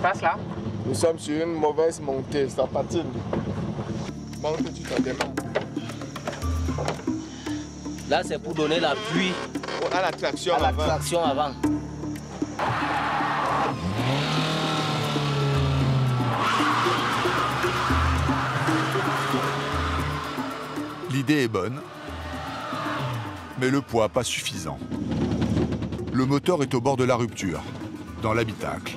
se passe là? Nous sommes sur une mauvaise montée, ça patine. Monte, tu t'en démarres. Là, c'est pour donner l'appui À la traction à la avant. traction avant. L'idée est bonne, mais le poids pas suffisant. Le moteur est au bord de la rupture, dans l'habitacle.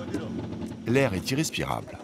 L'air est irrespirable.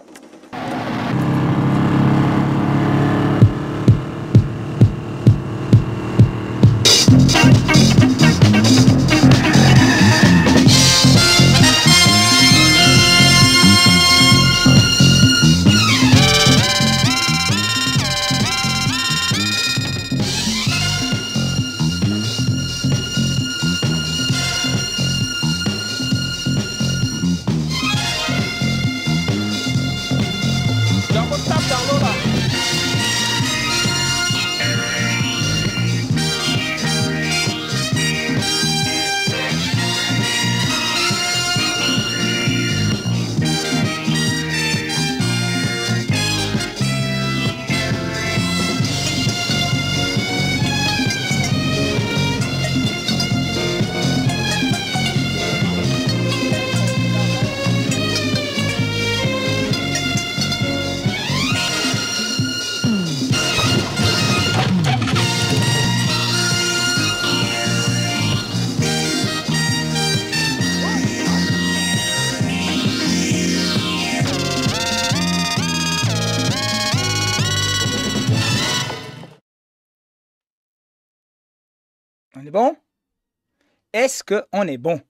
Est-ce qu'on est bon?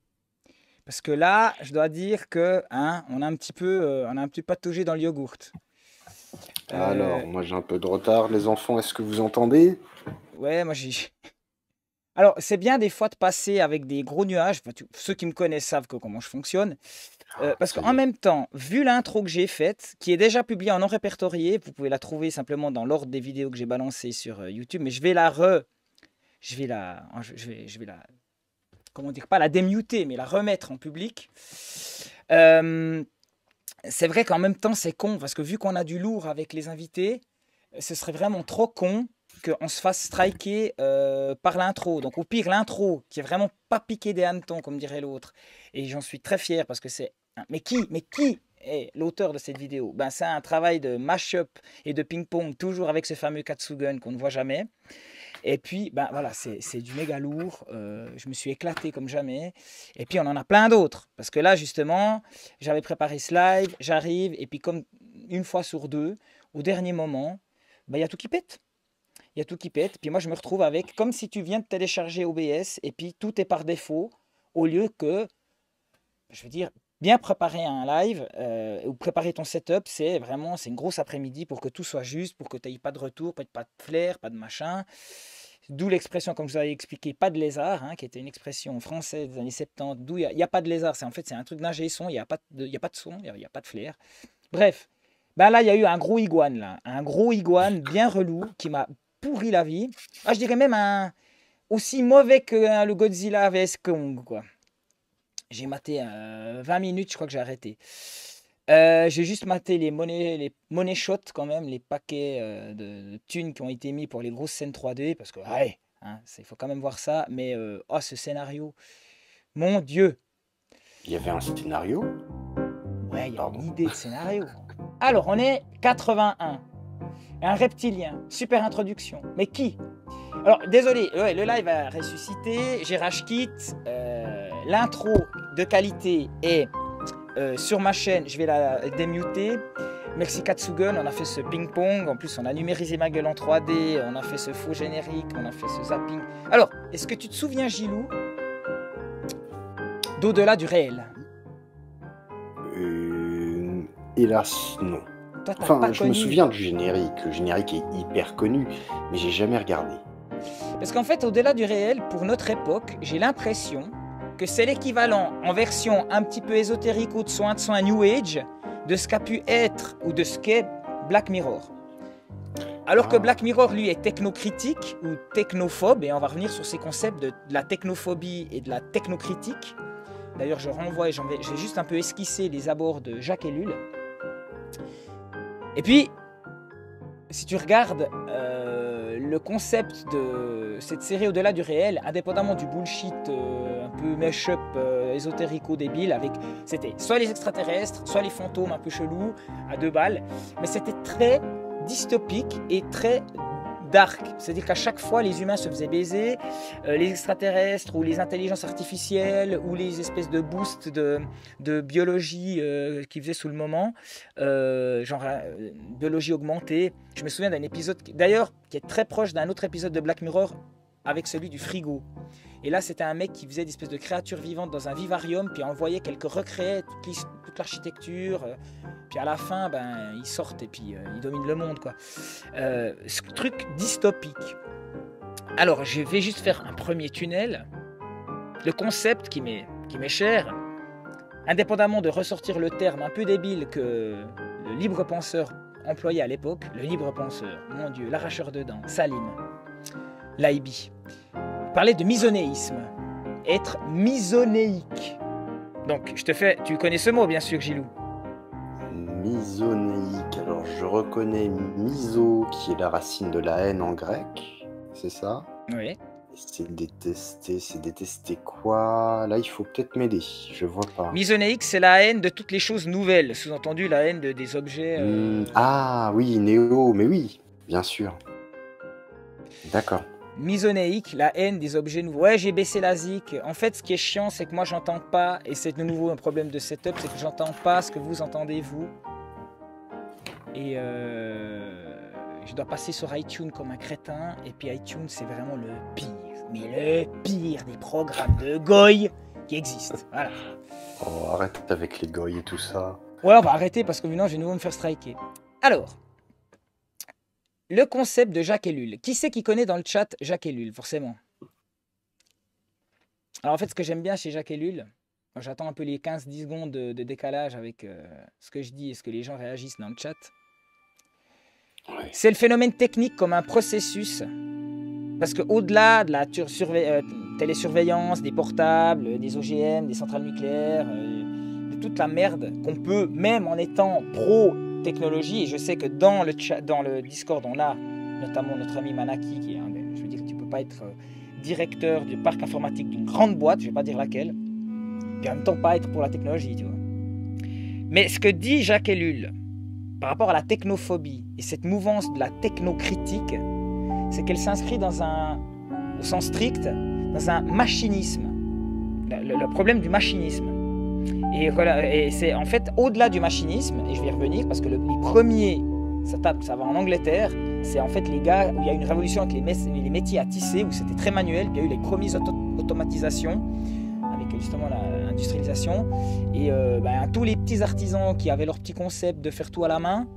Parce que là, je dois dire que hein, on a un petit peu, euh, on a un petit pataugé dans le yogourt. Euh, Alors, moi j'ai un peu de retard. Les enfants, est-ce que vous entendez? Ouais, moi j'ai. Alors, c'est bien des fois de passer avec des gros nuages. Enfin, tu- Ceux qui me connaissent savent que comment je fonctionne. Euh, parce ça y qu'en même temps, vu l'intro que j'ai faite, qui est déjà publiée en non répertorié, vous pouvez la trouver simplement dans l'ordre des vidéos que j'ai balancées sur YouTube, mais je vais la re. Je vais la. Je vais, je vais la. Comment dire Pas la démuter, mais la remettre en public. Euh, c'est vrai qu'en même temps, c'est con, parce que vu qu'on a du lourd avec les invités, ce serait vraiment trop con qu'on se fasse striker euh, par l'intro. Donc au pire, l'intro, qui est vraiment pas piqué des hannetons, comme dirait l'autre. Et j'en suis très fier parce que c'est... Mais qui Mais qui est l'auteur de cette vidéo? Ben, C'est un travail de mash-up et de ping-pong, toujours avec ce fameux Katsugun qu'on ne voit jamais. Et puis, ben voilà, c'est du méga lourd. euh, je me suis éclaté comme jamais. Et puis, on en a plein d'autres. Parce que là, justement, j'avais préparé ce live, j'arrive, et puis comme une fois sur deux, au dernier moment, ben, il y a tout qui pète. Il y a tout qui pète. Puis moi, je me retrouve avec, comme si tu viens de télécharger OBS, et puis tout est par défaut, au lieu que, je veux dire, bien préparer un live, euh, ou préparer ton setup, c'est vraiment, c'est une grosse après-midi pour que tout soit juste, pour que tu n'aies pas de retour, pas de, pas de flair, pas de machin. D'où l'expression, comme je vous avais expliqué, pas de lézard, hein, qui était une expression française des années 70, d'où il n'y a, pas de lézard. C'est en fait, c'est un truc d'ingé son, il n'y a, pas de- a pas de son, il n'y a, pas de flair. Bref, ben là, il y a eu un gros iguane, là. Un gros iguane bien relou qui m'a pourri la vie. Ah, je dirais même un aussi mauvais que hein, le Godzilla vs Kong, quoi. J'ai maté euh, 20 minutes, je crois que j'ai arrêté. Euh, j'ai juste maté les monnaies, les money shots quand même, les paquets euh, de, de thunes qui ont été mis pour les grosses scènes 3D, parce que, ouais, hein, il faut quand même voir ça. Mais, euh, oh, ce scénario, mon Dieu, Il y avait un scénario? Ouais, il y a Pardon. une idée de scénario. Alors, on est 81. Un reptilien. Super introduction. Mais qui? Alors, désolé, ouais, le live a ressuscité. J'ai rage euh, L'intro de qualité est euh, sur ma chaîne. Je vais la démuter. Merci Katsugun, on a fait ce ping-pong. En plus, on a numérisé ma gueule en 3D. On a fait ce faux générique. On a fait ce zapping. Alors, est-ce que tu te souviens, Gilou, d'au-delà du réel? Euh, Hélas, non. Toi, Enfin, pas je me souviens du générique. Le générique est hyper connu, mais j'ai jamais regardé. Parce qu'en fait, au-delà du réel, pour notre époque, j'ai l'impression que c'est l'équivalent en version un petit peu ésotérique ou de soin de soin New Age de ce qu'a pu être ou de ce qu'est Black Mirror. Alors que. Black Mirror, lui, est technocritique ou technophobe, et on va revenir sur ces concepts de, la technophobie et de la technocritique. D'ailleurs, je renvoie et j'ai juste un peu esquissé les abords de Jacques Ellul. Et puis, si tu regardes euh, le concept de cette série au-delà du réel, indépendamment du bullshit euh, un peu mash-up euh, ésotérico-débile, avec c'était soit les extraterrestres, soit les fantômes un peu chelous à deux balles, mais c'était très dystopique et très dark. C'est-à-dire qu'à chaque fois, les humains se faisaient baiser, euh, les extraterrestres ou les intelligences artificielles ou les espèces de boosts de, biologie euh, qu'ils faisaient sous le moment, euh, genre euh, biologie augmentée. Je me souviens d'un épisode, d'ailleurs, qui est très proche d'un autre épisode de Black Mirror avec celui du frigo. Et là, c'était un mec qui faisait des espèces de créatures vivantes dans un vivarium, puis envoyait quelques recréer toute l'architecture. euh, puis à la fin, ben, ils sortent et puis euh, ils dominent le monde, quoi. Euh, ce truc dystopique. Alors, je vais juste faire un premier tunnel. Le concept qui m'est qui m'est cher, indépendamment de ressortir le terme un peu débile que le libre penseur employait à l'époque, le libre penseur, mon Dieu, l'arracheur de dents, Salim, Laibi, parlait de misonéisme, être misonéique. Donc, je te fais, tu connais ce mot bien sûr, Gilou. Misonéique. Alors, je reconnais miso, qui est la racine de la haine en grec. C'est ça? Oui. C'est détester, c'est détester quoi? Là, il faut peut-être m'aider. Je vois pas. Misonéique, c'est la haine de toutes les choses nouvelles, sous-entendu la haine de, des objets. euh, Hmm, Ah oui, néo, mais oui, bien sûr. D'accord. Misonéique, la haine des objets nouveaux. Ouais, j'ai baissé la zik. En fait, ce qui est chiant, c'est que moi, j'entends pas, et c'est de nouveau un problème de setup, c'est que j'entends pas ce que vous entendez, vous. Et euh, je dois passer sur iTunes comme un crétin, et puis iTunes, c'est vraiment le pire, mais le pire des programmes de goy qui existent. Voilà. Oh, arrête avec les goy et tout ça. Ouais, on va arrêter parce que maintenant, je vais de nouveau me faire striker. Alors, le concept de Jacques Ellul. Qui c'est qui connaît dans le chat Jacques Ellul, forcément? Alors, en fait, ce que j'aime bien chez Jacques Ellul, j'attends un peu les 15-10 secondes de, de décalage avec euh, ce que je dis et ce que les gens réagissent dans le chat. Ouais. C'est le phénomène technique comme un processus. Parce qu'au-delà de la euh, télésurveillance, des portables, euh, des OGM, des centrales nucléaires, euh, de toute la merde qu'on peut, même en étant pro-technologie, et je sais que dans le, dans le Discord, on a notamment notre ami Manaki, qui est un, je veux dire, tu peux pas être euh, directeur du parc informatique d'une grande boîte, je vais pas dire laquelle, puis en même temps pas être pour la technologie, tu vois. Mais ce que dit Jacques Ellul par rapport à la technophobie et cette mouvance de la technocritique, c'est qu'elle s'inscrit dans un, au sens strict, dans un machinisme. Le problème du machinisme. Et voilà, et c'est en fait au-delà du machinisme, et je vais y revenir parce que le- les premiers, ça tape, ça va en Angleterre, c'est en fait les gars où il y a une révolution avec les, métiers à tisser, où c'était très manuel, puis il y a eu les premières auto- automatisations avec justement l'industrialisation. Et euh, ben, tous les petits artisans qui avaient leur petit concept de faire tout à la main,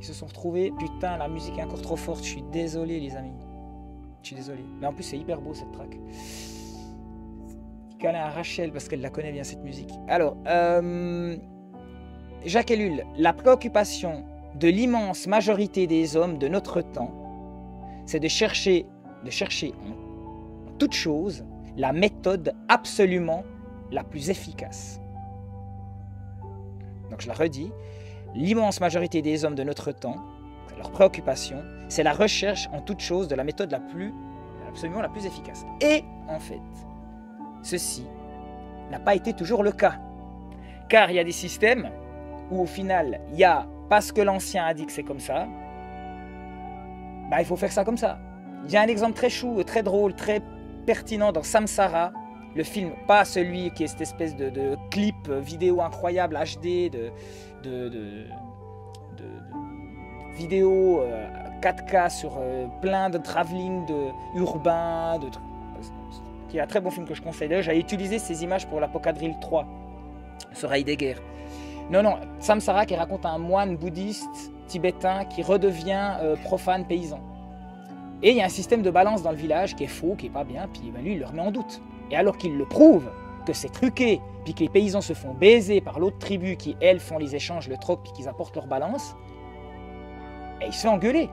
ils se sont retrouvés, putain, la musique est encore trop forte, je suis désolé les amis. Je suis désolé. Mais en plus, c'est hyper beau cette track. Câlin à Rachel parce qu'elle la connaît bien cette musique. Alors, euh, Jacques Ellul, la préoccupation de l'immense majorité des hommes de notre temps, c'est de chercher, de chercher en, toute chose la méthode absolument la plus efficace. Donc je la redis, l'immense majorité des hommes de notre temps, leur préoccupation, c'est la recherche en toute chose de la méthode la plus, absolument la plus efficace. Et en fait, ceci n'a pas été toujours le cas. Car il y a des systèmes où au final, il y a, parce que l'ancien a dit que c'est comme ça, bah, il faut faire ça comme ça. J'ai un exemple très chou, très drôle, très pertinent dans Samsara, le film, pas celui qui est cette espèce de, clip vidéo incroyable HD, de, de vidéos euh, 4K sur euh, plein de travelling de urbain, de trucs. Qui est un très bon film que je conseille. D'ailleurs, j'avais utilisé ces images pour l'Apocadrille 3 sur Heidegger. Non, non, Samsara qui raconte un moine bouddhiste tibétain qui redevient euh, profane paysan. Et il y a un système de balance dans le village qui est faux, qui est pas bien, puis ben, lui, il le remet en doute. Et alors qu'il le prouve, que c'est truqué, puis que les paysans se font baiser par l'autre tribu qui, elles, font les échanges, le troc, puis qu'ils apportent leur balance, et il se fait engueuler.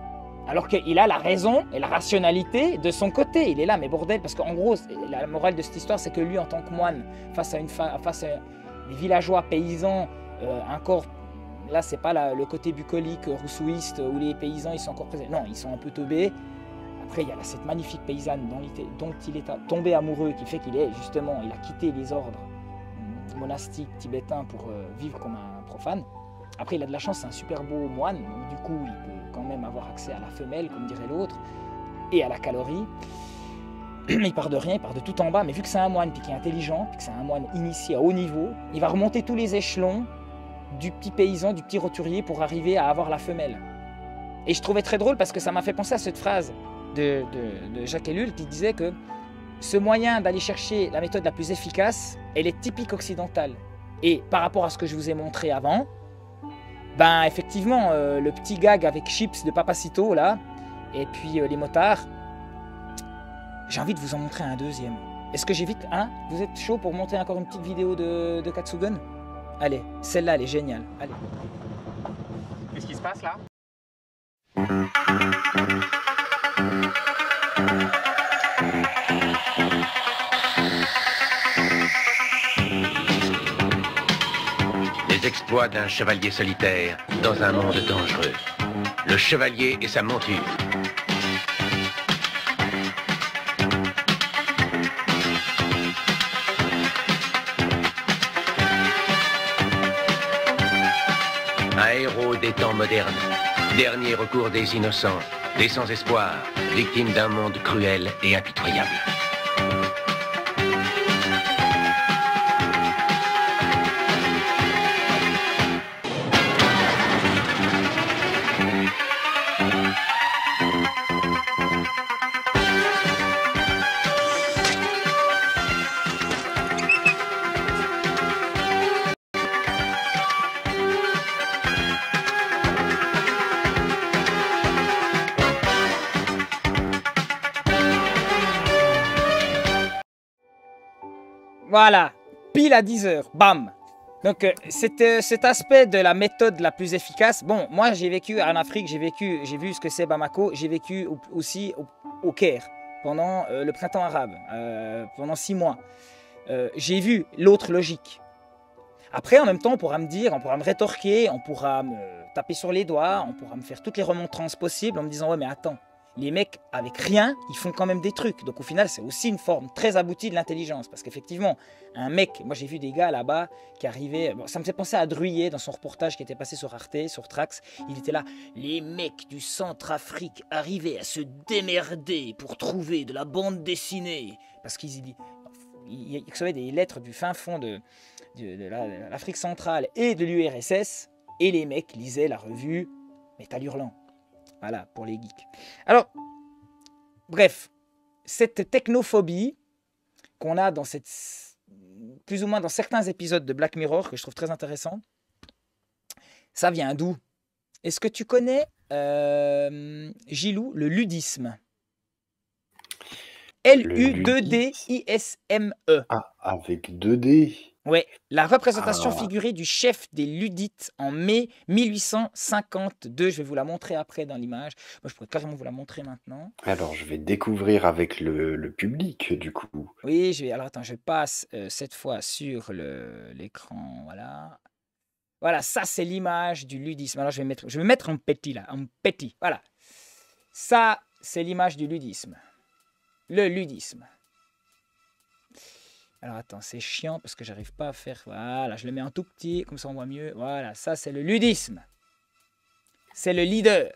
Alors qu'il a la raison et la rationalité de son côté. Il est là, mais bordel, parce qu'en gros, la morale de cette histoire, c'est que lui, en tant que moine, face à, une fa- face des villageois paysans, euh, encore, là, c'est pas le côté bucolique, rousseauiste, où les paysans, ils sont encore présents. Non, ils sont un peu teubés. Après, il y a cette magnifique paysanne dont il, était- dont il est tombé amoureux, qui fait qu'il est, justement, il a quitté les ordres hum, monastiques tibétains pour euh, vivre comme un profane. Après, il a de la chance, c'est un super beau moine, donc du coup, il peut quand même avoir accès à la femelle, comme dirait l'autre, et à la calorie. Il part de rien, il part de tout en bas, mais vu que c'est un moine, puis est intelligent, puis que c'est un moine initié à haut niveau, il va remonter tous les échelons du petit paysan, du petit roturier, pour arriver à avoir la femelle. Et je trouvais très drôle parce que ça m'a fait penser à cette phrase de, de- de Jacques Ellul qui disait que ce moyen d'aller chercher la méthode la plus efficace, elle est typique occidentale. Et par rapport à ce que je vous ai montré avant, ben effectivement, euh, le petit gag avec chips de Papacito là, et puis euh, les motards, j'ai envie de vous en montrer un deuxième. Est-ce que j'ai vite Hein Vous êtes chaud pour montrer encore une petite vidéo de, de Katsugun? Allez, celle-là elle est géniale. Allez. Qu'est-ce qui se passe là? Exploits d'un chevalier solitaire dans un monde dangereux. Le chevalier et sa monture. Un héros des temps modernes. Dernier recours des innocents, des sans espoir, victimes d'un monde cruel et impitoyable. Voilà, pile à 10 heures, bam. Donc euh, cet, euh, cet aspect de la méthode la plus efficace, bon, moi j'ai vécu en Afrique, j'ai vécu, j'ai vu ce que c'est Bamako, j'ai vécu au- aussi au, Caire pendant euh, le printemps arabe, euh, pendant six mois. J'ai vu l'autre logique. Après, en même temps, on pourra me dire, on pourra me rétorquer, on pourra me taper sur les doigts, on pourra me faire toutes les remontrances possibles en me disant ouais mais attends, les mecs avec rien, ils font quand même des trucs. Donc au final, c'est aussi une forme très aboutie de l'intelligence. Parce qu'effectivement, un mec, moi j'ai vu des gars là-bas qui arrivaient, bon, ça me fait penser à Druyer dans son reportage qui était passé sur Arte, sur Trax. Il était là, les mecs du Centrafrique arrivaient à se démerder pour trouver de la bande dessinée. Parce qu'ils ils, recevaient des lettres du fin fond de l'Afrique centrale et de l'URSS. Et les mecs lisaient la revue Métal Hurlant. Voilà, pour les geeks. Alors, bref, cette technophobie qu'on a dans cette, plus ou moins dans certains épisodes de Black Mirror, que je trouve très intéressant, ça vient d'où? Est-ce que tu connais, euh, Gilou, le ludisme? L-U-2-D-I-S-M-E. Ah, avec 2D. Ouais, la représentation Ah. figurée du chef des Ludites en mai 1852. Je vais vous la montrer après dans l'image. Moi, je pourrais carrément vous la montrer maintenant. Alors, je vais découvrir avec le, le public, du coup. Oui, je vais. Alors attends, je passe euh, cette fois sur l'écran. Voilà. Voilà, ça c'est l'image du ludisme. Alors je vais mettre, je vais mettre en petit là, en petit. Voilà. Ça c'est l'image du ludisme. Le ludisme. Alors attends, c'est chiant parce que j'arrive pas à faire. Voilà, je le mets en tout petit, comme ça on voit mieux. Voilà, ça c'est le ludisme. C'est le leader.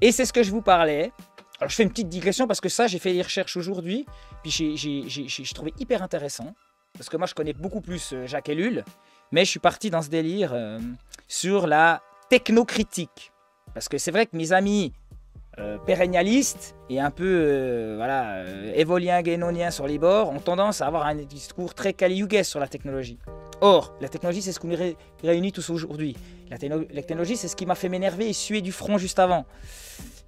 Et c'est ce que je vous parlais. Alors je fais une petite digression parce que ça, j'ai fait des recherches aujourd'hui. Puis j'ai- trouvé hyper intéressant. Parce que moi, je connais beaucoup plus euh, Jacques Ellul. Mais je suis parti dans ce délire euh, sur la technocritique. Parce que c'est vrai que mes amis euh, pérennialistes et un peu euh, voilà, euh, guénoniens sur les bords ont tendance à avoir un discours très caliuguesque sur la technologie. Or, la technologie, c'est ce nous ré- réunit tous aujourd'hui. La, techno- la technologie, c'est ce qui m'a fait m'énerver et suer du front juste avant.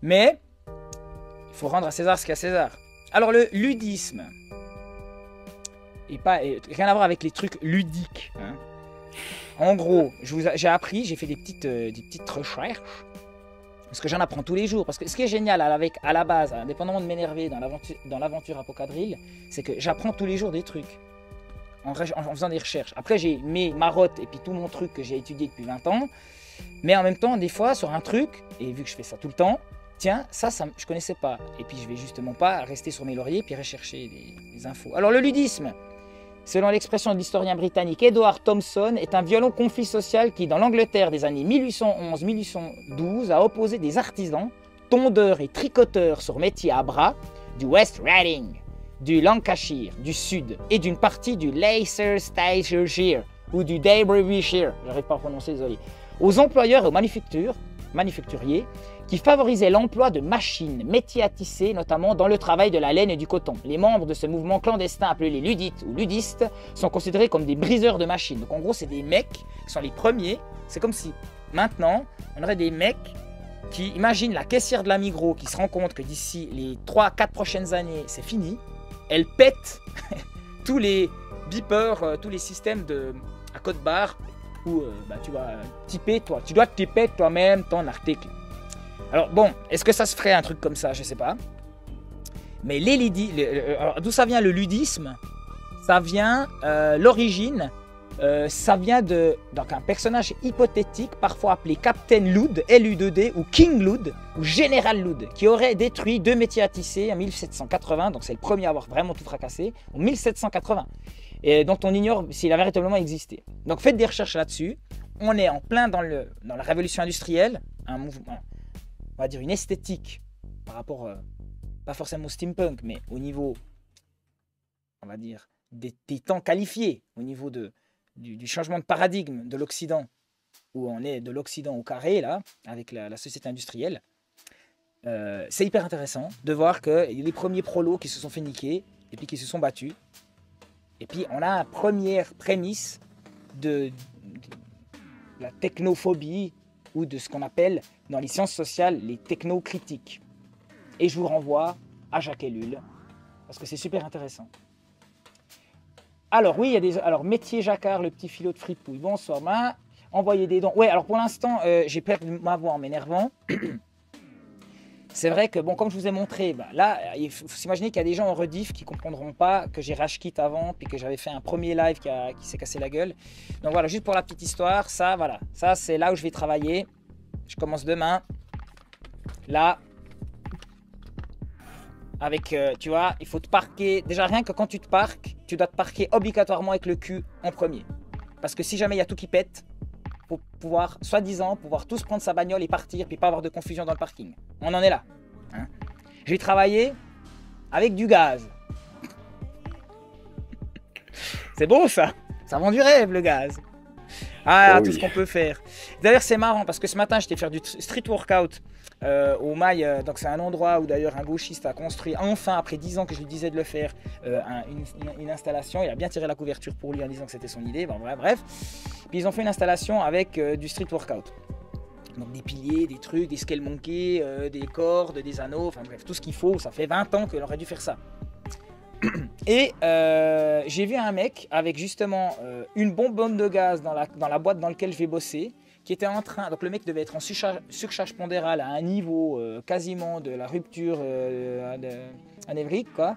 Mais il faut rendre à César ce à César. Alors le ludisme, et pas rien à voir avec les trucs ludiques. hein. En gros, j'ai appris, j'ai fait des petites, euh, des petites recherches. Parce que j'en apprends tous les jours. Parce que ce qui est génial avec, à la base, indépendamment de m'énerver dans l'aventure, l'aventure Apocadrille, c'est que j'apprends tous les jours des trucs. En, faisant des recherches. Après, j'ai mes marottes et puis tout mon truc que j'ai étudié depuis 20 ans. Mais en même temps, des fois, sur un truc, et vu que je fais ça tout le temps, tiens, ça, ça je connaissais pas. Et puis, je vais justement pas rester sur mes lauriers puis rechercher des infos. Alors, le ludisme, selon l'expression de l'historien britannique Edward Thompson, est un violent conflit social qui, dans l'Angleterre des années 1811-1812, a opposé des artisans, tondeurs et tricoteurs sur métier à bras du West Riding, du Lancashire, du Sud et d'une partie du Leicestershire ou du Derbyshire, j'arrive pas à prononcer, désolé, aux employeurs et aux manufactures, manufacturiers qui favorisaient l'emploi de machines, métiers à tisser, notamment dans le travail de la laine et du coton. Les membres de ce mouvement clandestin appelé les ludites ou ludistes sont considérés comme des briseurs de machines. Donc en gros, c'est des mecs qui sont les premiers. C'est comme si maintenant, on aurait des mecs qui imaginent la caissière de la Migros qui se rend compte que d'ici les 3-4 prochaines années, c'est fini. Elle pète tous les beepers, euh, tous les systèmes de, à code barre où euh, bah, tu vas typer toi. Tu dois typer toi-même ton article. Alors bon, est-ce que ça se ferait un truc comme ça? Je sais pas. Mais les alors, d'où ça vient le ludisme? Ça vient, euh, l'origine, euh, ça vient de donc un personnage hypothétique, parfois appelé Captain Lud, L-U-D, ou King Lud, ou Général Lud, qui aurait détruit deux métiers à tisser en 1780, donc c'est le premier à avoir vraiment tout fracassé, en 1780, et dont on ignore s'il a véritablement existé. Donc faites des recherches là-dessus. On est en plein dans, le, dans la révolution industrielle, un mouvement, on va dire une esthétique par rapport, euh, pas forcément au steampunk, mais au niveau, on va dire, des, temps qualifiés, au niveau de, du, changement de paradigme de l'Occident, où on est de l'Occident au carré, là, avec la, société industrielle. Euh, c'est hyper intéressant de voir a les premiers prolos qui se sont fait niquer, et puis qui se sont battus. Et puis on a une première prémisse de, la technophobie, ou de ce qu'on appelle dans les sciences sociales les technocritiques. Et je vous renvoie à Jacques Ellul, parce que c'est super intéressant. Alors oui, il y a des... Alors, métier Jacquard, le petit filot de fripouille. Bonsoir, ma. Envoyer des dons. Ouais, alors pour l'instant, euh, j'ai perdu ma voix en m'énervant. C'est vrai que, bon, comme je vous ai montré, bah, là, il faut s'imaginer qu'il y a des gens en rediff qui comprendront pas que j'ai rage quit avant, puis que j'avais fait un premier live qui, qui s'est cassé la gueule. Donc voilà, juste pour la petite histoire, ça, voilà, ça c'est là où je vais travailler. Je commence demain. Là, avec, euh, tu vois, il faut te parquer. Déjà, rien que quand tu te parques, tu dois te parquer obligatoirement avec le cul en premier. Parce que si jamais il y a tout qui pète, pour pouvoir, soi-disant, pouvoir tous prendre sa bagnole et partir, puis pas avoir de confusion dans le parking. On en est là. hein. Je vais travailler avec du gaz. C'est beau ça. Ça vend du rêve le gaz. Ah, Oh tout oui. ce qu'on peut faire. D'ailleurs, c'est marrant parce que ce matin, j'étais faire du tr- street workout euh, au Mail. euh, donc, c'est un endroit où d'ailleurs un gauchiste a construit, enfin, après 10 ans que je lui disais de le faire, euh, un- une, installation. Il a bien tiré la couverture pour lui en disant que c'était son idée. Bon, bref, bref. Puis, ils ont fait une installation avec euh, du street workout. Donc, des piliers, des trucs, des scale monkeys, des cordes, des anneaux, enfin bref, tout ce qu'il faut. Ça fait 20 ans qu'il aurait dû faire ça. Et j'ai vu un mec avec justement une bonbonne de gaz dans la, dans la boîte dans laquelle je vais bosser, était en train. Donc le mec devait être en surcharge, pondérale à un niveau euh, quasiment de la rupture euh, anévrique, quoi.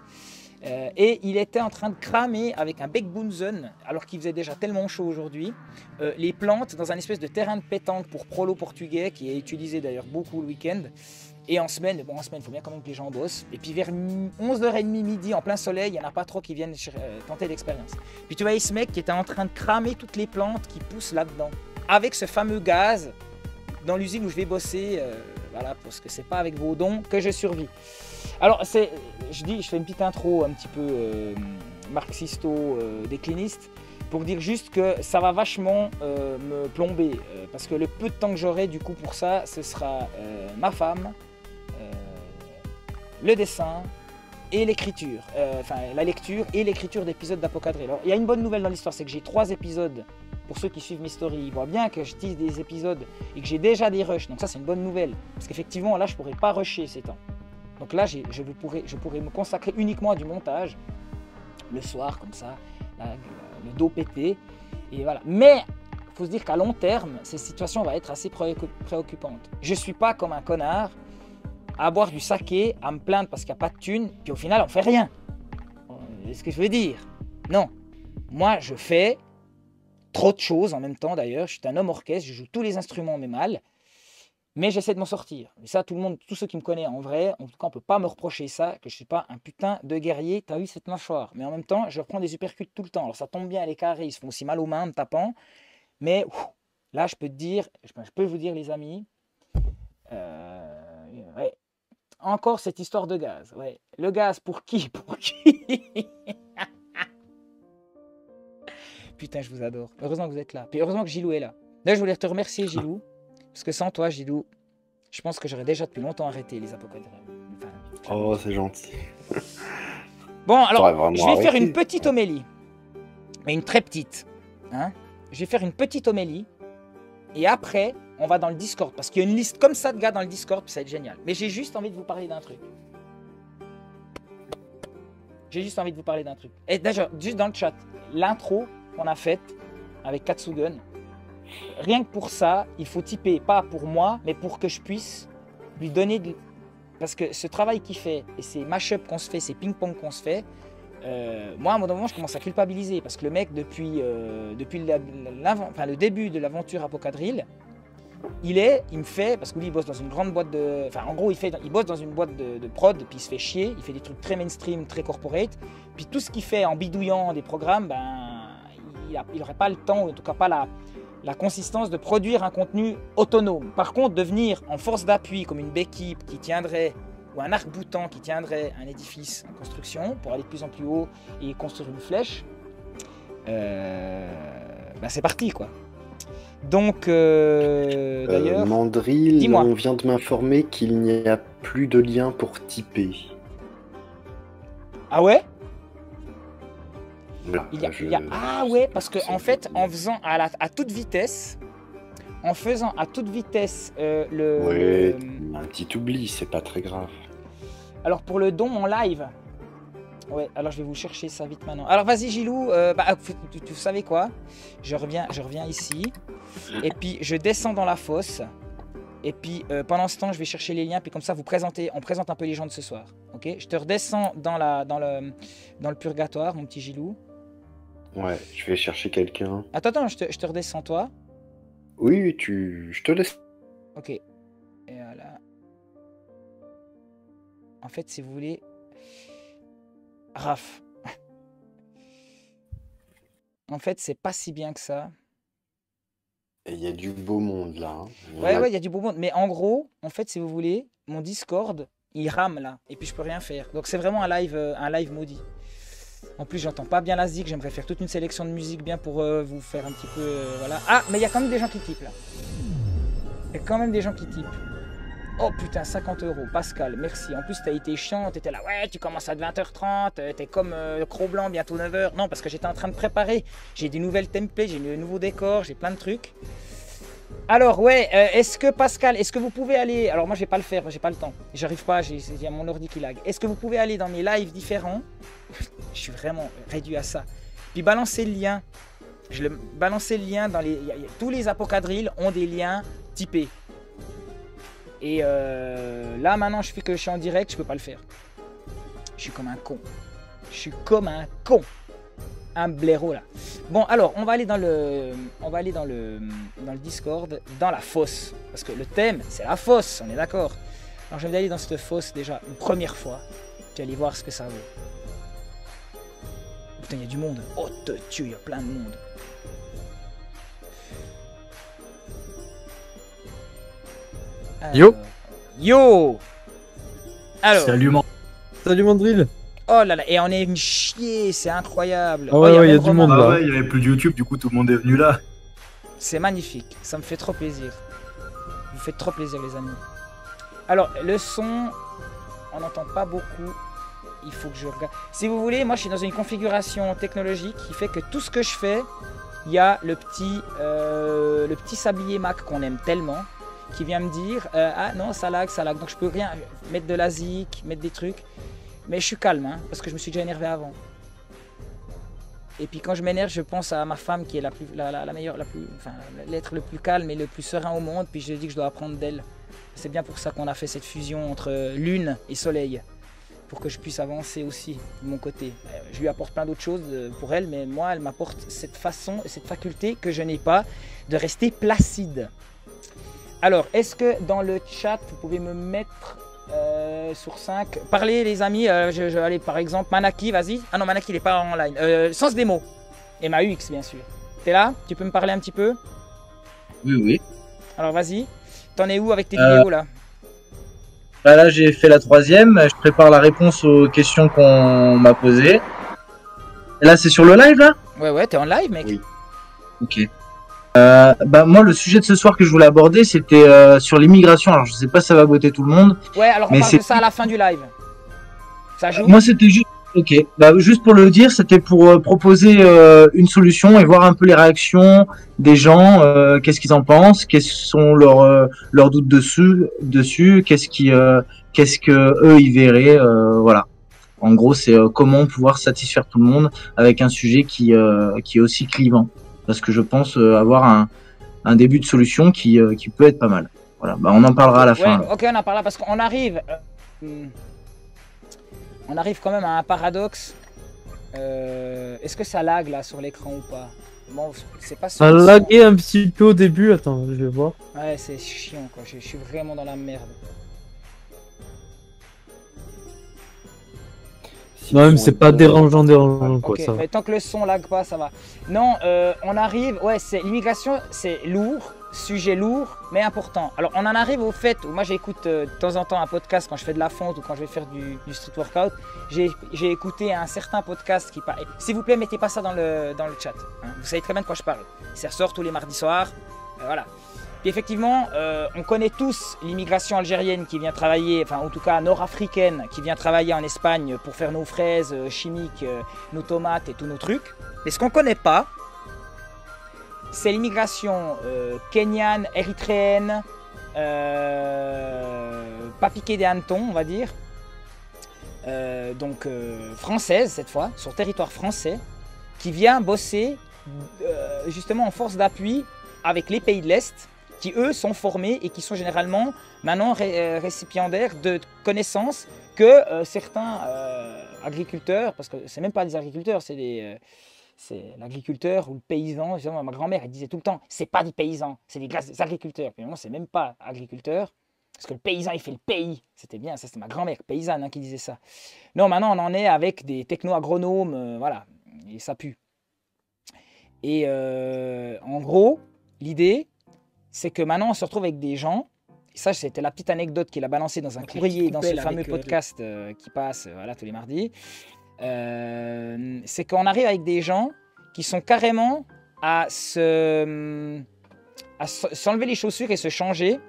Euh, et il était en train de cramer avec un bec Bunsen, alors qu'il faisait déjà tellement chaud aujourd'hui, euh, les plantes dans un espèce de terrain de pétanque pour prolo portugais, qui est utilisé d'ailleurs beaucoup le week-end. Et en semaine, bon en semaine, il faut bien quand même que les gens bossent. Et puis vers 11h30 midi, en plein soleil, il n'y en a pas trop qui viennent tenter l'expérience. Puis tu voyais ce mec qui était en train de cramer toutes les plantes qui poussent là-dedans. Avec ce fameux gaz dans l'usine où je vais bosser. euh, voilà, parce que c'est pas avec vos dons que je survis. Alors, c'est, je dis, je fais une petite intro un petit peu euh, marxisto-décliniste pour dire juste que ça va vachement euh, me plomber. euh, parce que le peu de temps que j'aurai du coup pour ça, ce sera euh, ma femme, euh, le dessin et l'écriture. Euh, Enfin, la lecture et l'écriture d'épisodes d'Apocadré. Alors, il y a une bonne nouvelle dans l'histoire, c'est que j'ai trois épisodes. Pour ceux qui suivent mes stories, ils voient bien que je tease des épisodes et que j'ai déjà des rushs. Donc ça, c'est une bonne nouvelle. Parce qu'effectivement, là, je pourrais pas rusher ces temps. Donc là, je, pourrais, me consacrer uniquement à du montage. Le soir, comme ça, le dos pété. Et voilà. Mais il faut se dire qu'à long terme, cette situation va être assez préoccu- préoccupante. Je suis pas comme un connard à boire du saké, à me plaindre parce qu'il n'y a pas de thunes, puis au final, on fait rien. C'est ce que je veux dire? Non. Moi, je fais trop de choses en même temps d'ailleurs. Je suis un homme orchestre, je joue tous les instruments, mais mal. Mais j'essaie de m'en sortir. Et ça, tout le monde, tous ceux qui me connaissent en vrai, en tout cas, on peut pas me reprocher ça, que je suis pas un putain de guerrier. T'as eu cette mâchoire. Mais en même temps, je reprends des uppercuts tout le temps. Alors ça tombe bien, les carrés, ils se font aussi mal aux mains en me tapant. Mais là, je peux te dire, je peux- je peux vous dire, les amis, euh, ouais. encore cette histoire de gaz. Ouais. Le gaz, pour qui Pour qui? Putain, je vous adore. Heureusement que vous êtes là. Puis heureusement que Gilou est là. Là, je voulais te remercier, Gilou. Parce que sans toi, Gilou, je pense que j'aurais déjà depuis longtemps arrêté les apocalypses. Enfin, Oh, c'est gentil. Bon, alors, je vais faire une petite homélie. Mais une très petite. Hein je vais faire une petite homélie. Et après, on va dans le Discord. Parce qu'il y a une liste comme ça de gars dans le Discord, puis ça va être génial. Mais j'ai juste envie de vous parler d'un truc. J'ai juste envie de vous parler d'un truc. Et déjà, juste dans le chat, l'intro qu'on a faite avec Katsugun, rien que pour ça, il faut typer, pas pour moi, mais pour que je puisse lui donner de... Parce que ce travail qu'il fait, et ces mash-up qu'on se fait, ces ping-pong qu'on se fait, euh, moi, à un moment, je commence à culpabiliser. Parce que le mec, depuis, euh, depuis le début de l'aventure Apocadrille, il est, il me fait, parce que lui, il bosse dans une grande boîte de. Enfin, en gros, il, fait, il bosse dans une boîte de, de prod, puis il se fait chier. Il fait des trucs très mainstream, très corporate. Puis tout ce qu'il fait en bidouillant des programmes, ben, il n'aurait pas le temps, ou en tout cas pas la, la consistance de produire un contenu autonome. Par contre, devenir en force d'appui, comme une béquille qui tiendrait, ou un arc-boutant qui tiendrait un édifice en construction pour aller de plus en plus haut et construire une flèche, euh, ben, c'est parti quoi. Donc, euh, Euh, d'ailleurs, Mandrill, dis-moi. on vient de m'informer qu'il n'y a plus de lien pour typer. ah ouais? Voilà, Il y a- je- il y a- Ah ouais, parce que en fait, en faisant à, la- à toute vitesse, en faisant à toute vitesse euh, le. Ouais, le- un petit oubli, c'est pas très grave. Alors pour le don en live. Ouais, alors je vais vous chercher ça vite maintenant. Alors vas-y Gilou, euh, bah, tu, tu savez quoi? Je reviens, je reviens ici. Et puis je descends dans la fosse. Et puis euh, pendant ce temps, je vais chercher les liens. Puis comme ça, vous présentez, on présente un peu les gens de ce soir. Ok? Je te redescends dans, la, dans, le, dans le purgatoire, mon petit Gilou. Ouais, je vais chercher quelqu'un. Attends, attends, je te, je te redescends toi. Oui, tu... je te laisse. Ok. Et voilà. En fait, si vous voulez. Raph. en fait, c'est pas si bien que ça. Et il y a du beau monde là. hein. Ouais, a- ouais, il y a du beau monde. Mais en gros, en fait, si vous voulez, mon Discord, il rame là. Et puis je peux rien faire. Donc c'est vraiment un live, euh, un live maudit. En plus, j'entends pas bien la zik. J'aimerais faire toute une sélection de musique bien pour euh, vous faire un petit peu. euh, voilà. Ah, mais il y a quand même des gens qui typent là. Il y a quand même des gens qui typent. Oh putain, 50 euros. Pascal, merci. En plus, t'as été chiant. T'étais là, ouais, tu commences à 20h30. euh, T'es comme euh, le Cro Blanc, bientôt 9h. Non, parce que j'étais en train de préparer. J'ai des nouvelles templates, j'ai de nouveaux décors, j'ai plein de trucs. Alors ouais, euh, est-ce que Pascal, est-ce que vous pouvez aller Alors moi je vais pas le faire, j'ai pas le temps. J'arrive pas, il y a mon ordi qui lag. Est-ce que vous pouvez aller dans mes lives différents Je suis vraiment réduit à ça. Puis balancer le lien. Je le balancer le lien dans les tous les apocadrilles ont des liens typés. Et euh, là maintenant je fais que je suis en direct, je peux pas le faire. Je suis comme un con. Je suis comme un con. Un blaireau là. Bon, alors, on va aller dans le, on va aller dans le, dans le Discord, dans la fosse, parce que le thème, c'est la fosse, on est d'accord. Alors, je vais aller dans cette fosse déjà une première fois, puis aller voir ce que ça vaut. Putain, il y a du monde. Oh, te tue, il y a plein de monde. Yo. Alors, Yo Alors, Salut, man. Salut, Mandrill. Oh là là, et on est une chier, c'est incroyable. Ah Oh, ouais, ouais, même il y a du monde Ah là. ouais, il n'y avait plus de YouTube, du coup tout le monde est venu là. C'est magnifique, ça me fait trop plaisir. Vous faites trop plaisir les amis. Alors le son, on n'entend pas beaucoup. Il faut que je regarde. Si vous voulez, moi je suis dans une configuration technologique qui fait que tout ce que je fais, il y a le petit, euh, le petit sablier Mac qu'on aime tellement qui vient me dire euh, ah non ça lag, ça lag. Donc je peux rien mettre de la zik, mettre des trucs. Mais je suis calme hein, parce que je me suis déjà énervé avant. Et puis quand je m'énerve, je pense à ma femme qui est la, plus, la, meilleure, la plus, enfin, l'être le plus calme et le plus serein au monde. Puis je dis que je dois apprendre d'elle. C'est bien pour ça qu'on a fait cette fusion entre lune et soleil, pour que je puisse avancer aussi de mon côté. Je lui apporte plein d'autres choses euh, pour elle, mais moi, elle m'apporte cette façon, cette faculté que je n'ai pas de rester placide. Alors, est-ce que dans le chat, vous pouvez me mettre euh, sur 5 Parlez les amis, euh, je, je- allez par exemple, Manaki, vas-y. Ah non, Manaki il est pas en ligne. Euh, sens démo. Et ma UX bien sûr. T'es là? Tu peux me parler un petit peu? Oui, oui. Alors vas-y. T'en es où avec tes Euh, vidéos là? Bah là, j'ai fait la troisième. Je prépare la réponse aux questions qu'on m'a posées. Et là, c'est sur le live, là? Ouais, ouais, t'es en live mec. Oui. Ok. Euh, bah moi, le sujet de ce soir que je voulais aborder, c'était euh, sur l'immigration. Alors, je sais pas si ça va botter tout le monde. Ouais, alors on Mais parle de ça à la fin du live. Ça joue Moi, c'était juste. Ok. Bah, juste pour le dire, c'était pour euh, proposer euh, une solution et voir un peu les réactions des gens. euh, qu'est-ce qu'ils en pensent Quels sont leurs euh, leurs doutes dessus Dessus Qu'est-ce qui euh, Qu'est-ce que eux ils verraient euh, Voilà. En gros, c'est comment pouvoir satisfaire tout le monde avec un sujet qui euh, qui est aussi clivant. Parce que je pense euh, avoir un un début de solution qui euh, qui peut être pas mal. Voilà. Bah, on en parlera à la Ouais, fin. ok, on en parle là parce qu'on arrive. euh, on arrive quand même à un paradoxe. Euh, Est-ce que ça lag là sur l'écran ou pas? Bon, c'est pas Ça a lagué un petit peu au début. Attends, je vais voir. Ouais, c'est chiant quoi. Je, je suis vraiment dans la merde. Non, même c'est pas dérangeant, dérangeant quoi. Ça va. tant que le son lag pas, ça va. Non, euh, on arrive. Ouais, c'est l'immigration, c'est lourd, sujet lourd, mais important. Alors, on en arrive au fait où moi j'écoute euh, de temps en temps un podcast quand je fais de la fonte ou quand je vais faire du, du street workout. J'ai j'ai écouté un certain podcast qui parle. S'il vous plaît, mettez pas ça dans le, dans le chat. hein. Vous savez très bien de quoi je parle. Ça ressort tous les mardis soirs. Euh, voilà. Puis effectivement, euh, on connaît tous l'immigration algérienne qui vient travailler, enfin en tout cas nord-africaine, qui vient travailler en Espagne pour faire nos fraises euh, chimiques, euh, nos tomates et tous nos trucs. Mais ce qu'on ne connaît pas, c'est l'immigration euh, kenyane, érythréenne, euh, des hannetons, on va dire. Donc française cette fois, sur territoire français, qui vient bosser justement en force d'appui avec les pays de l'Est, qui eux sont formés et qui sont généralement maintenant euh, récipiendaires de connaissances que euh, certains euh, agriculteurs, parce que c'est même pas des agriculteurs, c'est des, c'est l'agriculteur ou le paysan. Ma grand-mère elle disait tout le temps, c'est pas des paysans, c'est des, agriculteurs. Puis maintenant, c'est même pas agriculteur. Parce que le paysan, il fait le pays. C'était bien, ça c'était ma grand-mère paysanne hein, qui disait ça. Non, maintenant on en est avec des techno-agronomes, voilà, et ça pue. Et en gros, l'idée, c'est que maintenant on se retrouve avec des gens. Et ça, c'était la petite anecdote qu'il a balancée dans un Donc, courrier, dans ce fameux euh, podcast euh, qui passe euh, voilà, tous les mardis. Euh, c'est qu'on arrive avec des gens qui sont carrément à se à se- s'enlever les chaussures et se changer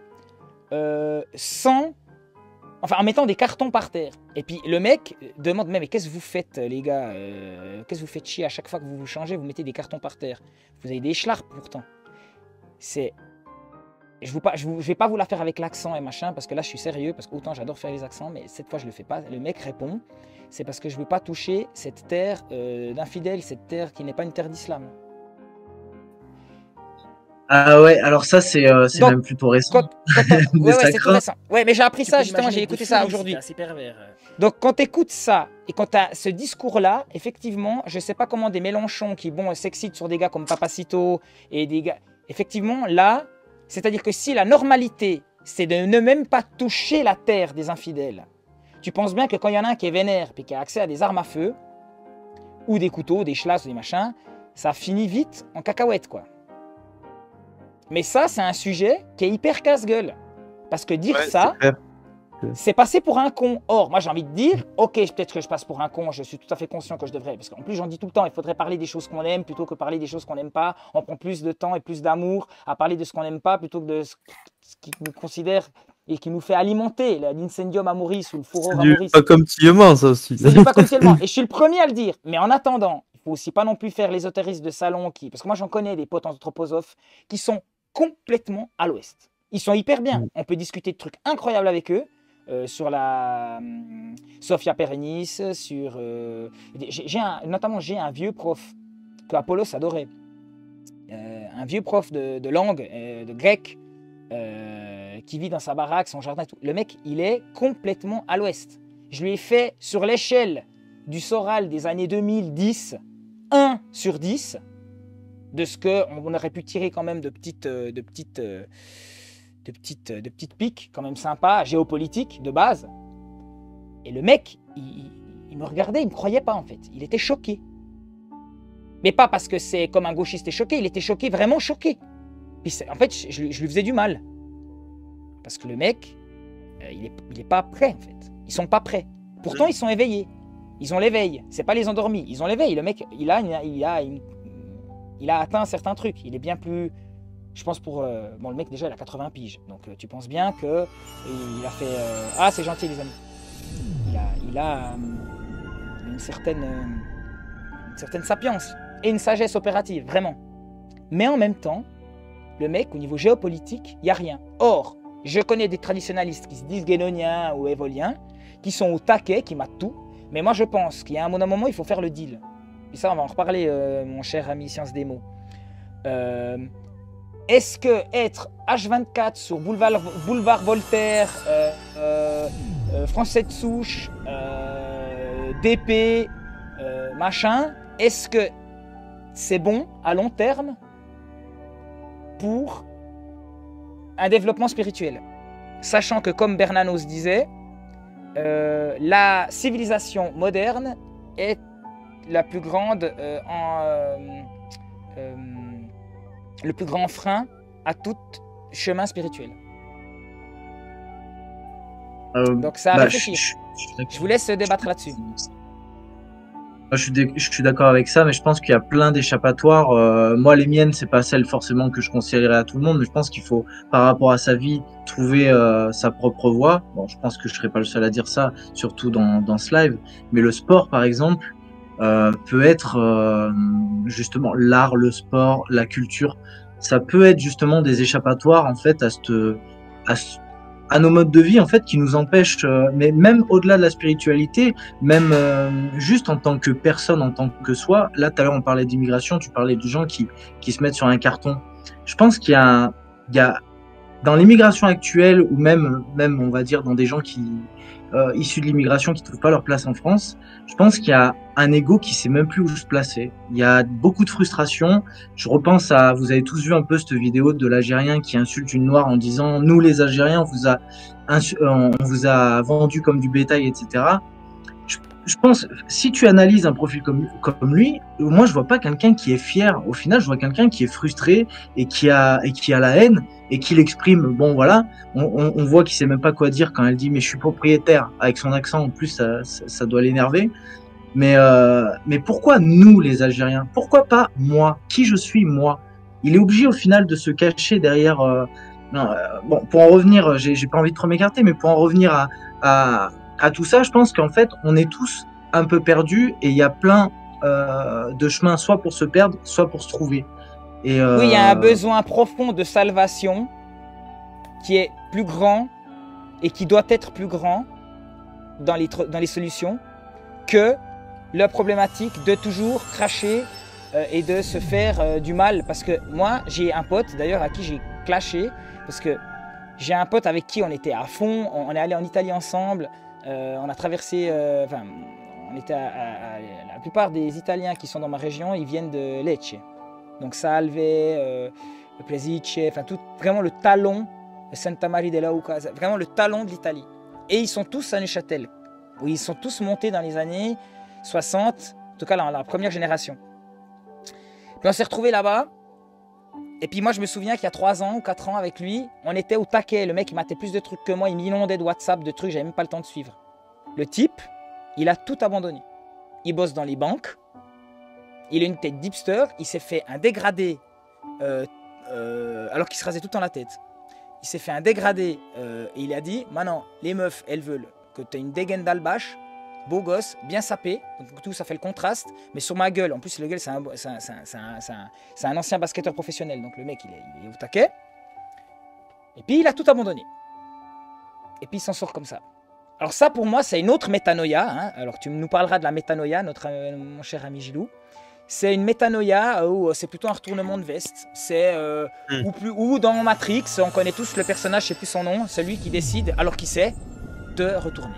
euh, sans enfin en mettant des cartons par terre. Et puis le mec demande mais, mais qu'est-ce que vous faites les gars Euh, Qu'est-ce que vous faites chier à chaque fois que vous vous changez Vous mettez des cartons par terre? Vous avez des schlarps pourtant. C'est je ne je, vous- je vais pas vous la faire avec l'accent et machin, parce que là je suis sérieux, parce que autant j'adore faire les accents, mais cette fois je le fais pas. Le mec répond, c'est parce que je veux pas toucher cette terre euh, d'infidèles, cette terre qui n'est pas une terre d'islam. Ah ouais, alors ça c'est euh, même plutôt récent. Quand- quand on- ouais, tout récent. Ouais, mais j'ai appris Tu ça justement, j'ai écouté ça aujourd'hui. c'est assez pervers. Donc quand tu écoutes ça et quand tu as ce discours-là, effectivement, je sais pas comment des Mélenchons qui bon s'excitent sur des gars comme Papacito et des gars, effectivement là, c'est-à-dire que si la normalité c'est de ne même pas toucher la terre des infidèles, tu penses bien que quand il y en a un qui est vénère puis qui a accès à des armes à feu ou des couteaux, des chlasses des machins, ça finit vite en cacahuète quoi. Mais ça c'est un sujet qui est hyper casse-gueule parce que dire Ouais, ça. C'est passer pour un con. Or, moi j'ai envie de dire, ok, peut-être que je passe pour un con, je suis tout à fait conscient que je devrais, parce qu'en plus j'en dis tout le temps, il faudrait parler des choses qu'on aime plutôt que parler des choses qu'on n'aime pas. On prend plus de temps et plus d'amour à parler de ce qu'on n'aime pas plutôt que de ce qui nous considère et qui nous fait alimenter l'incendium amoris ou le furor amoris. pas comme ça aussi. C'est pas comme. Et je suis le premier à le dire. Mais en attendant, il faut aussi pas non plus faire l'ésotérisme de salon qui. Parce que moi, j'en connais des potes anthroposophes qui sont complètement à l'ouest. Ils sont hyper bien. On peut discuter de trucs incroyables avec eux. Euh, sur la hum, Sophia Perennis, sur. euh, j'ai notamment, j'ai un vieux prof que Apollos adorait. Euh, un vieux prof de, langue, euh, de grec, euh, qui vit dans sa baraque, son jardin, tout. Le mec, il est complètement à l'ouest. Je lui ai fait sur l'échelle du Soral des années 2010, 1 sur 10 de ce que on aurait pu tirer quand même de petites, euh, de petites, euh, de petites, de petites piques quand même sympas, géopolitiques de base. Et le mec, il, il- il me regardait, il me croyait pas en fait. Il était choqué. Mais pas parce que c'est comme un gauchiste est choqué, il était choqué, vraiment choqué. Puis en fait, je, je lui- faisais du mal. Parce que le mec, euh, il, est, il est pas prêt en fait. Ils sont pas prêts. Pourtant, ils sont éveillés. Ils ont l'éveil. C'est pas les endormis. Ils ont l'éveil. Le mec, il a, il a, une- il a atteint certains trucs. Il est bien plus. Je pense pour. euh, bon, le mec déjà, il a 80 piges. Donc euh, tu penses bien que il a fait. euh, Ah, c'est gentil, les amis. Il a, euh, une certaine, euh, une certaine sapience et une sagesse opérative, vraiment. Mais en même temps, le mec, au niveau géopolitique, il n'y a rien. Or, je connais des traditionalistes qui se disent guénoniens ou évoliens, qui sont au taquet, qui matent tout. Mais moi, je pense qu'il y a un moment, il faut faire le deal. Et ça, on va en reparler, euh, mon cher ami Science Démo. Euh, Est-ce que être H24 sur Boulevard, Boulevard Voltaire, euh, euh, euh, Français de souche, DP, machin, est-ce que c'est bon à long terme pour un développement spirituel? Sachant que, comme Bernanos disait, la civilisation moderne est la plus grande en, le plus grand frein à tout chemin spirituel. Euh, Donc ça bah, réfléchir. je- je- Je vous laisse débattre là-dessus. Je suis, je d'accord avec ça, mais je pense qu'il y a plein d'échappatoires. Euh, moi, les miennes, c'est pas celles forcément que je conseillerais à tout le monde, mais je pense qu'il faut, par rapport à sa vie, trouver euh, sa propre voie. Bon, je pense que je serai pas le seul à dire ça, surtout dans, dans ce live. Mais le sport, par exemple, euh, peut être euh, justement l'art, le sport, la culture. Ça peut être justement des échappatoires en fait à nos modes de vie en fait qui nous empêchent, euh, mais même au-delà de la spiritualité, même juste en tant que personne, en tant que soi. Là, tout à l'heure, on parlait d'immigration, tu parlais de gens qui, qui se mettent sur un carton. Je pense qu'il y a, y a dans l'immigration actuelle, ou même, même, on va dire, dans des gens qui euh, issus de l'immigration qui trouvent pas leur place en France, je pense qu'il y a un ego qui sait même plus où se placer. Il y a beaucoup de frustration. Je repense à, vous avez tous vu un peu cette vidéo de l'Algérien qui insulte une noire en disant, nous les Algériens, on vous a, euh, on vous a vendu comme du bétail, etc je pense, si tu analyses un profil comme, lui, moi je vois pas quelqu'un qui est fier. Au final, je vois quelqu'un qui est frustré et qui a et qui a la haine et qui l'exprime. Bon voilà, on, on, on voit qu'il sait même pas quoi dire quand elle dit mais je suis propriétaire avec son accent. En plus, ça, ça, doit l'énerver. Mais euh, mais pourquoi nous les Algériens? Pourquoi pas moi? Qui je suis moi? Il est obligé au final de se cacher derrière. Euh, non, euh, bon, pour en revenir, j'ai j'ai pas envie de trop m'écarter, mais pour en revenir à, à à tout ça, je pense qu'en fait, on est tous un peu perdus et il y a plein euh, de chemins, soit pour se perdre, soit pour se trouver. Euh, Oui, il y a un besoin profond de salvation qui est plus grand et qui doit être plus grand dans les, dans les solutions que la problématique de toujours cracher euh, et de se faire du mal. Parce que moi, j'ai un pote d'ailleurs à qui j'ai clashé, parce que j'ai un pote avec qui on était à fond, on, est allé en Italie ensemble, on a traversé, euh, enfin, on était à, la plupart des Italiens qui sont dans ma région, ils viennent de Lecce. Donc Salve, euh, Plesice, enfin tout, vraiment le talon, Santa Maria della Uca, vraiment le talon de l'Italie. Et ils sont tous à Neuchâtel, où ils sont tous montés dans les années 60, en tout cas dans la première génération. Puis on s'est retrouvés là-bas, et puis moi je me souviens qu'il y a 3 ans ou 4 ans avec lui, on était au taquet, le mec il matait plus de trucs que moi, il m'inondait de WhatsApp, de trucs, j'avais même pas le temps de suivre. Le type, il a tout abandonné. Il bosse dans les banques, il a une tête d'hipster, il s'est fait un dégradé euh, euh, alors qu'il se rasait tout le la tête. Il s'est fait un dégradé euh, et il a dit maintenant les meufs elles veulent que tu aies une dégaine d'albache, beau gosse, bien sapé, donc tout ça fait le contraste, mais sur ma gueule, en plus le gueule c'est un, ancien basketteur professionnel, donc le mec il est, il est au taquet. Et puis il a tout abandonné. Et puis il s'en sort comme ça. Alors ça pour moi c'est une autre métanoïa, hein. alors tu nous parleras de la métanoïa, notre, euh, mon cher ami Gilou c'est une métanoïa où euh, c'est plutôt un retournement de veste. C'est euh, Hmm. ou, plus, ou dans Matrix, on connaît tous le personnage, je sais plus son nom, celui qui décide, alors qu'il sait, de retourner.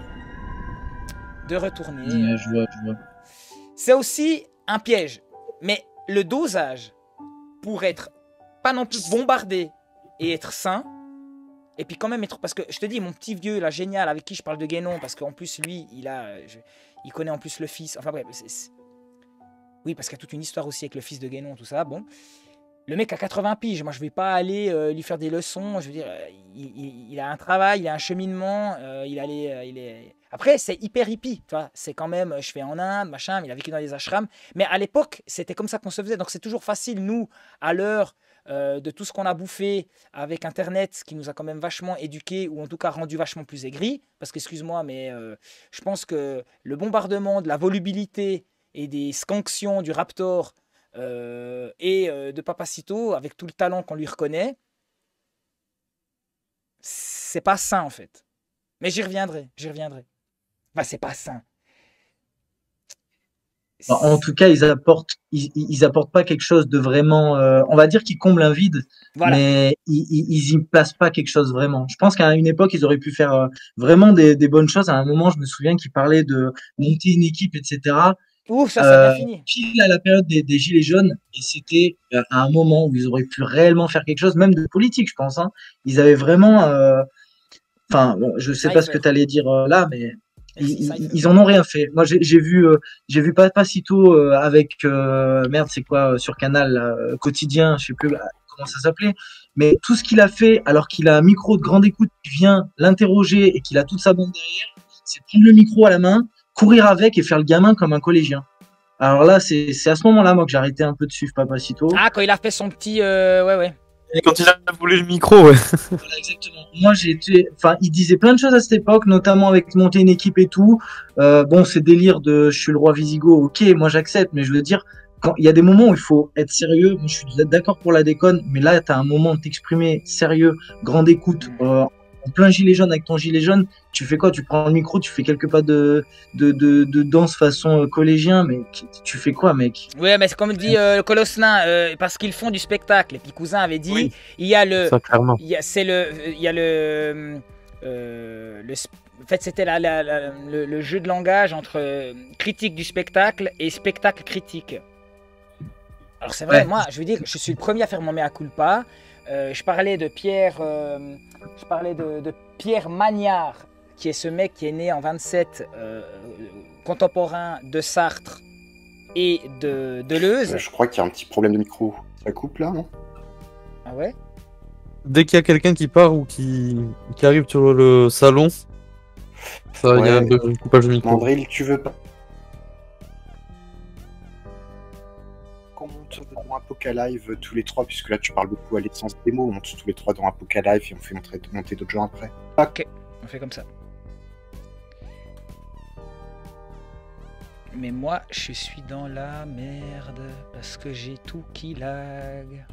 De retourner. Ouais, je vois, je vois. C'est aussi un piège. Mais le dosage pour être pas non plus bombardé et être sain, et puis quand même être. Parce que je te dis, mon petit vieux là, génial, avec qui je parle de Guénon, parce qu'en plus, lui, il a. euh, je- il connaît en plus le fils. Enfin bref, c'est- c'est- Oui, parce qu'il y a toute une histoire aussi avec le fils de Guénon, tout ça. Bon. Le mec a 80 piges. Moi, je vais pas aller euh, lui faire des leçons. Je veux dire, euh, il, il- il a un travail, il a un cheminement. euh, il, allait, euh, il est. Après, c'est hyper hippie. Tu vois, c'est quand même. Je fais en Inde, machin. Il a vécu dans des ashrams. Mais à l'époque, c'était comme ça qu'on se faisait. Donc, c'est toujours facile, nous, à l'heure euh, de tout ce qu'on a bouffé avec Internet, qui nous a quand même vachement éduqués, ou en tout cas rendu vachement plus aigris. Parce que, excuse-moi, mais euh, je pense que le bombardement de la volubilité et des scanctions du Raptor euh, et euh, de Papacito, avec tout le talent qu'on lui reconnaît, c'est pas sain en fait. Mais j'y reviendrai, j'y reviendrai. Enfin, c'est pas sain. Bah, En tout cas, ils apportent, ils, apportent pas quelque chose de vraiment. euh, on va dire qu'ils comblent un vide, Voilà. mais ils, ils, ils y placent pas quelque chose vraiment. Je pense qu'à une époque, ils auraient pu faire euh, vraiment des, des bonnes choses. À un moment, je me souviens qu'ils parlaient de monter une équipe, etc. Ouf, ça, ça Euh, fini. pile à la période des, des gilets jaunes, et c'était euh, à un moment où ils auraient pu réellement faire quelque chose, même de politique, je pense. Hein. Ils avaient vraiment. Enfin, bon, je sais pas ce que tu allais dire là, mais ils, en ont rien fait. Moi, j'ai j'ai vu, euh, j'ai vu Papacito euh, avec euh, merde, c'est quoi sur Canal euh, quotidien, je sais plus euh, comment ça s'appelait, mais tout ce qu'il a fait, alors qu'il a un micro de grande écoute qui vient l'interroger et qu'il a toute sa bande derrière, c'est prendre le micro à la main, courir avec et faire le gamin comme un collégien. Alors là, c'est c'est à ce moment-là, moi, que j'ai arrêté un peu de suivre Papacito. Ah, quand il a fait son petit. euh, ouais, ouais. Quand il a volé le micro, ouais. Voilà, exactement. Moi, j'ai été, enfin, il disait plein de choses à cette époque, notamment avec monter une équipe et tout. Euh, bon, ces délires de je suis le roi Visigo, ok, moi j'accepte, mais je veux dire, quand il y a des moments où il faut être sérieux, je suis d'accord pour la déconne, mais là, tu as un moment de t'exprimer sérieux, grande écoute, euh, en plein gilet jaune avec ton gilet jaune, tu fais quoi? Tu prends le micro, tu fais quelques pas de, de, de, de danse façon euh, collégien, mais tu fais quoi, mec? Ouais, mais c'est comme dit euh, le Colosse Nain, euh, parce qu'ils font du spectacle. Et puis Cousin avait dit Oui. il y a le. Ça, clairement. Il y a, c'est le, il y a le, euh, le en fait, c'était la- la- la- le, le jeu de langage entre critique du spectacle et spectacle critique. Alors c'est vrai, Ouais. moi, je veux dire, je suis le premier à faire mon mea culpa. Euh, je parlais de Pierre, euh, je parlais de, de Pierre Magnard, qui est ce mec qui est né en 27, euh, contemporain de Sartre et de Deleuze. Euh, je crois qu'il y a un petit problème de micro. Ça coupe là, non? Ah ouais? Dès qu'il y a quelqu'un qui part ou qui, qui arrive sur le salon, ça, il y a un coupage de micro. Mandril, tu veux pas Live tous les trois, puisque là tu parles beaucoup à l'essence des mots, on monte tous les trois dans Apoca Live et on fait monter, monter d'autres gens après. Ok, on fait comme ça. Mais moi, je suis dans la merde parce que j'ai tout qui lag.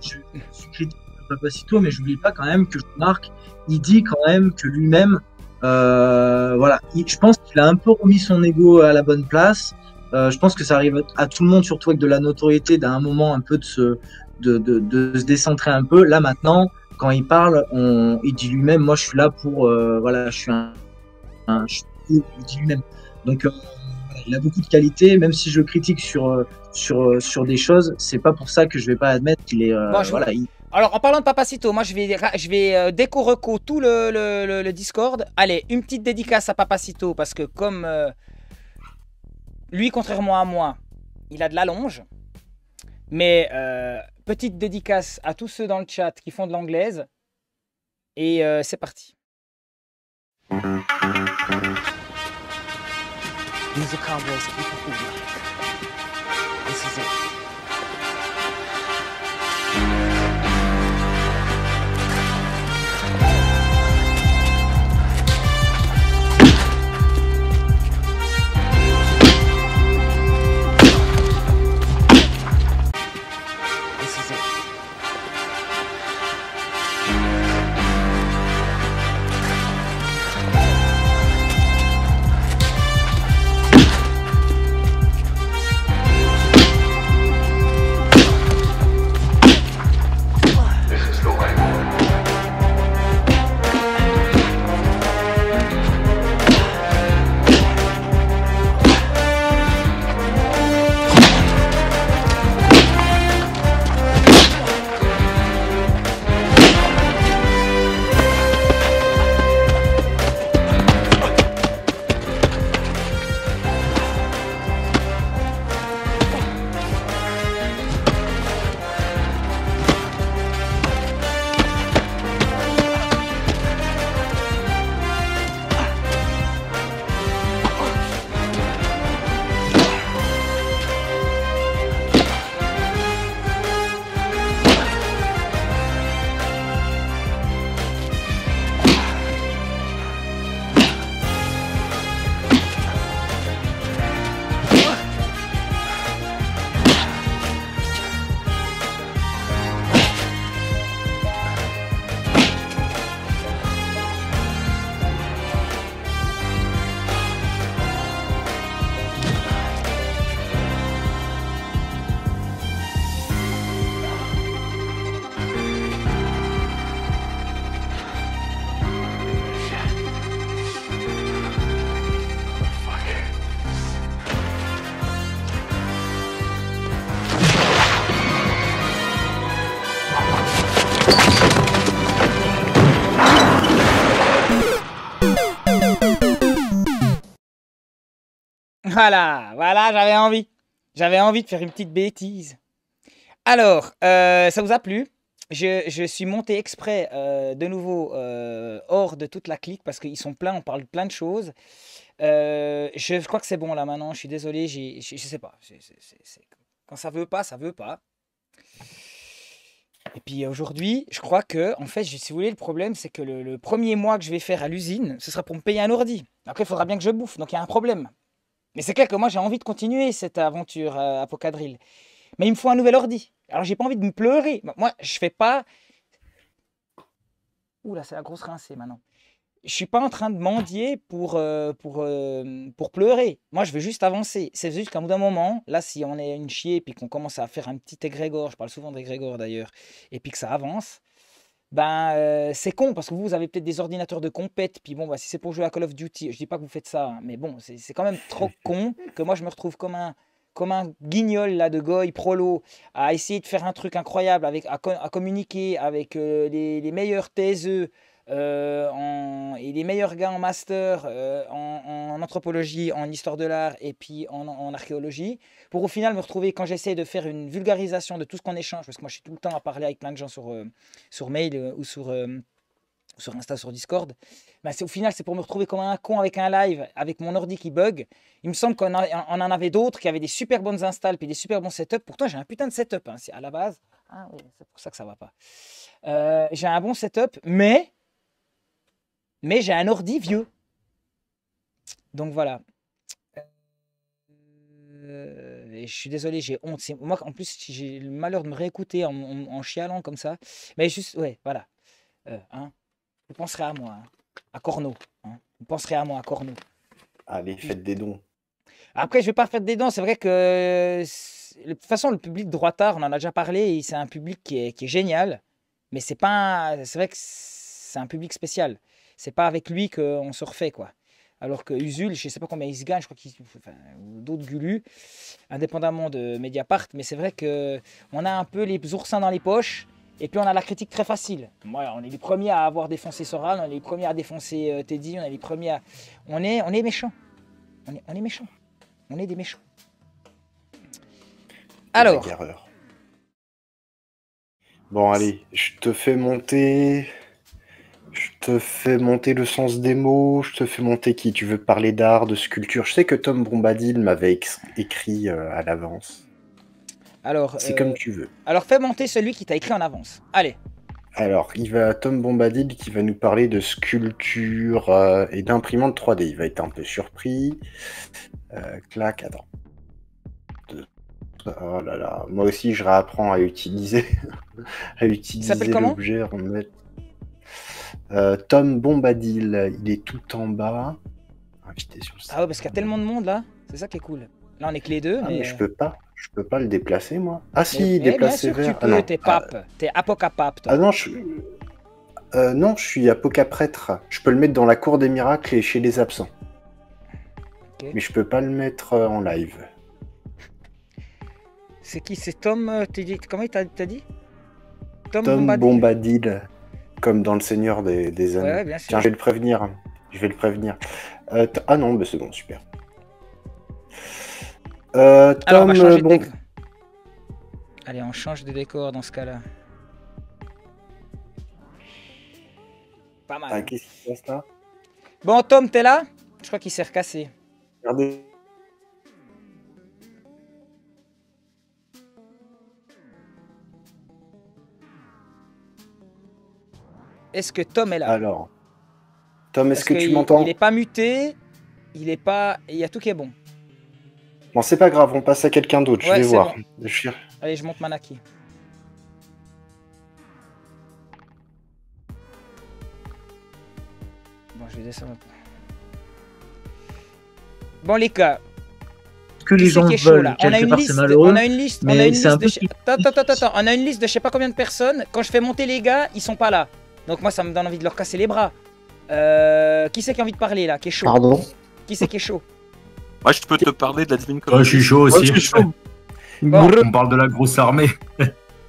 je, je suis critique de Papacito, mais j'oublie pas quand même que Marc, il dit quand même que lui-même, euh, voilà, il- je pense qu'il a un peu remis son ego à la bonne place. Euh, je pense que ça arrive à tout le monde, surtout avec de la notoriété, d'un moment un peu de se, de, de, de se décentrer un peu. Là maintenant, quand il parle, on, il dit lui-même, moi je suis là pour, euh, voilà, je suis un, un je, il dit lui-même. Donc euh, il a beaucoup de qualités, même si je le critique sur sur sur des choses, c'est pas pour ça que je vais pas admettre qu'il est, Bon, voilà, il- Alors, en parlant de Papacito, moi, je vais, je vais déco reco tout le, le- le- le Discord. Allez, une petite dédicace à Papacito parce que comme lui, contrairement à moi, il a de la longe. Mais euh, petite dédicace à tous ceux dans le chat qui font de l'anglaise. Et euh, c'est parti. Voilà, voilà, j'avais envie. J'avais envie de faire une petite bêtise. Alors, euh, ça vous a plu? Je, je suis monté exprès euh, de nouveau euh, hors de toute la clique parce qu'ils sont pleins, on parle plein de choses. Je, crois que c'est bon là maintenant, je suis désolé, je, je sais pas. Quand ça veut pas, ça veut pas. Et puis aujourd'hui, je crois que, en fait, si vous voulez, le problème, c'est que le, le premier mois que je vais faire à l'usine, ce sera pour me payer un ordi. Après, il faudra bien que je bouffe, donc il y a un problème. Mais c'est clair que moi, j'ai envie de continuer cette aventure euh, Apocadrille. Mais il me faut un nouvel ordi. Alors, j'ai pas envie de me pleurer. Moi, je fais pas. Ouh là, c'est la grosse rincée maintenant. Je suis pas en train de mendier pour, euh, pour, euh, pour pleurer. Moi, je veux juste avancer. C'est juste qu'à bout d'un moment, là, si on est une chier, puis qu'on commence à faire un petit égrégore, je parle souvent d'égrégore d'ailleurs, et puis que ça avance, ben euh, c'est con parce que vous, vous avez peut-être des ordinateurs de compète, puis bon, bah, si c'est pour jouer à Call of Duty, je dis pas que vous faites ça, hein, mais bon, c'est quand même trop con que moi je me retrouve comme un, comme un guignol là de goy prolo à essayer de faire un truc incroyable avec à, co- à communiquer avec euh, les, les meilleurs TSE euh, en- et les meilleurs gars en master en, en anthropologie, en histoire de l'art et puis en, en archéologie, pour au final me retrouver quand j'essaie de faire une vulgarisation de tout ce qu'on échange, parce que moi je suis tout le temps à parler avec plein de gens sur, euh, sur mail euh, ou sur, euh, sur Insta, sur Discord, c'est- au final c'est pour me retrouver comme un con avec un live, avec mon ordi qui bug. Il me semble qu'on en, avait d'autres qui avaient des super bonnes installs puis des super bons setups. Pourtant j'ai un putain de setup, hein, à la base. Ah oui, c'est pour ça que ça va pas. J'ai un bon setup, mais mais j'ai un ordi vieux. Donc voilà. Euh, et je suis désolé, j'ai honte. C'est- Moi, en plus, j'ai le malheur de me réécouter en, en- en chialant comme ça. Mais juste, ouais, voilà. Euh, hein, vous penserez à moi, hein, à Corneau. hein. Vous penserez à moi, à Corneau. Allez, faites des dons. Après, je vais pas faire des dents. C'est vrai que, de toute façon, le public droitard, on en a déjà parlé, c'est un public qui est, qui est génial. Mais c'est pas, un- c'est vrai que c'est un public spécial. C'est pas avec lui qu'on se refait, quoi. Alors que Usul, je sais pas combien il se gagne, je crois qu'il, enfin, ou d'autres Gulu, indépendamment de Mediapart. Mais c'est vrai que on a un peu les oursins dans les poches. Et puis on a la critique très facile. Moi, on est les premiers à avoir défoncé Soral, on est les premiers à défoncer euh, Teddy, on est les premiers à... On est, on est méchants. On est, on est méchants. On est des méchants. Alors. Bon, allez, je te fais monter. Je te fais monter le sens des mots. Je te fais monter qui Tu veux parler d'art, de sculpture Je sais que Tom Bombadil m'avait écrit euh, à l'avance. alors, C'est euh, comme tu veux. alors fais monter celui qui t'a écrit en avance. Allez. Alors, il va Tom Bombadil qui va nous parler de sculpture euh, et d'imprimante 3D. Il va être un peu surpris. Euh, clac, attends. Oh là là, moi aussi je réapprends à utiliser à utiliser s'appelle comment? l'objet. remettre- Euh, Tom Bombadil, il est tout en bas. Invité sur le Ah ouais, parce qu'il y a tellement de monde là. C'est ça qui est cool. Là, on est que les deux. Ah, mais... mais je peux pas, je peux pas le déplacer moi. Ah si, Mais- mais bien déplacer sûr tu peux, ah, non. t'es Ah, pape. T'es apocapape, toi. Ah non, je euh, non, je suis apocaprêtre. Je peux le mettre dans la cour des miracles et chez les absents. Mais je peux pas le mettre euh, en live. C'est qui? C'est Tom. Comment il t'a t'a dit? Tom, Tom Bombadil Bombadil, comme dans le Seigneur des, des Anneaux. Ouais, ouais, bien sûr. Tiens, je vais le prévenir. Je vais le prévenir. Euh, ah non, bah c'est bon, super. Euh, Tom Alors, on va changer de Bon- décor. Allez, on change de décor dans ce cas-là. Pas mal. Ah, qu'est-ce qui se passe là? Bon, Tom, t'es là? Je crois qu'il s'est recassé. Regardez. Est-ce que Tom est là Alors, Tom, est-ce que tu m'entends Il est pas muté. Il est pas. Il y a tout qui est bon. Bon, c'est pas grave, on passe à quelqu'un d'autre. Ouais, je vais voir. bon. Je suis- Allez, je monte Manaki. Bon, je vais descendre un peu. Bon, les gars. Que les gens chaud, veulent. là? On a, une part, liste, malheureux. on a une liste, on a une liste de attends, attends, attends, on a une liste de je sais pas combien de personnes. Quand je fais monter les gars, ils sont pas là. Donc moi, ça me donne envie de leur casser les bras. Euh, qui c'est qui a envie de parler là Qui est chaud? Pardon? Qui c'est qui est chaud? Moi, je peux te parler de la Divine Ouais, je suis chaud Comedy. aussi. Je suis chaud. Bon. On parle de la grosse armée.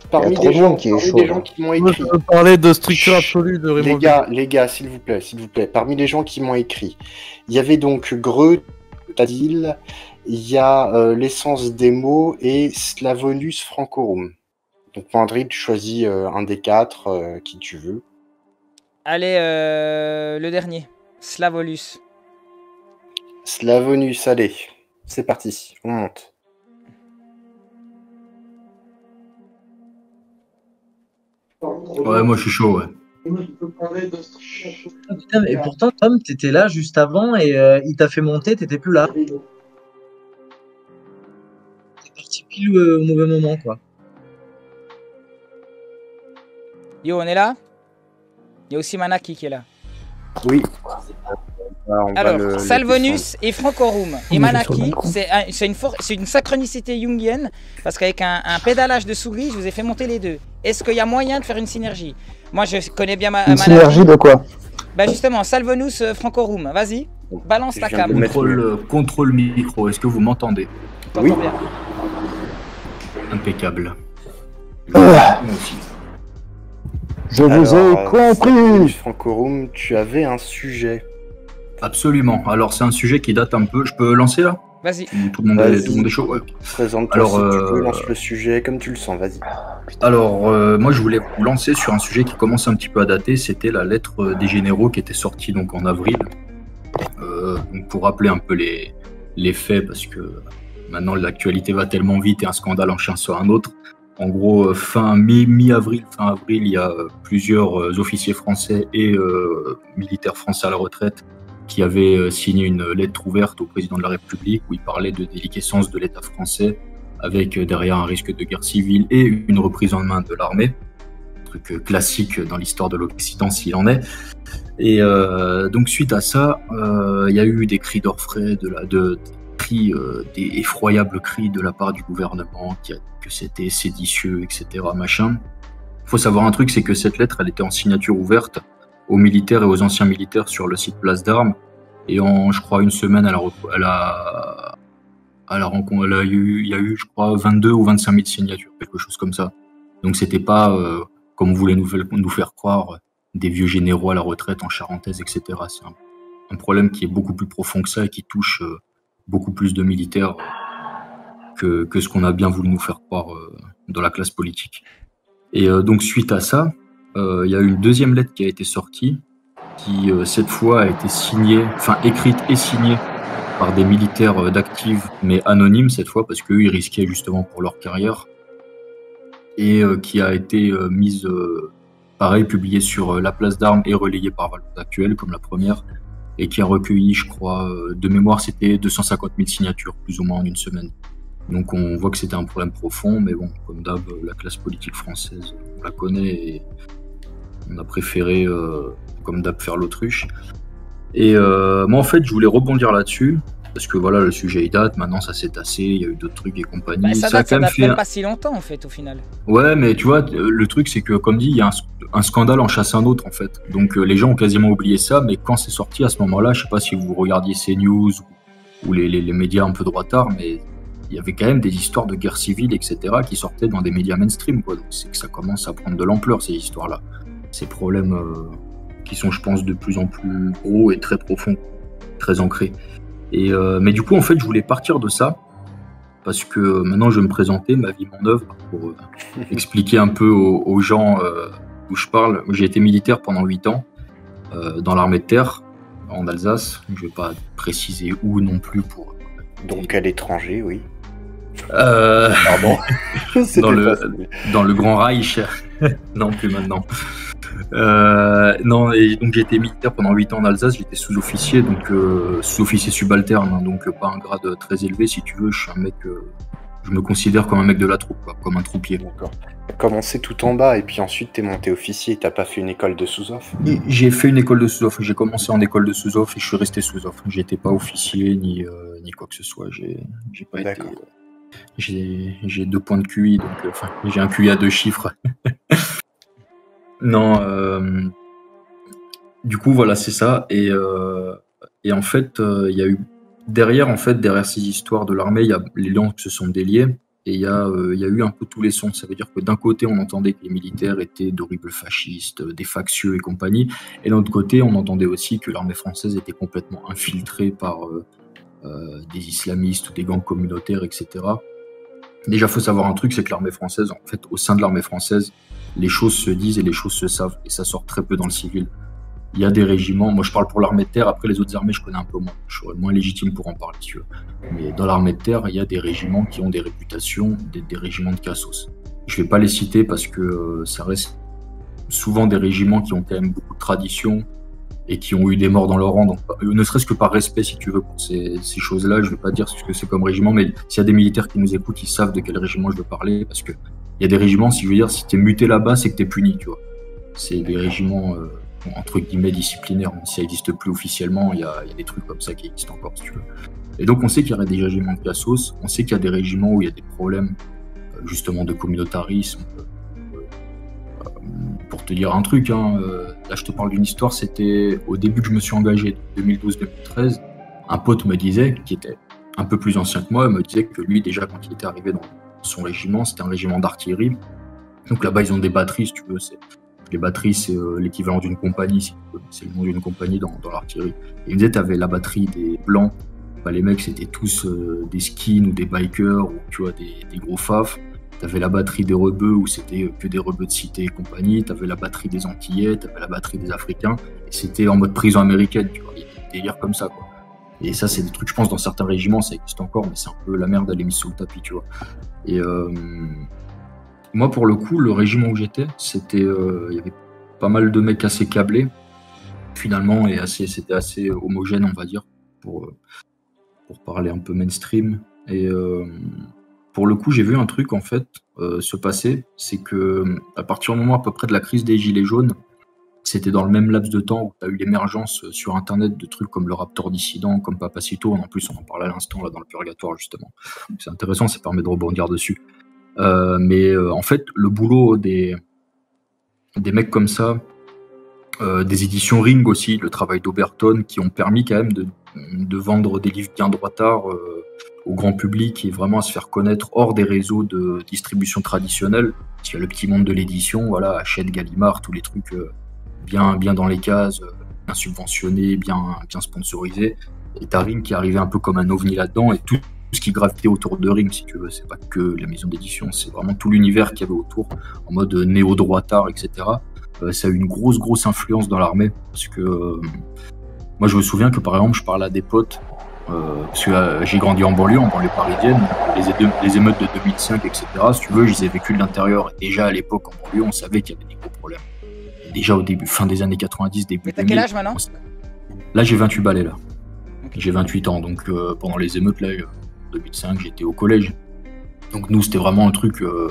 Parmi trop les de gens, monde qui est parmi chaud, les là. gens qui m'ont Moi, je écrit. veux parler de structure absolue de Les gars, les gars, s'il vous plaît, s'il vous plaît, parmi les gens qui m'ont écrit, il y avait donc Greux, Tadil il y a euh, l'essence des mots et Slavonus Francorum. Donc Mandry, tu choisis euh, un des quatre euh, qui tu veux. Allez, euh, le dernier. Slavolus. Slavonus, allez, c'est parti, on monte. Ouais, moi je suis chaud, ouais. Ah, putain, et pourtant, Tom, t'étais là juste avant et euh, il t'a fait monter, t'étais plus là. T'es parti pile euh, au mauvais moment, quoi. Yo, on est là? Il y a aussi Manaki qui est là. Oui. Va Alors, le- le Salvonus et Francorum. Et On est Manaki, c'est un- c'est une, une synchronicité jungienne, parce qu'avec un, un pédalage de souris, je vous ai fait monter les deux. Est-ce qu'il y a moyen de faire une synergie? Moi, je connais bien ma, Une Manaki. synergie de quoi? Bah justement, Salvonus euh, Francorum. Vas-y, balance ta cam. Contrôle, euh, contrôle micro, est-ce que vous m'entendez? Oui. bien. Impeccable. Ah. Moi aussi. Je vous ai euh, compris Francorum, tu avais un sujet. Absolument. Alors c'est un sujet qui date un peu. Je peux lancer là? Vas-y. Tout le monde est, tout le monde est chaud. Ouais. Présente-toi Alors, si tu veux, euh, lance le sujet comme tu le sens, vas-y. Alors, euh, moi, je voulais vous lancer sur un sujet qui commence un petit peu à dater. C'était la lettre des généraux qui était sortie donc en avril. Euh, donc, pour rappeler un peu les, les faits, parce que maintenant l'actualité va tellement vite et un scandale en chien sur un autre. En gros, euh, fin mi- mi-avril, fin avril, il y a euh, plusieurs euh, officiers français et militaires français à la retraite qui avaient signé une lettre ouverte au président de la République où il parlait de déliquescence de l'État français avec derrière un risque de guerre civile et une reprise en main de l'armée, truc classique dans l'histoire de l'Occident s'il en est. Et donc suite à ça, il y a eu des cris d'orfraie, de la, de, euh, des effroyables cris de la part du gouvernement que c'était séditieux, etc. Machin. faut savoir un truc, c'est que cette lettre, elle était en signature ouverte aux militaires et aux anciens militaires sur le site Place d'Armes. Et en, je crois, une semaine, elle a, elle a, elle a eu, il y a eu, je crois, 22 ou 25 000 signatures, quelque chose comme ça. Donc c'était pas, euh, comme on voulait nous, faire- croire, des vieux généraux à la retraite en charentaise, etc. C'est un, un problème qui est beaucoup plus profond que ça et qui touche euh, beaucoup plus de militaires que, ce qu'on a bien voulu nous faire croire euh, dans la classe politique. Et euh, donc suite à ça, euh, il y a eu une deuxième lettre qui a été sortie, qui cette fois a été signée, enfin écrite et signée par des militaires d'active, mais anonymes cette fois, parce qu'eux, ils risquaient justement pour leur carrière, et qui a été mise, pareil, publiée sur la place d'armes et relayée par Valeurs Actuelles, comme la première, et qui a recueilli, je crois, euh, de mémoire, c'était 250 000 signatures, plus ou moins en une semaine. Donc on voit que c'était un problème profond, mais bon, comme d'hab, la classe politique française, on la connaît, et on a préféré, euh, comme d'hab, faire l'autruche. Et euh, moi, en fait, je voulais rebondir là-dessus, parce que voilà, le sujet il date, maintenant ça s'est tassé, il y a eu d'autres trucs et compagnie. Bah, ça a date, ça quand même date fait même pas si longtemps en fait au final. Ouais, mais tu vois, le truc, c'est que, comme dit, il y a un, un scandale en chasse un autre, en fait. Donc, euh, les gens ont quasiment oublié ça, mais quand c'est sorti à ce moment-là, je sais pas si vous regardiez CNews ou, ou les, les- les médias un peu droitards, mais il y avait quand même des histoires de guerre civile, etc., qui sortaient dans des médias mainstream, quoi. Donc, c'est que ça commence à prendre de l'ampleur, ces histoires-là. Ces problèmes euh, qui sont, je pense, de plus en plus gros et très profonds, très ancrés. Et, euh, mais du coup, en fait, je voulais partir de ça, parce que euh, maintenant je vais me présenter, ma vie, mon œuvre, pour euh, expliquer un peu aux, aux gens où je parle. J'ai été militaire pendant 8 ans dans l'armée de terre en Alsace. Je vais pas préciser où non plus pour. Donc à l'étranger, oui. Euh, Pardon. Dans, le, facile. dans le Grand Reich. non, plus maintenant. Euh, non, et donc j'ai été militaire pendant 8 ans en Alsace, j'étais sous-officier, donc euh, sous-officier subalterne, hein, donc pas un grade très élevé si tu veux, je suis un mec, euh, je me considère comme un mec de la troupe, quoi, comme un troupier. D'accord. T'as commencé tout en bas et puis ensuite t'es monté officier, t'as pas fait une école de sous-off? J'ai fait une école de sous-off, j'ai commencé en école de sous-off et je suis resté sous-off. J'étais pas officier ni, ni quoi que ce soit, j'ai pas été... J'ai j'ai deux points de QI, donc enfin, j'ai un QI à deux chiffres. non, euh, du coup, voilà, c'est ça. Et, euh, en fait, euh, il y a eu derrière, en fait, derrière ces histoires de l'armée, il y a les liens qui se sont déliés. Et il y, a, eu un peu tous les sons. Ça veut dire que d'un côté, on entendait que les militaires étaient d'horribles fascistes, des factieux et compagnie. Et d'un autre côté, on entendait aussi que l'armée française était complètement infiltrée par, des islamistes ou des gangs communautaires, etc. Déjà, faut savoir un truc, c'est que l'armée française, en fait, au sein de l'armée française, les choses se disent et les choses se savent, et ça sort très peu dans le civil. Il y a des régiments, moi je parle pour l'armée de terre, après les autres armées je connais un peu moins, je serais moins légitime pour en parler tu veux. Mais dans l'armée de terre, il y a des régiments qui ont des réputations, des, des régiments de cassos. Je vais pas les citer parce que euh, ça reste souvent des régiments qui ont quand même beaucoup de tradition et qui ont eu des morts dans leur rang. Donc, euh, ne serait-ce que par respect, si tu veux, pour ces, ces choses-là, je vais pas dire ce que c'est comme régiment, mais s'il y a des militaires qui nous écoutent, ils savent de quel régiment je veux parler, parce que il y a des régiments, si je veux dire, si t'es muté là-bas, c'est que t'es puni, tu vois. C'est des régiments euh, entre guillemets disciplinaires, si ça n'existe plus officiellement, il y a, il y a des trucs comme ça qui existent encore, si tu veux. Et donc on sait qu'il y a des régiments de cassos, on sait qu'il y a des régiments où il y a des problèmes euh, justement de communautarisme. Euh, Pour te dire un truc, hein, euh, là je te parle d'une histoire, c'était au début que je me suis engagé, 2012-2013, un pote me disait, qui était un peu plus ancien que moi, me disait que lui déjà quand il était arrivé dans son régiment, c'était un régiment d'artillerie. Donc là-bas ils ont des batteries, si tu veux, les batteries, c'est euh, l'équivalent d'une compagnie, si c'est le nom d'une compagnie dans, l'artillerie. Et il me disait, tu avais la batterie des blancs, bah, les mecs c'était tous euh, des skins ou des bikers ou tu vois, des, gros faf. Tu avais la batterie des rebeux où c'était euh, que des rebeux de cité et compagnie. Tu avais la batterie des Antillais, tu avais la batterie des Africains. Et c'était en mode prison américaine, tu vois. Il y a des délires comme ça, quoi. Et ça, c'est des trucs, je pense, dans certains régiments, ça existe encore, mais c'est un peu la merde à les mise sous le tapis, tu vois. Et euh, moi, pour le coup, le régiment où j'étais, c'était, euh, il y avait pas mal de mecs assez câblés, finalement, et assez, c'était assez homogène, on va dire, pour, euh, pour parler un peu mainstream. Et euh, pour le coup, j'ai vu un truc, en fait, euh, se passer, c'est que à partir du moment à peu près de la crise des Gilets jaunes, c'était dans le même laps de temps où tu as eu l'émergence euh, sur Internet de trucs comme le Raptor dissident, comme Papacito. En plus, on en parle à l'instant là dans le purgatoire justement. C'est intéressant, ça permet de rebondir dessus. Euh, mais euh, en fait, le boulot des, des mecs comme ça, des éditions Ring aussi, le travail d'Oberton, qui ont permis quand même de, de vendre des livres bien droitards euh, au grand public et vraiment à se faire connaître hors des réseaux de distribution traditionnels. Parce qu'il y a le petit monde de l'édition, voilà, Hachette, Gallimard, tous les trucs bien, bien dans les cases, euh, bien subventionnés, bien, bien sponsorisés. Et t'as qui est arrivé un peu comme un ovni là-dedans et tout ce qui gravitait autour de Ring, si tu veux. C'est pas que la maison d'édition, c'est vraiment tout l'univers qu'il y avait autour, en mode néo-droitard, etc. Euh, ça a eu une grosse, grosse influence dans l'armée. Parce que euh, moi, je me souviens que par exemple, je parlais à des potes, euh, parce que euh, j'ai grandi en banlieue, en banlieue parisienne, les, émeutes de 2005, etc. Si tu veux, je les ai vécues de l'intérieur. Déjà à l'époque, en banlieue, on savait qu'il y avait des gros problèmes. Déjà au début, fin des années 90, début T'as 2000, quel âge maintenant Là, j'ai 28 balais, là. J'ai 28 ans, donc euh, pendant les émeutes, là, euh, 2005, j'étais au collège. Donc nous, c'était vraiment un truc euh,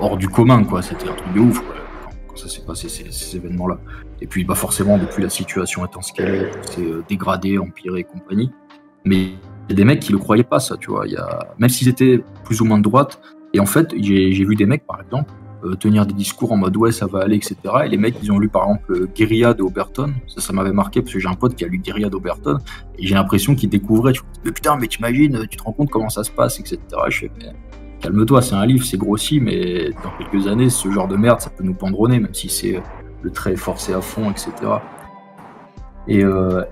hors du commun, quoi. C'était un truc de ouf, quoi, quand, ça s'est passé, ces, ces événements-là. Et puis, bah, forcément, depuis, la situation étant ce qu'elle est, c'est euh, dégradé, empiré et compagnie. Mais il y a des mecs qui le croyaient pas, ça, tu vois. Y a... Même s'ils étaient plus ou moins de droite. Et en fait, j'ai vu des mecs, par exemple, euh, tenir des discours en mode ouais, ça va aller, etc. Et les mecs, ils ont lu par exemple euh, Guérilla de. Ça, ça m'avait marqué parce que j'ai un pote qui a lu Guérilla d'Oberton. Et j'ai l'impression qu'il découvrait. Dis, mais putain, mais t'imagines, tu te rends compte comment ça se passe, etc. Je fais, mais calme-toi, c'est un livre, c'est grossi, mais dans quelques années, ce genre de merde, ça peut nous nez, même si c'est euh, le trait forcé à fond, etc. Et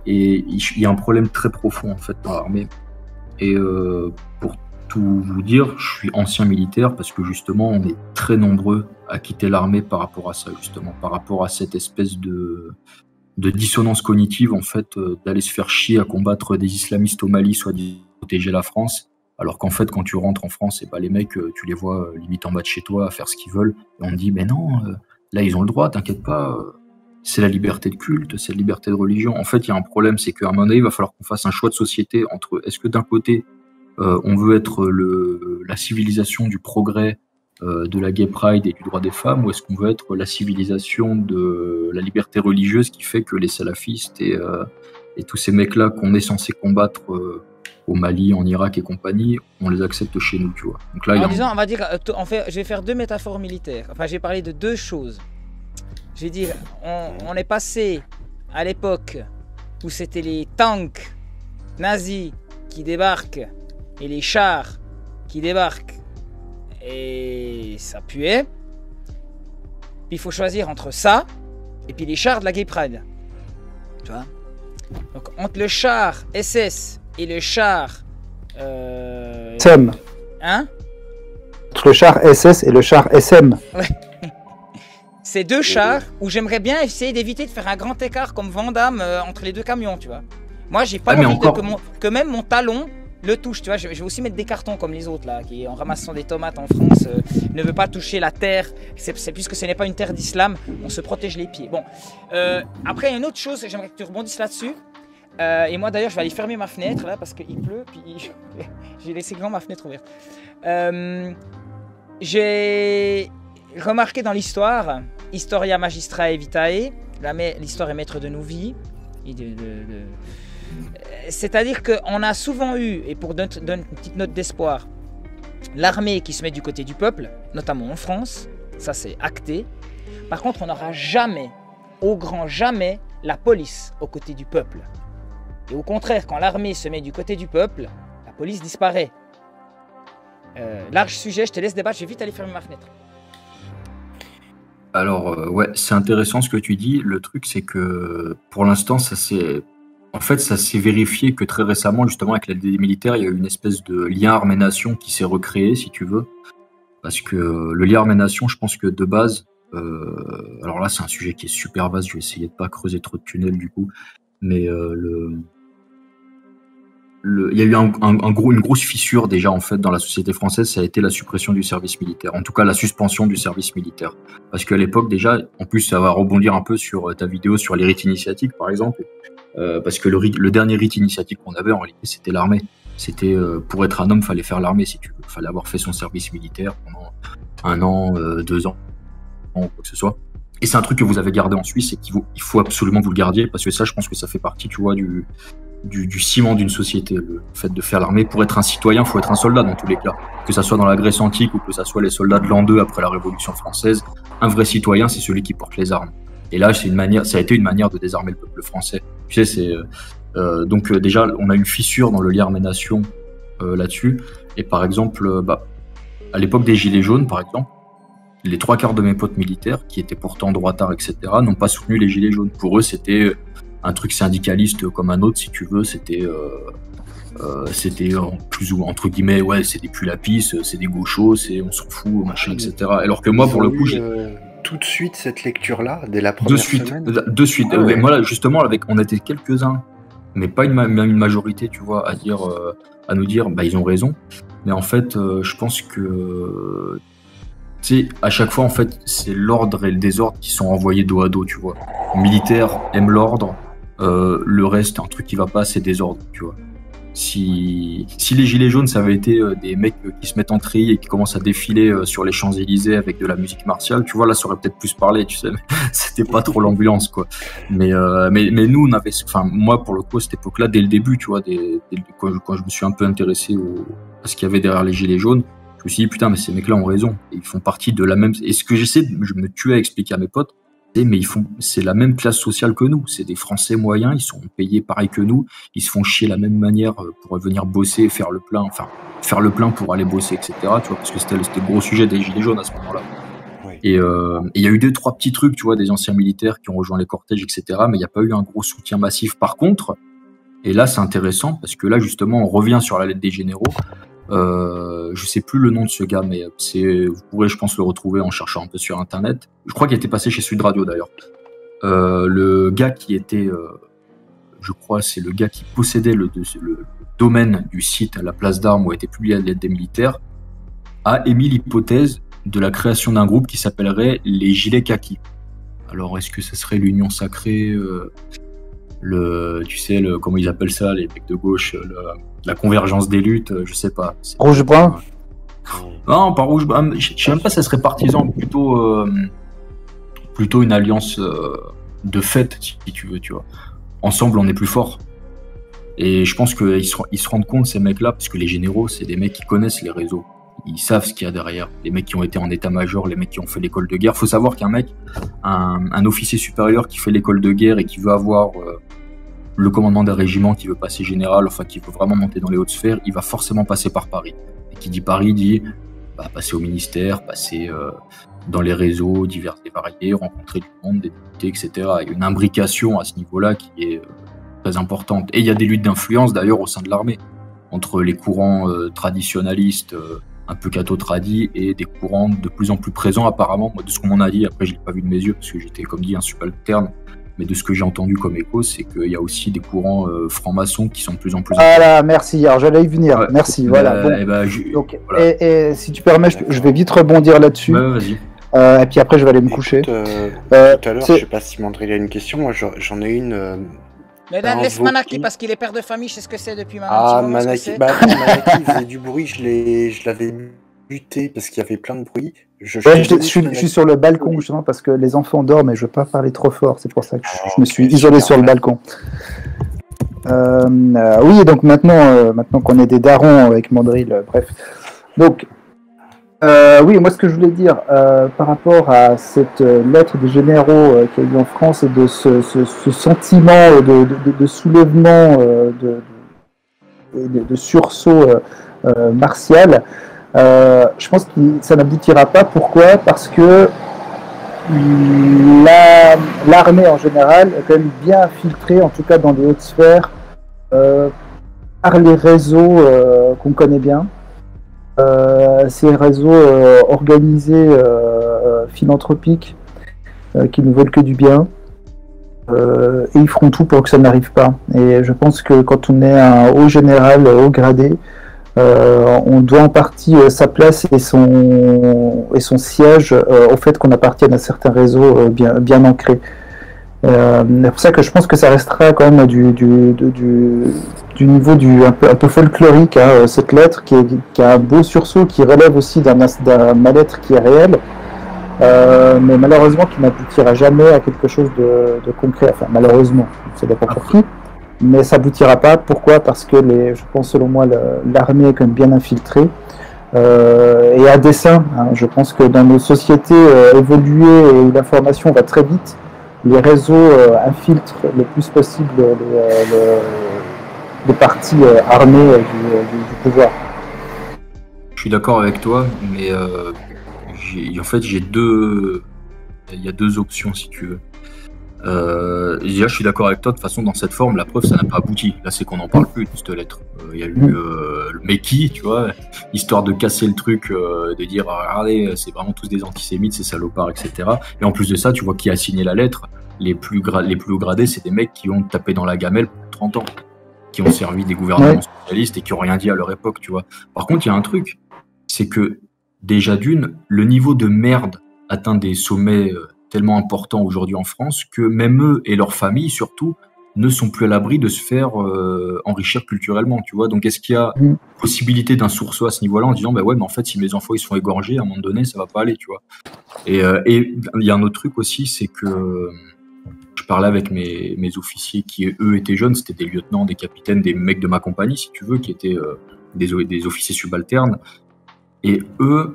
il y a un problème très profond en fait dans l'armée. Et pour tout vous dire, je suis ancien militaire parce que justement, on est très nombreux à quitter l'armée par rapport à ça, justement, par rapport à cette espèce de, de dissonance cognitive, en fait, euh, d'aller se faire chier à combattre des islamistes au Mali, soit protéger la France. Alors qu'en fait, quand tu rentres en France, et bah, les mecs, euh, tu les vois euh, limite en bas de chez toi à faire ce qu'ils veulent. Et on te dit, mais non, là, ils ont le droit, t'inquiète pas. c'est la liberté de culte, c'est la liberté de religion. En fait, il y a un problème, c'est qu'à un moment donné, il va falloir qu'on fasse un choix de société entre est-ce que d'un côté, on veut être le, la civilisation du progrès, euh, de la gay pride et du droit des femmes, ou est-ce qu'on veut être la civilisation de la liberté religieuse qui fait que les salafistes et, euh, et tous ces mecs-là qu'on est censé combattre euh, au Mali, en Irak et compagnie, on les accepte chez nous, tu vois. Donc là, il y a En un- disant, on va dire, euh, on fait, je vais faire deux métaphores militaires. Enfin, j'ai parlé de deux choses. Je vais dire, on, on est passé à l'époque où c'était les tanks nazis qui débarquent et les chars qui débarquent et ça puait. Puis il faut choisir entre ça et puis les chars de la Gay Pride. Tu vois? Donc, entre le char SS et le char. euh, SM. Hein? Entre le char SS et le char SM. C'est deux chars où j'aimerais bien essayer d'éviter de faire un grand écart comme Vandame entre les deux camions, tu vois. Moi, j'ai pas Ah, envie de- encore- que, mon- que même mon talon le touche, tu vois. Je, vais aussi mettre des cartons comme les autres, là, qui en ramassant des tomates en France euh, ne veut pas toucher la terre. C'est puisque ce n'est pas une terre d'islam, on se protège les pieds. Bon, Euh, après, il y a une autre chose, j'aimerais que tu rebondisses là-dessus. Euh, et moi, d'ailleurs, je vais aller fermer ma fenêtre, là, parce qu'il pleut, puis j'ai laissé grand ma fenêtre ouverte. J'ai remarqué dans l'histoire, Historia Magistrae Vitae, l'histoire est maître de nos vies. et de- C'est-à-dire qu'on a souvent eu, et pour donner une petite note d'espoir, l'armée qui se met du côté du peuple, notamment en France, ça c'est acté. Par contre, on n'aura jamais, au grand jamais, la police aux côtés du peuple. Et au contraire, quand l'armée se met du côté du peuple, la police disparaît. Euh, large sujet, je te laisse débattre, je vais vite aller fermer ma fenêtre. Alors, euh, ouais, c'est intéressant ce que tu dis. Le truc, c'est que pour l'instant, ça s'est. En fait, ça s'est vérifié que très récemment, justement, avec l'aide des militaires, il y a eu une espèce de lien armée-nation qui s'est recréé, si tu veux. Parce que le lien armée-nation, je pense que de base, euh, alors là, c'est un sujet qui est super vaste, je vais essayer de pas creuser trop de tunnels du coup, mais euh, le, il y a eu une grosse fissure déjà en fait dans la société française, ça a été la suppression du service militaire, en tout cas la suspension du service militaire. Parce qu'à l'époque déjà, en plus ça va rebondir un peu sur ta vidéo sur les rites initiatiques par exemple, euh, parce que le, dernier rite initiatique qu'on avait en réalité c'était l'armée. C'était euh, pour être un homme, fallait faire l'armée si tu veux, fallait avoir fait son service militaire pendant un an, euh, deux ans, ou quoi que ce soit. Et c'est un truc que vous avez gardé en Suisse et qu'il faut, il faut absolument vous le gardiez parce que ça, je pense que ça fait partie, tu vois, du, ciment d'une société. Le fait de faire l'armée, pour être un citoyen, faut être un soldat dans tous les cas. Que ça soit dans la Grèce antique ou que ça soit les soldats de l'an 2 après la Révolution française, un vrai citoyen, c'est celui qui porte les armes. Et là, une manière, ça a été une manière de désarmer le peuple français. Tu sais, c'est euh, euh, donc euh, déjà, on a une fissure dans le lien armée-nation là-dessus. Et par exemple, bah, à l'époque des Gilets jaunes, par exemple, les trois quarts de mes potes militaires, qui étaient pourtant droitards, etc., n'ont pas soutenu les Gilets jaunes. Pour eux, c'était un truc syndicaliste comme un autre, si tu veux. C'était, euh, euh, c'était en plus ou entre guillemets, ouais, c'est des pulapis, c'est des gauchos, c'est on s'en fout, machin, etc. Alors que moi, pour le coup, j'ai tout de suite cette lecture-là, dès la de première suite, semaine? de, de suite. Ah ouais. Euh, Moi, là, justement, avec, on était quelques-uns, mais pas une, une majorité, tu vois, à dire, euh, à nous dire, bah, ils ont raison. Mais en fait, euh, je pense que, tu sais, à chaque fois, en fait, c'est l'ordre et le désordre qui sont envoyés dos à dos, tu vois. Militaire aime l'ordre, euh, le reste, un truc qui va pas, c'est désordre, tu vois. Si, si les Gilets jaunes, ça avait été euh, des mecs euh, qui se mettent en treillis et qui commencent à défiler euh, sur les Champs-Élysées avec de la musique martiale, tu vois, là, ça aurait peut-être plus parlé, tu sais, c'était pas trop l'ambiance, quoi. Mais, euh, mais, mais nous, on avait, enfin, moi, pour le coup, à cette époque-là, dès le début, tu vois, dès, quand, je, quand je me suis un peu intéressé au, à ce qu'il y avait derrière les Gilets jaunes, je me suis dit, putain, mais ces mecs-là ont raison. Ils font partie de la même, et ce que j'essaie, je me tuais à expliquer à mes potes, mais ils font, c'est la même classe sociale que nous. C'est des Français moyens, ils sont payés pareil que nous, ils se font chier de la même manière euh, pour venir bosser, faire le plein, enfin, faire le plein pour aller bosser, etc. Tu vois, parce que c'était le, gros sujet des Gilets jaunes à ce moment-là. Et euh, et il y a eu deux, trois petits trucs, tu vois, des anciens militaires qui ont rejoint les cortèges, etc. Mais il n'y a pas eu un gros soutien massif. Par contre, et là, c'est intéressant parce que là, justement, on revient sur la lettre des généraux. Euh, je sais plus le nom de ce gars, mais c'est, vous pourrez, je pense, le retrouver en cherchant un peu sur Internet. Je crois qu'il était passé chez Sud Radio d'ailleurs. Euh, le gars qui était, euh, je crois, c'est le gars qui possédait le, domaine du site à la place d'armes où a été publié la lettre des militaires, a émis l'hypothèse de la création d'un groupe qui s'appellerait les Gilets Kaki. Alors, est-ce que ce serait l'union sacrée euh, le, tu sais, le, comment ils appellent ça, les mecs de gauche, la convergence des luttes, euh, je sais pas. Rouge-brun Non, pas rouge. brun, Je je sais même pas si ça serait partisan, plutôt, euh, plutôt une alliance euh, de fait, si tu veux, tu vois. Ensemble, on est plus fort. Et je pense qu'ils se, ils se rendent compte, ces mecs-là, parce que les généraux, c'est des mecs qui connaissent les réseaux. Ils savent ce qu'il y a derrière. Les mecs qui ont été en état-major, les mecs qui ont fait l'école de guerre. Faut savoir qu'un mec, un, un officier supérieur qui fait l'école de guerre et qui veut avoir euh, le commandement d'un régiment, qui veut passer général, enfin qui veut vraiment monter dans les hautes sphères, il va forcément passer par Paris. Et qui dit Paris dit bah, passer au ministère, passer euh, dans les réseaux divers et variés, rencontrer du monde, des députés, etc. Il y a une imbrication à ce niveau-là qui est, euh, très importante. Et il y a des luttes d'influence d'ailleurs au sein de l'armée, entre les courants euh, traditionnalistes, un peu catho-tradis, et des courants de plus en plus présents apparemment, de ce qu'on m'en a dit, après je l'ai pas vu de mes yeux, parce que j'étais comme dit un subalterne, mais de ce que j'ai entendu comme écho, c'est qu'il y a aussi des courants euh, francs-maçons qui sont de plus en plus... Voilà, merci. Alors j'allais y venir. Ouais. Merci. Bah, Voilà. Bon. eh ben, je- Donc, voilà. et, et si tu permets, je, je vais vite rebondir là-dessus. Vas-y. Euh, et puis après, je vais aller me coucher. Euh, Euh, tout à l'heure, je sais pas si Mandrill a une question. Moi, j'en ai une. euh, Mais par laisse. Manaki parce qu'il est père de famille, je sais ce que c'est depuis maintenant. Ah, Manaki, c'est. bah, Manaki il faisait du bruit. Je l'ai, je l'avais buté parce qu'il y avait plein de bruit. Je, Ouais, suis, Manaki. je suis sur le balcon justement parce que les enfants dorment et je veux pas parler trop fort. C'est pour ça que je, Ah, me suis isolé sur le balcon. Euh, euh, oui, donc maintenant, euh, maintenant qu'on est des darons avec Mandrill, bref. Donc, oui, moi ce que je voulais dire par rapport à cette lettre des généraux qu'il y a eu en France et de ce, ce- ce sentiment de, de- de- de soulèvement, de, de, sursaut martial, euh, je pense que ça n'aboutira pas. Pourquoi? Parce que la- l'armée en général est quand même bien infiltrée, en tout cas dans les hautes sphères, euh, par les réseaux euh, qu'on connaît bien. Ces réseaux organisés, philanthropiques, qui ne veulent que du bien. Et ils feront tout pour que ça n'arrive pas. Et je pense que quand on est un haut général, haut gradé, euh, on doit en partie euh, sa place et son, et son siège euh, au fait qu'on appartienne à certains réseaux euh, bien, bien ancrés. Euh, c'est pour ça que je pense que ça restera quand même du, du, du, du, niveau du, un, peu, un peu folklorique, hein, euh, cette lettre qui, est, qui a un beau sursaut, qui relève aussi d'un d'un mal-être qui est réel, euh, mais malheureusement qui n'aboutira jamais à quelque chose de, de concret. Enfin, malheureusement, ça dépend pour qui mais ça aboutira pas. Pourquoi? Parce que les, je pense selon moi l'armée est quand même bien infiltrée euh, et à dessein. hein. je pense que dans nos sociétés euh, évoluées et où l'information va très vite, les réseaux euh, infiltrent le plus possible les, le- les parties armées du, du- pouvoir. Je suis d'accord avec toi, mais en fait j'ai deux, il y a deux options si tu veux. Euh, je suis d'accord avec toi. De toute façon, dans cette forme, la preuve, ça n'a pas abouti. Là, c'est qu'on n'en parle plus de cette lettre. Euh, Il y a eu euh, le Meki, tu vois, histoire de casser le truc, euh, de dire ah, regardez, c'est vraiment tous des antisémites, ces salopards, etc. Et en plus de ça, tu vois qui a signé la lettre. Les plus, gra- les plus haut gradés, c'est des mecs qui ont tapé dans la gamelle pour 30 ans, qui ont servi des gouvernements socialistes et qui ont rien dit à leur époque, tu vois. Par contre, il y a un truc, c'est que déjà d'une, le niveau de merde atteint des sommets euh, tellement importants aujourd'hui en France que même eux et leurs familles surtout ne sont plus à l'abri de se faire euh, enrichir culturellement, tu vois. Donc est-ce qu'il y a Mm. possibilité d'un sursaut à ce niveau-là en disant bah ouais mais en fait si mes enfants ils sont égorgés à un moment donné ça va pas aller, tu vois. Et euh, et il y a un autre truc aussi c'est que euh, je parlais avec mes, mes officiers qui eux étaient jeunes, c'était des lieutenants, des capitaines, des mecs de ma compagnie si tu veux, qui étaient euh, des, des officiers subalternes. Et eux,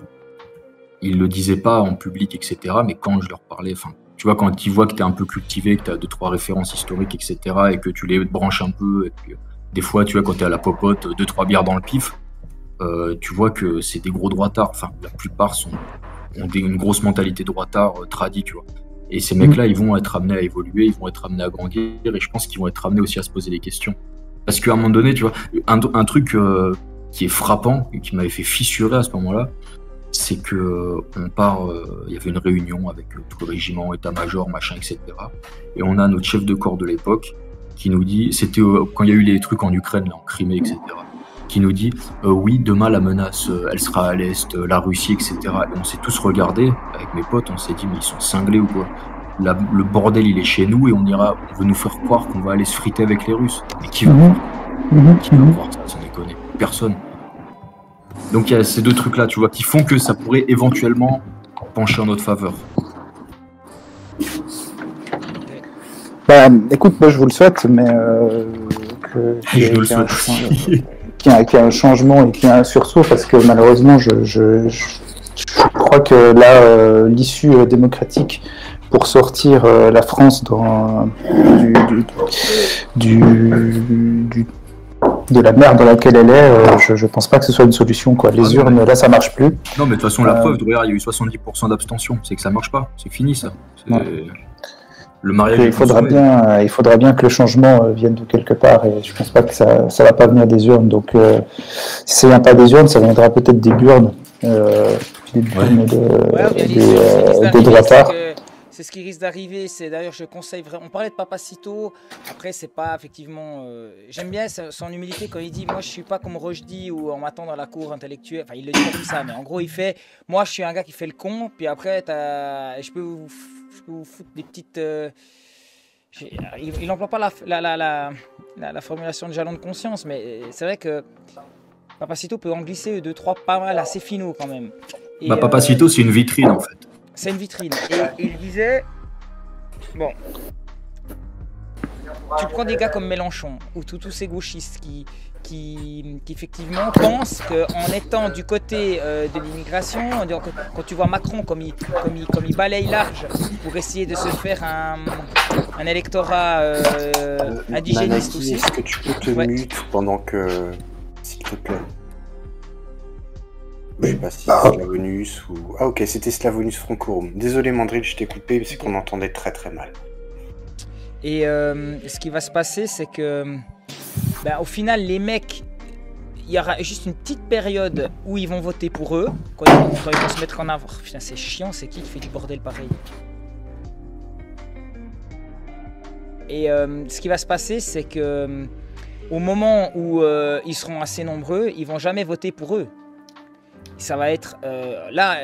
ils le disaient pas en public, etc. Mais quand je leur parlais, enfin, tu vois, quand ils voient que tu es un peu cultivé, que tu as deux, trois références historiques, etc., et que tu les branches un peu, et puis, euh, des fois, tu vois, quand tu es à la popote, deux, trois bières dans le pif, euh, tu vois que c'est des gros droitards. Enfin, la plupart sont, ont des- une grosse mentalité droitard euh, tradie, tu vois. Et ces mecs-là, ils vont être amenés à évoluer, ils vont être amenés à grandir, et je pense qu'ils vont être amenés aussi à se poser des questions. Parce qu'à un moment donné, tu vois, un, un truc euh, qui est frappant et qui m'avait fait fissurer à ce moment-là, c'est que euh, on part, euh, il y avait une réunion avec euh, tout le régiment, état-major, machin, etc. Et on a notre chef de corps de l'époque qui nous dit, c'était quand il y a eu les trucs en Ukraine, en Crimée, etc. Qui nous dit, euh, oui, demain la menace, euh, elle sera à l'est, euh, la Russie, etc. Et on s'est tous regardés avec mes potes, on s'est dit, mais ils sont cinglés ou quoi? La- Le bordel, il est chez nous et on ira, on veut nous faire croire qu'on va aller se friter avec les Russes. Mais qui va Mhm. Mhm, qui va mhm. voir ça, sans déconner? Personne. Donc il y a ces deux trucs-là, tu vois, qui font que ça pourrait éventuellement pencher en notre faveur. Bah, écoute, moi je vous le souhaite, mais euh, que- qu'il y y ait un y changement et qu'il y ait un sursaut, parce que malheureusement, je, je, je- je crois que là, euh, l'issue euh, démocratique pour sortir la France dans, du, du, du- du- de la merde dans laquelle elle est, euh, je, je pense pas que ce soit une solution. Quoi. Les Ah, urnes, là, ça marche plus. Non, mais de toute façon, la Euh, preuve, regarde, il y a eu 70% d'abstention. C'est que ça marche pas. C'est fini, ça. Ouais. Le mariage il est faudra consommé. bien, euh, il faudra bien que le changement vienne de quelque part et je pense pas que ça, ça va pas venir des urnes. Donc, euh, si ça vient pas des urnes, ça viendra peut-être des burnes, euh, des burnes de, Ouais, des, euh, des droitards. que- C'est ce qui risque d'arriver. C'est d'ailleurs, je conseille vraiment. On parlait de Papacito. Après, c'est pas effectivement. euh, J'aime bien son humilité quand il dit Moi, je suis pas comme Rochdy ou on m'attend dans la cour intellectuelle. Enfin, il le dit comme ça, mais en gros, il fait Moi, je suis un gars qui fait le con. Puis après, je peux vous, je peux vous foutre des petites. euh, Il, il emploie pas la, la, la, la, la- la formulation de jalon de conscience, mais euh, c'est vrai que Papacito peut en glisser deux, trois pas mal assez finaux quand même. Et, Bah, Papacito, c'est une vitrine en fait. C'est une vitrine. Et il disait Bon. Tu prends des gars comme Mélenchon ou tous ces gauchistes qui, qui, qui effectivement pensent qu'en étant du côté euh, de l'immigration, quand tu vois Macron comme il, comme, il, comme il balaye large pour essayer de se faire un, un électorat euh, indigéniste aussi. est-ce que tu peux te Ouais. mute pendant que. S'il te plaît? Je sais pas si c'est Slavonus ou. Ah, ok, c'était Slavonus Francorum. Désolé, Mandrill, je t'ai coupé, c'est qu'on entendait très très mal. Et euh, ce qui va se passer, c'est que, ben, au final, les mecs, il y aura juste une petite période où ils vont voter pour eux, quand ils vont, quand ils vont se mettre en avant. Putain, c'est chiant, c'est qui qui fait du bordel pareil? Et euh, ce qui va se passer, c'est que au moment où euh, ils seront assez nombreux, ils vont jamais voter pour eux. Ça va être euh, là,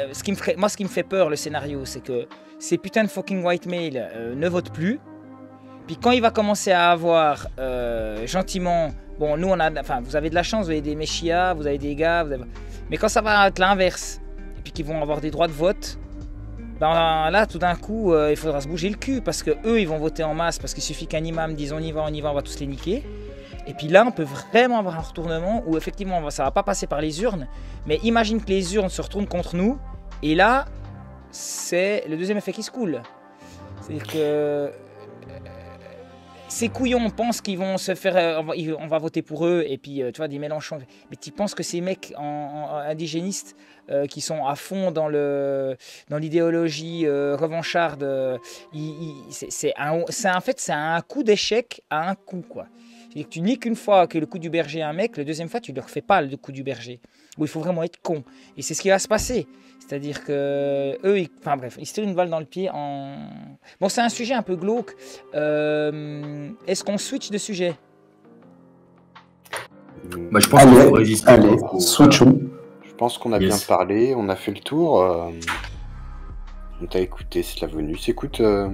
moi, ce qui me fait peur, le scénario, c'est que ces putains de fucking white male euh, ne votent plus. Puis quand il va commencer à avoir euh, gentiment, bon, nous on a, vous avez de la chance, vous avez des méchias, vous avez des gars, vous avez- mais quand ça va être l'inverse, et puis qu'ils vont avoir des droits de vote, ben là, tout d'un coup, il faudra se bouger le cul parce que eux, ils vont voter en masse parce qu'il suffit qu'un imam dise on y va, on y va, on va tous les niquer. Et puis là, on peut vraiment avoir un retournement où effectivement, ça va pas passer par les urnes, mais imagine que les urnes se retournent contre nous, et là, c'est le deuxième effet qui se coule. C'est-à-dire que euh, ces couillons pensent qu'ils vont se faire. euh, on, va, voter pour eux, et puis euh, tu vois, des Mélenchon. Mais tu penses que ces mecs indigénistes qui sont à fond dans le dans l'idéologie revancharde, c'est c'est c'est en fait c'est un coup d'échec à un coup quoi. C'est-à-dire que tu niques une fois que le coup du berger à un mec, la deuxième fois tu ne leur fais pas le coup du berger. Où il faut vraiment être con. Et c'est ce qui va se passer. C'est-à-dire que eux, ils- enfin bref, ils se tirent une balle dans le pied en. Bon, c'est un sujet un peu glauque. Euh, Est-ce qu'on switch de sujet? Bah, je pense qu'il Allez, faut résister. allez, quoi. switchons. Je pense qu'on a Yes. bien parlé, on a fait le tour. euh, On t'a écouté, Slavonus. Écoute, euh,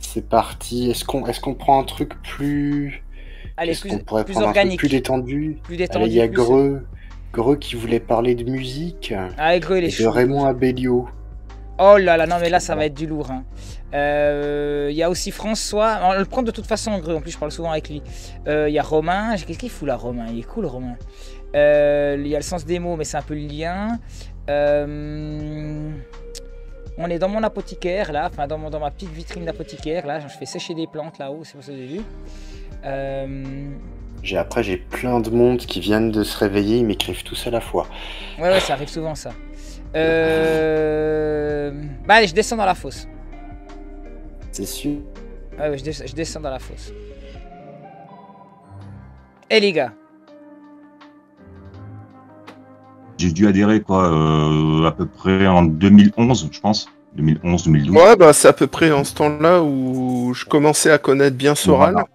c'est parti. Est-ce qu'on est qu'on prend un truc plus. Allez, plus- qu'on pourrait plus prendre un organique. plus détendu Plus détendu, Allez, il y a plus- Greux. Greux qui voulait parler de musique. Ah, Greux, il est et de. Raymond Abellio. Oh là là, non mais là ça va être du lourd. hein. Euh, Il y a aussi François, on le prend de toute façon Greux, en plus je parle souvent avec lui. Euh, Il y a Romain, qu'est-ce qu'il fout là Romain? Il est cool Romain. Euh, Il y a le sens des mots mais c'est un peu le lien. On est dans mon apothicaire là, enfin dans, mon- dans ma petite vitrine d'apothicaire là, je fais sécher des plantes là-haut, c'est pour ça que j'ai vu. Euh, J'ai après j'ai plein de monde qui viennent de se réveiller, ils m'écrivent tous à la fois. Ouais ouais ça arrive souvent ça. Euh... Bah allez je descends dans la fosse. C'est sûr. Ouais, ouais, je, des- je descends dans la fosse. Eh les gars, J'ai dû adhérer quoi, euh, à peu près en 2011, je pense. 2011-2012. Ouais, bah c'est à peu près en ce temps-là où je commençais à connaître bien Soral. Voilà.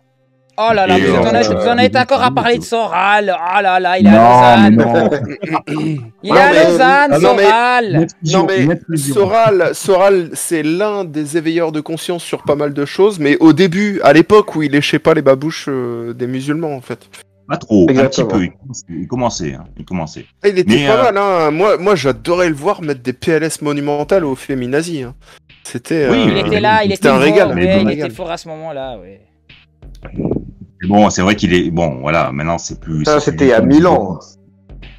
Oh là là, Et, vous, en êtes, euh, vous en êtes encore à parler de Soral. Oh là là, il est Non, à Lausanne. Il est Non, à Lausanne, Ah, mais- Soral. Non mais Soral, Soral c'est l'un des éveilleurs de conscience sur pas mal de choses, mais au début, à l'époque où il léchait pas les babouches euh, des musulmans en fait. Pas trop, un petit peu. Il commençait. Il commençait. hein, il commençait. Ah, Il était Mais, pas euh, mal, hein. Moi, moi j'adorais le voir mettre des PLS monumentales aux féminazis. Hein. C'était. Oui, euh, Il était là, il était un régal. il était fort à ce moment-là, ouais. Mais bon, c'est vrai qu'il est. Bon, voilà, maintenant c'est plus. Ça, c'était plus- il y a 1000 ans.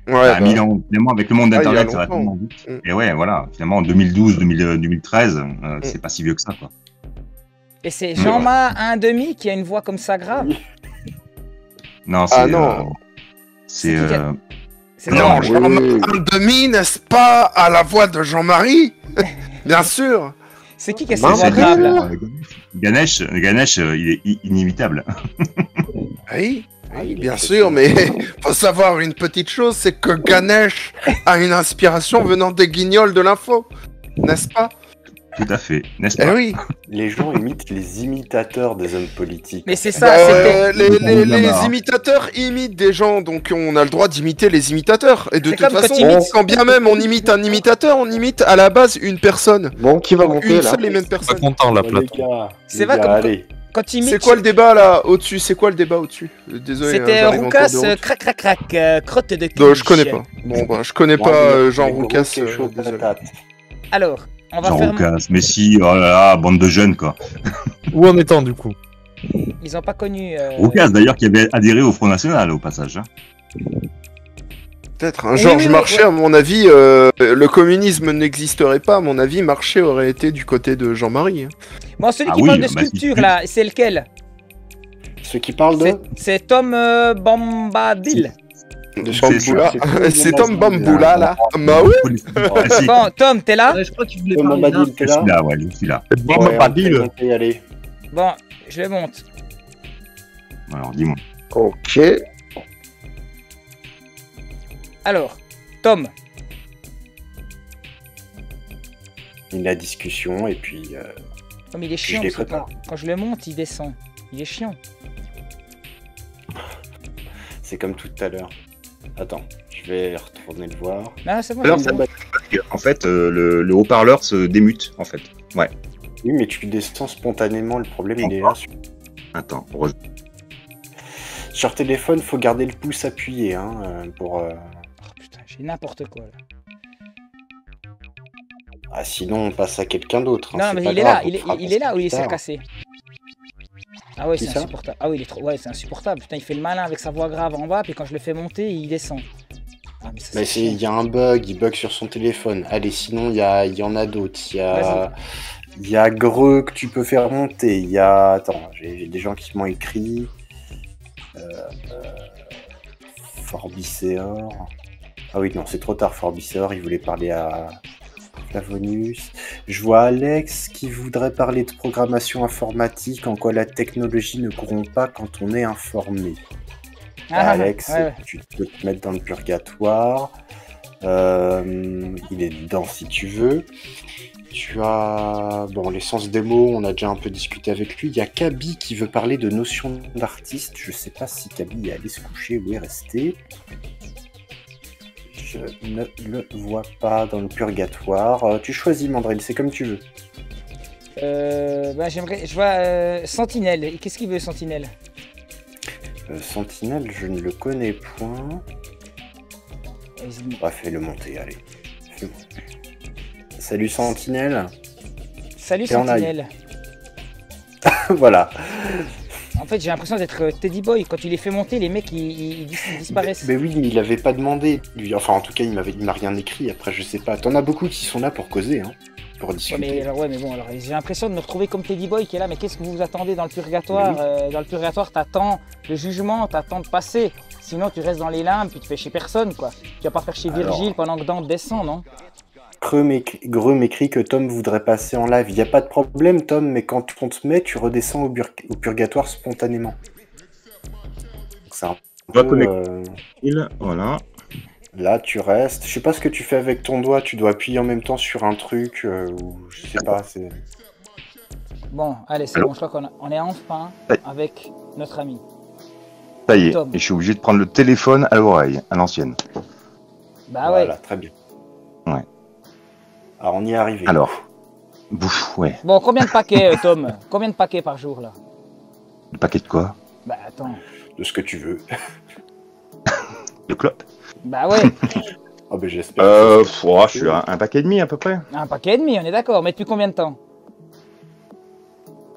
Ouais, à bah. 1000 ans. Finalement, avec le monde Ah, d'Internet, ça va vite. Mm. Et ouais, voilà. Finalement, en 2012, 2000, euh, 2013, euh, c'est pas si vieux que ça, quoi. Et c'est. Jean-Ma un demi qui a une voix comme ça grave. Non, c'est. Ah non. euh, c'est. qui a- euh, C'est Non, non, Jean- un demi, n'est-ce pas, à la voix de Jean-Marie? Bien sûr. C'est qui qui euh, Ganesh, Ganesh, euh, il est inimitable. Oui, oui, bien sûr, mais faut savoir une petite chose, c'est que Ganesh a une inspiration venant des guignols de l'info, n'est-ce pas? Tout à fait, n'est-ce Eh pas oui. Les gens imitent les imitateurs des hommes politiques. Mais c'est Euh, les, les- les imitateurs imitent des gens, donc on a le droit d'imiter les imitateurs. Et de toute quand façon, quand bien même on imite un imitateur, on imite à la base une personne. Bon, qui va monter Une là seule et même personne. content là, Platon. C'est comme- allez. Quand tu imites. C'est quoi le débat là au-dessus? C'est quoi le débat au-dessus? Désolé. hein, C'était en Roucas, euh, crac crac crac, euh, crotte de Non, je quiche. connais pas. Bon, bah, je connais Bon, pas euh, Jean Roucas. euh. Alors, on va Jean faire. Roucas, Messi, oh là là, bande de jeunes quoi. Où en étant du coup? Ils ont pas connu. euh, Roucas d'ailleurs qui avait adhéré au Front National au passage. hein. Peut-être. Un Oui, Georges oui, oui, Marchais, à mon avis, euh, le communisme n'existerait pas. À mon aavis, Marchais aurait été du côté de Jean-Marie. hein. Bon, celui Ah qui oui, parle de bah, sculpture tu- là, c'est lequel? Ceux qui parlent de. C'est- C'est Tom euh, Bombadil. C'est sûr. Bamboula. C'est Tom Bamboula là. Bah. Bon, Tom, t'es là Ouais, je crois qu'il voulait Tom parler d'un- Je suis là, ouais, je suis là. Bon, je le monte. Alors dis-moi. Ok. Alors, Tom, Une la discussion et puis. euh, comme il est Je chiant, que quand, prépare. quand je le monte, il descend. Il est chiant. C'est comme tout à l'heure. Attends, je vais retourner le voir. Non, c'est bon. Alors, est ça en fait, euh, le, le haut-parleur se démute, en fait. Ouais. Oui, mais tu descends spontanément, le problème il est là. Sur, Attends, re- sur téléphone, faut garder le pouce appuyé hein, euh, pour. euh, Oh, putain, j'ai n'importe quoi là. Ah, sinon on passe à quelqu'un d'autre. hein, non, mais il est là, il est, il est là ou il s'est tard. cassé Ah ouais, Qui c'est insupportable. Ah oui, il est trop... ouais, c'est insupportable. Putain, il fait le malin avec sa voix grave en bas, puis quand je le fais monter, il descend. Ah, mais ça, c'est il y a un bug, il bug sur son téléphone. Allez, sinon il y, a- il y en a d'autres. Il y a, il y a Greux que tu peux faire monter. Il y a. Attends, j'ai j'ai des gens qui m'ont écrit. Euh, euh, Forbicéor. Ah oui, non, c'est trop tard, Forbicéor. Il voulait parler à Flavonius. Je vois Alex qui voudrait parler de programmation informatique, en quoi la technologie ne corrompt pas quand on est informé. Ah, Alex, ouais, ouais. tu peux te mettre dans le purgatoire. Euh, il est dedans si tu veux. Tu as bon l'essence démo, on a déjà un peu discuté avec lui. Il y a Kaby qui veut parler de notion d'artiste. Je sais pas si Kaby est allé se coucher ou est resté. Je ne le vois pas dans le purgatoire. Euh, tu choisis Mandrel, c'est comme tu veux. Euh, bah, j'aimerais. Je vois euh, Sentinelle. Qu'est-ce qu'il veut, Sentinelle? Euh, Sentinelle, je ne le connais point. Vas-y. Bah, fais-le monter, allez. Monter. Salut Sentinelle. Salut. Sentinelle. voilà. En fait, j'ai l'impression d'être euh, Teddy Boy. Quand tu les fais monter, les mecs, ils, ils- ils dis- ils disparaissent. Mais oui, mais il avait pas demandé, lui. Enfin, en tout cas, il m'avait, il m'a rien écrit. Après, je sais pas. T'en as beaucoup qui sont là pour causer, hein, pour Ouais discuter. mais, alors, ouais, mais bon, alors j'ai l'impression de me retrouver comme Teddy Boy qui est là, mais qu'est-ce que vous vous attendez dans le purgatoire Euh, Dans le purgatoire, t'attends le jugement, t'attends de passer. Sinon, tu restes dans les limbes, puis tu fais chez personne, quoi. Tu vas pas faire chez Alors. Virgile pendant que Dante descend, non? Creux m'écrit, Greux m'écrit que Tom voudrait passer en live. Il y a pas de problème, Tom, mais quand on te met, tu redescends au, bur- au purgatoire spontanément. Donc, C'est un On va peu, connecter. euh, Il, voilà. Là, tu restes. Je sais pas ce que tu fais avec ton doigt. Tu dois appuyer en même temps sur un truc euh, ou je sais pas. C'est. Bon, allez, c'est Allô bon, je crois qu'on a- on est enfin avec notre ami. Ça y est, Tom. et je suis obligé de prendre le téléphone à l'oreille, à l'ancienne. Bah voilà, ouais. très bien. Ouais. Alors, on y est arrivé. Alors, bouffe, ouais. Bon, combien de paquets, euh, Tom? Combien de paquets par jour, là? Le paquet de quoi? Bah attends. De ce que tu veux. De clope Bah ouais, Ah, ben j'espère. Euh, oh, je suis à un paquet et demi à peu près. un paquet et demi, on est d'accord. Mais depuis combien de temps?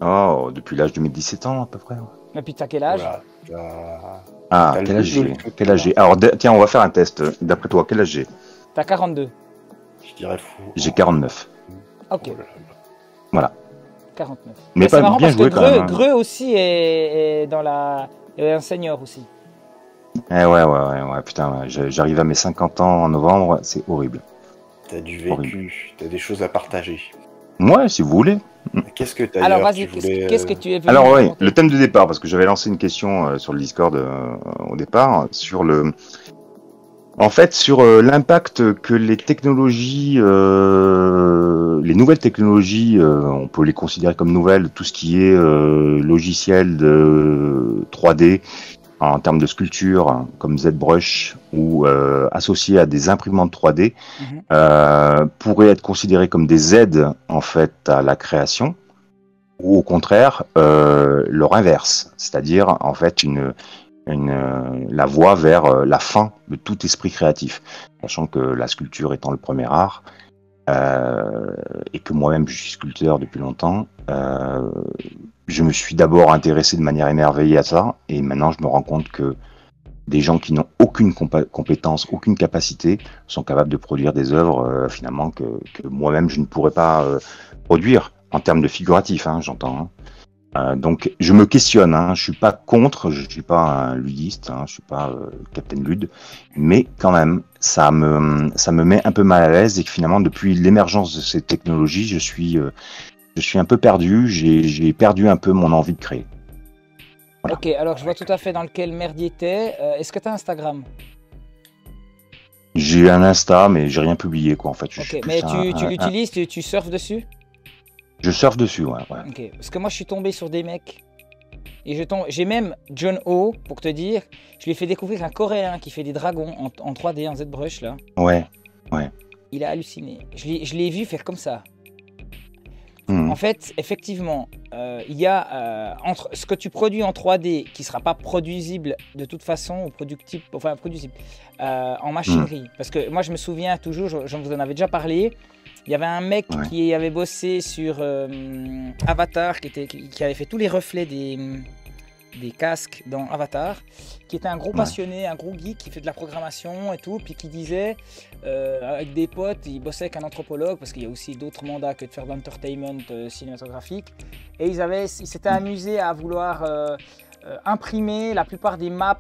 Oh, depuis l'âge de mes 17 ans à peu près. Depuis t'as quel âge? Voilà. Ah, quel âge j'ai? de- Quel âge j'ai? Alors, tiens, on va faire un test. D'après toi, quel âge j'ai? T'as 42. Je dirais fou. J'ai 49. Ok, Oh là là. Voilà. 49. Mais c'est pas marrant bien parce joué que quand Greux, même, hein. Greux aussi est, est dans la. est un senior aussi. Eh ouais, ouais, ouais, ouais, putain, ouais, j'arrive à mes 50 ans en novembre, c'est horrible. T'as du vécu. T'as des choses à partager. Ouais, si vous voulez. Qu'est-ce que tu Alors vas-y, qu'est-ce qu'est-ce que tu es venu Alors oui, le thème de départ, parce que j'avais lancé une question euh, sur le Discord euh, au départ, sur le... En fait, sur euh, l'impact que les technologies, euh, les nouvelles technologies, euh, on peut les considérer comme nouvelles, tout ce qui est euh, logiciel de 3D en termes de sculpture, comme ZBrush, ou euh, associé à des imprimantes 3D, Mhm. euh, pourraient être considérés comme des aides en fait à la création ou au contraire euh, leur inverse, c'est-à-dire en fait une, euh, la voie vers euh, la fin de tout esprit créatif, sachant que la sculpture étant le premier art euh, et que moi-même je suis sculpteur depuis longtemps, je me suis d'abord intéressé de manière émerveillée à ça et maintenant je me rends compte que des gens qui n'ont aucune compétence, aucune capacité, sont capables de produire des œuvres finalement que, moi-même je ne pourrais pas produire en termes de figuratif, hein, j'entends. hein. Euh, donc je me questionne, hein, je suis pas contre, je suis pas un ludiste, hein, je suis pas euh, Captain Lud, mais quand même ça me ça me met un peu mal à l'aise et que finalement depuis l'émergence de ces technologies, je suis euh, je suis un peu perdu, j'ai perdu un peu mon envie de créer. Ok, alors je vois tout à fait dans lequel merdier t'es. Est-ce que tu as Instagram? J'ai un Insta, mais j'ai rien publié quoi en fait. Je, suis Ok, plus mais un- tu, tu un- l'utilises, tu, tu surfes dessus? Je surfe dessus, ouais. parce que moi je suis tombé sur des mecs. Et je tombe... j'ai même John O, pour te dire, je lui ai fait découvrir un coréen qui fait des dragons en, en 3D, en ZBrush là. Ouais, ouais. Il a halluciné. Je l'ai- vu faire comme ça. Mhm. En fait, effectivement, euh, il y a euh, entre ce que tu produis en 3D qui ne sera pas produisible de toute façon, ou productible, enfin produisible, euh, en machinerie. Parce que moi, je me souviens toujours, je, je vous en avais déjà parlé, il y avait un mec Ouais. qui avait bossé sur euh, Avatar, qui, était, qui, qui avait fait tous les reflets des, des casques dans Avatar, qui était un gros Ouais. passionné, un gros geek qui fait de la programmation et tout, puis qui disait, euh, avec des potes, il bossait avec un anthropologue, parce qu'il y a aussi d'autres mandats que de faire de l'entertainment euh, cinématographique, et ils avaient, ils s'étaient amusés à vouloir imprimer la plupart des maps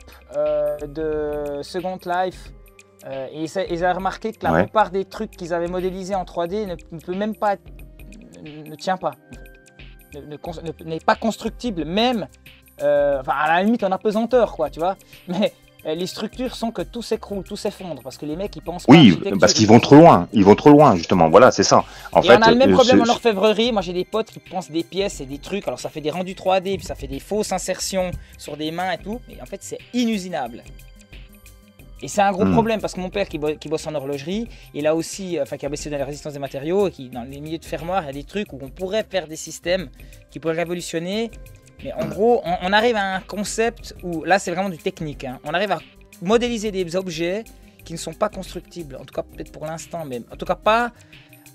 de Second Life. Euh, et ils, ils avaient remarqué que la Ouais. plupart des trucs qu'ils avaient modélisés en 3D ne, ne peut même pas, être- ne, ne tient pas, n'est pas constructible, même, euh, enfin à la limite en apesanteur, quoi, tu vois. Mais euh, les structures sont que tout s'écroule, tout s'effondre, parce que les mecs ils pensent Oui, parce ils qu'ils vont trop loin. Ils vont trop loin, justement. Voilà, c'est ça. En et fait, on a le même euh, problème en orfèvrerie. Moi, j'ai des potes qui pensent des pièces et des trucs. Alors, ça fait des rendus 3D, puis ça fait des fausses insertions sur des mains et tout. Mais en fait, c'est inusinable. Et c'est un gros Hmm. problème parce que mon père qui, bo- qui bosse en horlogerie, il a aussi, enfin, qui a bossé dans la résistance des matériaux, et qui dans les milieux de fermoir, il y a des trucs où on pourrait faire des systèmes qui pourraient révolutionner. Mais en gros, on, on arrive à un concept où là, c'est vraiment du technique. hein. On arrive à modéliser des objets qui ne sont pas constructibles. En tout cas, peut-être pour l'instant, mais en tout cas pas.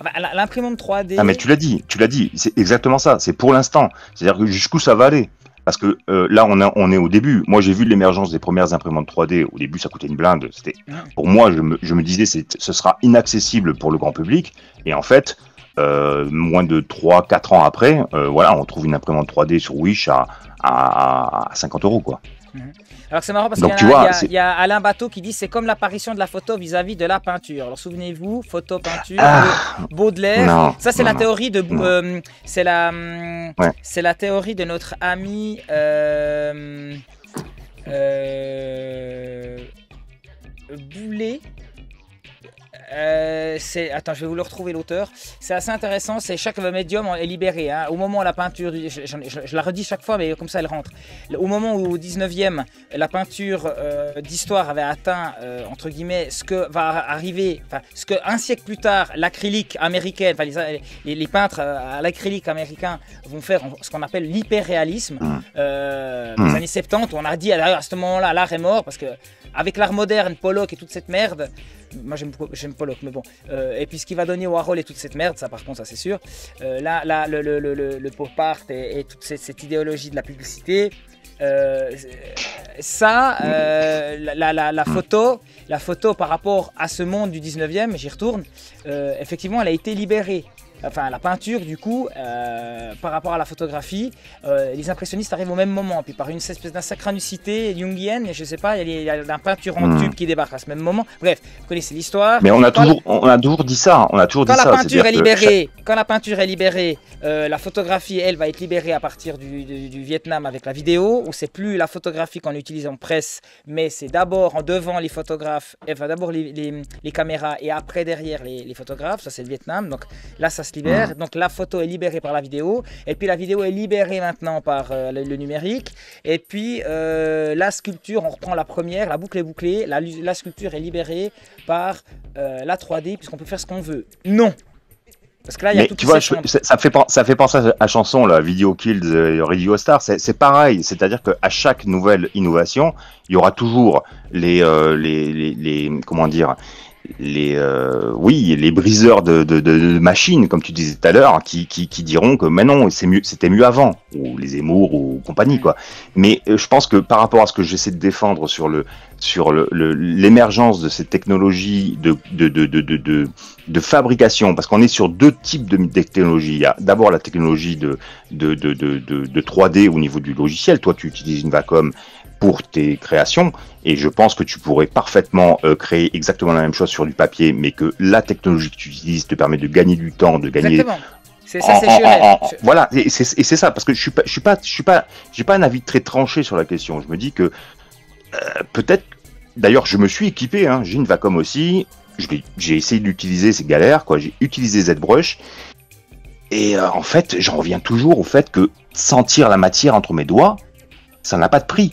enfin, l'imprimante 3D. Ah, mais tu l'as dit, tu l'as dit. C'est exactement ça. C'est pour l'instant. C'est-à-dire que jusqu'où ça va aller? Parce que euh, là, on, a- on est au début. Moi, j'ai vu l'émergence des premières imprimantes 3D. Au début, ça coûtait une blinde. C'était, pour moi, je me, je me disais, ce sera inaccessible pour le grand public. Et en fait, euh, moins de 3-4 ans après, euh, voilà, on trouve une imprimante 3D sur Wish à, à, à 50 euros, quoi. Alors c'est marrant parce qu'il y, a- y y Alain Bateau qui dit c'est comme l'apparition de la photo vis-à-vis de la peinture. Alors souvenez-vous, photo, peinture, Ah. Baud- Baudelaire. Non, ça c'est la non. théorie de Non. euh, c'est la Ouais. c'est la théorie de notre ami euh, euh, Boulet. Euh, c'est attends, je vais vous le retrouver l'auteur. C'est assez intéressant. C'est chaque médium est libéré. hein. Au moment où la peinture, je, la redis chaque fois, mais comme ça elle rentre. Au moment où au 19e, la peinture euh, d'histoire avait atteint euh, entre guillemets ce que va arriver, enfin ce que un siècle plus tard, l'acrylique américaine, enfin les, les- les peintres à l'acrylique américain vont faire ce qu'on appelle l'hyperréalisme. Euh, Mm. Des années 70, où on a dit à, à ce moment-là, l'art est mort parce que avec l'art moderne, Pollock et toute cette merde, moi j'aime j'aime Pollock, mais bon, euh, et puis ce qui va donner Warhol et toute cette merde, ça par contre, ça c'est sûr. Euh, là, là, le, le, le, le, pop art et, et toute cette, cette idéologie de la publicité, euh, ça, euh, la, la, la photo, la photo par rapport à ce monde du 19e, j'y retourne, euh, effectivement, elle a été libérée. Enfin la peinture du coup, euh, par rapport à la photographie, euh, les impressionnistes arrivent au même moment. Puis par une espèce d'insynchronicité jungienne, je sais pas, il y a, il y a un peinture en Hmm. tube qui débarque à ce même moment. Bref, vous connaissez l'histoire. Mais on a toujours, on a toujours dit ça. On a toujours quand dit la ça. peinture est libérée, quand la peinture est libérée, euh, la photographie, elle, va être libérée à partir du, du- du Vietnam avec la vidéo, où c'est plus la photographie qu'on utilise en presse, mais c'est d'abord en devant les photographes, enfin d'abord les, les- les caméras et après derrière les, les photographes, ça c'est le Vietnam, donc là ça se libère, donc la photo est libérée par la vidéo, et puis la vidéo est libérée maintenant par euh, le, le numérique, et puis euh, la sculpture, on reprend la première, la boucle est bouclée, la, la sculpture est libérée par euh, la 3D, puisqu'on peut faire ce qu'on veut. Non! Parce que là, il y a Mais tu vois, je- ça, ça fait, ça fait penser à la chanson, là, Video Kills Radio Star. C'est c'est pareil. C'est-à-dire qu'à chaque nouvelle innovation, il y aura toujours les, euh, les, les, les- comment dire, les, euh, oui, les briseurs de, de, machines, comme tu disais tout à l'heure, qui, qui, diront que, mais non, c'est mieux, c'était mieux avant, ou les Zemmour ou compagnie, quoi. Mais euh, je pense que par rapport à ce que j'essaie de défendre sur le, sur le, le- l'émergence de ces technologies de, de, de, de, fabrication, parce qu'on est sur deux types de technologies. Il y a d'abord la technologie de, de 3D au niveau du logiciel. Toi, tu utilises une Vacom pour tes créations, et je pense que tu pourrais parfaitement euh, créer exactement la même chose sur du papier, mais que la technologie que tu utilises te permet de gagner du temps, de gagner Exactement. C'est ça, c'est Voilà, et c'est ça, parce que je suis pas, je suis pas, je suis pas, j'ai pas un avis très tranché sur la question. Je me dis que euh, peut-être, d'ailleurs, je me suis équipé, hein, j'ai une Vacom aussi. J'ai essayé de l'utiliser, c'est galère, quoi. J'ai utilisé ZBrush. Et euh, en fait, j'en reviens toujours au fait que sentir la matière entre mes doigts, ça n'a pas de prix.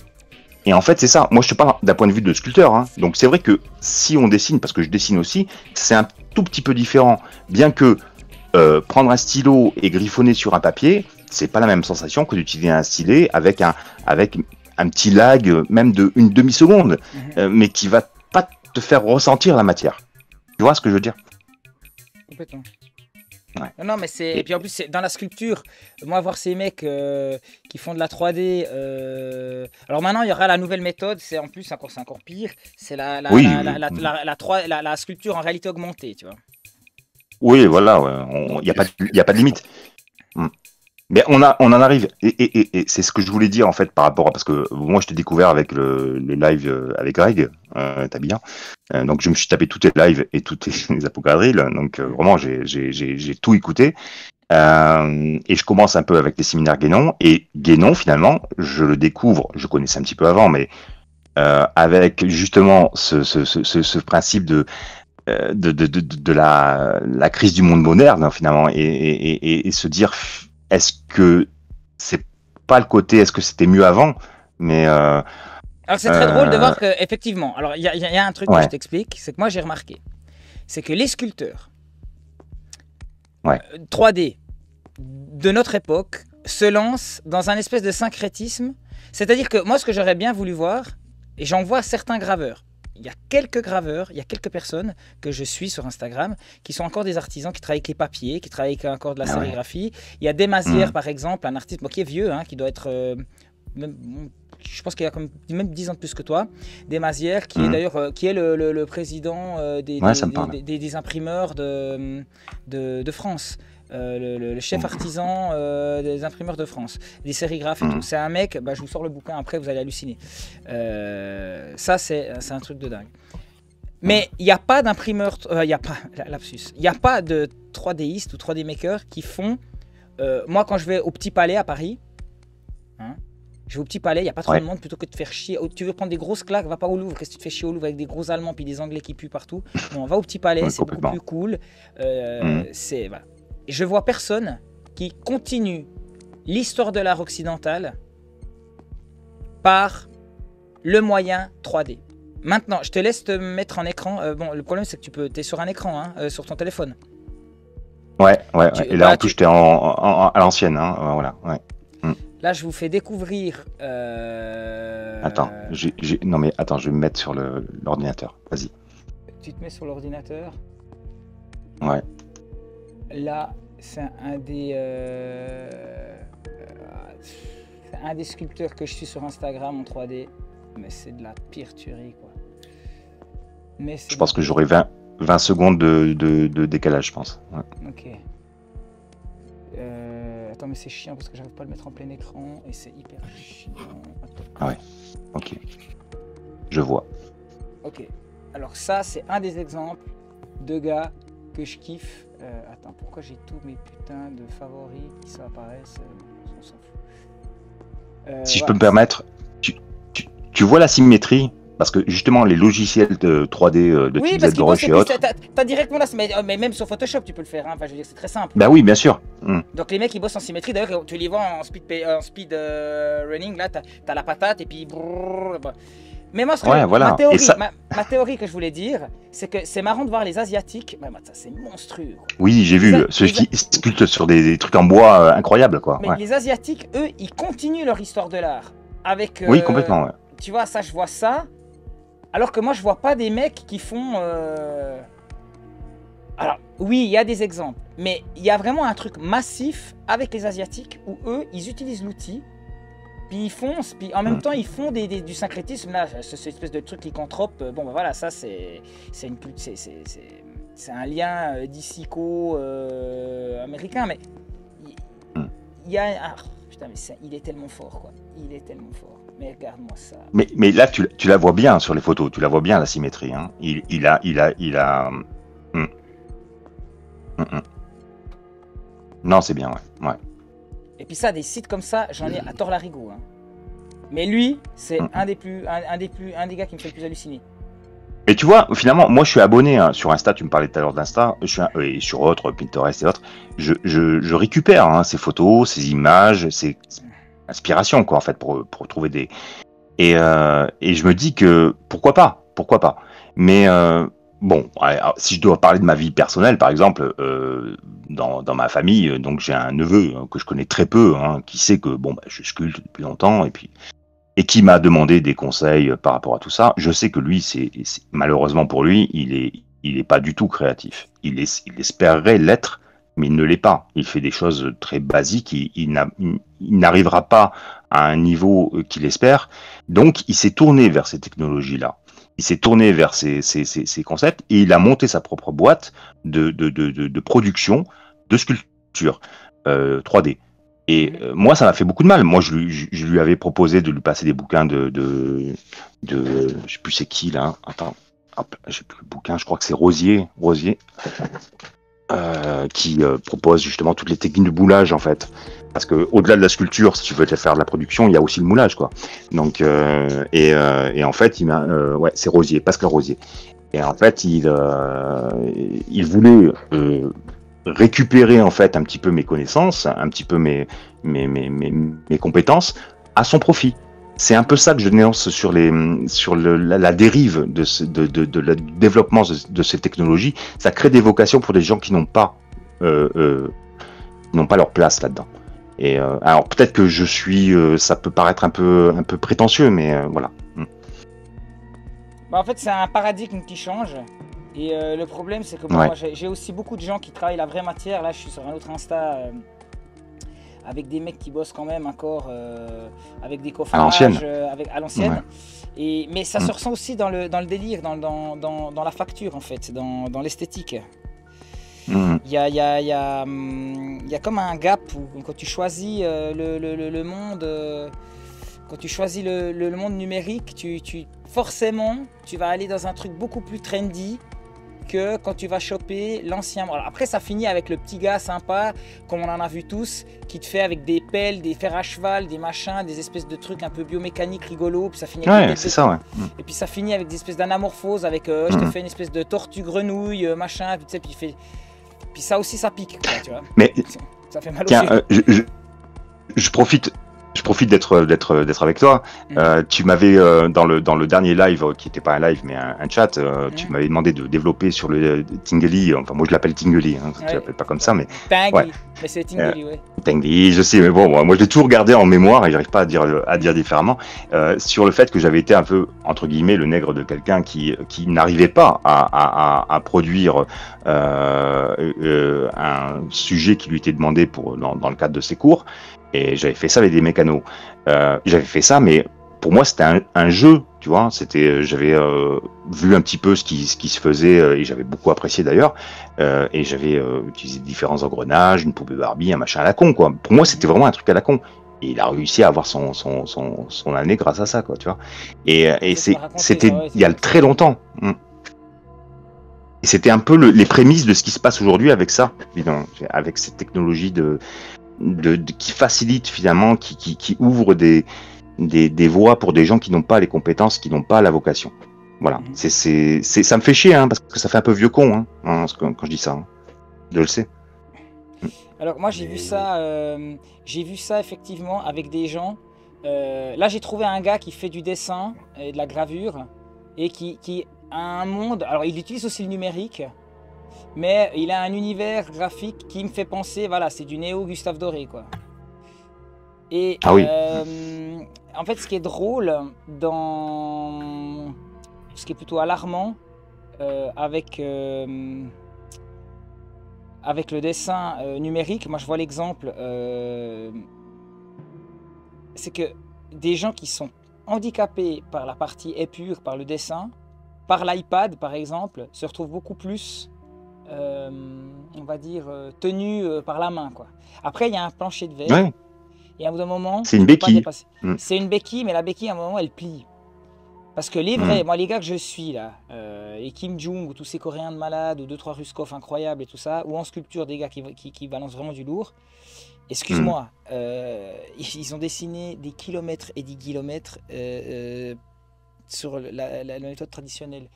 Et en fait, c'est ça. Moi, je te parle d'un point de vue de sculpteur. hein. Donc, c'est vrai que si on dessine, parce que je dessine aussi, c'est un tout petit peu différent. Bien que euh, prendre un stylo et griffonner sur un papier, c'est pas la même sensation que d'utiliser un stylet avec un, avec un petit lag, même de une demi-seconde, euh, mais qui va pas te faire ressentir la matière. Tu vois ce que je veux dire? Complètement. Ouais. Non, mais c'est. Et puis en plus, c'est dans la sculpture. Moi, voir ces mecs euh, qui font de la 3D. euh, Alors maintenant, il y aura la nouvelle méthode. C'est en plus encore, c'est encore pire. C'est la, la, Oui, la, oui. la, la, la- la 3 la- la sculpture en réalité augmentée, tu vois. Oui, voilà, il n'y a, pas de- y a pas de limite. Mais on, a, on en arrive, et, et- et- et c'est ce que je voulais dire en fait par rapport à. Parce que moi je t'ai découvert avec le, le live euh, avec Greg, euh, t'as bien. Euh, donc je me suis tapé tous tes lives et tous tes les apocadrilles, donc euh, vraiment j'ai- tout écouté. Euh, et je commence un peu avec les séminaires Guénon, et Guénon finalement, je le découvre, je connaissais un petit peu avant, mais euh, avec justement ce, ce, ce, ce- principe de euh, de, de, de, de la, la crise du monde moderne finalement et, et se dire est-ce que c'est pas le côté est-ce que c'était mieux avant? Mais euh, Alors c'est très drôle de euh, voir que effectivement, alors il y, a- il y a un truc que je t'explique, c'est que moi j'ai remarqué, c'est que les sculpteurs Ouais. euh, 3D de notre époque se lancent dans un espèce de syncrétisme. C'est-à-dire que moi ce que j'aurais bien voulu voir, et j'en vois certains graveurs, il y a quelques graveurs, il y a quelques personnes que je suis sur Instagram qui sont encore des artisans qui travaillent avec les papiers, qui travaillent avec encore de la Ah ouais. sérigraphie. Il y a Desmazières Mhm. par exemple, un artiste bon, qui est vieux, hein, qui doit être euh, même- je pense qu'il y a comme même 10 ans de plus que toi, Desmazières, qui est Mhm. d'ailleurs euh, qui est le, le- le président euh, des, Ouais, des, imprimeurs de, de, de France. Euh, le, chef artisan euh, des imprimeurs de France, des sérigraphes et tout. C'est un mec, bah, je vous sors le bouquin après, vous allez halluciner. Euh, ça, c'est un truc de dingue. Mais il n'y a pas d'imprimeur, euh, il n'y a pas, la- lapsus, il n'y a pas de 3Diste ou 3D maker qui font. euh, moi, quand je vais au Petit Palais à Paris, hein, je vais au Petit Palais, il n'y a pas trop Ouais. de monde plutôt que de te faire chier. Oh, Tu veux prendre des grosses claques, va pas au Louvre. Qu'est-ce que tu te fais chier au Louvre avec des gros Allemands puis des Anglais qui puent partout? Non, va au Petit Palais, c'est beaucoup plus cool. Euh, Mhm. C'est voilà. Je vois personne qui continue l'histoire de l'art occidental par le moyen 3D. Maintenant, je te laisse te mettre en écran. Euh, bon, le problème c'est que tu peux, es sur un écran, hein, euh, sur ton téléphone. ouais ouais, Tu- et là bah, en plus j'étais en, en- en- à l'ancienne hein, euh, voilà ouais. Hmm. Là, je vous fais découvrir. euh, attends non mais attends je vais me mettre sur l'ordinateur vas-y Tu te mets sur l'ordinateur. ouais Là, c'est un des, euh, euh, un des sculpteurs que je suis sur Instagram en 3D, mais c'est de la pire tuerie quoi. Mais je pense que j'aurai 20 20 secondes de, de, de décalage je pense ouais. Ok. attends, mais c'est chiant parce que j'arrive pas à le mettre en plein écran et c'est hyper chiant. Attends. Ah ouais. Ok. Je vois. Ok. Alors ça, c'est un des exemples de gars que je kiffe. Euh, attends, pourquoi j'ai tous mes putains de favoris qui s'apparaissent euh, On s'en fout. Euh, Si je peux me permettre, tu, tu- tu vois la symétrie? Parce que justement, les logiciels de 3D euh, de Oui, type ZBrush et autres. t'as- directement là, mais, mais même sur Photoshop, tu peux le faire. hein. Enfin, je veux dire, c'est très simple. Bah oui, bien sûr. Hmm. Donc les mecs ils bossent en symétrie. D'ailleurs, tu les vois en speed, en speed euh, running, là, t'as as la patate et puis. brrr, bah. Mais moi, ce que- Ouais, voilà. ma, théorie, ça- ma, ma théorie que je voulais dire, c'est que c'est marrant de voir les Asiatiques. Ouais, ça, c'est monstrueux. quoi. Oui, j'ai vu ceux qui sculptent sur des, des trucs en bois euh, incroyables, quoi. Mais Ouais. les Asiatiques, eux, ils continuent leur histoire de l'art. Avec. Oui, euh, complètement. Tu vois, ça, je vois ça. Alors que moi, je vois pas des mecs qui font. euh, Alors, oui, il y a des exemples. Mais il y a vraiment un truc massif avec les Asiatiques où eux, ils utilisent l'outil. Puis ils font, puis en même Mm. temps, ils font des, des- du syncrétisme. Là, ce- cette espèce de truc lycanthrope. euh, Bon, ben voilà, ça, c'est une c'est- un lien euh, d'issico euh, américain. Mais il- il y a. ah, putain, mais il est tellement fort, quoi. Il est tellement fort. Mais regarde-moi ça. Mais, mais là, tu, tu la vois bien sur les photos, tu la vois bien la symétrie. Hein. Il, il a, il a, il a. Hmm, hmm. Non, c'est bien, ouais. ouais. Et puis ça, des sites comme ça, j'en ai à tort larigot. Hein. Mais lui, c'est Mm. un des plus, un, un des plus, un des gars qui me fait le plus halluciner. Et tu vois, finalement, moi, je suis abonné hein, sur Insta. Tu me parlais tout à l'heure d'Insta. Je suis un- et sur autres, Pinterest et autres. Je, je, je récupère hein, ces photos, ces images, ces inspirations, quoi, en fait, pour, pour trouver des. Et, euh, et je me dis que pourquoi pas, pourquoi pas. Mais euh, bon, alors, si je dois parler de ma vie personnelle, par exemple, euh, dans, dans ma famille, euh, donc j'ai un neveu hein, que je connais très peu, hein, qui sait que bon, bah, je sculpte depuis longtemps, et puis et qui m'a demandé des conseils euh, par rapport à tout ça. Je sais que lui, c'est malheureusement pour lui, il est il est pas du tout créatif. Il, est, espérerait l'être, mais il ne l'est pas. Il fait des choses très basiques. Il, il n'a- il- il n'arrivera pas à un niveau qu'il espère. Donc, il s'est tourné vers ces technologies-là. Il s'est tourné vers ces, ces, ces, ces concepts et il a monté sa propre boîte de, de, de, production de sculpture euh, 3D. Et euh, moi, ça m'a fait beaucoup de mal. Moi, je lui, je, je lui avais proposé de lui passer des bouquins de, de, de je sais plus c'est qui là. Attends, hop, je sais plus le bouquin. Je crois que c'est Rosier, Rosier, euh, qui euh, propose justement toutes les techniques de moulage en fait. Parce que au-delà de la sculpture, si tu veux faire de la production, il y a aussi le moulage quoi. Donc euh, et, en fait, c'est Rosier, Pascal Rosier. Et en fait, il, voulait récupérer en fait un petit peu mes connaissances, un petit peu mes compétences à son profit. C'est un peu ça que je dénonce sur, les, sur le, la, la dérive de, ce, de, de, de le développement de, ces technologies. Ça crée des vocations pour des gens qui n'ont pas, euh, euh, n'ont pas leur place là-dedans. Et euh, alors peut-être que je suis, ça peut paraître un peu, un peu prétentieux, mais voilà. Mm. Bah, en fait, c'est un paradigme qui change. Et le problème, c'est que Ouais. moi, j'ai aussi beaucoup de gens qui travaillent la vraie matière. Là, je suis sur un autre Insta avec des mecs qui bossent quand même encore euh, avec des coffrages l'ancienne. euh, avec, à l'ancienne. Ouais. Et Mais ça Mm. se ressent aussi dans le, dans le délire, dans, dans, dans, dans la facture, en fait, dans, dans l'esthétique. Mm. Il y a, il y, a, il y, a, hum, il y a comme un gap où quand tu choisis euh, le, le- le- le monde, euh, quand tu choisis le, monde numérique, tu, tu- forcément tu vas aller dans un truc beaucoup plus trendy que quand tu vas choper l'ancien. Alors après ça finit avec le petit gars sympa, comme on en a vu tous, qui te fait avec des pelles, des fers à cheval, des machins, des espèces de trucs un peu biomécaniques rigolos, puis ça finit avec Ouais, des c'est ça, ouais. Mm. et puis ça finit avec des espèces d'anamorphoses, avec euh, je te Mhm. fais une espèce de tortue grenouille, euh, machin, puis tu sais, puis, il fait... puis ça aussi ça pique, quoi, tu vois. Mais Ça fait mal Tiens, yeux. euh, je, je, je profite, je profite d'être d'être d'être avec toi. Euh, tu m'avais euh, dans le dans le dernier live euh, qui n'était pas un live mais un, un chat, euh, tu m'avais demandé de développer sur le Tingly. Enfin moi je l'appelle Tingly, hein, Ouais. tu l'appelles pas comme ça mais Tangly, ouais. mais c'est Tingly, ouais. Tingly, je sais, mais bon, moi, moi, je l'ai tout regardé en mémoire et j'arrive pas à dire à dire différemment sur le fait que j'avais été un peu entre guillemets le nègre de quelqu'un qui qui n'arrivait pas à, à, à, à produire un sujet qui lui était demandé pour dans, dans le cadre de ses cours et j'avais fait ça avec des mécanos. Euh, j'avais fait ça, mais pour moi c'était un, un jeu, Tu vois, c'était, euh, j'avais euh, vu un petit peu ce qui, ce qui se faisait et j'avais beaucoup apprécié d'ailleurs. Euh, et j'avais utilisé différents engrenages, une poupée Barbie, un machin à la con, quoi. Pour moi, c'était vraiment un truc à la con. Et il a réussi à avoir son, son, son, son année grâce à ça, quoi, tu vois. Et, c'était il y a très longtemps. Mm. Et c'était un peu le- les prémices de ce qui se passe aujourd'hui avec ça, avec cette technologie de, de, de- qui facilite finalement, qui, qui, qui ouvre des, des, des voies pour des gens qui n'ont pas les compétences, qui n'ont pas la vocation. Voilà, c'est, c'est, c'est, ça me fait chier, hein, parce que ça fait un peu vieux con, hein, hein, quand je dis ça. hein. Je le sais. Alors moi j'ai vu ça, euh, j'ai vu ça effectivement avec des gens. euh, là j'ai trouvé un gars qui fait du dessin et de la gravure et qui, qui a un monde. Alors il utilise aussi le numérique, mais il a un univers graphique qui me fait penser, voilà, c'est du néo Gustave Doré quoi. Et Ah oui. euh, en fait ce qui est drôle dans ce qui est plutôt alarmant euh, avec euh, avec le dessin numérique, moi je vois l'exemple, c'est que des gens qui sont handicapés par la partie épure, par le dessin, par l'iPad par exemple, se retrouvent beaucoup plus, euh, on va dire, euh, tenus euh, par la main. Quoi. Après, il y a un plancher de verre. Ouais. Et à un moment, C'est une béquille. Mm. C'est une béquille, mais la béquille, à un moment, elle plie. Parce que les vrais, moi les gars que je suis là, euh, les Kim Jong ou tous ces Coréens de malades ou deux trois Ruskov incroyables et tout ça, ou en sculpture des gars qui, qui, qui balancent vraiment du lourd, excuse-moi, euh, ils ont dessiné des kilomètres et des kilomètres euh, sur la, la- la méthode traditionnelle.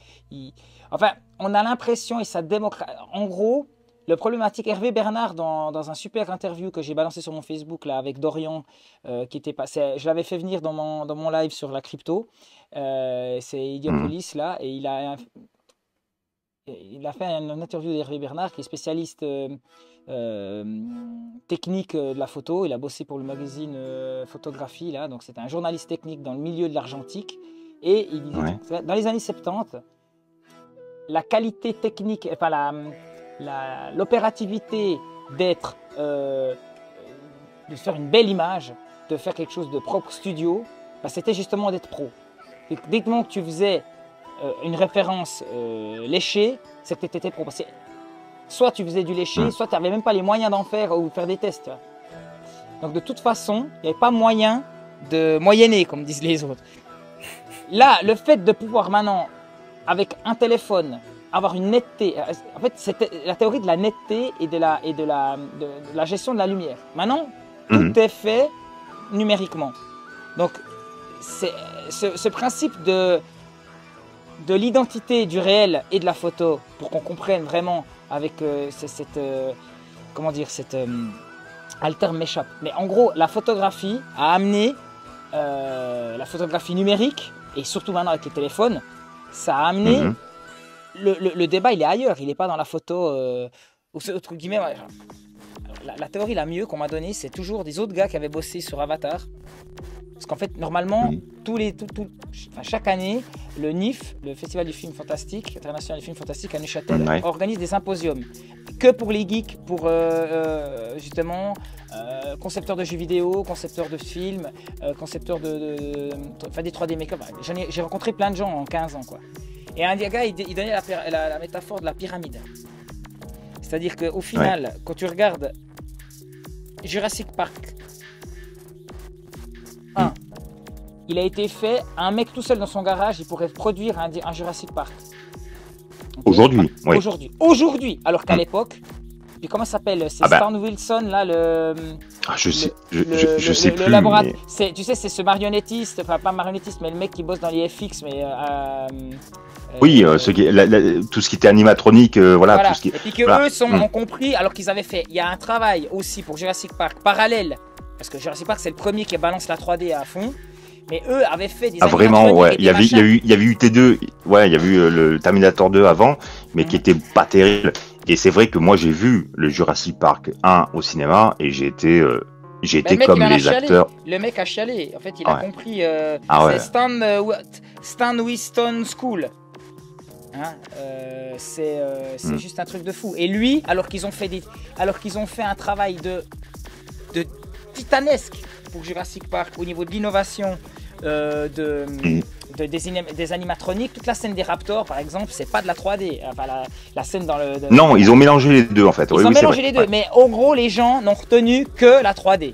Enfin, on a l'impression et ça démocrate. En gros, le problématique, Hervé Bernard, dans, dans un super interview que j'ai balancé sur mon Facebook là, avec Dorian, euh, qui était passé, je l'avais fait venir dans mon, dans mon live sur la crypto, euh, c'est Idiopolis là, et il a, il a fait une interview d'Hervé Bernard, qui est spécialiste euh, technique de la photo. Il a bossé pour le magazine Photographie, là, donc c'était un journaliste technique dans le milieu de l'argentique. Et il disait, Ouais. dans les années 70, la qualité technique, enfin l'opérativité d'être, euh, de faire une belle image, de faire quelque chose de propre studio, bah, c'était justement d'être pro. Et dès que tu faisais euh, une référence euh, léchée, c'est que tu étais pro. Soit tu faisais du léché, soit tu n'avais même pas les moyens d'en faire ou faire des tests. Donc de toute façon, il n'y avait pas moyen de moyenner, comme disent les autres. Là, le fait de pouvoir maintenant, avec un téléphone, avoir une netteté, euh, en fait, c'était la théorie de la netteté et de la, et de la, de- de la gestion de la lumière. Maintenant, tout est fait numériquement. Donc, c'est ce, ce principe de, de l'identité du réel et de la photo, pour qu'on comprenne vraiment avec euh, ce- cette, euh, comment dire, cette euh, alter m'échappe. Mais en gros, la photographie a amené la photographie numérique et surtout maintenant avec les téléphones, ça a amené Mhm. le, le- le débat, il est ailleurs, il n'est pas dans la photo. Euh, entre guillemets, la, la théorie la mieux qu'on m'a donnée, c'est toujours des autres gars qui avaient bossé sur Avatar. Parce qu'en fait, normalement, tous les, tout- tout- enfin, chaque année, le NIF, le Festival du film fantastique, international du film fantastique à Neuchâtel, organise des symposiums. Que pour les geeks, pour euh, euh, justement euh, concepteurs de jeux vidéo, concepteurs de films, euh, concepteurs de, de- de- enfin, des 3D make-up. J'en ai- J'ai rencontré plein de gens en 15 ans. Quoi. Et un des gars, il, il donnait la, pyra- la- la métaphore de la pyramide. C'est-à-dire qu'au final, quand tu regardes Jurassic Park 1, il a été fait, un mec tout seul dans son garage, il pourrait produire un, un Jurassic Park. Aujourd'hui. Aujourd'hui. Aujourd'hui. Alors qu'à l'époque, puis comment ça s'appelle C'est Ah bah. Stan Wilson, là, le. Ah, je sais, je, le- je, je le- sais le plus. laborat- mais- Tu sais, c'est ce marionnettiste, enfin pas marionnettiste, mais le mec qui bosse dans les FX, mais. euh, euh, Oui, euh, ce qui est- la- la- tout ce qui était animatronique, euh, voilà, voilà. tout ce qui. Et puis que voilà. eux sont, Mm. ont compris, alors qu'ils avaient fait. Il y a un travail aussi pour Jurassic Park parallèle, parce que Jurassic Park c'est le premier qui balance la 3D à fond. Mais eux avaient fait des Ah vraiment, ouais. Il y avait, il y a eu, il y avait eu T2, ouais, il y a eu le Terminator 2 avant, mais Mm. qui était pas terrible. Et c'est vrai que moi j'ai vu le Jurassic Park 1 au cinéma et j'ai été, euh, j'ai Bah, le été mec, comme les acteurs. Le mec a chialé. En fait, il a Ouais. compris. euh, Ah ouais. C'est Stan, euh, Stan Winston School. Hein, c'est euh, c'est Mm. juste un truc de fou. Et lui, alors qu'ils ont fait des, alors qu'ils ont fait un travail de, de titanesque pour Jurassic Park au niveau de l'innovation, euh, de, de- des, animatroniques, toute la scène des Raptors, par exemple, c'est pas de la 3D. Enfin, la, la scène dans le. de- Non, ils ont mélangé les deux en fait. Ils Oui, ont oui, mélangé les deux, Ouais. mais en gros, les gens n'ont retenu que la 3D.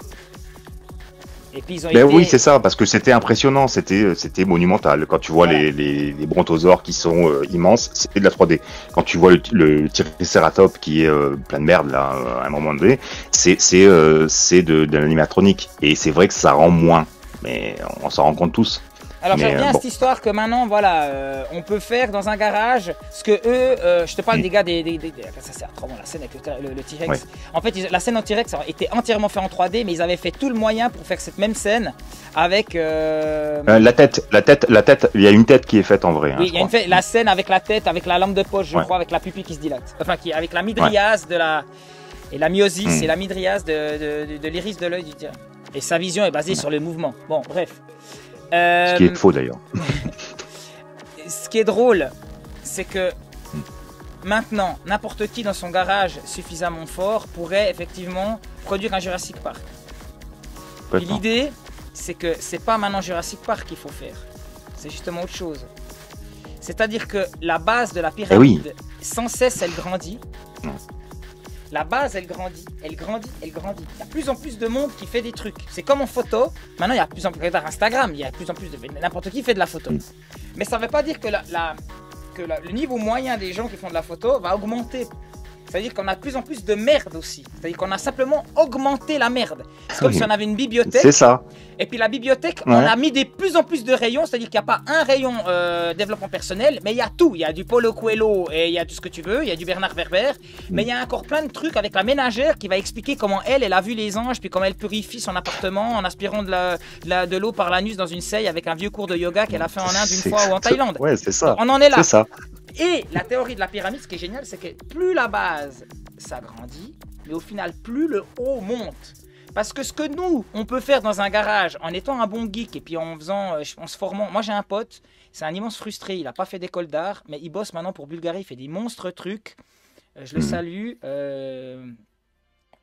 Et puis ils ont Ben été. oui, c'est ça, parce que c'était impressionnant, c'était euh, c'était monumental. Quand tu vois les, les, les brontosaures qui sont euh, immenses, c'était de la 3D. Quand tu vois le, le Triceratops qui est euh, plein de merde là, à un moment donné, c'est c'est euh, c'est de, de l'animatronique. Et c'est vrai que ça rend moins, mais on s'en rend compte tous. Alors je Mais, reviens euh, bon. cette histoire que maintenant, voilà, euh, on peut faire dans un garage ce que eux, euh, je te parle Mm. des gars des, des, des- des- ça c'est trop bon la scène avec le, le- le T-Rex. En fait, ils- la scène en T-Rex était entièrement faite en 3D, mais ils avaient fait tout le moyen pour faire cette même scène avec. euh, la tête, la tête, la tête, il y a une tête qui est faite en vrai. hein, oui, il y a une fait- la scène avec la tête, avec la lampe de poche, je Ouais. crois, avec la pupille qui se dilate. Enfin, qui, avec la midriase de la. Et la myosis Mm. et la midriase de, de, de- de l'iris de l'œil du T-Rex. Et sa vision est basée sur le mouvement. Bon, bref. Ce qui Euh, est faux d'ailleurs. ce qui est drôle, c'est que maintenant, n'importe qui dans son garage suffisamment fort pourrait effectivement produire un Jurassic Park. L'idée, c'est que c'est pas maintenant Jurassic Park qu'il faut faire. C'est justement autre chose. C'est-à-dire que la base de la pyramide, sans cesse, elle grandit. La base, elle grandit, elle grandit, elle grandit. Il y a de plus en plus de monde qui fait des trucs. C'est comme en photo. Maintenant, il y a de plus en plus regarde Instagram. Il y a de plus en plus de n'importe qui fait de la photo. Mais ça ne veut pas dire que, la, la- que la- le niveau moyen des gens qui font de la photo va augmenter. C'est-à-dire qu'on a de plus en plus de merde aussi. C'est-à-dire qu'on a simplement augmenté la merde. C'est comme Oui. si on avait une bibliothèque. C'est ça. Et puis la bibliothèque, Ouais. on a mis de plus en plus de rayons, c'est-à-dire qu'il n'y a pas un rayon euh, développement personnel, mais il y a tout. Il y a du Paulo Coelho et il y a tout ce que tu veux, il y a du Bernard Werber, mais il y a encore plein de trucs avec la ménagère qui va expliquer comment elle, elle a vu les anges, puis comment elle purifie son appartement en aspirant de la- de la- de l'eau par l'anus dans une selle avec un vieux cours de yoga qu'elle a fait en Inde une fois ou en Thaïlande. Ouais, c'est ça. On en est là. C'est ça. Et la théorie de la pyramide, ce qui est génial, c'est que plus la base s'agrandit, mais au final, plus le haut monte. Parce que ce que nous, on peut faire dans un garage, en étant un bon geek et puis en faisant, euh, en se formant. Moi, j'ai un pote, c'est un immense frustré. Il n'a pas fait d'école d'art, mais il bosse maintenant pour Bulgarie. Il fait des monstres trucs. Euh, je le Mhm. salue. Euh,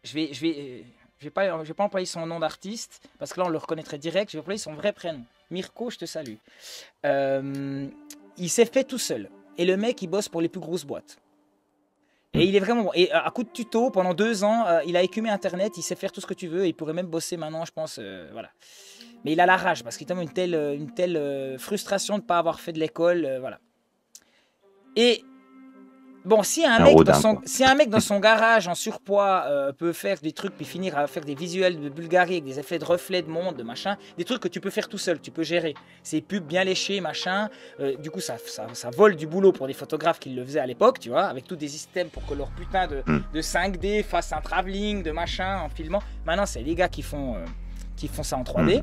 je vais, je vais, je vais pas, je vais pas employer son nom d'artiste parce que là, on le reconnaîtrait direct. Je vais employer son vrai prénom. Mirko, je te salue. Euh, il s'est fait tout seul. Et le mec, il bosse pour les plus grosses boîtes. Et il est vraiment bon. Et euh, à coup de tuto, pendant deux ans, euh, il a écumé Internet, il sait faire tout ce que tu veux. Et il pourrait même bosser maintenant, je pense. euh, voilà. Mais il a la rage parce qu'il a une telle, une telle euh, frustration de ne pas avoir fait de l'école. voilà. Et bon, si un, Un mec rodin, dans son, quoi. si un mec dans son garage en surpoids euh, peut faire des trucs puis finir à faire des visuels de Bulgarie avec des effets de reflets de monde, de machin, des trucs que tu peux faire tout seul, tu peux gérer. Ces pubs bien léchés, machin. euh, du coup, ça, ça, ça vole du boulot pour des photographes qui le faisaient à l'époque, tu vois, avec tous des systèmes pour que leur putain de, Mm. de 5D fasse un travelling, de machin, en filmant. Maintenant, c'est les gars qui font, euh, qui font ça en 3D. Mm.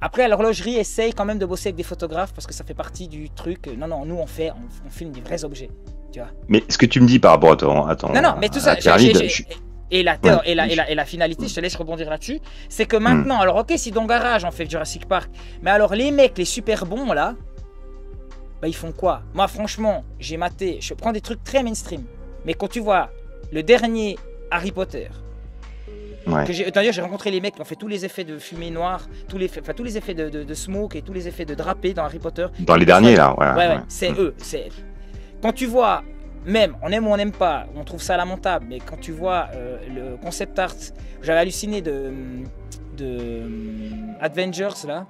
Après, l'horlogerie essaye quand même de bosser avec des photographes parce que ça fait partie du truc. Non, non, nous on fait, on, on filme des vrais objets, tu vois. Mais ce que tu me dis par rapport à ton, à ton- Non, non, mais tout ça, Et la, Ouais. et, la, et, la, et la finalité, je te laisse rebondir là-dessus, c'est que maintenant, alors ok, si dans garage on fait Jurassic Park, mais alors les mecs, les super bons là, bah ils font quoi? Moi franchement, j'ai maté, je prends des trucs très mainstream, mais quand tu vois le dernier Harry Potter, Ouais. j'ai, d'ailleurs j'ai rencontré les mecs qui ont fait tous les effets de fumée noire, tous les, enfin, tous les effets de, de- de smoke et tous les effets de drapé dans Harry Potter. Dans les derniers, là, ouais, Ouais, ouais, ouais. c'est Mm. eux. C'est... Quand tu vois, même, on aime ou on n'aime pas, on trouve ça lamentable, mais quand tu vois euh, le concept art, j'avais halluciné de, de Avengers, là,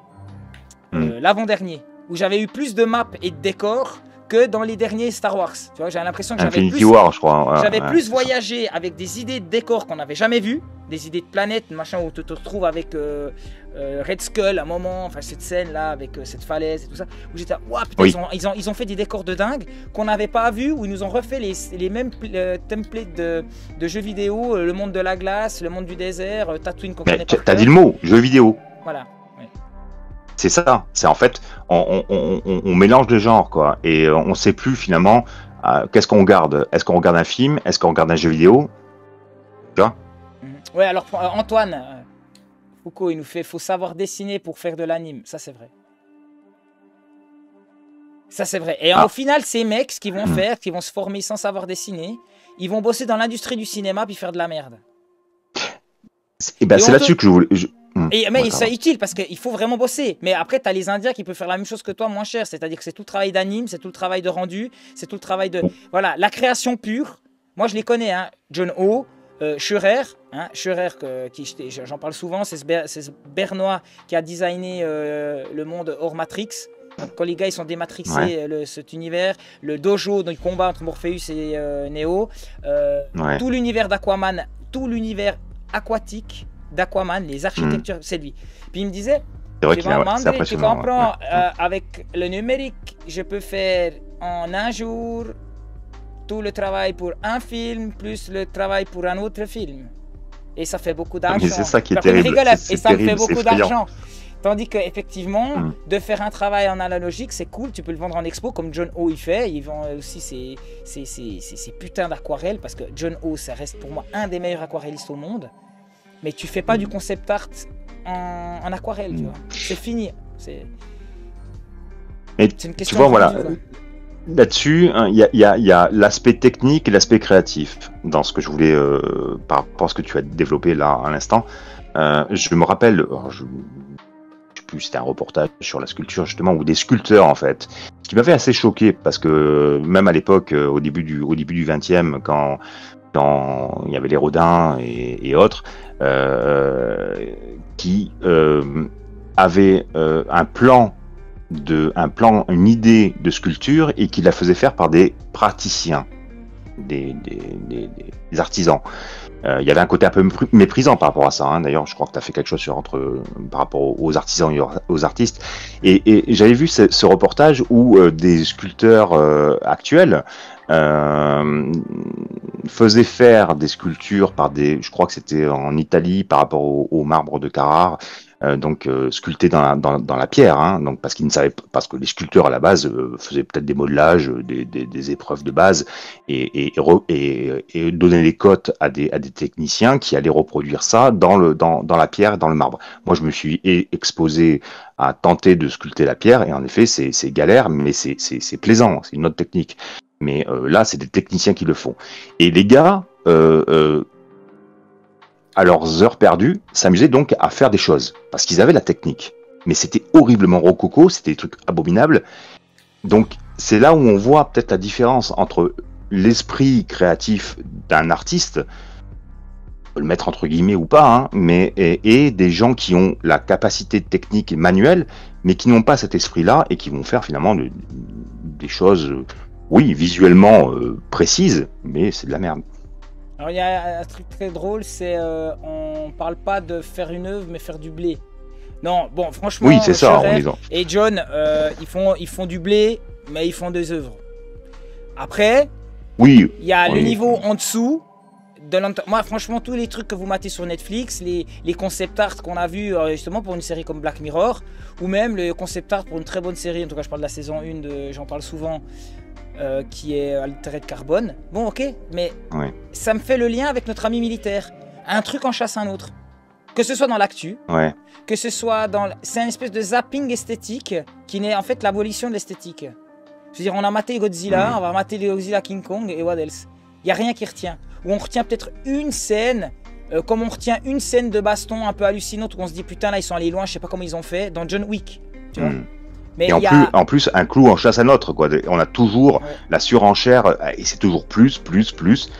euh, l'avant-dernier, où j'avais eu plus de maps et de décors que dans les derniers Star Wars. Tu vois, j'ai l'impression que j'avais plus, War, je crois. ouais, j'avais ouais, plus voyagé avec des idées de décors qu'on n'avait jamais vues, des idées de planètes, machin, où tu te retrouves avec euh, euh, Red Skull à un moment, enfin cette scène là avec euh, cette falaise et tout ça, où j'étais, waouh, putain, Oui. ils, ont, ils, ont, ils ont fait des décors de dingue qu'on n'avait pas vu, où ils nous ont refait les, les mêmes pl- templates de, de jeux vidéo, le monde de la glace, le monde du désert, Tatooine qu'on connaît t'as dit le mot, jeu vidéo. Voilà. C'est ça. C'est en fait, on, on- on- on mélange les genres, quoi. Et euh, on sait plus finalement euh, qu'est-ce qu'on regarde. Est-ce qu'on regarde un film? Est-ce qu'on regarde un jeu vidéo? Tu vois? Ouais, alors euh, Antoine euh, Foucault, il nous fait faut savoir dessiner pour faire de l'anime. Ça, c'est vrai. Ça, c'est vrai. Et Ah. au final, ces mecs, ce qu'ils vont Mhm. faire, qui vont se former sans savoir dessiner, ils vont bosser dans l'industrie du cinéma puis faire de la merde. Et ben Et c'est on là-dessus que je voulais. je- Et, mais Ouais, c'est utile parce qu'il faut vraiment bosser. Mais après, tu as les Indiens qui peuvent faire la même chose que toi moins cher. C'est-à-dire que c'est tout le travail d'anime, c'est tout le travail de rendu, c'est tout le travail de. Voilà, la création pure. Moi, je les connais. Hein. John O, euh, Scherer. Hein, Scherer, que- qui, j'en parle souvent, c'est ce, ce Bernois qui a designé euh, le monde hors Matrix. Quand les gars ils sont dématrixés, Ouais. le- cet univers, le dojo du combat entre Morpheus et euh, Neo, euh, Ouais. tout l'univers d'Aquaman, tout l'univers aquatique d'Aquaman, les architectures, c'est lui. Puis il me disait, tu vas demander, tu ouais. comprends, euh, avec le numérique, je peux faire en un jour tout le travail pour un film plus le travail pour un autre film. Et ça fait beaucoup d'argent. Mais c'est ça qui est Par contre, il terrible, rigole, Et ça me fait beaucoup d'argent. Tandis qu'effectivement, Mm. de faire un travail en analogique, c'est cool. Tu peux le vendre en expo comme John O il fait. Il vend aussi ses- ses- ses putains d'aquarelles parce que John O, ça reste pour moi un des meilleurs aquarellistes au monde. Mais tu fais pas du concept art en, en aquarelle, tu vois. C'est fini. C'est une tu question vois, de voilà, là-dessus, hein, il y a, il y a- il y a l'aspect technique et l'aspect créatif dans ce que je voulais, euh, par rapport à ce que tu as développé là à l'instant. Euh, je me rappelle, je, je sais plus, c'était un reportage sur la sculpture justement, ou des sculpteurs en fait, ce qui m'avait assez choqué parce que même à l'époque, euh, au début du, au début du 20e, quand il y avait les Rodins et, autres, euh, qui euh, avaient euh, un plan de un plan, une idée de sculpture et qui la faisait faire par des praticiens, des, artisans. Euh, Il y avait un côté un peu mépr- méprisant par rapport à ça. hein. D'ailleurs, je crois que tu as fait quelque chose sur, entre, par rapport aux artisans et aux- artistes. Et, j'avais vu ce, reportage où euh, des sculpteurs euh, actuels euh, faisaient faire des sculptures par des, je crois que c'était en Italie par rapport au, marbre de Carrare, euh, donc euh, sculpté dans la, dans, dans la pierre, hein, donc parce qu'ils ne savaient parce que les sculpteurs à la base euh, faisaient peut-être des modelages, euh, des, des, des épreuves de base et, et, et, et, donnaient les cotes à des, à des techniciens qui allaient reproduire ça dans, le, dans, dans la pierre dans le marbre. Moi, je me suis e- exposé à tenter de sculpter la pierre et en effet, c'est galère, mais c'est plaisant, c'est une autre technique. Mais euh, là, c'est des techniciens qui le font. Et les gars, euh, euh, à leurs heures perdues, s'amusaient donc à faire des choses. Parce qu'ils avaient la technique. Mais c'était horriblement rococo, c'était des trucs abominables. Donc, c'est là où on voit peut-être la différence entre l'esprit créatif d'un artiste, le mettre entre guillemets ou pas, hein, mais, et, des gens qui ont la capacité technique et manuelle, mais qui n'ont pas cet esprit-là et qui vont faire finalement de- des choses, oui, visuellement euh, précises, mais c'est de la merde. Alors il y a un truc très drôle, c'est euh, on parle pas de faire une œuvre, mais faire du blé. Non, bon, franchement, Oui, c'est ça, on est dans- et John, euh, ils font ils font du blé, mais ils font des œuvres. Après, Oui. il y a le niveau en dessous. De Moi, franchement, tous les trucs que vous matez sur Netflix, les, les concept art qu'on a vu euh, justement pour une série comme Black Mirror, ou même le concept art pour une très bonne série, en tout cas, je parle de la saison 1, de, j'en parle souvent, euh, qui est Altered Carbone. Bon, ok, mais Ouais. ça me fait le lien avec notre ami militaire. Un truc en chasse un autre. Que ce soit dans l'actu, Ouais. que ce soit dans. C'est une espèce de zapping esthétique qui n'est en fait l'abolition de l'esthétique. Je veux dire, on a maté Godzilla, on va mater les Godzilla King Kong et what else Il n'y a rien qui retient. Ou on retient peut-être une scène, euh, comme on retient une scène de baston un peu hallucinante où on se dit putain là ils sont allés loin, je sais pas comment ils ont fait, dans John Wick. Tu vois Mm. Mais et en a- plus, en plus, un clou en chasse à notre, quoi. On a toujours la surenchère, euh, et c'est toujours plus, plus, plus.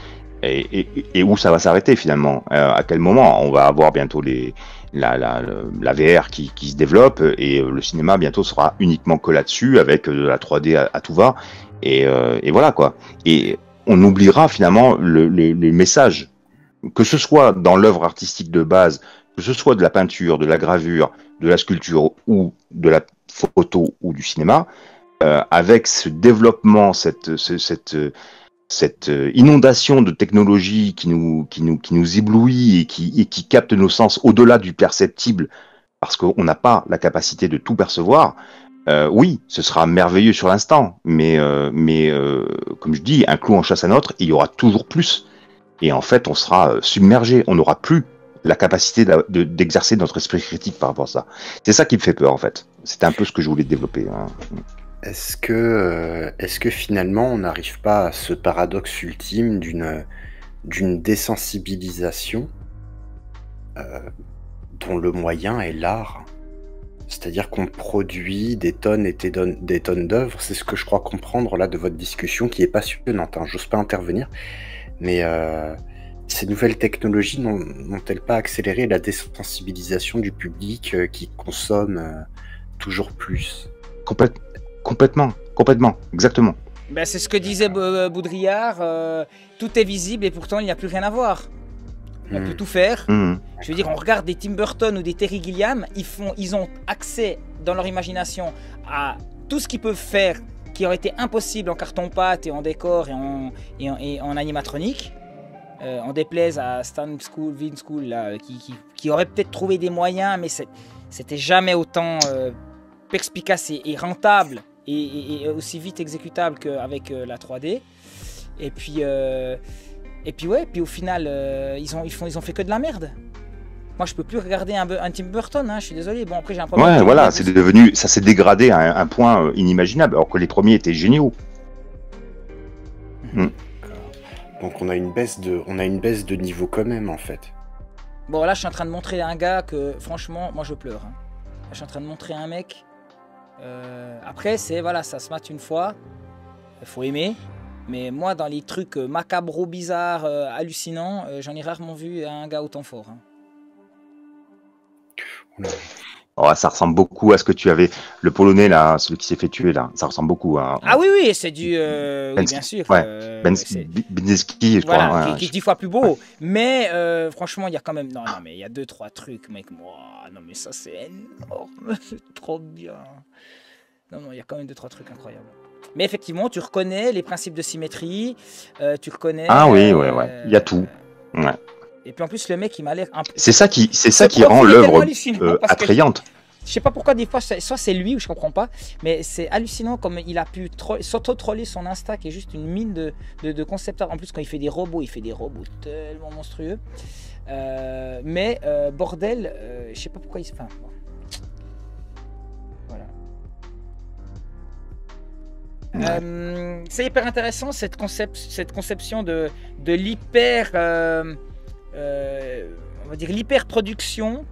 Et, et- et où ça va s'arrêter finalement? Euh, À quel moment? On va avoir bientôt les, la, la, la VR qui, qui se développe et euh, le cinéma bientôt sera uniquement que là-dessus avec de la 3D à, à tout va. Et, euh, et voilà quoi. Et on oubliera finalement le, le, le message, que ce soit dans l'œuvre artistique de base, que ce soit de la peinture, de la gravure, de la sculpture ou de la photo ou du cinéma, euh, avec ce développement, cette, ce- cette, euh, inondation de technologie qui nous, éblouit et qui, capte nos sens au-delà du perceptible, parce qu'on n'a pas la capacité de tout percevoir, euh, oui, ce sera merveilleux sur l'instant, mais, comme je dis, un clou en chasse à notre, il y aura toujours plus. Et en fait, on sera submergé, on n'aura plus la capacité d'exercer notre esprit critique par rapport à ça. C'est ça qui me fait peur, en fait. C'était un peu ce que je voulais développer. hein. Est-ce que, euh, est-ce que finalement on n'arrive pas à ce paradoxe ultime d'une désensibilisation euh, dont le moyen est l'art? C'est-à-dire qu'on produit des tonnes et des tonnes, des tonnes d'œuvres. C'est ce que je crois comprendre là de votre discussion qui est passionnante. Hein. J'ose pas intervenir, mais euh, ces nouvelles technologies n'ont- n'ont-elles pas accéléré la désensibilisation du public euh, qui consomme euh, toujours plus? Complète- complètement, complètement, exactement. Ben, c'est ce que disait Bou- Boudrillard. euh, tout est visible et pourtant il n'y a plus rien à voir. On peut tout faire. Mhm. Je veux dire, on regarde des Tim Burton ou des Terry Gilliam, ils, font, ils ont accès dans leur imagination à tout ce qu'ils peuvent faire qui aurait été impossible en carton-pâte et en décor et en, et en, et en animatronique. Euh, en déplaise à Stan School, Vin School, là, euh, qui, qui, qui aurait peut-être trouvé des moyens, mais c'était jamais autant euh, perspicace et, et rentable et, et- et aussi vite exécutable qu'avec euh, la 3D. Et puis, euh, et puis ouais, puis au final, euh, ils, ont, ils, font, ils ont fait que de la merde. Moi, je peux plus regarder un, Tim Burton, hein, je suis désolé. Bon, après, j'ai un problème. Ouais, voilà, c'est devenu, ça s'est dégradé à un, un point euh, inimaginable, alors que les premiers étaient géniaux. Mm. Donc on a une baisse de, on a une baisse de niveau quand même en fait. Bon, là, je suis en train de montrer à un gars que, franchement, moi, je pleure. hein. Là, je suis en train de montrer à un mec. euh, après, c'est, voilà, ça se mate une fois. Il faut aimer. Mais moi, dans les trucs euh, macabres, bizarres, euh, hallucinants, euh, j'en ai rarement vu un gars autant fort. hein. Oh, ça ressemble beaucoup à ce que tu avais, le polonais là, celui qui s'est fait tuer là, ça ressemble beaucoup à. Ah oui, oui, c'est du. euh, oui, bien sûr. Ouais, euh, je Voilà, crois. qui, ouais, qui est dix fois plus beau. Mais euh, franchement, il y a quand même. Non, non, mais il y a deux, trois trucs, mec. Moi, non, mais ça, c'est énorme. C'est trop bien. Non, non, il y a quand même deux, trois trucs incroyables. Mais effectivement, tu reconnais les principes de symétrie. euh, tu reconnais. Ah oui, ouais, ouais, il y a tout. Ouais. Et puis en plus, le mec, il m'a l'air un peu. C'est ça qui, c'est ça qui rend l'œuvre euh, que- attrayante. Je sais pas pourquoi des fois, soit c'est lui ou je comprends pas, mais c'est hallucinant comme il a pu tro- s'auto-troller son Insta qui est juste une mine de, de, de concept art. En plus, quand il fait des robots, il fait des robots tellement monstrueux. Euh, mais euh, bordel, euh, je sais pas pourquoi il se. Enfin, bon. Voilà. Euh, c'est hyper intéressant cette, concept, cette conception de, de l'hyper. Euh, on va dire l'hyper production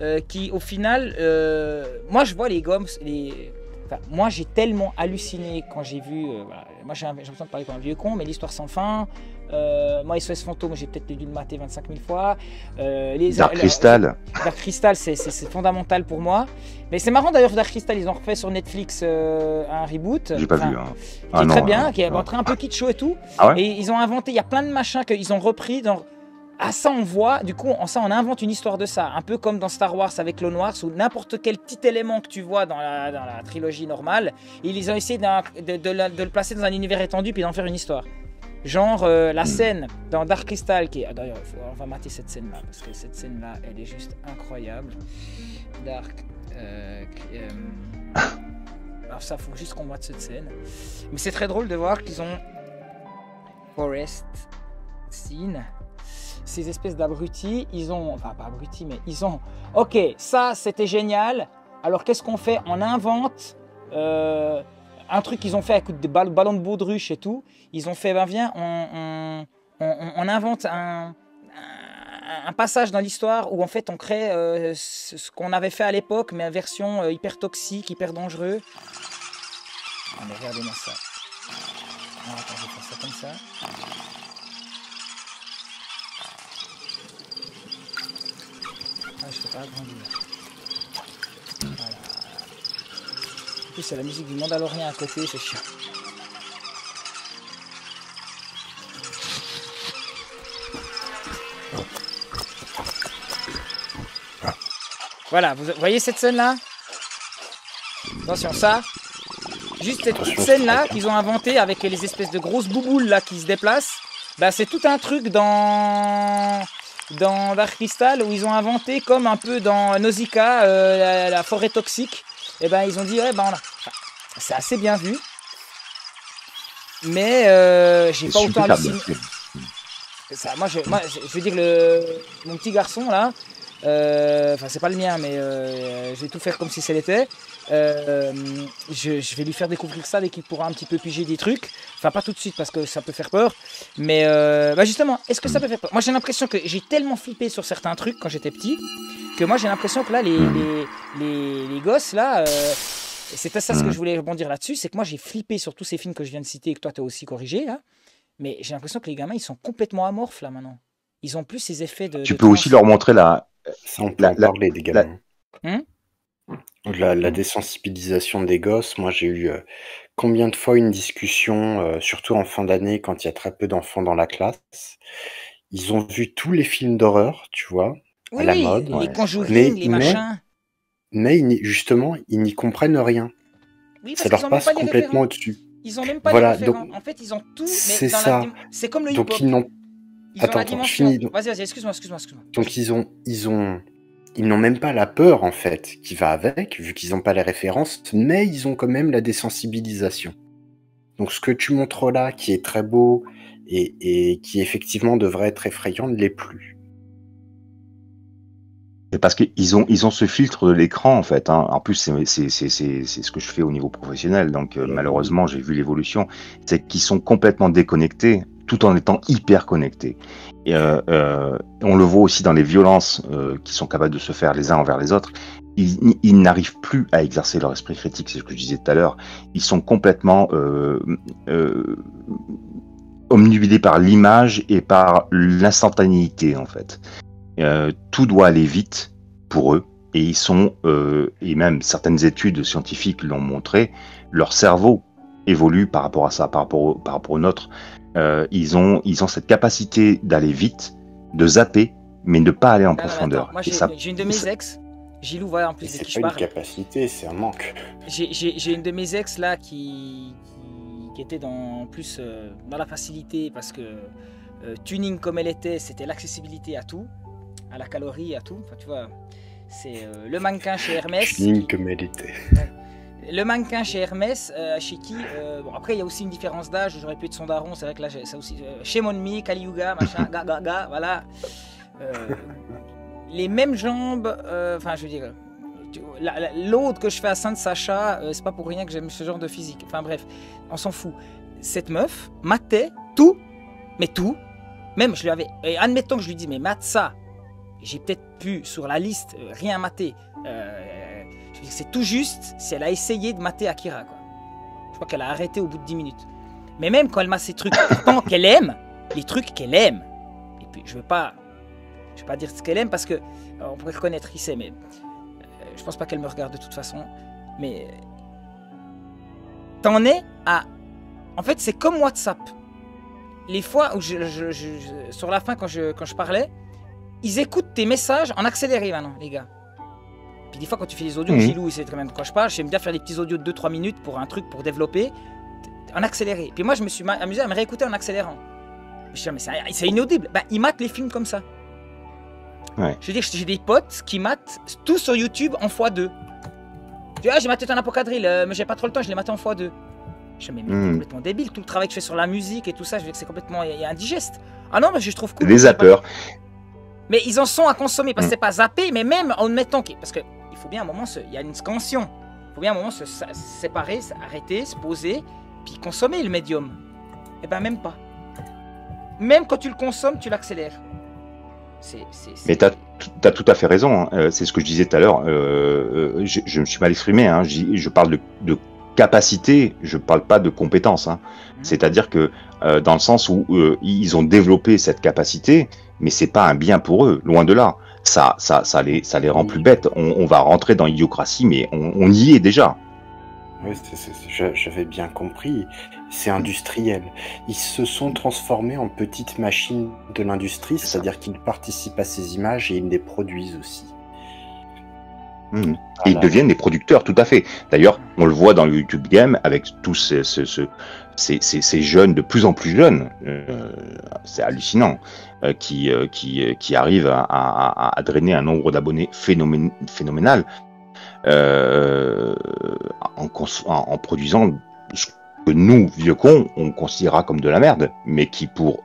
euh, qui au final. euh, moi je vois les gommes. Les, enfin, moi j'ai tellement halluciné quand j'ai vu. euh, voilà, moi j'ai l'impression de parler comme un vieux con, mais l'histoire sans fin. Euh, moi SOS Fantôme, j'ai peut-être dû le mater 25 000 fois. Euh, les, Dark Crystal. Dark Crystal, c'est- fondamental pour moi. Mais c'est marrant d'ailleurs, Dark Crystal, ils ont refait sur Netflix un reboot. J'ai pas vu. hein. Qui Ah est non, très bien, hein. qui est entré un peu kitscho et tout. Ah ouais et ils ont inventé, il y a plein de machins qu'ils ont repris dans. Ah ça on voit, du coup on, ça on invente une histoire de ça, un peu comme dans Star Wars avec Clone Wars ou n'importe quel petit élément que tu vois dans la, dans la trilogie normale, ils ont essayé de, de la- de le placer dans un univers étendu puis d'en faire une histoire. Genre euh, la scène dans Dark Crystal qui est... ah, D'ailleurs on va mater cette scène là parce que cette scène là elle est juste incroyable. Dark... euh, euh, alors ça faut juste qu'on mate cette scène. Mais c'est très drôle de voir qu'ils ont Forest Scene. Ces espèces d'abrutis, ils ont, enfin pas abrutis, mais ils ont, ok, ça c'était génial, alors qu'est-ce qu'on fait? On invente euh, un truc qu'ils ont fait avec des ball- ballons de baudruche et tout. Ils ont fait, ben viens, on, invente un, passage dans l'histoire où en fait on crée euh, ce, qu'on avait fait à l'époque, mais en version euh, hyper toxique, hyper dangereux. Regardez-moi ça. Ah, attends, je vais faire ça comme ça. Je peux pas agrandir. Voilà. En plus, c'est la musique du Mandalorien à côté, c'est chiant. Voilà, vous voyez cette scène-là? Attention, ça. Juste cette petite scène-là qu'ils ont inventée avec les espèces de grosses bouboules là qui se déplacent. Bah, c'est tout un truc dans dans Dark Crystal où ils ont inventé comme un peu dans Nausicaa euh, la, la forêt toxique. Et ben ils ont dit ouais ben on a- enfin, c'est assez bien vu. Mais euh, j'ai pas autant halluciné. Ça, moi, je, moi, je, veux dire, le, mon petit garçon, là, enfin, c'est pas le mien, mais euh, je vais tout faire comme si ça l'était. Euh, je, je vais lui faire découvrir ça dès qu'il pourra un petit peu piger des trucs. Enfin, pas tout de suite parce que ça peut faire peur. Mais euh, bah justement, est-ce que ça peut faire peur? Moi, j'ai l'impression que j'ai tellement flippé sur certains trucs quand j'étais petit que moi j'ai l'impression que là, les, Mhm. les, les, les gosses, là, euh, et c'était ça ce que Mhm. je voulais rebondir là-dessus, c'est que moi j'ai flippé sur tous ces films que je viens de citer et que toi tu as aussi corrigé, là. Mais j'ai l'impression que les gamins, ils sont complètement amorphes, là, maintenant. Ils ont plus ces effets de. Tu de peux aussi leur montrer la. Ça, on peut la- en la- parler des la-. Hum La, la désensibilisation des gosses, moi j'ai eu euh, combien de fois une discussion, euh, surtout en fin d'année, quand il y a très peu d'enfants dans la classe. Ils ont vu tous les films d'horreur, tu vois, Oui, à la oui, mode. les Conjuring, mais, les mais- machins. mais ils n'y- justement, ils n'y comprennent rien. Oui, Ça parce leur passe complètement au-dessus. Ils ont même pas Voilà, les donc- en fait, ils ont tout, mais C'est ça. la C'est comme le Donc ils n'ont. Ils ont Attends, la attends, je dimension. finis. Vas-y, vas-y, excuse-moi, excuse-moi, excuse-moi. Donc ils ont, ils ont, ils n'ont même pas la peur en fait qui va avec, vu qu'ils n'ont pas les références, mais ils ont quand même la désensibilisation. Donc ce que tu montres là, qui est très beau et, et qui effectivement devrait être effrayant, ne l'est plus. C'est parce qu'ils ont, ils ont ce filtre de l'écran, en fait. hein. En plus, c'est c'est- c'est- c'est- c'est ce que je fais au niveau professionnel. Donc, euh, malheureusement, j'ai vu l'évolution. C'est qu'ils sont complètement déconnectés, tout en étant hyper connectés. Euh, euh, on le voit aussi dans les violences euh, qui sont capables de se faire les uns envers les autres. Ils, n'arrivent plus à exercer leur esprit critique, c'est ce que je disais tout à l'heure. Ils sont complètement euh, omnubilés par l'image et par l'instantanéité, en fait. Tout doit aller vite pour eux et ils sont et même certaines études scientifiques l'ont montré leur cerveau évolue par rapport à ça par rapport au, par rapport au nôtre Euh, ils ont ils ont cette capacité d'aller vite de zapper mais ne pas aller en Non, mais profondeur attends, Moi, j'ai ça- j'ai une de mes ex, Gilou, voilà, en plus de qui C'est je pas une parle. capacité, c'est un manque. J'ai- J'ai j'ai une de mes ex là qui, qui, qui était dans plus euh, dans la facilité parce que euh, tuning comme elle était, c'était l'accessibilité à tout, à la calorie, à tout. Enfin, tu vois, c'est euh, le mannequin chez Hermès. Tuning comme elle était. Le mannequin chez Hermès, euh, chez qui euh, Bon, après, il y a aussi une différence d'âge. J'aurais pu être son daron. C'est vrai que là, ça aussi. Euh, chez Monmi, Kali Yuga, machin, ga, ga, ga, voilà. Euh, les mêmes jambes. Enfin, je veux dire. L'autre que je fais à Sainte-Sacha, c'est pas pour rien que j'aime ce genre de physique. Enfin, bref, on s'en fout. Cette meuf matait tout, mais tout. Même, je lui avais. Et admettons que je lui dis, mais mate ça. J'ai peut-être pu, sur la liste, rien mater. C'est tout juste si elle a essayé de mater Akira. Quoi. Je crois qu'elle a arrêté au bout de 10 minutes. Mais même quand elle m'a ces trucs, pourtant qu'elle aime, les trucs qu'elle aime. Et puis je veux pas, je veux pas dire ce qu'elle aime parce que euh, on pourrait reconnaître qui c'est, mais euh, je pense pas qu'elle me regarde de toute façon. Mais euh, t'en es à, en fait, c'est comme WhatsApp. Les fois où je, je- je- je- sur la fin quand je quand je parlais, ils écoutent tes messages en accéléré maintenant, les gars. Puis des fois, quand tu fais des audios, Mhm. Gilou, il sait très bien de quoi je parle. J'aime bien faire des petits audios de 2-3 minutes pour un truc pour développer en accéléré. Puis moi, je me suis amusé à me réécouter en accélérant. Je dis, mais c'est inaudible. Bah, ils matent les films comme ça. Ouais. Je veux dire, j'ai des potes qui matent tout sur YouTube en x2. Tu vois, j'ai maté ton apocadrille, euh, mais j'ai pas trop le temps, je l'ai maté en x2. Je dis, mais, Hmm. complètement débile, tout le travail que je fais sur la musique et tout ça, je veux dire que c'est complètement y indigeste. Ah non, mais je trouve cool. des zappeurs Mais ils en sont à consommer parce que Mm. c'est pas zappé, mais même en mettant parce que faut bien un moment se, il y a une scansion. Il faut bien un moment se, se séparer, s'arrêter, se poser, puis consommer le médium. Eh ben même pas. Même quand tu le consommes, tu l'accélères. C'est c'est- c'est- Mais tu as, tout à fait raison. hein. Euh, c'est ce que je disais tout à l'heure. Euh, euh, je, je me suis mal exprimé. hein. Je, parle de, de capacité, je parle pas de compétence. hein. C'est-à-dire que euh, dans le sens où ils ont développé cette capacité, mais c'est pas un bien pour eux, loin de là. Ça, ça, ça les, ça les rend plus bêtes. On, on va rentrer dans l'idiocratie, mais on, on y est déjà. Oui, j'avais bien compris. C'est industriel. Ils se sont transformés en petites machines de l'industrie, c'est-à-dire qu'ils participent à ces images et ils les produisent aussi. Et ils deviennent des producteurs, tout à fait. D'ailleurs, on le voit dans le YouTube Game avec tous ces, ce- ce- ces, ces- ces jeunes, de plus en plus jeunes, euh, c'est hallucinant, qui, euh, qui, euh, qui arrivent à, drainer un nombre d'abonnés phénomén- phénoménal euh, en, produisant ce que nous, vieux cons, on considérera comme de la merde, mais qui, pour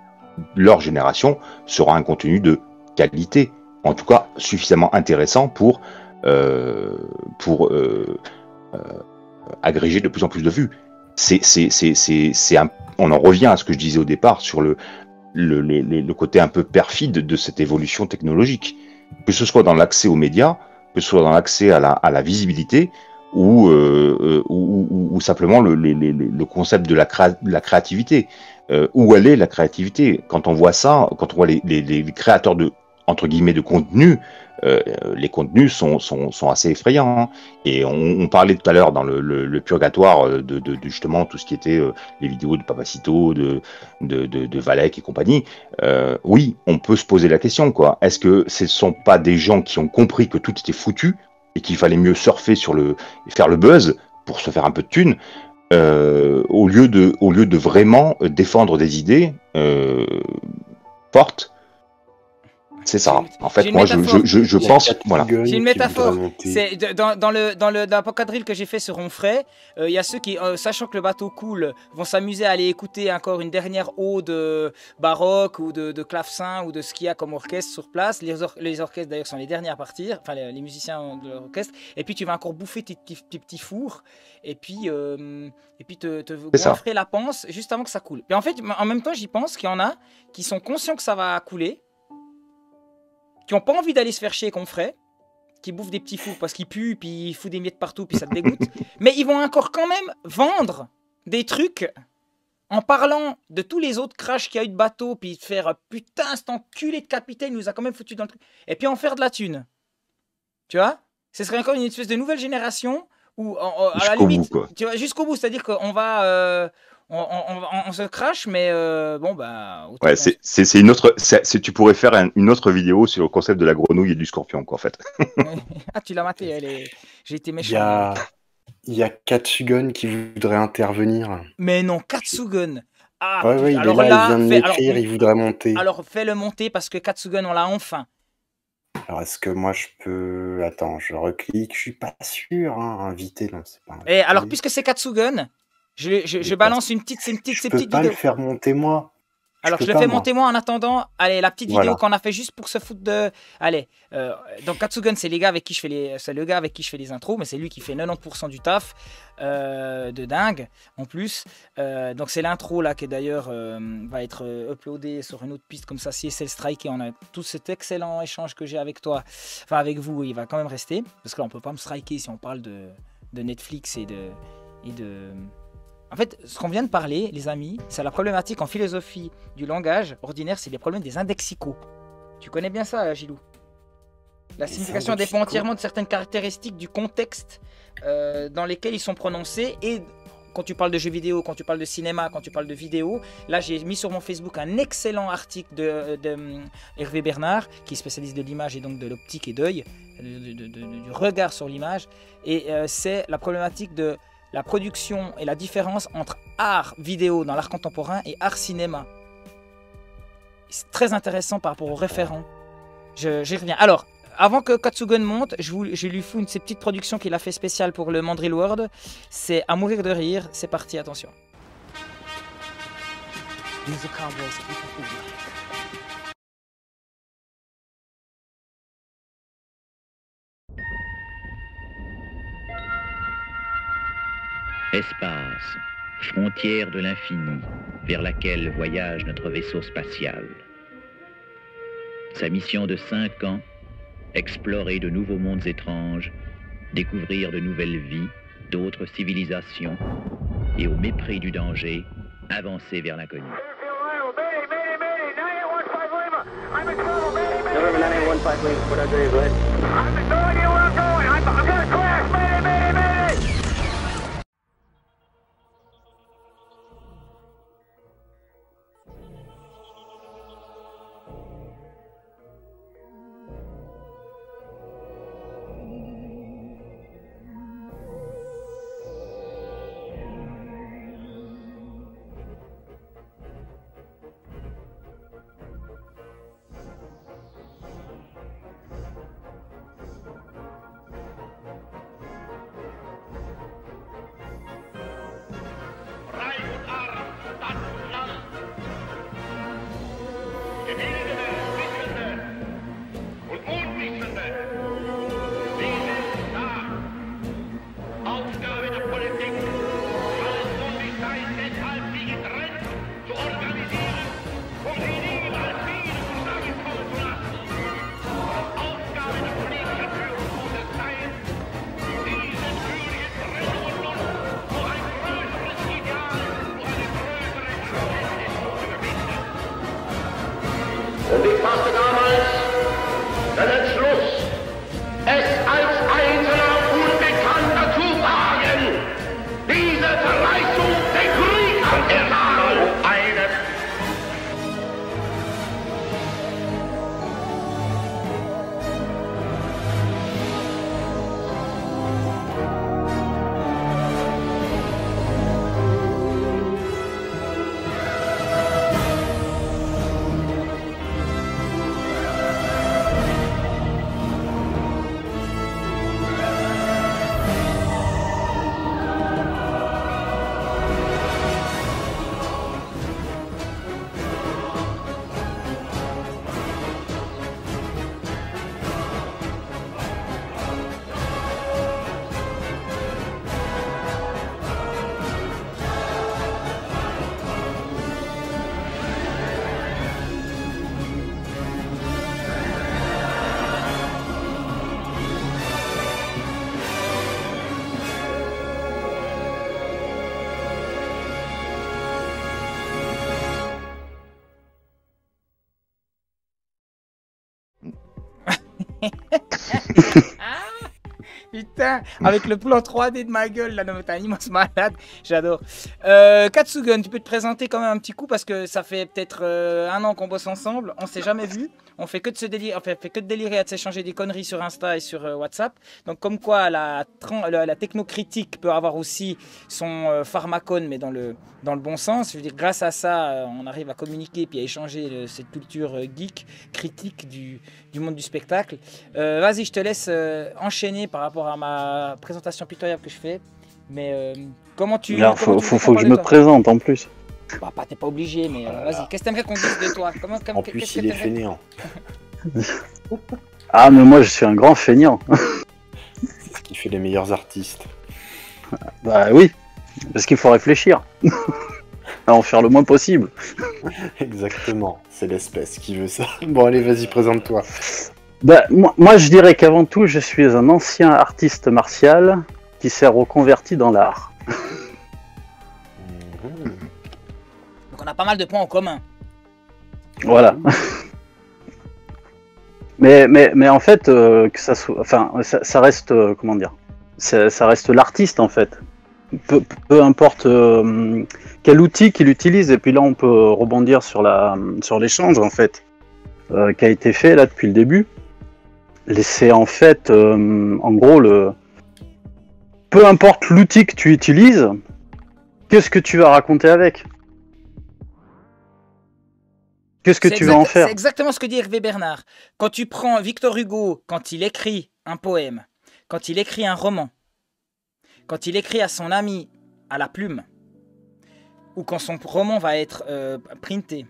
leur génération, sera un contenu de qualité, en tout cas suffisamment intéressant pour euh, pour euh, euh, agréger de plus en plus de vues. C'est, on en revient à ce que je disais au départ sur le, le, le, côté un peu perfide de cette évolution technologique. que ce soit dans l'accès aux médias, que ce soit dans l'accès à la, à la visibilité, ou, euh, euh, ou, simplement le, le- concept de la, créa- la créativité. Euh, où elle est la créativité? Quand on voit ça, quand on voit les, les- les créateurs de entre guillemets de contenu, euh, les contenus sont, sont, sont assez effrayants. hein. Et on, parlait tout à l'heure dans le, purgatoire euh, de, justement tout ce qui était euh, les vidéos de Papacito, de, de, de, Valek et compagnie. Oui, on peut se poser la question, quoi. Est-ce que ce ne sont pas des gens qui ont compris que tout était foutu et qu'il fallait mieux surfer sur le et faire le buzz pour se faire un peu de thunes au lieu de au lieu de vraiment défendre des idées fortes c'est ça en fait moi je, pense voilà J'ai une métaphore. C'est de- dans, dans le dans le dans que j'ai fait sur Onfray, euh, il y a ceux qui, euh, sachant que le bateau coule, vont s'amuser à aller écouter encore une dernière ode euh, baroque ou de, de clavecin ou de ce qu'il y a comme orchestre sur place. Les, or- les orchestres d'ailleurs sont les derniers à partir, enfin les, les musiciens de l'orchestre. Et puis tu vas encore bouffer tes, petits- tes petits fours et puis euh, et puis te, te C'est ça. goinfrer la panse juste avant que ça coule. Et en fait, en même temps, j'y pense qu'il y en a qui sont conscients que ça va couler, qui n'ont pas envie d'aller se faire chier qu'on ferait, qui bouffent des petits fours parce qu'ils puent, puis ils foutent des miettes partout, puis ça te dégoûte. Mais ils vont encore quand même vendre des trucs en parlant de tous les autres crashs qu'il y a eu de bateaux, puis faire putain, cet enculé de capitaine nous a quand même foutu dans le truc. Et puis en faire de la thune. Tu vois? Ce serait encore une espèce de nouvelle génération où, en- en- à la Jusqu'au bout, limite, quoi. tu vois, jusqu'au bout, c'est-à-dire qu'on va. euh, on, on- on- on se crache, mais euh, bon, bah. ouais c'est c'est c'est une autre c'est c'est- tu pourrais faire un- une autre vidéo sur le concept de la grenouille et du scorpion quoi en fait ah, tu l'as maté, elle est... j'ai été Il méchant. y a, il y a Katsugun qui voudrait intervenir. Mais non, Katsugun. Ah, ouais, ouais, il est alors là, là, il vient de alors, m'écrire, il voudrait monter. Alors fais-le monter parce que Katsugun, on l'a enfin. Alors, est-ce que moi je peux. Attends, je reclique, je suis pas sûr, hein, invité, non, c'est pas. Et alors, invité. puisque c'est Katsugun, je, je, je balance une petite, c'est une petite, Je peux pas le faire monter moi. Alors, je, le fais monter moi en attendant. Allez, la petite Voilà. vidéo qu'on a fait juste pour se foutre de. Allez, euh, donc Katsugun, c'est les gars avec qui je fais les, c'est le gars avec qui je fais les intros, mais c'est lui qui fait 90% du taf euh, de dingue en plus. Euh, donc c'est l'intro là qui d'ailleurs va être euh, uploadé sur une autre piste comme ça, CSL Strike et on a tout cet excellent échange que j'ai avec toi, enfin avec vous, il va quand même rester parce que là on peut pas me striker si on parle de, de Netflix et de et de en fait, ce qu'on vient de parler, les amis, c'est la problématique en philosophie du langage ordinaire, c'est les problèmes des indexicaux. Tu connais bien ça, Gilou? La signification dépend entièrement de certaines caractéristiques du contexte euh, dans lesquels ils sont prononcés. Et quand tu parles de jeux vidéo, quand tu parles de cinéma, quand tu parles de vidéo, là j'ai mis sur mon Facebook un excellent article de, de, hum, Hervé Bernard, qui est spécialiste de l'image et donc de l'optique et d'œil, du regard sur l'image, et euh, c'est la problématique de la production et la différence entre art vidéo dans l'art contemporain et art cinéma. C'est très intéressant par rapport aux référents. J'y reviens. Alors, avant que Katsugun monte, je lui fous une de ces petites productions qu'il a fait spéciale pour le Mandrill World. C'est à mourir de rire. C'est parti, attention. Espace, frontière de l'infini, vers laquelle voyage notre vaisseau spatial. Sa mission de cinq ans, explorer de nouveaux mondes étranges, découvrir de nouvelles vies, d'autres civilisations, et au mépris du danger, avancer vers l'inconnu. November 915 Link, Port Arthur, go ahead. Avec le plan 3D de ma gueule, là, non, mais t'es un immense malade, j'adore. Euh, Katsugun, tu peux te présenter quand même un petit coup parce que ça fait peut-être euh, un an qu'on bosse ensemble, on s'est jamais vu, on fait que de se délirer, enfin, fait que de délirer à de s'échanger des conneries sur Insta et sur euh, WhatsApp. Donc comme quoi la, la, la technocritique peut avoir aussi son euh, pharmacone, mais dans le, dans le bon sens. Je veux dire, grâce à ça, on arrive à communiquer puis à échanger cette culture geek, critique du, du monde du spectacle. Vas-y, je te laisse enchaîner par rapport à ma présentation pitoyable que je fais. Mais euh, comment tu. Là, comment faut, tu faut, veux faut qu'on que je me présente en plus. Bah, pas, t'es pas obligé, mais euh, vas-y. Qu'est-ce que t'aimerais qu'on dise de toi? Comment, En qu'est-ce plus, que il est fainéant. Ah, mais moi, je suis un grand feignant. C'est ce qui fait les meilleurs artistes. bah oui, parce qu'il faut réfléchir. à en faire le moins possible. Exactement, c'est l'espèce qui veut ça. Bon, allez, vas-y, présente-toi. Bah, moi, moi, je dirais qu'avant tout, je suis un ancien artiste martial qui s'est reconverti dans l'art. Donc on a pas mal de points en commun. Voilà. mais, mais, mais en fait, euh, que ça soit, enfin, ça, ça reste, euh, comment dire, ça, ça reste l'artiste en fait. Peu, peu importe euh, quel outil qu'il utilise, et puis là, on peut rebondir sur la, sur l'échange en fait, qui a été fait là depuis le début. C'est en fait, euh, en gros, le, peu importe l'outil que tu utilises, qu'est-ce que tu vas raconter avec? Qu'est-ce que tu vas en faire? C'est exactement ce que dit Hervé Bernard. Quand tu prends Victor Hugo, quand il écrit un poème, quand il écrit un roman, quand il écrit à son ami à la plume, ou quand son roman va être euh, printé,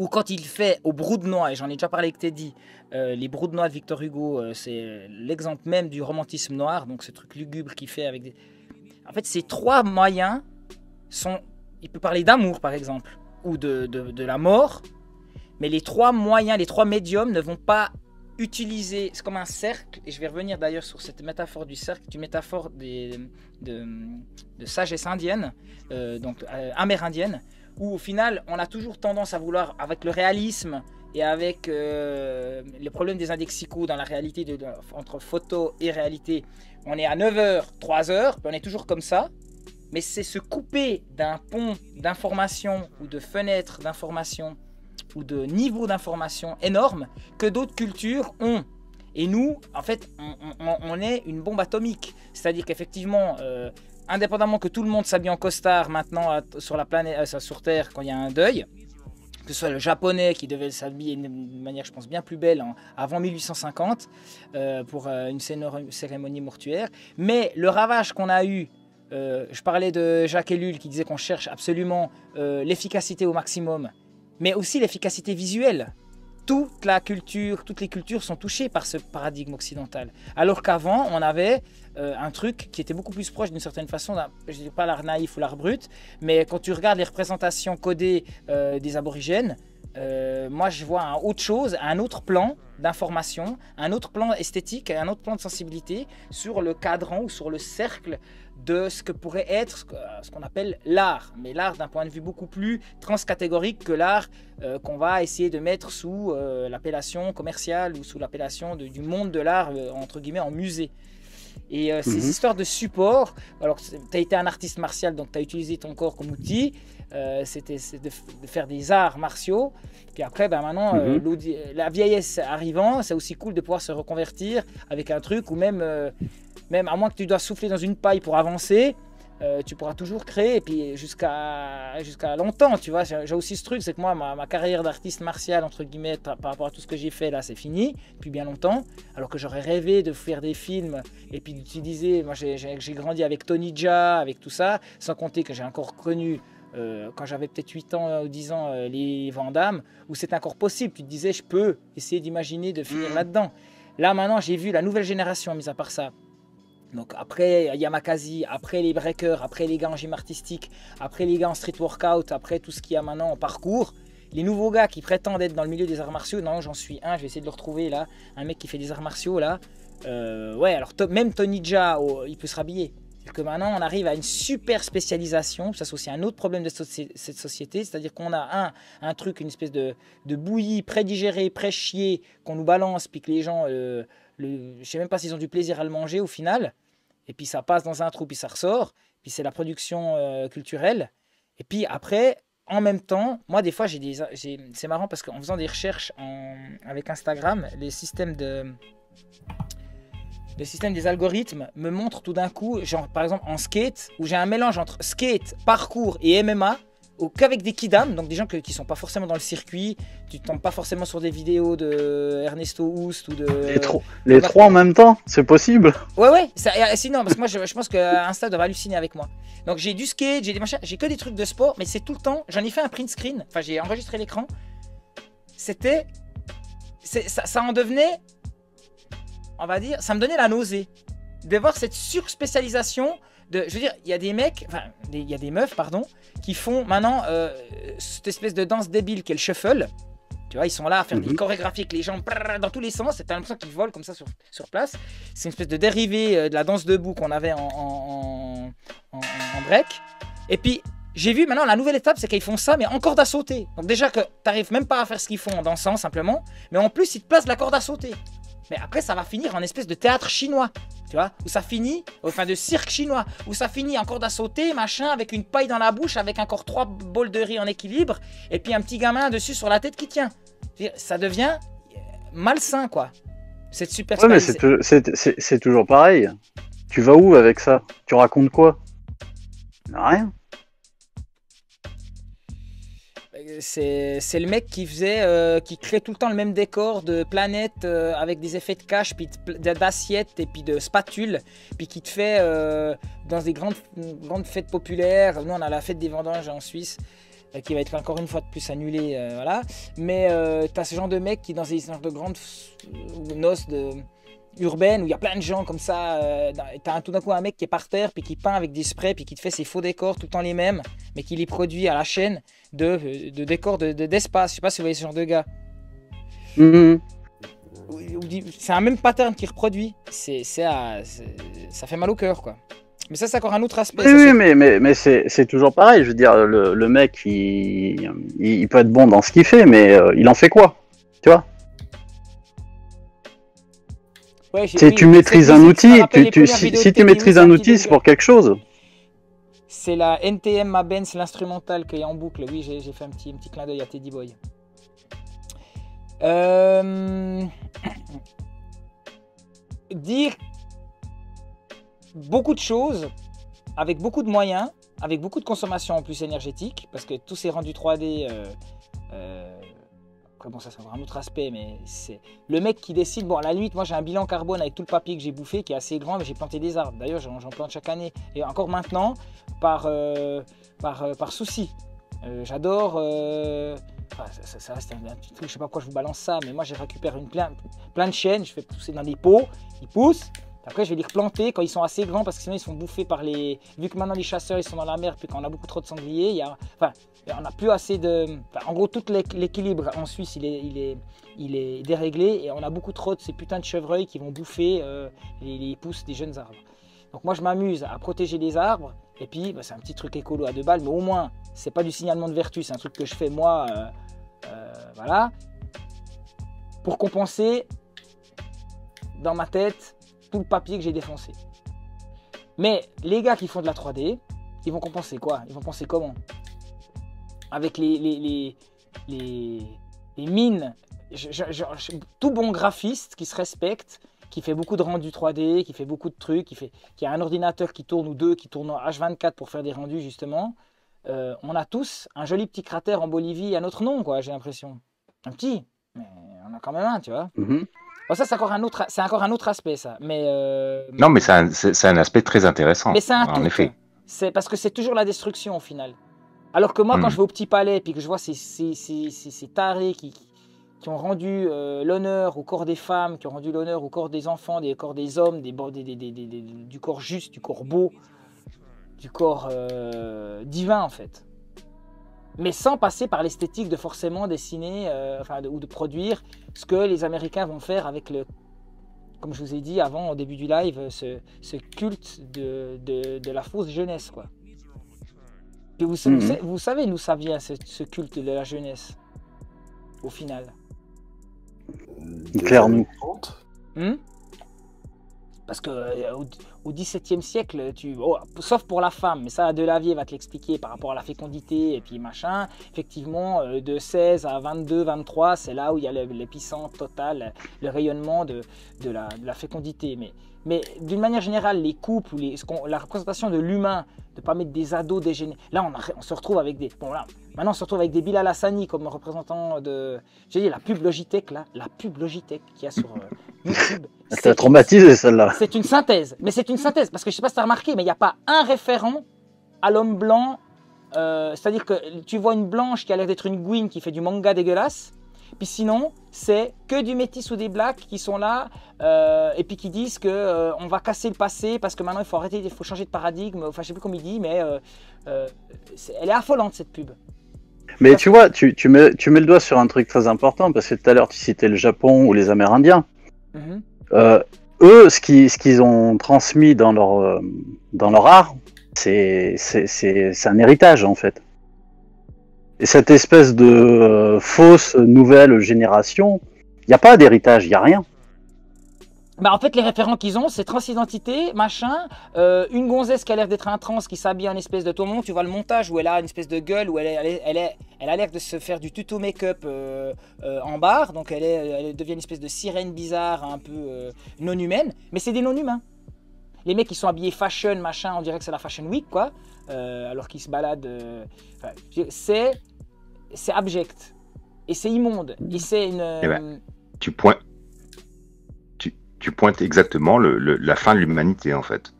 ou quand il fait au brou de noix, et j'en ai déjà parlé avec Teddy, euh, les brous de noix de Victor Hugo, euh, c'est l'exemple même du romantisme noir, donc ce truc lugubre qu'il fait avec des... En fait, ces trois moyens sont... Il peut parler d'amour, par exemple, ou de, de- la mort, mais les trois moyens, les trois médiums ne vont pas utiliser... C'est comme un cercle, et je vais revenir d'ailleurs sur cette métaphore du cercle, une métaphore des, de, sagesse indienne, euh, donc euh, amérindienne, où au final, on a toujours tendance à vouloir, avec le réalisme et avec euh, les problèmes des indexicaux dans la réalité de, entre photo et réalité, on est à 9h, 3h, puis on est toujours comme ça. Mais c'est se couper d'un pont d'information ou de fenêtre d'information ou de niveau d'information énorme que d'autres cultures ont. Et nous, en fait, on est une bombe atomique. C'est-à-dire qu'effectivement, euh, indépendamment que tout le monde s'habille en costard maintenant sur la planète, euh, sur Terre quand il y a un deuil, que ce soit le japonais qui devait s'habiller d'une manière, je pense, bien plus belle avant 1850 euh, pour euh, une cérémonie mortuaire. Mais le ravage qu'on a eu, je parlais de Jacques Ellul qui disait qu'on cherche absolument l'efficacité au maximum, mais aussi l'efficacité visuelle. Toute la culture, toutes les cultures sont touchées par ce paradigme occidental. Alors qu'avant, on avait euh, un truc qui était beaucoup plus proche d'une certaine façon, je ne dis pas l'art naïf ou l'art brut, mais quand tu regardes les représentations codées euh, des aborigènes, euh, moi je vois un autre chose, un autre plan d'information, un autre plan esthétique, un autre plan de sensibilité sur le cadran ou sur le cercle de ce que pourrait être ce que- ce qu'on appelle l'art, mais l'art d'un point de vue beaucoup plus transcatégorique que l'art euh, qu'on va essayer de mettre sous euh, l'appellation commerciale ou sous l'appellation du monde de l'art, euh, entre guillemets, en musée. Et euh, ces Mhm. histoires de support, alors tu as été un artiste martial, donc tu as utilisé ton corps comme outil, euh, c'était de, faire des arts martiaux. Puis après, ben maintenant, euh, Mhm. la vieillesse arrivant, c'est aussi cool de pouvoir se reconvertir avec un truc ou même, même à moins que tu dois souffler dans une paille pour avancer, euh, tu pourras toujours créer et puis jusqu'à jusqu'à longtemps, tu vois. J'ai aussi ce truc, c'est que moi, ma, ma carrière d'artiste martial, entre guillemets, par rapport à tout ce que j'ai fait là, c'est fini depuis bien longtemps. Alors que j'aurais rêvé de faire des films et puis d'utiliser. Moi, j'ai- grandi avec Tony Jaa, avec tout ça, sans compter que j'ai encore connu. euh, quand j'avais peut-être 8 ans ou 10 ans, euh, les Van Damme, où c'est encore possible. Tu te disais, je peux essayer d'imaginer de finir là-dedans. Là, maintenant, j'ai vu la nouvelle génération, mis à part ça. Donc après Yamakasi, après les breakers, après les gars en gym artistique, après les gars en street workout, après tout ce qu'il y a maintenant en parcours, les nouveaux gars qui prétendent être dans le milieu des arts martiaux, non j'en suis un, je vais essayer de le retrouver là, un mec qui fait des arts martiaux là. Euh, ouais alors même Tony Jaa, il peut se rhabiller. C'est que maintenant on arrive à une super spécialisation, ça c'est aussi un autre problème de cette société, c'est-à-dire qu'on a un, un truc, une espèce de, de bouillie prédigérée, pré-chiée qu'on nous balance, puis que les gens euh, le, je sais même pas s'ils ont du plaisir à le manger au final. Et puis ça passe dans un trou, puis ça ressort. Puis c'est la production euh, culturelle. Et puis après, en même temps, moi des fois j'ai des, c'est marrant parce qu'en faisant des recherches avec Instagram, les systèmes de le système des algorithmes me montre tout d'un coup, par exemple en skate, où j'ai un mélange entre skate, parcours et MMA, qu'avec des kidam, donc des gens que- qui sont pas forcément dans le circuit, tu tombes pas forcément sur des vidéos de Ernesto Houst ou de... Les, tro- les trois en même temps, c'est possible. Ouais, ouais, ça, euh, sinon, parce que moi je, je pense que Insta doit halluciner avec moi. Donc j'ai du skate, j'ai des machins, j'ai que des trucs de sport, mais c'est tout le temps, j'en ai fait un print screen, enfin j'ai enregistré l'écran. C'était. Ça, ça en devenait. On va dire, ça me donnait la nausée. De voir cette surspécialisation de. Je veux dire, il y a des mecs, enfin, il y a des meufs, pardon, qui font maintenant euh, cette espèce de danse débile qu'est le shuffle. Tu vois, ils sont là à faire des chorégraphies avec les jambes dans tous les sens. C'est l'impression qu'ils volent comme ça sur, sur place. C'est une espèce de dérivé euh, de la danse debout qu'on avait en, en, en- en- en break. Et puis, j'ai vu maintenant la nouvelle étape, c'est qu'ils font ça, mais en corde à sauter. Donc, déjà que t'arrives même pas à faire ce qu'ils font en dansant simplement, mais en plus, ils te placent la corde à sauter. Mais après, ça va finir en espèce de théâtre chinois. Tu vois Où ça finit, enfin de cirque chinois, où ça finit en corde à sauter, machin, avec une paille dans la bouche, avec encore trois bols de riz en équilibre, et puis un petit gamin dessus sur la tête qui tient. Ça devient euh, malsain, quoi. Cette super Ouais, mais c'est toujours pareil. Tu vas où avec ça? Tu racontes quoi? Rien. C'est le mec qui faisait, euh, qui crée tout le temps le même décor de planète euh, avec des effets de cache, puis d'assiettes et puis de spatules, puis qui te fait euh, dans des grandes, grandes fêtes populaires. Nous, on a la fête des vendanges en Suisse. qui va être encore une fois de plus annulée, voilà. Mais euh, t'as ce genre de mec qui dans des sortes de grandes noces de urbaines où il y a plein de gens comme ça. euh, t'as tout d'un coup un mec qui est par terre puis qui peint avec des sprays puis qui te fait ses faux décors tout le temps les mêmes, mais qui les produit à la chaîne de, de décors de- de- d'espace. Je sais pas si vous voyez ce genre de gars. Mhm. Dit- C'est un même pattern qui reproduit. C'est, ça fait mal au cœur, quoi. Mais ça, c'est encore un autre aspect. Oui, Ça, oui, c'est- mais, mais, mais c'est toujours pareil. Je veux dire, le, le mec, il, il, il peut être bon dans ce qu'il fait, mais euh, il en fait quoi? Tu vois? Ouais, Si tu maîtrises un outil, tu, tu, si, tu maîtrises un outil, c'est pour quelque chose. C'est la NTM Ma Benz, l'instrumental qui est en boucle. Oui, j'ai j'ai fait un petit, un petit clin d'œil à Teddy Boy. Euh, Dire beaucoup de choses avec beaucoup de moyens, avec beaucoup de consommation en plus énergétique, parce que tous ces rendus 3D, euh, euh, bon, ça c'est un autre aspect, mais c'est le mec qui décide. Bon, à la limite, moi j'ai un bilan carbone avec tout le papier que j'ai bouffé qui est assez grand, mais j'ai planté des arbres. D'ailleurs, j'en plante chaque année. Et encore maintenant, par, euh, par, euh, par souci. Euh, J'adore. enfin, ça, reste un, petit truc, je sais pas pourquoi je vous balance ça, mais moi j'ai récupéré une plein, de chênes, je fais pousser dans des pots, ils poussent. Après, je vais les replanter quand ils sont assez grands parce que sinon ils sont bouffés par les. Vu que maintenant les chasseurs ils sont dans la mer, puis qu'on a beaucoup trop de sangliers, il y a... enfin, on n'a plus assez de. en gros, tout l'équ- l'équilibre en Suisse il est, il, est, il est déréglé et on a beaucoup trop de ces putains de chevreuils qui vont bouffer euh, les, les pousses des jeunes arbres. Donc moi je m'amuse à protéger les arbres et puis bah, c'est un petit truc écolo à deux balles, mais au moins c'est pas du signalement de vertu, c'est un truc que je fais moi, euh, euh, voilà, pour compenser dans ma tête tout le papier que j'ai défoncé. Mais les gars qui font de la 3D, ils vont compenser quoi? Ils vont penser comment? Avec les, les, les, les, mines, je- je- tout bon graphiste qui se respecte, qui fait beaucoup de rendus 3D, qui fait beaucoup de trucs, qui, fait, qui a un ordinateur qui tourne ou deux, qui tourne en H24 pour faire des rendus justement, euh, on a tous un joli petit cratère en Bolivie à notre nom, quoi, j'ai l'impression. Un petit, mais on a quand même un, tu vois. Bon, ça, c'est encore, un autre- c'est encore un autre aspect, ça. Mais, euh, Non, mais c'est un, c'est- c'est un aspect très intéressant. mais c'est un en tout. effet. C'est parce que c'est toujours la destruction au final. Alors que moi, quand Mm. je vais au Petit Palais et que je vois ces, ces, ces, ces- tarés qui, qui ont rendu euh, l'honneur au corps des femmes, qui ont rendu l'honneur au corps des enfants, des corps des hommes, des- des- du corps juste, du corps beau, du corps euh, divin en fait. Mais sans passer par l'esthétique de forcément dessiner euh, enfin, de- ou de produire ce que les Américains vont faire avec le, comme je vous ai dit avant au début du live, ce, ce culte de, de, de la fausse jeunesse. Quoi. Et vous, vous Mhm. savez- vous savez d'où ça vient ce, ce culte de la jeunesse, au final? Claire-nous. Hmm? Parce que euh, au, XVIIe siècle, tu, oh, sauf pour la femme, mais ça, Delavier va te l'expliquer par rapport à la fécondité et puis machin. Effectivement, euh, de 16 à 22, 23, c'est là où il y a l'épicentre total, le rayonnement de, de, la, fécondité. Mais, mais d'une manière générale, les couples, ou les, la représentation de l'humain, de pas mettre des ados dégénérés. Là, on, on se retrouve avec des. Bon, là, maintenant, on se retrouve avec des Bilal Hassani comme représentant de. J'ai dit la pub Logitech, là, la pub Logitech qu'il y a sur euh, YouTube. Elle t'a traumatisé celle-là. C'est une synthèse, mais c'est une synthèse parce que je sais pas si tu as remarqué, mais il n'y a pas un référent à l'homme blanc. euh, C'est-à-dire que tu vois une blanche qui a l'air d'être une gouine qui fait du manga dégueulasse, puis sinon c'est que du métis ou des blacks qui sont là euh, et puis qui disent que euh, on va casser le passé parce que maintenant il faut arrêter, il faut changer de paradigme. Enfin, je sais plus comment il dit, mais euh, elle est affolante cette pub. Mais tu vois, tu, tu mets, tu mets le doigt sur un truc très important parce que tout à l'heure tu citais le Japon ou les Amérindiens. Mhm. Euh, eux, ce qu'ils ce qu'ils ont transmis dans leur, euh, dans leur art, c'est c'est- c'est- c'est un héritage en fait. Et cette espèce de euh, fausse nouvelle génération, il n'y a pas d'héritage, il n'y a rien. Bah en fait, les référents qu'ils ont, c'est transidentité, machin, euh, une gonzesse qui a l'air d'être un trans qui s'habille en espèce de tourment. Tu vois le montage où elle a une espèce de gueule, où elle, est- elle, est- elle, est- elle a l'air de se faire du tuto make-up euh, euh, en barre. Donc elle, est, elle devient une espèce de sirène bizarre, un peu non humaine. Mais c'est des non-humains. Les mecs qui sont habillés fashion, machin, on dirait que c'est la Fashion Week, quoi. alors qu'ils se baladent. c'est c'est abject. Et c'est immonde. Et c'est une. Eh ben, tu pointes, tu, pointes exactement le, le- la fin de l'humanité en fait.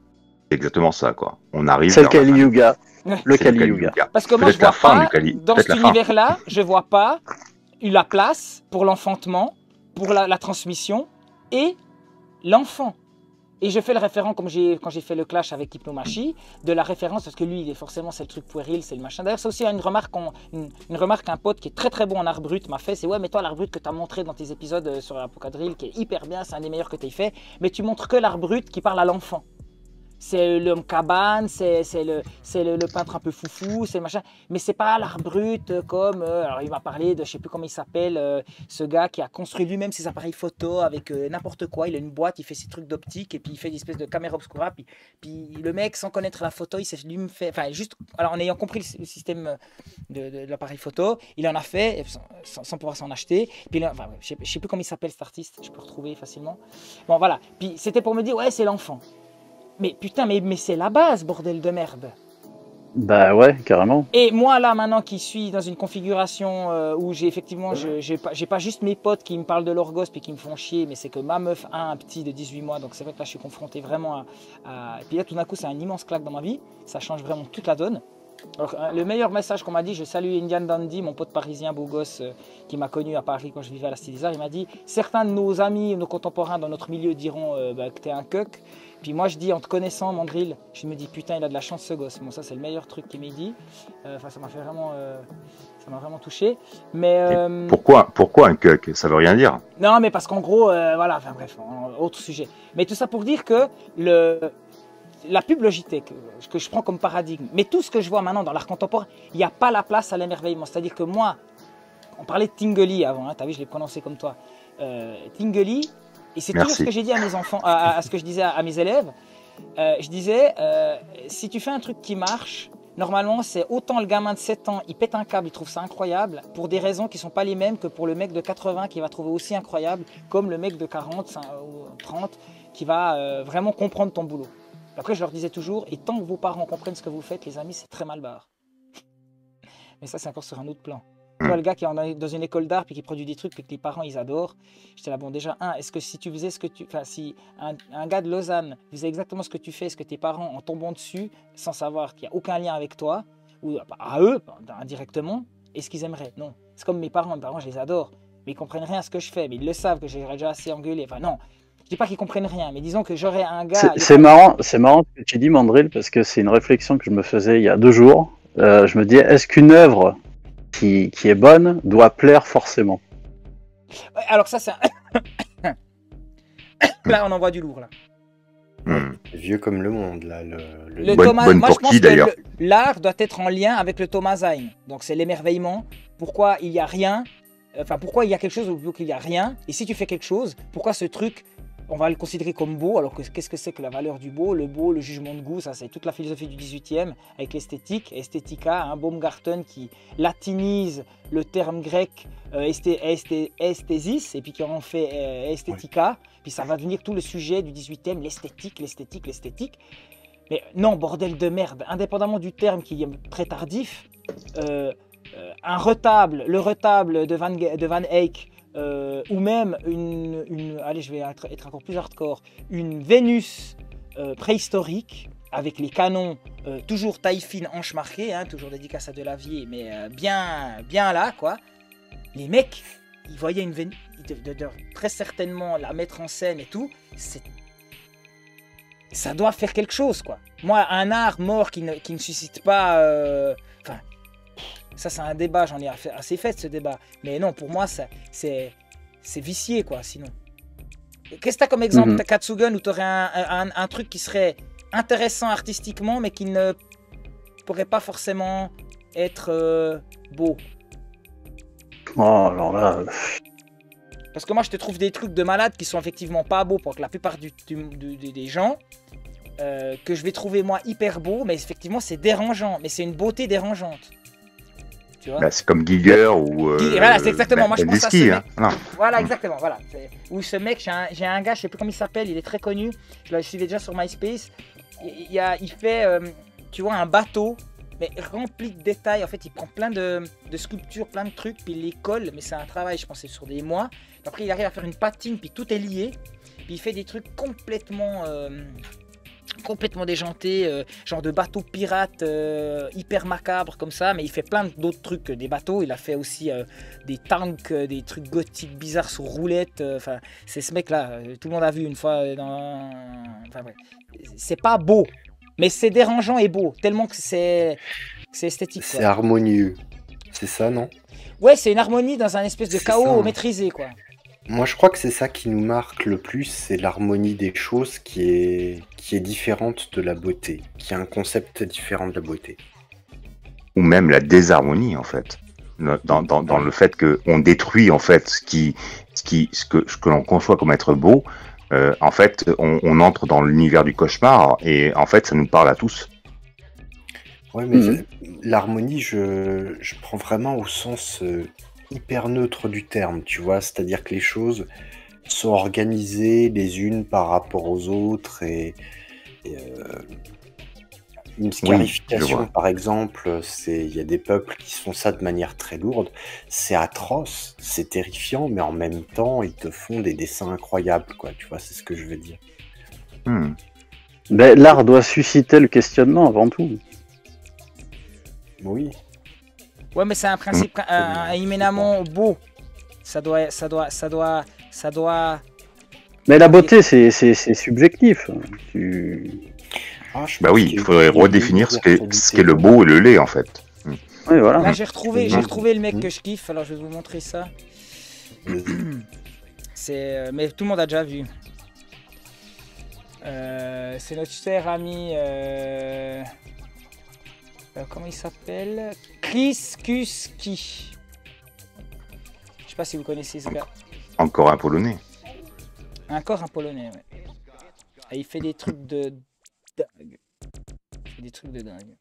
C'est exactement ça quoi. On arrive. C'est le. Kali Yuga. Le C'est Kali Yuga. Parce que moi, je la fin pas, du Kali. dans cet univers-là, je vois pas eu la place pour l'enfantement, pour la, la transmission et l'enfant. Et je fais le référent, comme quand j'ai fait le clash avec Hypnomachi, de la référence, parce que lui, il est forcément, c'est le truc puéril, c'est le machin. D'ailleurs, c'est aussi une remarque, qu'un pote qui est très très bon en art brut m'a fait, c'est ouais, mais toi, l'art brut que tu as montré dans tes épisodes euh, sur Apocadrille, qui est hyper bien, c'est un des meilleurs que tu fait, mais tu montres que l'art brut qui parle à l'enfant c'est l'homme cabane, c'est le, le, le peintre un peu foufou, c'est machin. Mais c'est pas l'art brut euh, comme. euh, alors il m'a parlé de, je sais plus comment il s'appelle, euh, ce gars qui a construit lui-même ses appareils photo avec n'importe quoi. Il a une boîte, il fait ses trucs d'optique et puis il fait des espèces de caméra obscura. Puis, puis le mec, sans connaître la photo, il s'est lui fait. Enfin, juste. Alors en ayant compris le, sy- le système de, l'appareil photo, il en a fait sans, pouvoir s'en acheter. Puis enfin, je sais, sais plus comment il s'appelle cet artiste, je peux retrouver facilement. Bon voilà. Puis c'était pour me dire, ouais, c'est l'enfant. Mais putain, mais, mais c'est la base, bordel de merde. Bah ouais, carrément. Et moi, là, maintenant, qui suis dans une configuration euh, où j'ai effectivement, j'ai pas, pas juste mes potes qui me parlent de leur gosse puis qui me font chier, mais c'est que ma meuf a un petit de 18 mois, donc c'est vrai que là, je suis confronté vraiment à. à- Et puis là, tout d'un coup, c'est un immense claque dans ma vie. Ça change vraiment toute la donne. Alors, euh, le meilleur message qu'on m'a dit, je salue Indian Dandy, mon pote parisien beau gosse euh, qui m'a connu à Paris quand je vivais à la Arts. Il m'a dit Certains de nos amis, nos contemporains dans notre milieu diront euh, bah, que t'es un cuck. Puis moi, je dis en te connaissant, Mandrill, je me dis putain, il a de la chance ce gosse. Bon, ça, c'est le meilleur truc qu'il m'ait dit. Euh, Enfin, ça m'a fait vraiment. euh, ça m'a vraiment touché. Mais. euh, Pourquoi, pourquoi un cuck? Ça veut rien dire. non, mais parce qu'en gros, euh, voilà, enfin bref, autre sujet. Mais tout ça pour dire que le, la pub Logitech, que je prends comme paradigme, mais tout ce que je vois maintenant dans l'art contemporain, il n'y a pas la place à l'émerveillement. C'est-à-dire que moi, on parlait de Tingeli avant, hein, t'as vu, je l'ai prononcé comme toi. Euh, et c'est toujours ce que j'ai dit à mes enfants, à, à- à ce que je disais à, à mes élèves. Euh, je disais, euh, si tu fais un truc qui marche, normalement, c'est autant le gamin de 7 ans, il pète un câble, il trouve ça incroyable, pour des raisons qui sont pas les mêmes que pour le mec de 80 qui va trouver aussi incroyable, comme le mec de 40 cin- ou 30 qui va euh, vraiment comprendre ton boulot. Après, je leur disais toujours, et tant que vos parents comprennent ce que vous faites, les amis, c'est très mal barre. Mais ça, c'est encore sur un autre plan. Toi, le gars qui est dans une école d'art puis qui produit des trucs puis que les parents ils adorent, j'étais là, bon, déjà, un, est-ce que si tu faisais ce que tu. Enfin, si un, un gars de Lausanne faisait exactement ce que tu fais, ce que tes parents, en tombant dessus, sans savoir qu'il n'y a aucun lien avec toi, ou à eux, indirectement, est-ce qu'ils aimeraient? Non. C'est comme mes parents, mes parents, je les adore, mais ils comprennent rien à ce que je fais, mais ils le savent que j'ai déjà assez engueulé. Enfin, non, je dis pas qu'ils comprennent rien, mais disons que j'aurais un gars. C'est- marrant, c'est marrant ce que tu dis, Mandrill, parce que c'est une réflexion que je me faisais il y a deux jours. Euh, je me dis, est-ce qu'une œuvre qui, qui est bonne doit plaire forcément Ouais, Alors, ça, c'est un. là, on envoie du lourd, là. Vieux comme le monde, là. Le, le- Le Thomas- moi, je pense que le- l'art doit être en lien avec le Thomasheim. Donc c'est l'émerveillement. Pourquoi il y a rien? Enfin, pourquoi il y a quelque chose ou qu'il y a rien? Et si tu fais quelque chose, pourquoi ce truc on va le considérer comme beau. Alors que qu'est-ce que c'est que la valeur du beau? Le beau, le jugement de goût, ça c'est toute la philosophie du 18e avec l'esthétique. Esthética, un Baumgarten qui latinise le terme grec euh, esthé- esthé- esthésis et puis qui en fait euh, esthética. Puis ça va devenir tout le sujet du 18e, l'esthétique, l'esthétique, l'esthétique. Mais non, bordel de merde, indépendamment du terme qui est très tardif, euh, euh, un retable, le retable de Van, de Van Eyck, euh, ou même une, allez, je vais être, encore plus hardcore, une Vénus euh, préhistorique avec les canons euh, toujours taille fine, hanche marquée, hein, toujours dédicace à Delavier, mais bien, bien là, quoi. Les mecs, ils voyaient une Vénus, ils devaient- de- de- très certainement la mettre en scène et tout. C'est ça doit faire quelque chose, quoi. Moi, un art mort qui ne suscite pas. Ça, c'est un débat, j'en ai assez fait ce débat. Mais non, pour moi, c'est, vicié, quoi, sinon. Qu'est-ce que t'as comme exemple, t'as Katsugun, où t'aurais un, un, un truc qui serait intéressant artistiquement, mais qui ne pourrait pas forcément être euh, beau Oh, alors là. Parce que moi, je te trouve des trucs de malade qui sont effectivement pas beaux pour que la plupart du, du- du- du- des gens, euh, que je vais trouver moi hyper beau, mais effectivement, c'est dérangeant. Mais c'est une beauté dérangeante. Bah, c'est comme Giger ou. euh, voilà, c'est exactement. Moi, je pense à Bendisky, ce hein. mec. Voilà, exactement. Voilà. Où ce mec, j'ai un, un gars, je sais plus comment il s'appelle, il est très connu. Je le suivais déjà sur MySpace. Il, a, il fait, euh, tu vois, un bateau, mais rempli de détails. En fait, il prend plein de, de sculptures, plein de trucs, puis il les colle. Mais c'est un travail, je pense, sur des mois. Après, il arrive à faire une patine, puis tout est lié. Puis il fait des trucs complètement. euh, complètement déjantés, euh, genre de bateaux pirates euh, hyper macabres comme ça, mais il fait plein d'autres trucs que des bateaux. Il a fait aussi euh, des tanks, des trucs gothiques bizarres sur roulette. Enfin, c'est ce mec-là. euh, Tout le monde a vu une fois dans. Enfin. C'est pas beau, mais c'est dérangeant et beau, tellement que c'est c'est esthétique. C'est harmonieux. C'est ça, non? Ouais, c'est une harmonie dans un espèce de chaos ça. maîtrisé, quoi. Moi, je crois que c'est ça qui nous marque le plus, c'est l'harmonie des choses qui est, qui est différente de la beauté, qui a un concept différent de la beauté. ou même la désharmonie en fait dans, dans, dans le fait qu'on détruit en fait ce qui ce qui ce que ce que l'on conçoit comme être beau euh, en fait on, on entre dans l'univers du cauchemar et en fait ça nous parle à tous Ouais, mais Mhm. l'harmonie, je, je prends vraiment au sens euh, hyper neutre du terme, tu vois, c'est-à-dire que les choses sont organisées les unes par rapport aux autres et, et, euh, une scarification, par exemple, c'est il y a des peuples qui font ça de manière très lourde, c'est atroce, c'est terrifiant, mais en même temps, ils te font des dessins incroyables, quoi, tu vois, c'est ce que je veux dire. Hmm. Ben, L'art doit susciter le questionnement avant tout. Oui. Ouais, mais c'est un principe un, un éminemment beau. Ça doit, ça doit, ça doit, ça doit. Mais la beauté, c'est c'est- c'est subjectif. Tu... bah oui il faudrait redéfinir ce qu'est ce qu'est le beau et le laid en fait Hmm. Oui, voilà. Là, j'ai retrouvé, j'ai Mhm. retrouvé le mec que je kiffe. Alors, je vais vous montrer ça. C'est, euh, mais tout le monde a déjà vu. Euh, c'est notre cher ami. euh, euh, comment il s'appelle Chris Kuski. Je sais pas si vous connaissez ce gars. encore un polonais Encore un polonais, ouais. Et il fait des trucs de dingue. Il fait des trucs de dingue.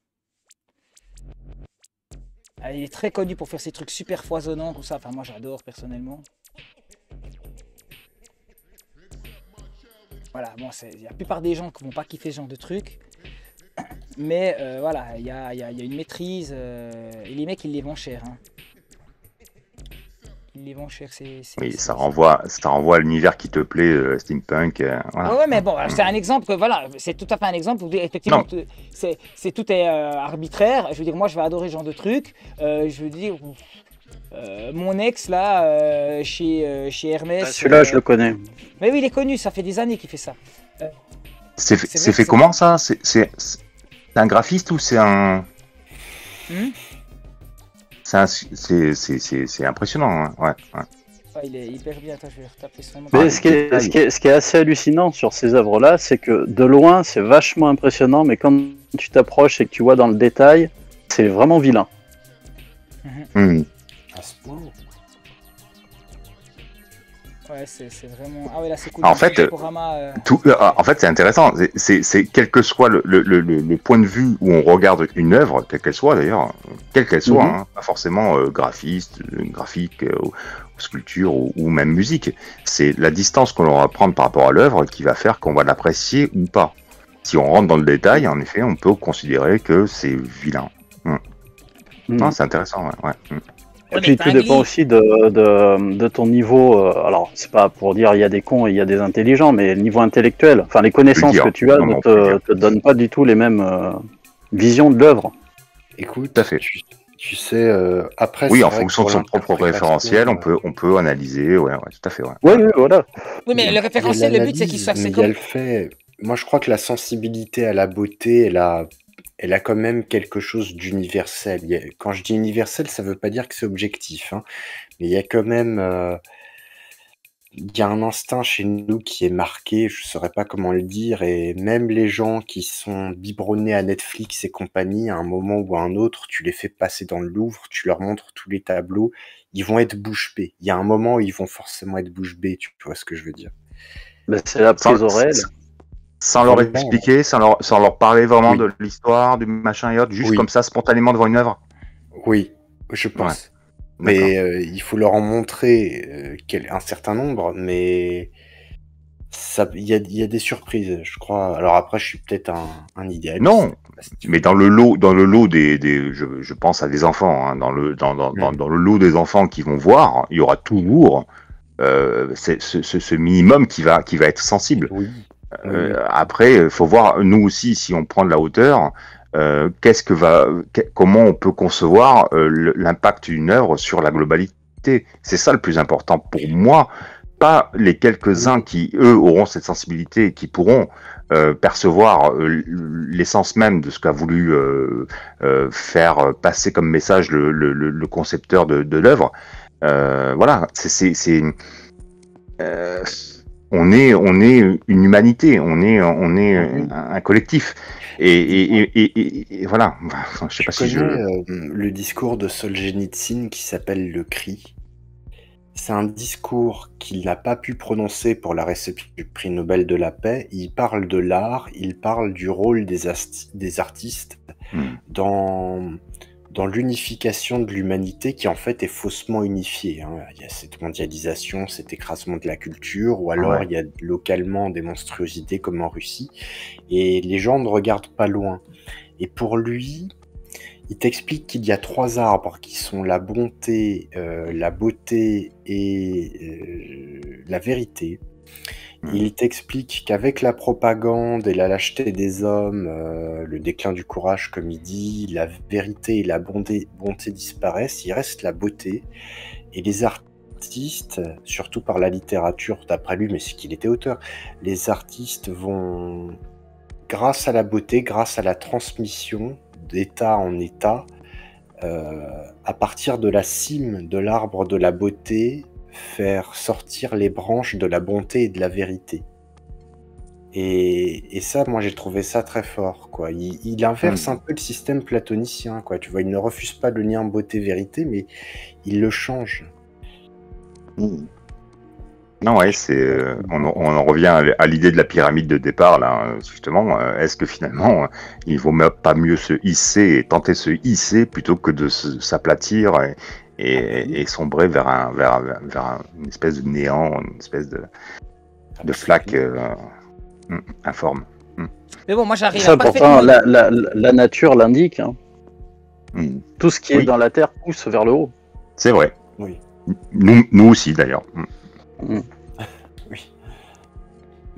Ah, il est très connu pour faire ces trucs super foisonnants, tout ça. Enfin, moi j'adore personnellement. Voilà, bon, c'est- la plupart des gens qui vont pas kiffer ce genre de trucs. Mais euh, voilà, il y a, il y a- il y a une maîtrise. euh, et les mecs, ils les vendent cher. hein. Ils les vendent cher, c'est. c'est- oui ça renvoie ça renvoie à l'univers qui te plaît euh, steampunk euh, voilà. Ouais, ouais, mais bon, c'est un exemple que voilà, c'est tout à fait un exemple où effectivement, c'est c'est- tout est euh, arbitraire. Je veux dire, moi, je vais adorer ce genre de truc. Euh, je veux dire, euh, mon ex là, euh, chez euh, chez Hermès. Ah, Celui-là, euh, je le connais. Mais oui, il est connu. Ça fait des années qu'il fait ça. Euh, c'est fait, fait comment ça? C'est c'est un graphiste ou c'est un Hmm c'est un- c'est c'est c'est c'est impressionnant hein. ouais, ouais. ah, il est hyper bien. Attends, je vais retaper son nom. Mais ce qui, est, ce, qui est, ce qui est assez hallucinant sur ces œuvres-là, c'est que de loin, c'est vachement impressionnant, mais quand tu t'approches et que tu vois dans le détail, c'est vraiment vilain. Hmm. Ouais, c'est c'est vraiment. Ah ouais, là c'est cool. En fait, diaporama, euh, Tout, euh, en fait, c'est intéressant. C'est- quel que soit le, le, le, le point de vue où on regarde une œuvre, quelle qu'elle soit d'ailleurs, quelle qu'elle soit, Mhm. hein, pas forcément euh, graphiste, euh, graphique, euh, ou, sculpture ou, ou même musique. C'est la distance que l'on va prendre par rapport à l'œuvre qui va faire qu'on va l'apprécier ou pas. Si on rentre dans le détail, en effet, on peut considérer que c'est vilain. Mm. Non, c'est intéressant. Ouais, ouais. Et puis tout dépend aussi de, de, de ton niveau. euh, alors, c'est pas pour dire il y a des cons et il y a des intelligents, mais le niveau intellectuel, enfin les connaissances dire. que tu as Non, ne te, te donnent pas du tout les mêmes euh, visions de l'œuvre. Écoute, Tout à fait. tu, tu sais, euh, après. Oui, en fonction de son propre référentiel, on peut, on peut analyser. Ouais, ouais, tout à fait. Ouais. Oui, oui, voilà. Oui, mais le référentiel, le but c'est qu'il soit. mais C'est il y a comme. le fait. Moi, je crois que la sensibilité à la beauté, elle a, elle a quand même quelque chose d'universel. Il y a- Quand je dis universel, ça veut pas dire que c'est objectif, hein, mais il y a quand même, euh, il y a un instinct chez nous qui est marqué. Je saurais pas comment le dire, et même les gens qui sont biberonnés à Netflix et compagnie, à un moment ou à un autre, tu les fais passer dans le Louvre, tu leur montres tous les tableaux, ils vont être bouche bée. Il y a un moment où ils vont forcément être bouche bée. Tu vois ce que je veux dire? Ben, c'est la Sans- prise au réel. Sans leur expliquer, sans leur, sans leur parler vraiment Oui. de l'histoire, du machin et autres, juste Oui. comme ça, spontanément devant une œuvre. Oui, je pense. Ouais. Mais euh, il faut leur en montrer euh, un certain nombre, mais il y a, y a des surprises, je crois. Alors après, je suis peut-être un, un idéaliste. Non, mais dans le lot, dans le lot des, des je, je pense à des enfants, hein, dans le dans, dans, dans, dans le lot des enfants qui vont voir, il y aura toujours euh, ce, ce, ce minimum qui va qui va être sensible. Euh, Après, il faut voir nous aussi si on prend de la hauteur. euh, Qu'est-ce que va, comment on peut concevoir euh, l'impact d'une œuvre sur la globalité? C'est ça le plus important pour moi, pas les quelques-uns qui eux auront cette sensibilité et qui pourront euh, percevoir euh, l'essence même de ce qu'a voulu euh, euh, faire passer comme message le, le, le- concepteur de, de l'œuvre. Euh, voilà, c'est- euh, on est on est une humanité, on est on est un, un collectif. Et, et, et, voilà, Enfin, je sais pas Tu si je. euh, le discours de Solzhenitsyn qui s'appelle Le Cri. C'est un discours qu'il n'a pas pu prononcer pour la réception du prix Nobel de la paix. Il parle de l'art, il parle du rôle des, des artistes dans, dans l'unification de l'humanité qui en fait est faussement unifiée. hein. Il y a cette mondialisation, cet écrasement de la culture, ou alors Ouais. il y a localement des monstruosités comme en Russie, et les gens ne regardent pas loin. Et pour lui, il t'explique qu'il y a trois arbres qui sont la bonté, euh, la beauté et euh, la vérité. Il t'explique qu'avec la propagande et la lâcheté des hommes, euh, le déclin du courage, comme il dit, la vérité et la bonté, bonté disparaissent, il reste la beauté. Et les artistes, surtout par la littérature, d'après lui, mais c'est qu'il était auteur, les artistes vont, grâce à la beauté, grâce à la transmission d'état en état, euh, à partir de la cime de l'arbre de la beauté, faire sortir les branches de la bonté et de la vérité. Et, et ça, moi, j'ai trouvé ça très fort, quoi. Il, il inverse Hmm. un peu le système platonicien, quoi. Tu vois, il ne refuse pas le lien beauté-vérité, mais il le change. Non, ouais, c'est, euh, on, en- on en revient à l'idée de la pyramide de départ, là, euh, justement. euh, Est-ce que finalement, il vaut pas mieux se hisser et tenter de se hisser plutôt que de s'aplatir et, et, et sombrer vers, un, vers, vers un- une espèce de néant, une espèce de, de flaque euh, hum, informe. Hum. Mais bon, moi j'arrive Ça, à parfaitement. pourtant, la, la, la nature l'indique. hein. Hum. Tout ce qui est dans la terre pousse vers le haut. C'est vrai. Oui. Nous, nous aussi, d'ailleurs. Hum.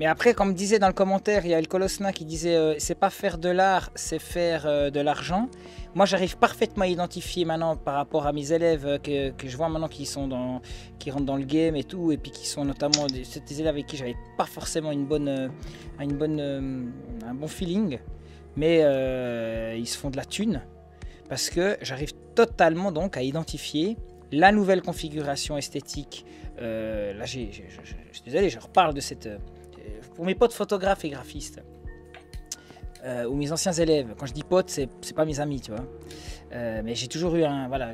Mais après, comme disait dans le commentaire, il y a El Colosna qui disait euh, c'est pas faire de l'art, c'est faire euh, de l'argent. Moi, j'arrive parfaitement à identifier maintenant par rapport à mes élèves euh, que, je vois maintenant qui sont dans, qui rentrent dans le game et tout, et puis qui sont notamment des, élèves avec qui j'avais pas forcément une bonne, euh, une bonne, un bon feeling, mais ils se font de la thune parce que j'arrive totalement donc à identifier la nouvelle configuration esthétique. Là, je- je suis désolé, je reparle de cette. Euh, pour mes potes photographes et graphistes, euh, ou mes anciens élèves, quand je dis potes, c'est, c'est pas mes amis, tu vois. Euh, mais j'ai toujours eu un. Voilà.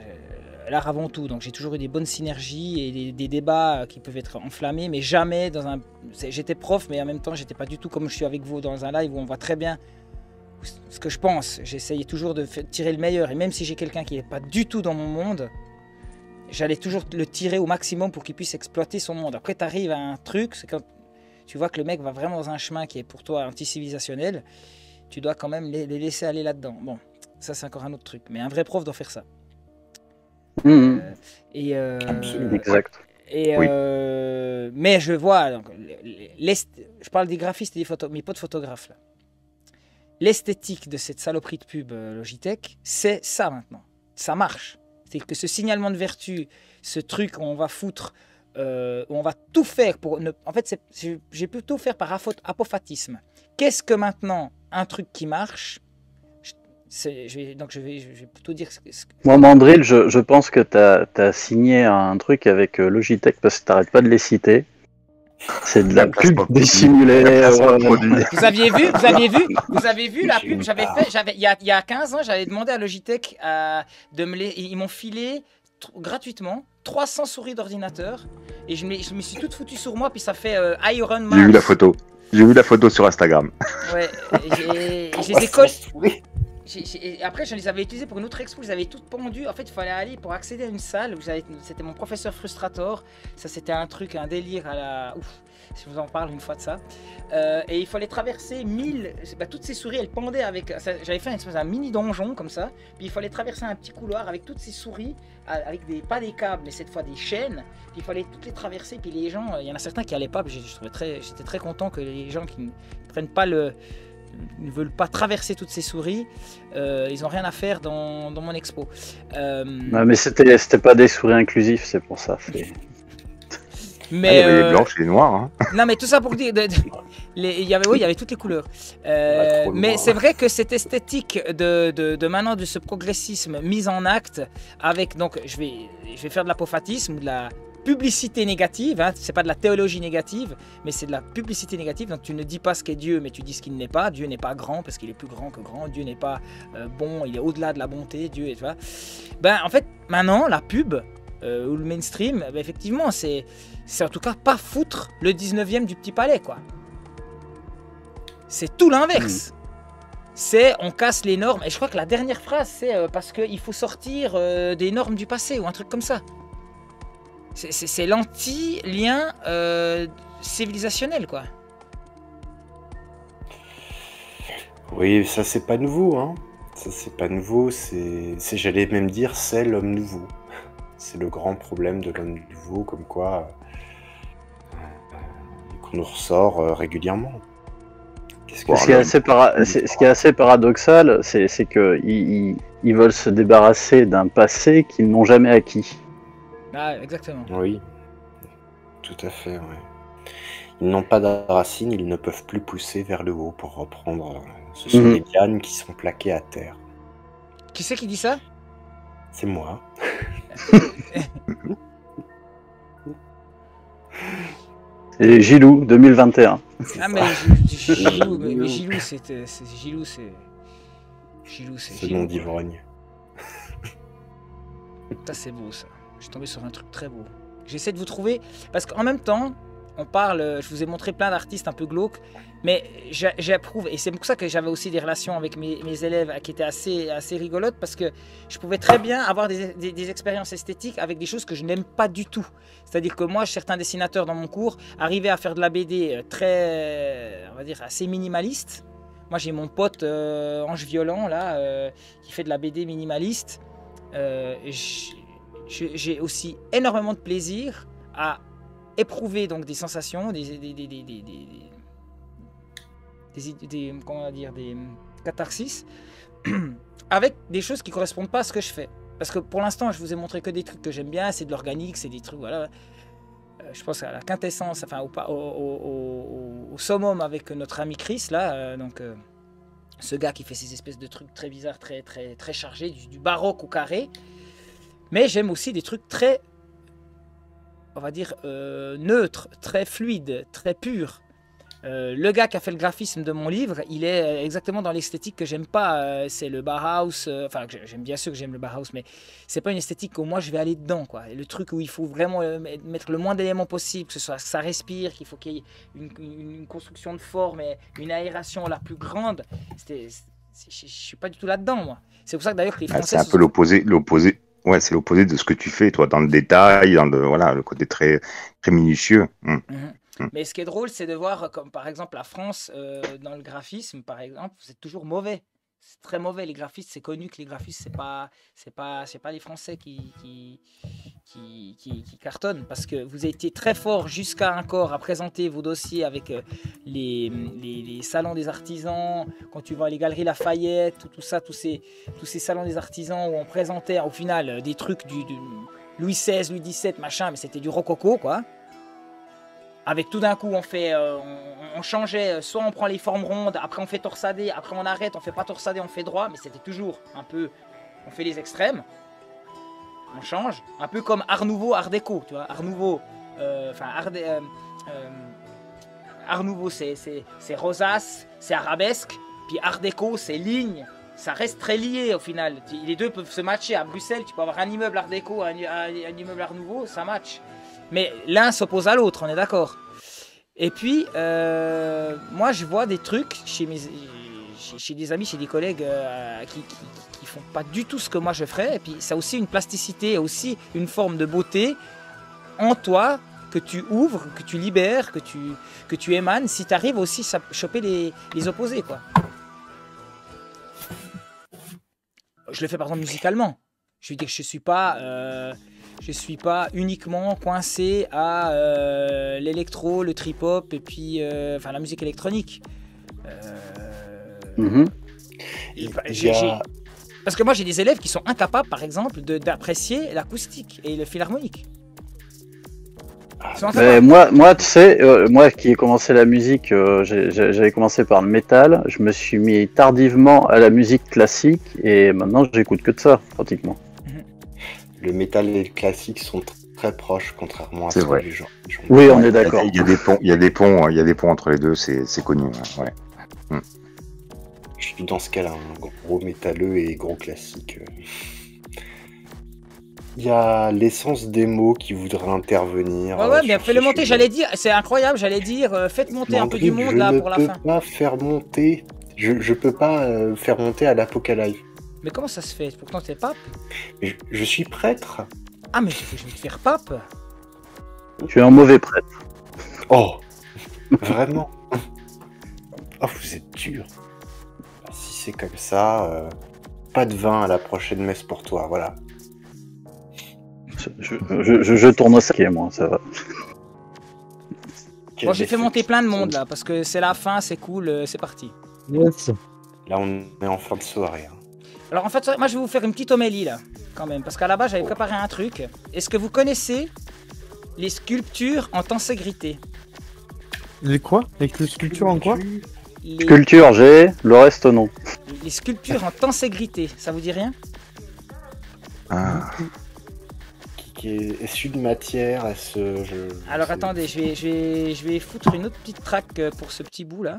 l'art avant tout. Donc j'ai toujours eu des bonnes synergies et des, débats qui peuvent être enflammés, mais jamais dans un. J'étais prof, mais en même temps, j'étais pas du tout comme je suis avec vous dans un live où on voit très bien ce que je pense. J'essayais toujours de tirer le meilleur. Et même si j'ai quelqu'un qui n'est pas du tout dans mon monde, j'allais toujours le tirer au maximum pour qu'il puisse exploiter son monde. Après, tu arrives à un truc, c'est quand tu vois que le mec va vraiment dans un chemin qui est pour toi anti-civilisationnel, tu dois quand même les, les laisser aller là-dedans. Bon, ça c'est encore un autre truc. Mais un vrai prof doit faire ça. Et euh, Exact. Et Oui. euh, mais je vois, donc, l'est- je parle des graphistes et des photos, mes potes photographes là. L'esthétique de cette saloperie de pub euh, Logitech, c'est ça maintenant. Ça marche. C'est que ce signalement de vertu, ce truc où on va foutre, euh, où on va tout faire pour ne. En fait, j'ai- j'ai plutôt faire par apophatisme. Qu'est-ce que maintenant un truc qui marche je- c'est- je vais, donc je vais, je vais plutôt dire ce ce Moi, Mandrill, je, je pense que tu as, signé un truc avec euh, Logitech parce que tu pas de les citer. C'est de la pub dissimulée. euh, Vous aviez vu, vous aviez vu, vous avez vu la pub J'avais fait, j'avais, il y a, il y a 15 ans, j'avais demandé à Logitech euh, de me les, ils m'ont filé gratuitement 300 souris d'ordinateur et je me, je me suis toute foutue sur moi puis ça fait euh, Iron Man. J'ai vu la photo. J'ai vu la photo sur Instagram. Ouais, et je les ai après, je les avais utilisés pour une autre expo, je les avais toutes pendues. En fait, il fallait aller pour accéder à une salle. Où j'avais- c'était mon professeur Frustrator. Ça, c'était un truc, un délire à la. Ouf, si je vous en parle une fois de ça. Euh, et il fallait traverser 1000. bah, toutes ces souris, elles pendaient avec. J'avais fait d'un mini donjon comme ça. Puis il fallait traverser un petit couloir avec toutes ces souris, avec des, pas des câbles, mais cette fois des chaînes. Puis il fallait toutes les traverser. Puis les gens, il y en a certains qui allaient pas. trouvais très, j'étais très content que les gens qui ne prennent pas le ne veulent pas traverser toutes ces souris, euh, ils ont rien à faire dans, mon expo. Euh, Non, mais c'était pas des souris inclusifs, c'est pour ça. Mais Ah, il y avait euh, les blanches et les noires. hein. non, mais tout ça pour dire, de- de- les- il y avait, oui, il y avait toutes les couleurs. Euh, mais c'est vrai que cette esthétique de, maintenant de ce progressisme mis en acte avec donc je vais je vais faire de l'apophatisme ou de la publicité négative. Hein, c'est pas de la théologie négative, mais c'est de la publicité négative. Donc tu ne dis pas ce qu'est Dieu, mais tu dis ce qu'il n'est pas. Dieu n'est pas grand parce qu'il est plus grand que grand. Dieu n'est pas euh, bon, il est au-delà de la bonté. Dieu est, tu vois. Ben en fait maintenant la pub euh, ou le mainstream, ben, effectivement c'est en tout cas pas foutre le 19e du petit palais quoi. C'est tout l'inverse. C'est on casse les normes. Et je crois que la dernière phrase, c'est euh, parce qu'il faut sortir euh, des normes du passé ou un truc comme ça. C'est- l'anti-lien civilisationnel, quoi. Oui, ça c'est pas nouveau, hein. Ça c'est pas nouveau, c'est- j'allais même dire, c'est l'homme nouveau. C'est le grand problème de l'homme nouveau, comme quoi euh, euh, qu'on nous ressort euh, régulièrement. Qu'est-ce que Ce qui est assez, para- c'est- ce qui est assez paradoxal, c'est c'est qu'ils ils, ils veulent se débarrasser d'un passé qu'ils n'ont jamais acquis. Ah, exactement. Oui, tout à fait, ouais. Ils n'ont pas de racines, ils ne peuvent plus pousser vers le haut pour reprendre. Ce sont Mhm. des lianes qui sont plaquées à terre. Qui c'est qui dit ça? C'est moi. Et Gilou, 2021. Ah, mais Gi- Gi- Gilou, mais, mais Gilou, c'est. c'est- Gilou, c'est. Gilou, c'est. Ce Gilou, nom d'ivrogne. Ça, c'est beau, ça. Je suis tombé sur un truc très beau. J'essaie de vous trouver. Parce qu'en même temps, on parle. euh, Je vous ai montré plein d'artistes un peu glauques. Mais j'a- j'approuve. Et c'est pour ça que j'avais aussi des relations avec mes, élèves qui étaient assez, assez rigolotes. Parce que je pouvais très bien avoir des, des- expériences esthétiques avec des choses que je n'aime pas du tout. C'est-à-dire que moi, certains dessinateurs dans mon cours arrivaient à faire de la BD euh, très. On va dire assez minimaliste. Moi, j'ai mon pote euh, Ange Violent, là, euh, qui fait de la BD minimaliste. Euh, j'ai aussi énormément de plaisir à éprouver donc des sensations, des, des, des, des, comment dire, des catharsis, avec des choses qui correspondent pas à ce que je fais. Parce que pour l'instant, je vous ai montré que des trucs que j'aime bien, c'est de l'organique, c'est des trucs, voilà. Euh, je pense à la quintessence, enfin au, au, au- au- summum avec notre ami Chris, là, euh, donc euh, ce gars qui fait ces espèces de trucs très bizarres, très, très, très chargés, du baroque au carré. Mais j'aime aussi des trucs très, on va dire, euh, neutres, très fluides, très purs. Euh, le gars qui a fait le graphisme de mon livre, il est euh, exactement dans l'esthétique que j'aime pas. Euh, c'est le Bauhaus. Enfin, j'aime bien sûr que j'aime le Bauhaus, mais c'est pas une esthétique où moi je vais aller dedans. Quoi. Le truc où il faut vraiment met- mettre le moins d'éléments possible, que ce soit que ça respire, qu'il faut qu'il y ait une, construction de forme et une aération la plus grande. Je suis pas du tout là-dedans, moi. C'est pour ça que d'ailleurs les Ah, Français. c'est un peu sont- l'opposé, l'opposé. Ouais, c'est l'opposé de ce que tu fais, toi, dans le détail, dans le voilà, le côté très, très minutieux. Hmm. Mhm. Mais ce qui est drôle, c'est de voir, comme par exemple la France, euh, dans le graphisme, par exemple, c'est toujours mauvais. C'est très mauvais. Les graphistes, c'est connu que les graphistes, c'est pas, c'est pas, c'est pas les Français qui, qui, cartonnent. Parce que vous étiez très fort jusqu'à encore à présenter vos dossiers avec euh, les, les, salons des artisans, quand tu vois les galeries Lafayette, tout, tout ça, tous ces, tous ces salons des artisans où on présentait au final euh, des trucs du, du Louis XVI, Louis XVII, machin, mais c'était du rococo, quoi avec tout d'un coup on fait euh, on, changeait euh, soit on prend les formes rondes après on fait torsadé après on arrête on fait pas torsadé on fait droit mais c'était toujours un peu on fait les extrêmes. On change un peu comme art nouveau art déco tu vois art nouveau euh, enfin art art nouveau c'est rosace c'est arabesque puis art déco c'est ligne. Ça reste très lié au final. Les deux peuvent se matcher. À Bruxelles tu peux avoir un immeuble art déco un, un- un immeuble art nouveau ça match mais l'un s'oppose à l'autre, on est d'accord. Et puis, euh, moi, je vois des trucs chez, mes, chez, des amis, chez des collègues euh, qui, qui, font pas du tout ce que moi je ferais. Et puis, ça a aussi une plasticité, aussi une forme de beauté en toi que tu ouvres, que tu libères, que tu, que tu émanes, si tu arrives aussi à choper les, les opposés. quoi. Je le fais par exemple musicalement. Je veux dire je suis pas, euh, je suis pas uniquement coincé à euh, l'électro, le trip hop et puis euh, enfin la musique électronique. Mhm. Et bah, Parce que moi j'ai des élèves qui sont incapables, par exemple, de- d'apprécier l'acoustique et le philharmonique. Mais incapables. moi, moi, tu sais, euh, moi qui ai commencé la musique, euh, j'avais commencé par le métal. Je me suis mis tardivement à la musique classique et maintenant j'écoute que de ça, pratiquement. Le métal et le classique sont tr- très proches, contrairement à ce que vrai. les gens. les gens- Oui, on est d'accord. Il y a des ponts, il y a des ponts, il y a des ponts entre les deux, c'est connu. ouais, ouais. Hmm. Je suis dans ce cas-là, un gros métalleux et gros classique. Il y a l'essence des mots qui voudrait intervenir. Ouais, euh, ouais, bien ce fais le monter, j'allais dire, c'est incroyable, j'allais dire, euh, faites monter un peu du monde je là ne pour la peux fin. pas faire monter. Je, je peux pas euh, faire monter à l'apocalypse. Mais comment ça se fait? Pourtant t'es pape Je, je suis prêtre. Ah, mais je vais te faire pape Tu es un mauvais prêtre. Oh Vraiment Oh, vous êtes dur. Si c'est comme ça, euh, pas de vin à la prochaine messe pour toi, voilà. Je, je, je- je tourne au saké, moi, ça va. Bon, j'ai fait monter plein de monde là, parce que c'est la fin, c'est cool, euh, c'est parti. Là, on est en fin de soirée. hein. Alors en fait, moi je vais vous faire une petite homélie là, quand même, parce qu'à la base j'avais préparé un truc. Est-ce que vous connaissez les sculptures en tenségrité Les quoi? Les sculptures en quoi? Les, Culture, j'ai, le reste non. les sculptures en tenségrité, ça vous dit rien? Ah. Qui, est issu de matière, est-ce. Je, je Alors attendez, je vais, je, vais, je vais foutre une autre petite track euh, pour ce petit bout là.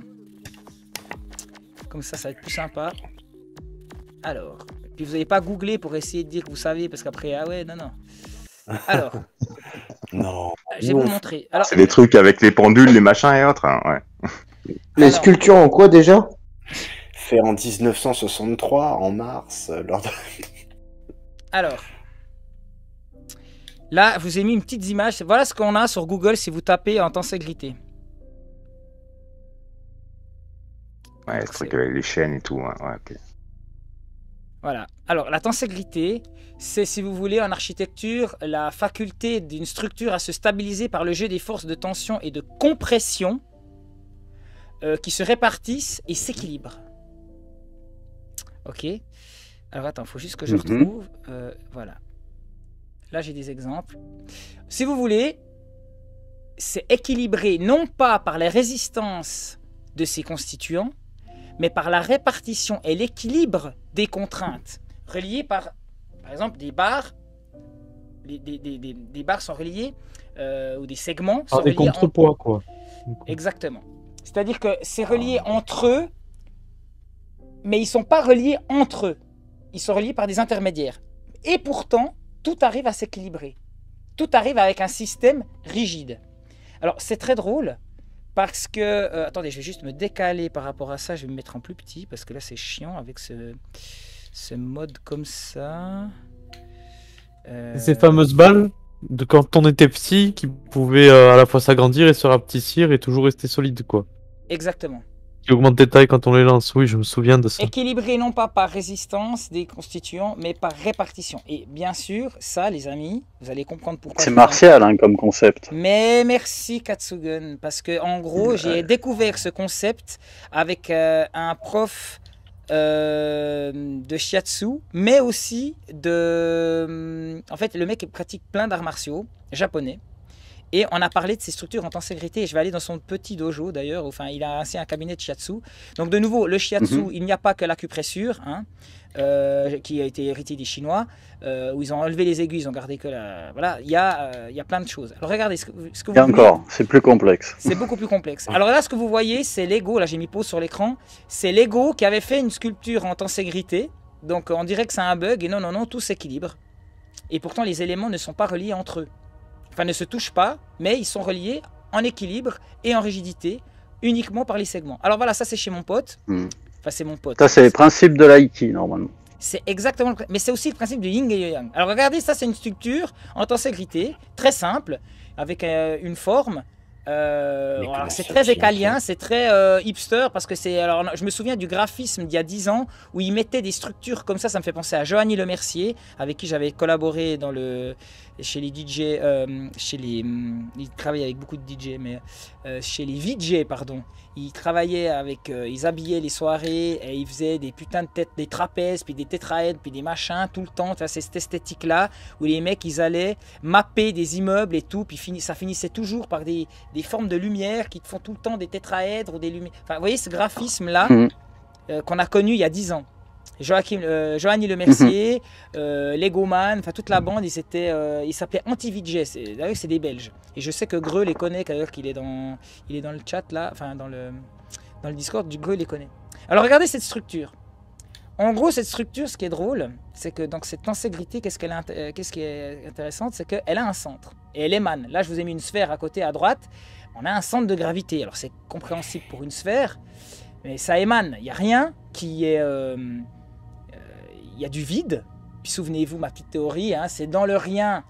Comme ça, ça va être plus sympa. Alors, puis vous n'allez pas googler pour essayer de dire que vous savez, parce qu'après, ah ouais, non, non. Alors, Non. je vais vous montrer. Alors, C'est des trucs avec les pendules, les machins et autres. hein, ouais. Les sculptures en quoi déjà? Fait en 1963, en mars, euh, lors de... Alors, là, je vous ai mis une petite image. Voilà ce qu'on a sur Google si vous tapez en tenségrité. Ouais, ce truc avec les chaînes et tout. Ouais, ouais, ok. Voilà. Alors, la tenségrité, c'est, si vous voulez, en architecture, la faculté d'une structure à se stabiliser par le jeu des forces de tension et de compression euh, qui se répartissent et s'équilibrent. Ok Alors, attends, il faut juste que je Mhm. retrouve. euh, voilà. Là, j'ai des exemples. Si vous voulez, c'est équilibré non pas par les résistances de ses constituants, mais par la répartition et l'équilibre des contraintes, reliées par, par exemple, des barres. des, des- des- des barres sont reliées, euh, ou des segments sont Ah, des reliés en- contrepoids, quoi. Exactement. C'est-à-dire que c'est relié entre eux, mais ils sont pas reliés entre eux. Ils sont reliés par des intermédiaires. Et pourtant, tout arrive à s'équilibrer. Tout arrive avec un système rigide. Alors, c'est très drôle parce que... euh, attendez, je vais juste me décaler par rapport à ça. Je vais me mettre en plus petit parce que là, c'est chiant avec ce, ce mode comme ça. Euh, Ces fameuses balles de quand on était petit qui pouvaient euh, à la fois s'agrandir et se rapetissir et toujours rester solides, quoi. Exactement. Qui augmentent de taille quand on les lance. Oui, je me souviens de ça. Équilibré non pas par résistance des constituants, mais par répartition. Et bien sûr, ça, les amis, vous allez comprendre pourquoi. C'est martial hein, comme concept. Mais merci Katsugen, parce que en gros, j'ai découvert ce concept avec euh, un prof euh, de shiatsu, mais aussi de... En fait, le mec pratique plein d'arts martiaux japonais. Et on a parlé de ces structures en. Et je vais aller dans son petit dojo d'ailleurs. Enfin, il a ainsi un cabinet de shiatsu. Donc, de nouveau, le shiatsu, Mhm. il n'y a pas que l'acupressure, hein, euh, qui a été hérité des Chinois, euh, où ils ont enlevé les aiguilles, ils ont gardé que la. Voilà, il y, a, euh, il y a plein de choses. Alors, regardez ce que, vous- ce que vous Et voulez- encore, c'est plus complexe. c'est beaucoup plus complexe. Alors là, ce que vous voyez, c'est Lego. Là, j'ai mis pause sur l'écran. C'est Lego qui avait fait une sculpture en tenségrité. Donc, on dirait que c'est un bug. Et non, non, non, tout s'équilibre. Et pourtant, les éléments ne sont pas reliés entre eux. Enfin, ne se touchent pas, mais ils sont reliés en équilibre et en rigidité uniquement par les segments. Alors voilà, ça c'est chez mon pote. Hmm. Enfin, c'est mon pote. Ça, c'est les principes de l'Aiki, normalement. C'est exactement le Mais c'est aussi le principe du yin et yang. Alors regardez, ça c'est une structure en tenségrité, très simple, avec euh, une forme. euh, voilà, c'est très écalien, c'est très euh, hipster parce que c'est. Alors, je me souviens du graphisme d'il y a 10 ans où ils mettaient des structures comme ça. Ça me fait penser à Johanny Le Mercier, avec qui j'avais collaboré dans le chez les DJ, euh, chez les. hum, Il travaillait avec beaucoup de DJ, mais euh, chez les VJ, pardon. Ils travaillaient avec. euh, ils habillaient les soirées et ils faisaient des putains de têtes, des trapèzes, puis des tétraèdres, puis des machins tout le temps. Tu vois, c'est cette esthétique-là où les mecs ils allaient mapper des immeubles et tout, puis ça finissait toujours par des, des formes de lumière qui te font tout le temps des tétraèdres ou des lumières. Enfin, vous voyez ce graphisme-là euh, qu'on a connu il y a 10 ans. Joachim, euh, Johanny Le Mercier, euh, Legoman, enfin toute la bande, ils euh, s'appelaient Anti-VJ. c'est- D'ailleurs, c'est des Belges. Et je sais que Greux les connaît, d'ailleurs qu'il est dans, il est dans le chat là, enfin dans le, dans le Discord, du Greux les connaît. Alors regardez cette structure. En gros, cette structure, ce qui est drôle, c'est que dans cette tenségrité, qu'est-ce, qu'elle euh, qu'est-ce qui est intéressant, c'est qu'elle a un centre. Et elle émane. Là, je vous ai mis une sphère à côté, à droite. On a un centre de gravité. Alors, c'est compréhensible pour une sphère, mais ça émane. Il n'y a rien qui est... Il y a du vide. Puis souvenez-vous, ma petite théorie, hein, c'est dans le rien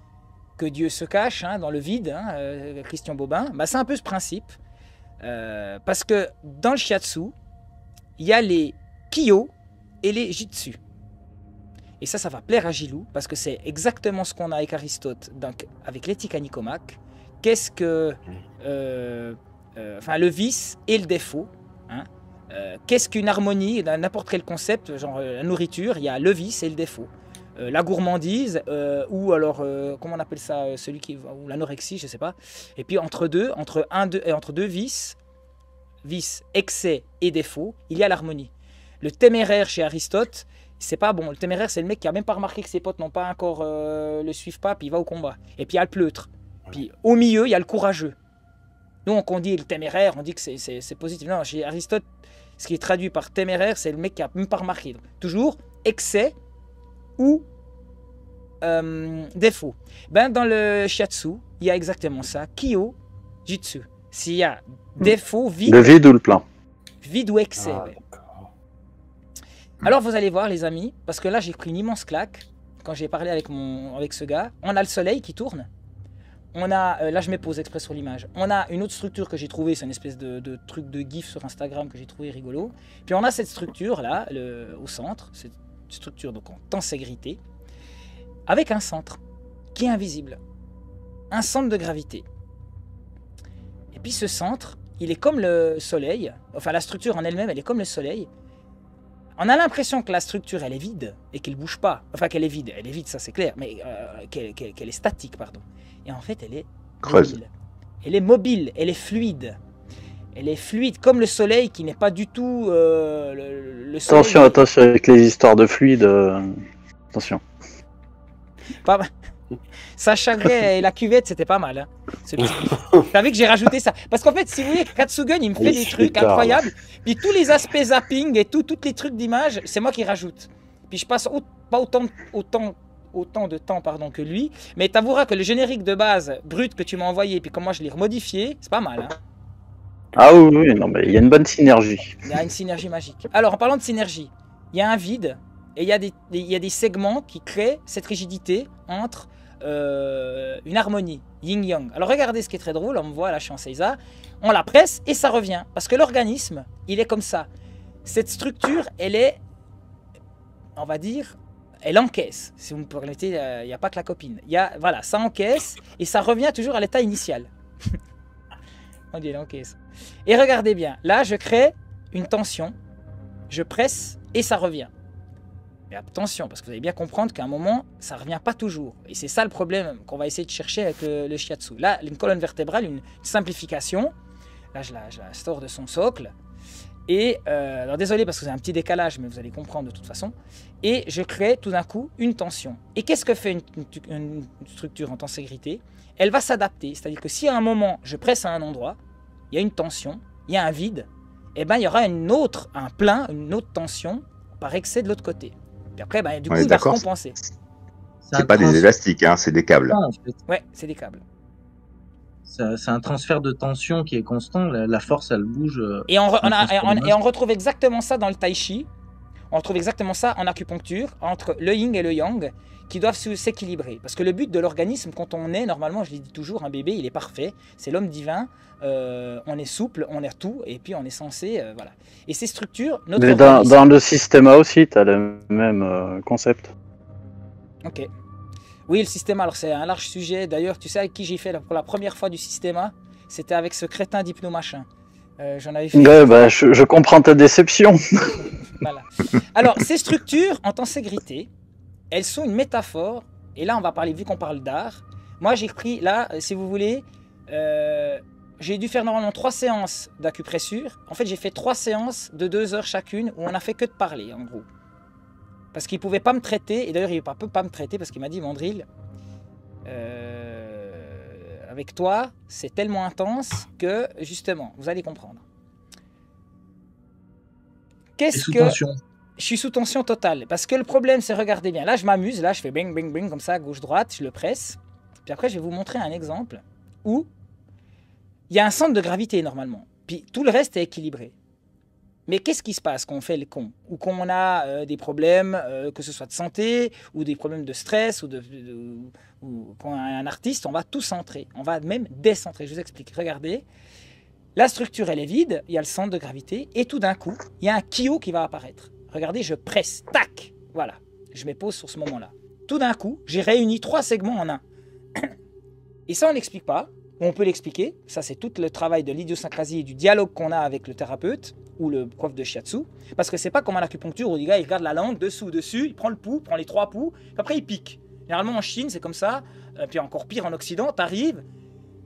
que Dieu se cache, hein, dans le vide, hein, euh, Christian Bobin. Bah, c'est un peu ce principe. Euh, parce que dans le shiatsu, il y a les kyo et les jitsu. Et ça, ça va plaire à Gilou, parce que c'est exactement ce qu'on a avec Aristote, donc avec l'éthique Nicomaque. Qu'est-ce que. euh, enfin, le vice et le défaut. hein. Euh, Qu'est-ce qu'une harmonie? Dans n'importe quel concept, genre euh, la nourriture, il y a le vice et le défaut. Euh, la gourmandise, euh, ou alors, comment on appelle ça, celui qui. ou l'anorexie, je sais pas. Et puis entre deux, entre, un, deux, et entre deux vices, vice, excès et défaut, il y a l'harmonie. Le téméraire chez Aristote, c'est pas bon. Le téméraire, c'est le mec qui a même pas remarqué que ses potes n'ont pas encore le suivent pas, puis il va au combat. Et puis il y a le pleutre. Puis au milieu, il y a le courageux. Nous, on dit le téméraire, on dit que c'est positif. Non, chez Aristote, ce qui est traduit par téméraire, c'est le mec qui a même pas remarqué. Donc, toujours excès ou euh, défaut. Ben, dans le shiatsu, il y a exactement ça. Kyo, jitsu. S'il y a défaut, vide, Le vide ou le plein vide ou excès. ouais. Alors vous allez voir les amis, parce que là j'ai pris une immense claque quand j'ai parlé avec, mon, avec ce gars. On a le soleil qui tourne. On a, euh, là je mets pause exprès sur l'image. On a une autre structure que j'ai trouvée, c'est une espèce de, truc de gif sur Instagram que j'ai trouvé rigolo. Puis on a cette structure là, au centre, cette structure donc en tenségrité, avec un centre qui est invisible. Un centre de gravité. Et puis ce centre, il est comme le soleil, enfin la structure en elle-même, elle est comme le soleil. On a l'impression que la structure, elle est vide et qu'elle bouge pas. Enfin, qu'elle est vide, elle est vide, ça c'est clair, mais euh, qu'elle est statique, pardon. Et en fait, elle est Creuse. mobile. Elle est mobile, elle est fluide. Elle est fluide, comme le soleil qui n'est pas du tout euh, le, le soleil. Attention, attention avec les histoires de fluide. euh, Attention. Pas- Ça chagrait et la cuvette, c'était pas mal. Hein, ce petit. T'as vu que j'ai rajouté ça Parce qu'en fait, si vous voulez, Katsugun, il me fait des trucs incroyables. Puis tous les aspects zapping et tout, tous les trucs d'image, c'est moi qui rajoute. Puis je passe au- pas autant, autant, autant de temps pardon, que lui. Mais t'avoueras que le générique de base brut que tu m'as envoyé, puis comment je l'ai remodifié, c'est pas mal. Hein Ah oui, oui, non, mais il y a une bonne synergie. Il y a une synergie magique. Alors, en parlant de synergie, il y a un vide et il y a des, des- il y a des segments qui créent cette rigidité entre euh, une harmonie, yin-yang. Alors, regardez ce qui est très drôle, on me voit, suis en Seiza, on la presse et ça revient. Parce que l'organisme, il est comme ça. Cette structure, elle est, on va dire, elle encaisse. Si vous me permettez, il n'y a pas que la copine. Y a, voilà, ça encaisse et ça revient toujours à l'état initial. on dit elle encaisse. Et regardez bien, là, je crée une tension, je presse et ça revient. Mais attention, parce que vous allez bien comprendre qu'à un moment, ça ne revient pas toujours. Et c'est ça le problème qu'on va essayer de chercher avec le, le shiatsu. Là, une colonne vertébrale, une, simplification. Là, je la, je la sors de son socle. Et, euh, alors désolé parce que c'est un petit décalage, mais vous allez comprendre de toute façon. Et je crée tout d'un coup une tension. Et qu'est-ce que fait une, structure en tenségrité? Elle va s'adapter. C'est-à-dire que si à un moment, je presse à un endroit, il y a une tension, il y a un vide, et ben il y aura une autre, un plein, une autre tension par excès de l'autre côté. Puis après, ben, du coup, Ouais, il va. C'est pas des élastiques, hein, c'est des câbles. Ouais, c'est des câbles. C'est un transfert de tension qui est constant. La, la force, elle bouge. euh, Et on, re- on a- transfert et on- et retrouve exactement ça dans le tai chi. On retrouve exactement ça en acupuncture, entre le yin et le yang, qui doivent s'équilibrer. Parce que le but de l'organisme, quand on est, normalement, je l'ai dit toujours, un bébé, il est parfait. C'est l'homme divin. euh, on est souple, on est tout, et puis on est censé. euh, voilà. Et ces structures, notre Mais dans, le système A aussi, tu as le même euh, concept. Ok. Oui, le système, alors c'est un large sujet. D'ailleurs, tu sais avec qui j'ai fait pour la première fois du système C'était avec ce crétin d'hypno machin. Euh, J'en avais fait. Ouais, bah, je, je comprends ta déception. Voilà. Alors, ces structures en tenségrité, elles sont une métaphore. Et là, on va parler, vu qu'on parle d'art. Moi, j'ai pris, là, si vous voulez, euh, j'ai dû faire normalement trois séances d'acupressure. En fait, j'ai fait trois séances de deux heures chacune où on a fait que de parler, en gros. Parce qu'il pouvait pas me traiter. Et d'ailleurs, il ne peut pas me traiter parce qu'il m'a dit, Mandril, euh, avec toi, c'est tellement intense que, justement, vous allez comprendre. Qu'est-ce que... tension. Je suis sous tension totale. Parce que le problème, c'est, regardez bien, là, je m'amuse, là, je fais bing, bing, bing, comme ça, gauche-droite, je le presse. Puis après, je vais vous montrer un exemple où il y a un centre de gravité, normalement. Puis tout le reste est équilibré. Mais qu'est-ce qui se passe quand on fait le con Ou quand on a euh, des problèmes, euh, que ce soit de santé, ou des problèmes de stress, ou, de, de- quand est un artiste, on va tout centrer. On va même décentrer. Je vous explique. Regardez. La structure, elle est vide, il y a le centre de gravité, et tout d'un coup, il y a un kyo qui va apparaître. Regardez, je presse, tac, voilà, je me sur ce moment-là. Tout d'un coup, j'ai réuni trois segments en un. Et ça, on n'explique pas, on peut l'expliquer. Ça, c'est tout le travail de l'idiosyncrasie et du dialogue qu'on a avec le thérapeute ou le prof de shiatsu. Parce que c'est pas comme en acupuncture où le gars, il regarde la langue dessous, dessus, il prend le pouls, prend les trois pouls, puis après, il pique. Généralement, en Chine, c'est comme ça. Euh, puis encore pire, en Occident, t'arrives,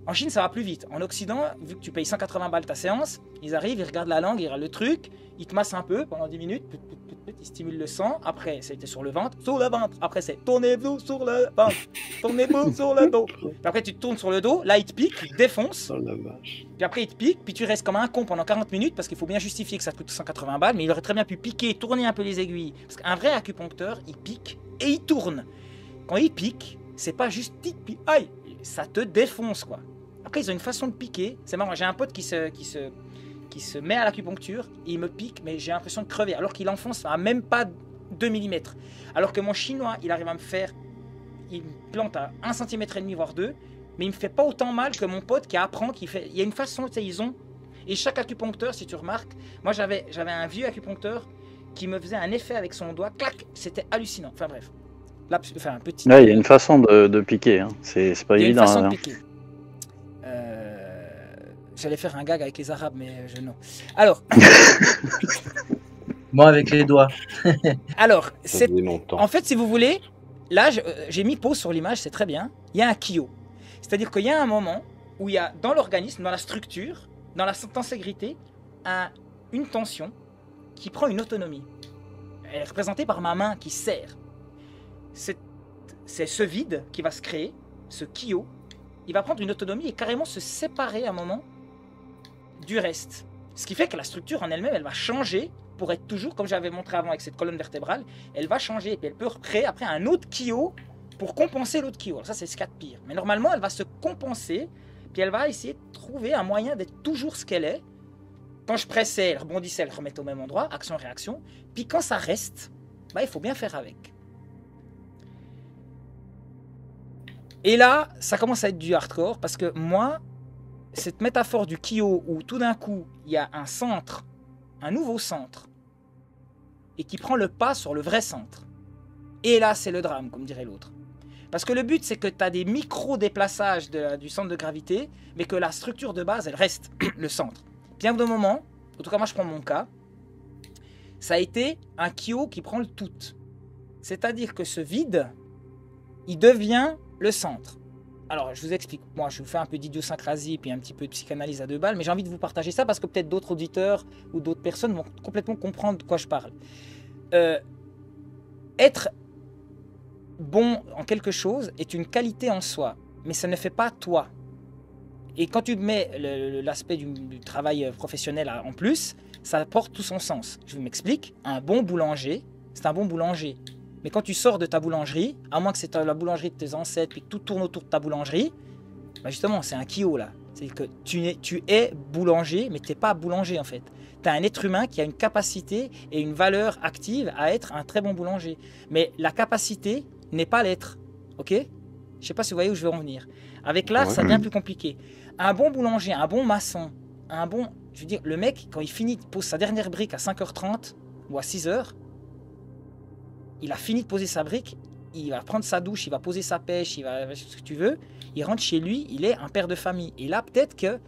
en Chine, ça va plus vite. En Occident, vu que tu payes 180 balles ta séance, ils arrivent, ils regardent la langue, ils regardent le truc, ils te massent un peu pendant 10 minutes, put, put, put, put, ils stimulent le sang. Après, c'était sur le ventre, sur le ventre. Après, c'est tournez-vous sur le ventre, tournez-vous sur le dos. Puis après, tu te tournes sur le dos, là, il te pique, il te défonce. Puis après, il te pique, puis tu restes comme un con pendant 40 minutes parce qu'il faut bien justifier que ça coûte 180 balles, mais il aurait très bien pu piquer, tourner un peu les aiguilles. Parce qu'un vrai acupuncteur, il pique et il tourne. Quand il pique, c'est pas juste tic, puis aïe, ça te défonce quoi. Après, ils ont une façon de piquer. C'est marrant, j'ai un pote qui se, qui se, qui se met à l'acupuncture, il me pique, mais j'ai l'impression de crever, alors qu'il enfonce à même pas 2 mm. Alors que mon chinois, il arrive à me faire, il me plante à 1 cm et demi, voire 2, mais il me fait pas autant mal que mon pote qui apprend, qui fait. Il y a une façon, tu sais, ils ont. Et chaque acupuncteur, si tu remarques, moi j'avais, j'avais un vieux acupuncteur qui me faisait un effet avec son doigt, clac, c'était hallucinant. Enfin bref. Là, enfin, petit. Il y a une façon de, de piquer. hein. C'est pas Il y a une évident. de hein. piquer. Euh, J'allais faire un gag avec les Arabes, mais je non. Alors, Moi, avec les doigts. alors, c'est en fait, si vous voulez, là, euh, j'ai mis pause sur l'image, c'est très bien. Il y a un kyo, c'est-à-dire qu'il y a un moment où il y a dans l'organisme, dans la structure, dans la tenségrité, un- une tension qui prend une autonomie. Elle est représentée par ma main qui serre. C'est ce vide qui va se créer, ce Kyo, il va prendre une autonomie et carrément se séparer à un moment du reste. Ce qui fait que la structure en elle-même, elle va changer pour être toujours, comme j'avais montré avant avec cette colonne vertébrale, elle va changer et puis elle peut créer après un autre Kyo pour compenser l'autre Kyo. Alors ça, c'est ce qu'il y a de pire. Mais normalement, elle va se compenser, puis elle va essayer de trouver un moyen d'être toujours ce qu'elle est. Quand je pressais, elle rebondissait, elle remettait au même endroit, action-réaction. Puis quand ça reste, bah, il faut bien faire avec. Et là, ça commence à être du hardcore parce que moi, cette métaphore du Kyo où tout d'un coup, il y a un centre, un nouveau centre, et qui prend le pas sur le vrai centre. Et là, c'est le drame, comme dirait l'autre. Parce que le but, c'est que tu as des micro-déplaçages du centre de gravité, mais que la structure de base, elle reste le centre. Bien de moment, en tout cas moi je prends mon cas, ça a été un Kyo qui prend le tout. C'est-à-dire que ce vide, il devient le centre. Alors, je vous explique. Moi, je vous fais un peu d'idiosyncrasie puis un petit peu de psychanalyse à deux balles, mais j'ai envie de vous partager ça parce que peut-être d'autres auditeurs ou d'autres personnes vont complètement comprendre de quoi je parle. Euh, être bon en quelque chose est une qualité en soi, mais ça ne fait pas toi. Et quand tu mets l'aspect du, du travail euh, professionnel en plus, ça porte tout son sens. Je m'explique. Un bon boulanger, c'est un bon boulanger. Mais quand tu sors de ta boulangerie, à moins que c'est la boulangerie de tes ancêtres, puis que tout tourne autour de ta boulangerie, bah justement, c'est un kio là. C'est que tu es, tu es boulanger, mais tu n'es pas boulanger en fait. Tu as un être humain qui a une capacité et une valeur active à être un très bon boulanger. Mais la capacité n'est pas l'être. Ok? Je sais pas si vous voyez où je veux en venir. Avec l'art, Ouais. ça devient plus compliqué. Un bon boulanger, un bon maçon, un bon. Je veux dire, le mec, quand il finit, il pose sa dernière brique à 5h30 ou à 6h, il a fini de poser sa brique, il va prendre sa douche, il va poser sa pêche, il va ce que tu veux. Il rentre chez lui, il est un père de famille. Et là, peut-être que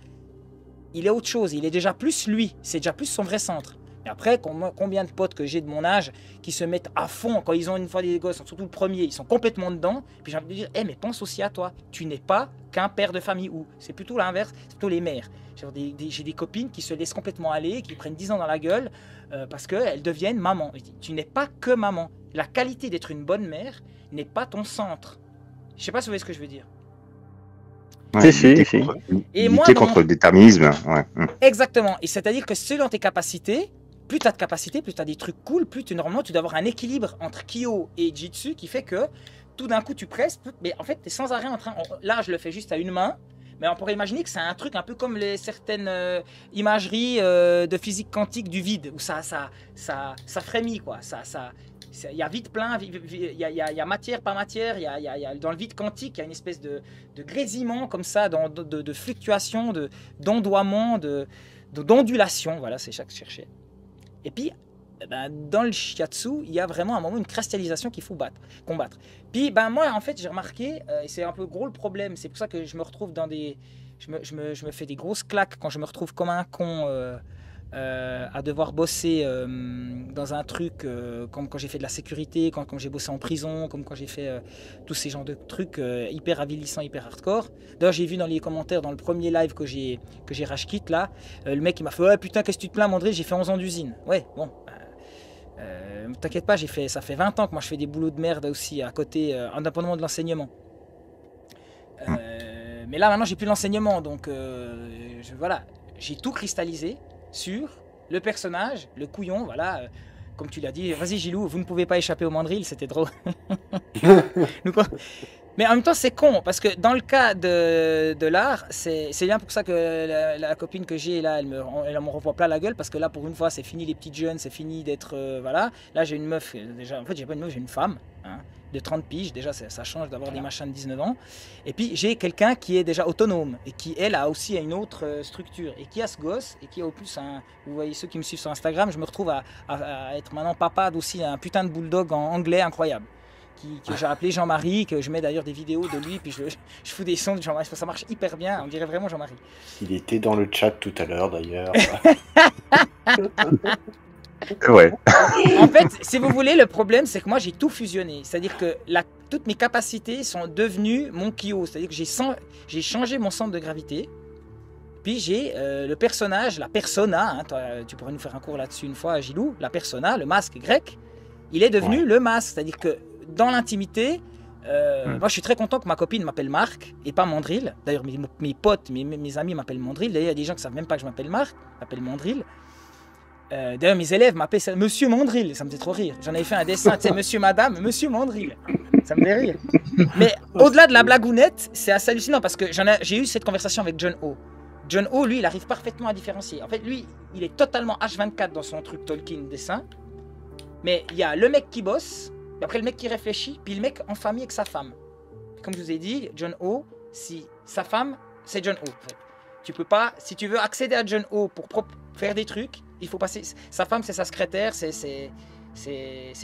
il est autre chose. Il est déjà plus lui. C'est déjà plus son vrai centre. Et après, com- combien de potes que j'ai de mon âge qui se mettent à fond quand ils ont une fois des gosses, surtout le premier, ils sont complètement dedans. Puis j'ai envie de dire, eh mais pense aussi à toi. Tu n'es pas qu'un père de famille ou c'est plutôt l'inverse, c'est plutôt les mères. J'ai des, des- j'ai des copines qui se laissent complètement aller, qui prennent 10 ans dans la gueule euh, parce qu'elles deviennent maman. Je dis, Tu n'es pas que maman. La qualité d'être une bonne mère n'est pas ton centre. Je sais pas si vous voyez ce que je veux dire. Ouais, Si, si, contre, Et moi, contre mon- le déterminisme. Ouais. Exactement. Et c'est-à-dire que selon tes capacités, plus tu as de capacités, plus tu as des trucs cool, plus tu, normalement tu dois avoir un équilibre entre Kyo et Jitsu qui fait que tout d'un coup tu presses, mais en fait tu es sans arrêt en train. Là, je le fais juste à une main. Mais on pourrait imaginer que c'est un truc un peu comme les certaines euh, imageries euh, de physique quantique du vide, où ça, ça, ça, ça frémit, quoi. Ça, ça, il y a vide plein, il y a, matière, pas matière. Il y a, dans le vide quantique, il y a une espèce de, grésillement comme ça, de, de, de fluctuation, d'ondoiement, d'ondulation. Voilà, c'est ça que je cherchais. Et puis, eh ben, dans le shiatsu, il y a vraiment un moment une cristallisation qu'il faut battre, combattre. Puis, ben, moi, en fait, j'ai remarqué, euh, et c'est un peu gros le problème, c'est pour ça que je me retrouve dans des. Je me, je me- je me fais des grosses claques quand je me retrouve comme un con euh, euh, à devoir bosser euh, dans un truc, euh, comme quand j'ai fait de la sécurité, quand, quand j'ai bossé en prison, comme quand j'ai fait tous ces genres de trucs hyper avilissants, hyper hardcore. D'ailleurs, j'ai vu dans les commentaires, dans le premier live que j'ai que j'ai rage là, le mec il m'a fait Ouais, putain, qu'est-ce que tu te plains, Mandré? J'ai fait 11 ans d'usine. Ouais, bon. bah, T'inquiète pas, j'ai fait, ça fait 20 ans que moi je fais des boulots de merde aussi à côté, indépendamment de l'enseignement. Euh, mais là maintenant j'ai plus l'enseignement, donc je- voilà, j'ai tout cristallisé sur le personnage, le couillon, voilà. euh, comme tu l'as dit, vas-y Gilou, vous ne pouvez pas échapper au mandril, c'était drôle. Mais en même temps, c'est con, parce que dans le cas de, de l'art, c'est c'est bien pour ça que la, la copine que j'ai là, elle me, elle me renvoie plein la gueule, parce que là, pour une fois, c'est fini les petites jeunes, c'est fini d'être. euh, voilà. Là, j'ai une meuf, euh, déjà, en fait, j'ai pas une meuf, j'ai une femme, hein, de 30 piges, déjà, ça, ça change d'avoir des machins de 19 ans. Et puis, j'ai quelqu'un qui est déjà autonome, et qui, elle, a aussi une autre euh, structure, et qui a ce gosse, et qui a au plus un. Vous voyez, ceux qui me suivent sur Instagram, je me retrouve à, à- à être maintenant papa d'aussi un putain de bulldog en anglais incroyable qui, que j'ai appelé Jean-Marie, que je mets d'ailleurs des vidéos de lui, puis je, je fous des sons de Jean-Marie, ça marche hyper bien, on dirait vraiment Jean-Marie. Il était dans le chat tout à l'heure d'ailleurs. Ouais. En fait, si vous voulez, le problème, c'est que moi, j'ai tout fusionné. C'est-à-dire que la- toutes mes capacités sont devenues mon Kyo. C'est-à-dire que j'ai changé mon centre de gravité. Puis j'ai euh, le personnage, la persona, hein, tu pourrais nous faire un cours là-dessus une fois, Gilou, la persona, le masque grec, il est devenu le masque. C'est-à-dire que dans l'intimité, Euh, Moi, je suis très content que ma copine m'appelle Marc et pas Mandrill. D'ailleurs, mes, mes potes, mes, mes amis m'appellent Mandrill. D'ailleurs, il y a des gens qui savent même pas que je m'appelle Marc, m'appellent Mandrill. Euh, D'ailleurs, mes élèves m'appellent ça- Monsieur Mandrill. Ça me fait trop rire. J'en avais fait un dessin, sais, Monsieur, Madame, Monsieur Mandrill. Ça me fait rire. Mais au-delà de la blagounette, c'est assez hallucinant parce que j'ai eu cette conversation avec John O. John O, lui, il arrive parfaitement à différencier. En fait, lui, il est totalement H24 dans son truc Tolkien dessin. Mais il y a le mec qui bosse, et après le mec qui réfléchit, puis le mec en famille avec sa femme. Comme je vous ai dit, John O, si sa femme, c'est John O. Tu peux pas, si tu veux accéder à John O pour faire des trucs, il faut passer. Sa femme, c'est sa secrétaire, c'est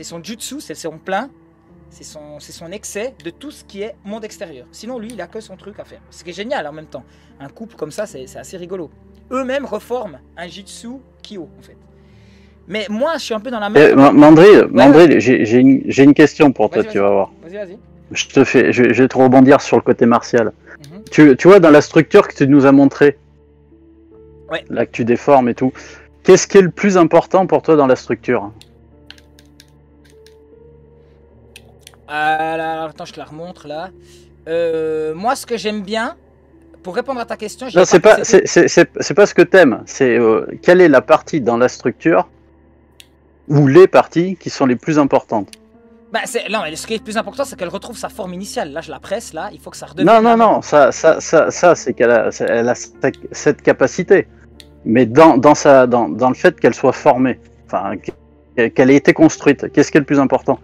son jutsu, c'est son plein, c'est son, son excès de tout ce qui est monde extérieur. Sinon, lui, il a que son truc à faire. Ce qui est génial en même temps. Un couple comme ça, c'est c'est assez rigolo. Eux-mêmes reforment un jutsu Kyo, en fait. Mais moi, je suis un peu dans la Eh, même. Ma- Mandrill, Ouais, Mandrill, j'ai une, question pour toi, tu vas voir. Vas-y, vas-y. Je te fais, je, je vais te rebondir sur le côté martial. Mhm. tu, tu vois, dans la structure que tu nous as montré, Ouais. là que tu déformes et tout, qu'est-ce qui est le plus important pour toi dans la structure Alors, attends, je te la remontre là. Euh, moi, ce que j'aime bien, pour répondre à ta question, Non, c'est pas, c'est- pas ce que t'aimes. C'est euh, quelle est la partie dans la structure ou les parties qui sont les plus importantes. Bah, c'est- non, mais ce qui est le plus important, c'est qu'elle retrouve sa forme initiale. Là, je la presse, là, il faut que ça redevienne. Non, non, non, ça, ça, ça, ça c'est qu'elle a, elle cette capacité. Mais dans, dans, sa, dans, dans le fait qu'elle soit formée, enfin, qu'elle ait été construite, qu'est-ce qui est le plus important?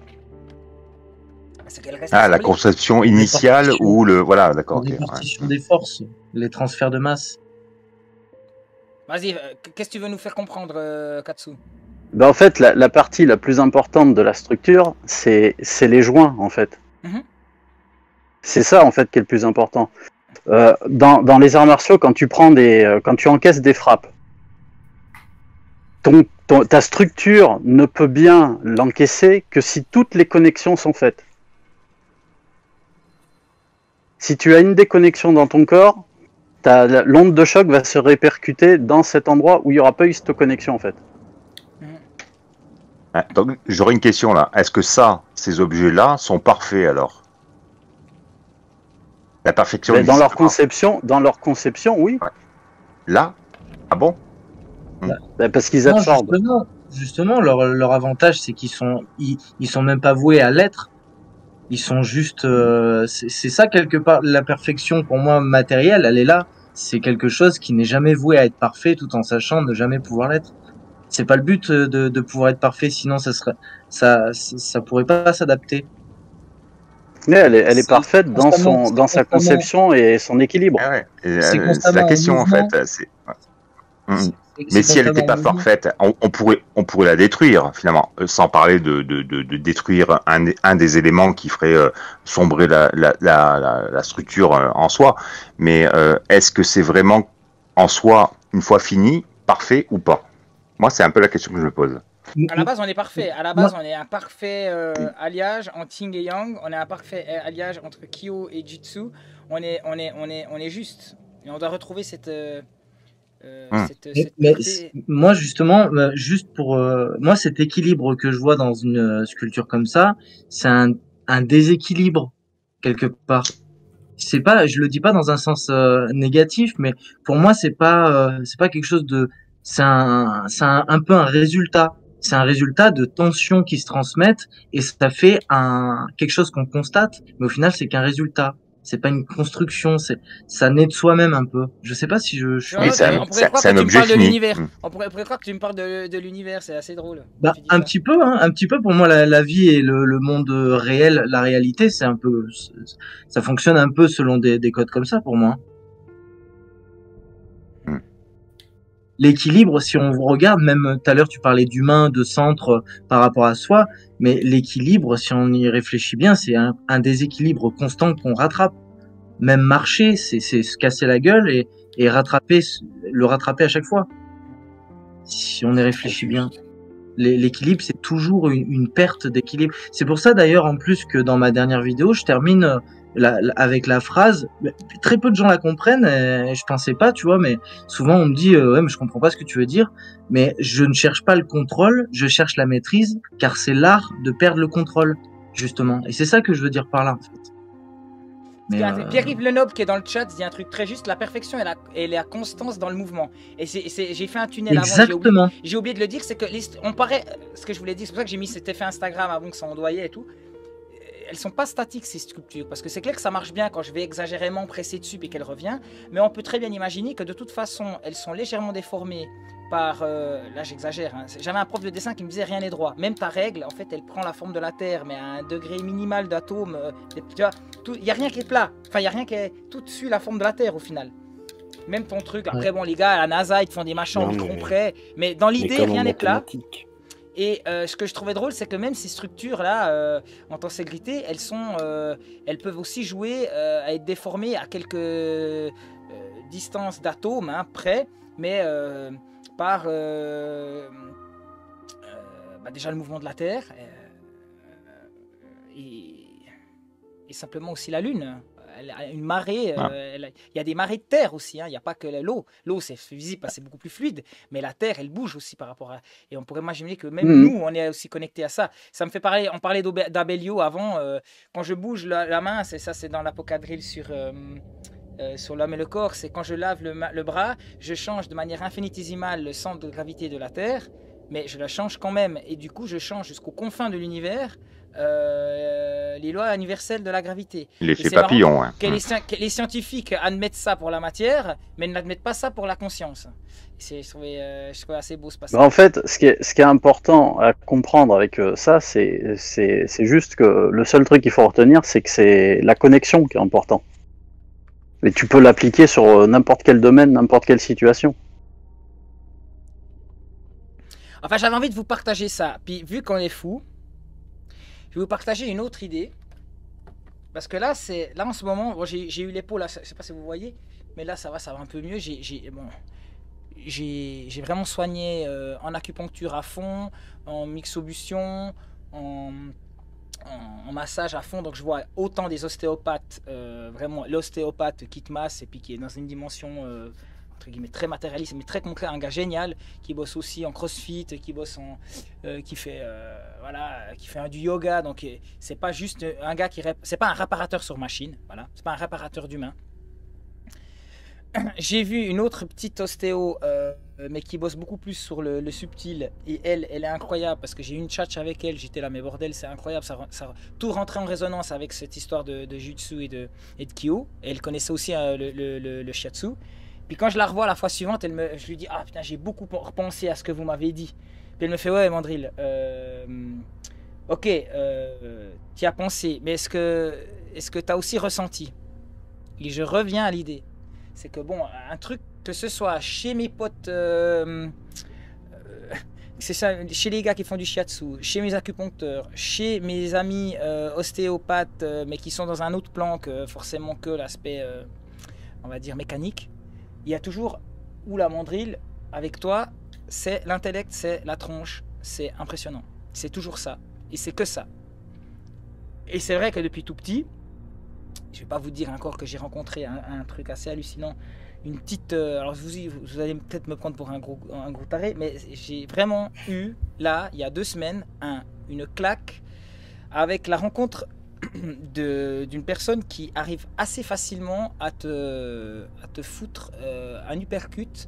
Ah, la conception initiale ou le. Voilà, d'accord. ouais. Répartition des forces, les transferts de masse. Vas-y, euh, qu'est-ce que tu veux nous faire comprendre, euh, Katsu? Ben, En fait, la, la partie la plus importante de la structure, c'est c'est les joints, en fait. Mhm. C'est ça, en fait, qui est le plus important. Euh, dans, les arts martiaux, quand tu euh, encaisses des frappes, ta structure ne peut bien l'encaisser que si toutes les connexions sont faites. Si tu as une déconnexion dans ton corps, l'onde de choc va se répercuter dans cet endroit où il n'y aura pas eu cette connexion en fait. Ah, Donc, j'aurais une question là. Est-ce que ça, ces objets-là, sont parfaits alors? La perfection Mais dans leur pas. conception, dans leur conception, oui. Là Ah bon? Ben, parce qu'ils absorbent. Justement, justement, leur, leur avantage, c'est qu'ils sont, ils, ils sont même pas voués à l'être. Ils sont juste, euh, c'est ça quelque part la perfection pour moi matérielle, elle est là. C'est quelque chose qui n'est jamais voué à être parfait, tout en sachant ne jamais pouvoir l'être. C'est pas le but euh, de, de pouvoir être parfait, sinon ça serait, ça, ça pourrait pas s'adapter. Mais elle est, elle est C'est parfaite dans, son, dans sa conception et son équilibre. Et, C'est euh, C'est la question en fait. c'est Mais si elle n'était pas parfaite, on, on pourrait, on pourrait la détruire finalement, euh, sans parler de, de, de, de détruire un, des- un des éléments qui ferait euh, sombrer la, la, la, la, la structure euh, en soi. Mais euh, est-ce que c'est vraiment en soi, une fois fini, parfait ou pas? Moi, c'est un peu la question que je me pose. À la base, on est parfait. À la base, on est un parfait euh, alliage entre Ting et Yang. On est un parfait euh, alliage entre Kyo et Jutsu. On est, on est, on est, on est juste. Et on doit retrouver cette. euh, cette- Mais, moi justement, juste pour euh, moi cet équilibre que je vois dans une sculpture comme ça, c'est un, un déséquilibre quelque part. C'est pas, je le dis pas dans un sens euh, négatif, mais pour moi c'est pas, euh, c'est pas quelque chose de, c'est un, c'est un, un peu un résultat. C'est un résultat de tensions qui se transmettent et ça fait un quelque chose qu'on constate, mais au final c'est qu'un résultat. C'est pas une construction, c'est ça naît de soi-même un peu. Je sais pas si je, je suis Non, Oui, c'est un- on pourrait c'est- croire c'est que un tu me objet parles de fini. l'univers. On pourrait, pourrait croire que tu me parles de, de l'univers. C'est assez drôle. Bah, un petit peu, hein, un petit peu. Pour moi, la, la vie et le, le monde réel, la réalité, c'est un peu, ça fonctionne un peu selon des, des codes comme ça pour moi. L'équilibre, si on regarde, même euh, tout à l'heure, tu parlais d'humain, de centre euh, par rapport à soi, mais l'équilibre, si on y réfléchit bien, c'est un, déséquilibre constant qu'on rattrape. Même marcher, c'est se casser la gueule et, rattraper, le rattraper à chaque fois. Si on y réfléchit bien. L'é- L'équilibre, c'est toujours une, une perte d'équilibre. C'est pour ça d'ailleurs, en plus, que dans ma dernière vidéo, je termine euh, la- la- avec la phrase. Très peu de gens la comprennent. Et je pensais pas, tu vois, mais souvent on me dit, euh, ouais, mais je comprends pas ce que tu veux dire. Mais je ne cherche pas le contrôle, je cherche la maîtrise, car c'est l'art de perdre le contrôle. justement. Et c'est ça que je veux dire par là, en fait. Euh, Pierre-Yves Lenoble qui est dans le chat dit un truc très juste la perfection et la, et la constance dans le mouvement. Et j'ai fait un tunnel avant. j'ai Exactement. oublié- J'ai oublié, de le dire, c'est que on paraît. Ce que je voulais dire, c'est pour ça que j'ai mis cet effet Instagram avant que ça endoyait et tout. Elles sont pas statiques ces sculptures parce que c'est clair que ça marche bien quand je vais exagérément presser dessus et qu'elle revient. Mais on peut très bien imaginer que de toute façon, elles sont légèrement déformées par. euh, là, j'exagère. hein. J'avais un prof de dessin qui me disait rien n'est droit. Même ta règle, en fait, elle prend la forme de la Terre, mais à un degré minimal d'atome. euh, tu vois, il n'y a rien qui est plat. Enfin, il n'y a rien qui est. Tout suit la forme de la Terre au final. Même ton truc. Après, Ouais. bon, les gars, à la NASA, ils te font des machins en Non, mais- dans l'idée, rien n'est plat. Et euh, ce que je trouvais drôle, c'est que même ces structures-là, euh, en tenségrité, elles sont, euh, elles peuvent aussi jouer à être déformées à quelques distances d'atomes hein, près, mais par bah, déjà le mouvement de la Terre et simplement aussi la Lune. Elle a une marée, euh, Ah. elle a- il y a des marées de terre aussi, hein, il n'y a pas que l'eau. L'eau, c'est visible, parce que c'est beaucoup plus fluide, mais la terre, elle bouge aussi par rapport à. Et on pourrait imaginer que même Mhm. nous, on est aussi connecté à ça. Ça me fait parler, on parlait d'Abellio avant, euh, quand je bouge la, la main, c'est ça, c'est dans l'apocadrille sur. euh, euh, sur l'homme et le corps, c'est quand je lave le, le bras, je change de manière infinitésimale le centre de gravité de la Terre, mais je la change quand même. Et du coup, je change jusqu'aux confins de l'univers euh, les lois universelles de la gravité. L'effet marrant papillon, hein. que les, sci- que les scientifiques admettent ça pour la matière, mais n'admettent pas ça pour la conscience. Et c'est- Je trouvais, euh, je trouvais assez beau ce passage. Bah, en fait, ce qui, est, ce qui est important à comprendre avec euh, ça, c'est c'est- c'est juste que le seul truc qu'il faut retenir, c'est que c'est la connexion qui est important. Et tu peux l'appliquer sur n'importe quel domaine, n'importe quelle situation. Enfin, j'avais envie de vous partager ça. Puis, vu qu'on est fou, vais vous partager une autre idée. Parce que là, c'est là en ce moment, bon, j'ai eu l'épaule, je sais pas si vous voyez, mais là, ça va, ça va un peu mieux. J'ai bon, vraiment soigné euh, en acupuncture à fond, en mixobution, en, en, en massage à fond. Donc, je vois autant des ostéopathes, euh, vraiment l'ostéopathe qui te masse et puis qui est dans une dimension euh, très matérialiste, mais très concret, un gars génial qui bosse aussi en crossfit, qui bosse en, euh, qui fait euh, voilà, qui fait un, du yoga. Donc c'est pas juste un gars qui, c'est pas un réparateur sur machine, voilà, c'est pas un réparateur d'humain. J'ai vu une autre petite ostéo, euh, mais qui bosse beaucoup plus sur le, subtil. Et elle, elle est incroyable parce que j'ai eu une chat avec elle. J'étais là, mais bordel, c'est incroyable. Ça, tout rentrait en résonance avec cette histoire de, jutsu et de, et de kyo. Elle connaissait aussi le, le- le shiatsu. Puis quand je la revois la fois suivante, elle me, je lui dis Ah putain, j'ai beaucoup repensé à ce que vous m'avez dit. Puis elle me fait Ouais, Mandrill, euh, ok, euh, tu as pensé, mais est-ce que est-ce que tu as aussi ressenti? Et je reviens à l'idée. C'est que bon, un truc, que ce soit chez mes potes. euh, euh, c'est ça, chez les gars qui font du shiatsu, chez mes acupuncteurs, chez mes amis ostéopathes, mais qui sont dans un autre plan que forcément que l'aspect, on va dire, mécanique, il y a toujours où la mandrille, avec toi, c'est l'intellect, c'est la tronche, c'est impressionnant. C'est toujours ça. Et c'est que ça. Et c'est vrai que depuis tout petit, je vais pas vous dire encore que j'ai rencontré un, truc assez hallucinant. Une petite. euh, alors vous, vous allez peut-être me prendre pour un gros, un taré, mais j'ai vraiment eu, là, il y a deux semaines, un, une claque avec la rencontre d'une personne qui arrive assez facilement à te, à te foutre euh, un uppercut.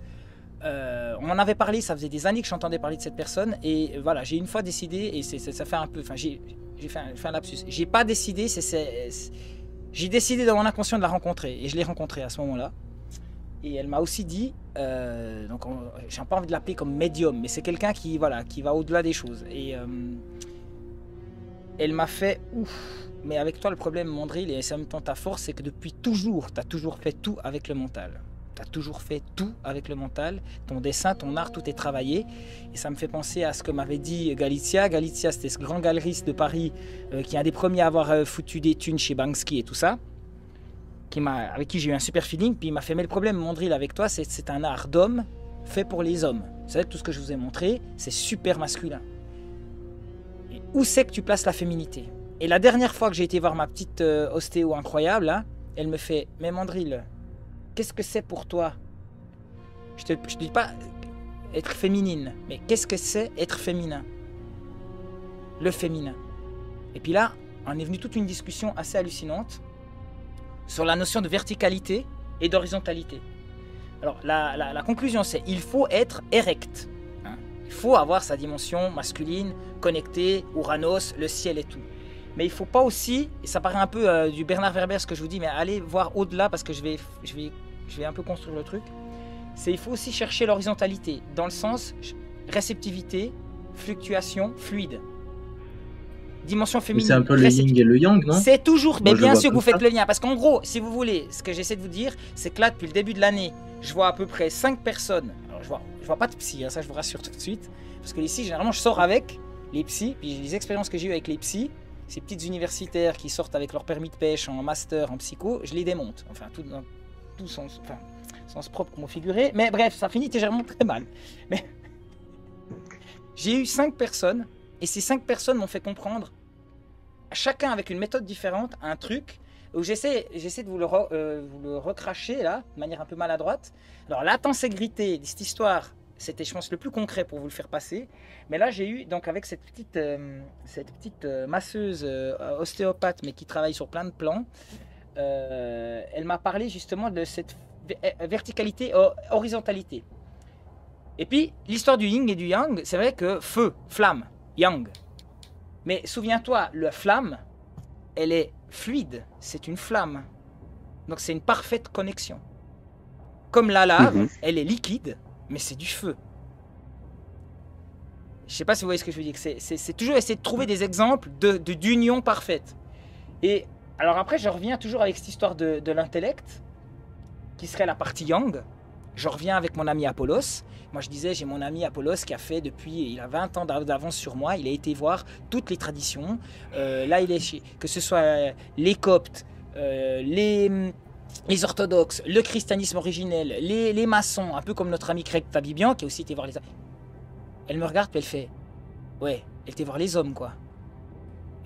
Euh, on en avait parlé, ça faisait des années que j'entendais parler de cette personne, et voilà, j'ai une fois décidé, et ça fait un peu. Enfin, j'ai fait, un- lapsus. J'ai pas décidé, J'ai décidé dans mon inconscient de la rencontrer, et je l'ai rencontrée à ce moment-là. Et elle m'a aussi dit, euh, donc on- j'ai pas envie de l'appeler comme médium, mais c'est quelqu'un qui voilà, qui va au-delà des choses. Et elle m'a fait ouf. Mais avec toi, le problème, Mandrill, et c'est en même temps ta force, c'est que depuis toujours, tu as toujours fait tout avec le mental. Tu as toujours fait tout avec le mental. Ton dessin, ton art, tout est travaillé. Et ça me fait penser à ce que m'avait dit Galizia. Galizia, c'était ce grand galeriste de Paris euh, qui est un des premiers à avoir euh, foutu des thunes chez Banksy et tout ça. Qui avec qui j'ai eu un super feeling. Puis il m'a fait Mais le problème, Mandrill, avec toi, c'est c'est un art d'homme fait pour les hommes. Savez, tout ce que je vous ai montré, c'est super masculin. Et où c'est que tu places la féminité? Et la dernière fois que j'ai été voir ma petite euh, ostéo incroyable, là, elle me fait Mais Mandrill, qu'est-ce que c'est pour toi? Je te te dis pas être féminine, mais qu'est-ce que c'est être féminin? Le féminin. Et puis là, on est venu toute une discussion assez hallucinante sur la notion de verticalité et d'horizontalité. Alors la, conclusion c'est il faut être erect. hein. Il faut avoir sa dimension masculine, connectée, Uranus, le ciel et tout. Mais il faut pas aussi, et ça paraît un peu euh, du Bernard Werber ce que je vous dis, mais allez voir au-delà parce que je vais, je, vais, je vais un peu construire le truc. C'est il faut aussi chercher l'horizontalité dans le sens réceptivité, fluctuation, fluide. Dimension Mais féminine. C'est un peu le yin et le yang, non? C'est toujours, mais Moi, le bien sûr que vous faites ça. le lien. Parce qu'en gros, si vous voulez, ce que j'essaie de vous dire, c'est que là, depuis le début de l'année, je vois à peu près 5 personnes. Alors, je vois, je vois pas de psy, hein, ça je vous rassure tout de suite. Parce que ici, généralement, je sors avec les psys, puis les expériences que j'ai eues avec les psys, ces petites universitaires qui sortent avec leur permis de pêche en master, en psycho, je les démonte. Enfin, tout dans tout sens, enfin, sens propre comme figuré. Mais bref, ça finit légèrement très mal. Mais j'ai eu 5 personnes, et ces 5 personnes m'ont fait comprendre chacun avec une méthode différente, un truc où j'essaie, j'essaie de vous le, euh, recracher là, de manière un peu maladroite. Alors l'intégrité de cette histoire, c'était je pense le plus concret pour vous le faire passer. Mais là j'ai eu donc avec cette petite, euh, cette petite euh, masseuse euh, ostéopathe, mais qui travaille sur plein de plans, euh, elle m'a parlé justement de cette ve- verticalité, ho- horizontalité. Et puis l'histoire du yin et du yang, c'est vrai que feu, flamme, yang. Mais souviens-toi, la flamme, elle est fluide, c'est une flamme. Donc c'est une parfaite connexion. Comme la lave, Mhm. elle est liquide, mais c'est du feu. Je sais pas si vous voyez ce que je veux dire. C'est- toujours essayer de trouver des exemples de de- d'union parfaite. Et alors après, je reviens toujours avec cette histoire de, l'intellect, qui serait la partie yang. Je reviens avec mon ami Apollos. Moi, je disais, j'ai mon ami Apollos qui a fait depuis, il a 20 ans d'av- d'avance sur moi. Il a été voir toutes les traditions. Euh, là, il est que ce soit euh, les Coptes, euh, les, les orthodoxes, le christianisme originel, les, les maçons, un peu comme notre ami Craig Tabibian qui a aussi été voir les. Elle me regarde puis elle fait, ouais, elle était voir les hommes quoi.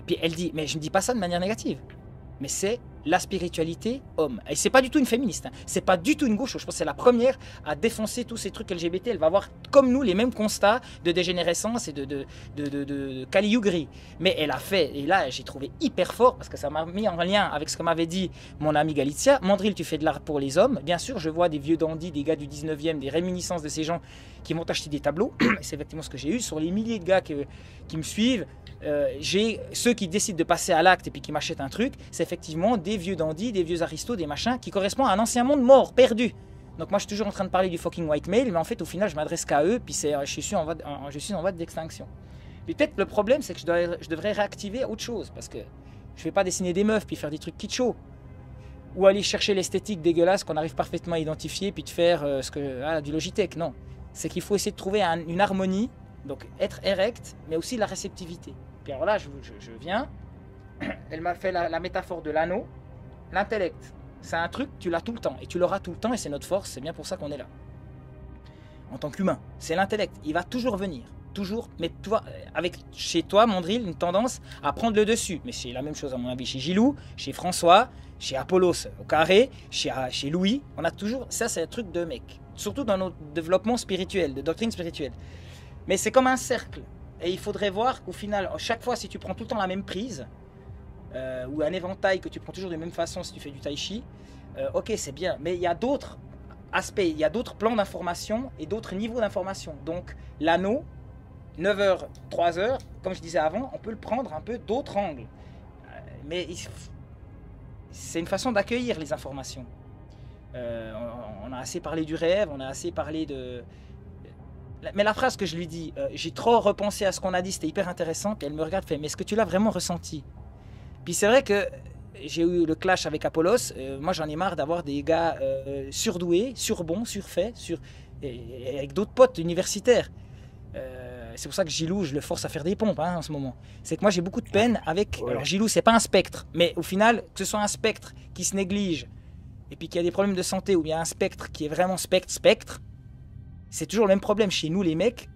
Puis elle dit, mais je ne dis pas ça de manière négative. Mais c'est la spiritualité homme. Et c'est pas du tout une féministe. hein. C'est pas du tout une gauche. Je pense que c'est la première à défoncer tous ces trucs LGBT. Elle va avoir, comme nous, les mêmes constats de dégénérescence et de, de, de, de. Mais elle a fait, et là j'ai trouvé hyper fort, parce que ça m'a mis en lien avec ce que m'avait dit mon ami Galizia. Mandril, tu fais de l'art pour les hommes. Bien sûr, je vois des vieux dandys, des gars du 19e, des réminiscences de ces gens qui vont acheter des tableaux. c'est effectivement ce que j'ai eu. Sur les milliers de gars qui me suivent, euh, j'ai ceux qui décident de passer à l'acte et puis qui m'achètent un truc, c'est effectivement des vieux dandys, des vieux aristos, des machins qui correspondent à un ancien monde mort, perdu. Donc moi je suis toujours en train de parler du fucking white male, mais en fait au final je m'adresse qu'à eux, puis c'est, je suis en voie, de- je suis en voie d'extinction. Puis peut-être le problème c'est que je, devrais réactiver autre chose, parce que je vais pas dessiner des meufs puis faire des trucs kitschos. Ou aller chercher l'esthétique dégueulasse qu'on arrive parfaitement à identifier, puis de faire euh, ah, du Logitech. Non, c'est qu'il faut essayer de trouver un- une harmonie, donc être erect, mais aussi la réceptivité. Puis alors là, je, viens, elle m'a fait la, métaphore de l'anneau, l'intellect. C'est un truc, tu l'as tout le temps, et tu l'auras tout le temps, et c'est notre force, c'est bien pour ça qu'on est là. En tant qu'humain, c'est l'intellect, il va toujours venir, toujours, mais toi, euh, avec chez toi, Mondril, une tendance à prendre le dessus. Mais c'est la même chose à mon avis chez Gilou, chez François, chez Apollos au carré, chez, ah, chez Louis, on a toujours, ça c'est un truc de mec, surtout dans notre développement spirituel, de doctrine spirituelle. Mais c'est comme un cercle. Et il faudrait voir qu'au final, chaque fois, si tu prends tout le temps la même prise, euh, ou un éventail que tu prends toujours de la même façon si tu fais du tai chi, euh, ok, c'est bien. Mais il y a d'autres aspects, il y a d'autres plans d'information et d'autres niveaux d'information. Donc, l'anneau, 9h, 3h, comme je disais avant, on peut le prendre un peu d'autres angles. Euh, mais c'est une façon d'accueillir les informations. On, on a assez parlé du rêve, on a assez parlé de, mais la phrase que je lui dis, euh, j'ai trop repensé à ce qu'on a dit, c'était hyper intéressant. Puis elle me regarde, fait, mais est-ce que tu l'as vraiment ressenti? Puis c'est vrai que j'ai eu le clash avec Apollos. euh, moi, j'en ai marre d'avoir des gars euh, surdoués, surbons, surfaits, sur, et- et avec d'autres potes universitaires. Euh, c'est pour ça que Gilou, je le force à faire des pompes hein, en ce moment. C'est que moi, j'ai beaucoup de peine avec. Alors, Gilou, c'est pas un spectre, mais au final, que ce soit un spectre qui se néglige et puis qu'il y a des problèmes de santé ou bien un spectre qui est vraiment spectre-spectre, c'est toujours le même problème chez nous, les mecs.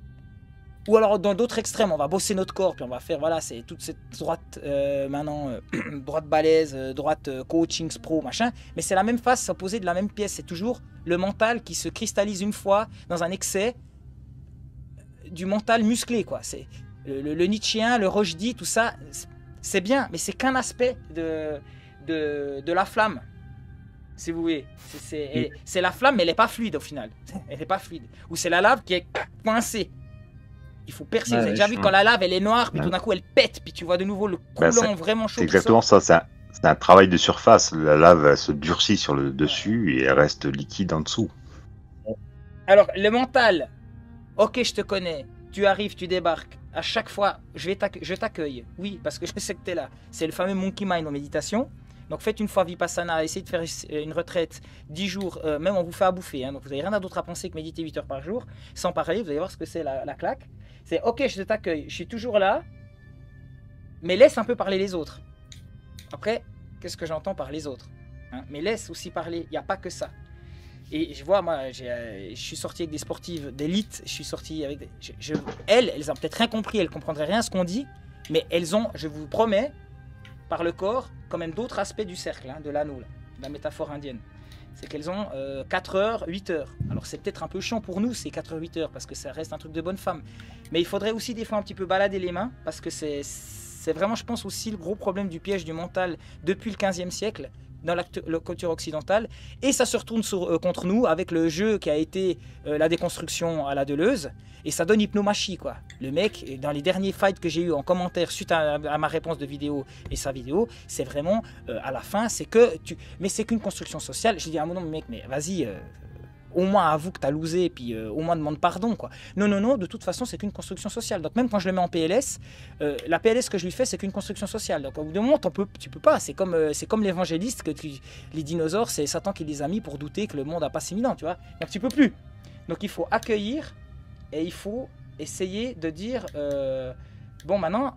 Ou alors dans d'autres extrêmes, on va bosser notre corps, puis on va faire, voilà, c'est toute cette droite euh, maintenant, euh, droite balèze, euh, droite euh, coachings pro, machin. Mais c'est la même face opposée de la même pièce. C'est toujours le mental qui se cristallise une fois dans un excès du mental musclé, quoi. C'est le, le, le Nietzschéen, le tout ça. c'est- bien, mais c'est qu'un aspect de, de la flamme. Si vous voulez. C'est- la flamme, mais elle n'est pas fluide au final. Elle n'est pas fluide. Ou c'est la lave qui est coincée. Il faut percer. Vous avez déjà vu quand la lave, elle est noire, puis Ouais. tout d'un coup, elle pète, puis tu vois de nouveau le Ben, coulant vraiment chaud. C'est exactement sort. ça. C'est un, travail de surface. La lave elle se durcit sur le dessus et elle reste liquide en dessous. Alors, le mental, ok, je te connais, tu arrives, tu débarques, à chaque fois, je t'accueille, oui, parce que je sais que tu es là. C'est le fameux monkey mind en méditation. Donc, faites une fois Vipassana, essayez de faire euh, une retraite 10 jours, euh, même on vous fait à bouffer, hein, donc vous n'avez rien d'autre à penser que méditer 8 heures par jour. Sans parler, vous allez voir ce que c'est la, la claque. C'est ok, je t'accueille, je suis toujours là, mais laisse un peu parler les autres. Après, qu'est-ce que j'entends par les autres hein? Mais laisse aussi parler, il n'y a pas que ça. Et je vois, moi, euh, je suis sorti avec des sportives d'élite, je suis sorti avec des... elles, elles ont peut-être rien compris, elles comprendraient rien ce qu'on dit, mais elles ont, je vous promets, par le corps, quand même d'autres aspects du cercle, hein, de l'anneau, de la métaphore indienne. C'est qu'elles ont euh, 4 heures, 8 heures. Alors c'est peut-être un peu chiant pour nous, ces 4 heures, 8 heures, parce que ça reste un truc de bonne femme. Mais il faudrait aussi des fois un petit peu balader les mains, parce que c'est, c'est vraiment, je pense, aussi le gros problème du piège du mental depuis le 15e siècle, dans la, culture occidentale. Et ça se retourne euh, contre nous avec le jeu qui a été euh, la déconstruction à la Deleuze. Et ça donne hypnomachie, quoi. Le mec, dans les derniers fights que j'ai eu en commentaire suite à, ma réponse de vidéo et sa vidéo, c'est vraiment, euh, à la fin, c'est que tu... Mais c'est qu'une construction sociale. J'ai dit à moment, mec, mais vas-y... au moins avoue que t'as losé et puis euh, au moins demande pardon quoi. Non non non, de toute façon c'est qu'une construction sociale. Donc même quand je le mets en PLS, euh, la PLS que je lui fais c'est qu'une construction sociale. Donc au bout d'un moment peux, tu peux pas. C'est comme euh, c'est comme l'évangéliste que tu, les dinosaures c'est Satan qui les a mis pour douter que le monde a pas 6000 ans, tu vois. Donc tu peux plus. Donc il faut accueillir et il faut essayer de dire bon maintenant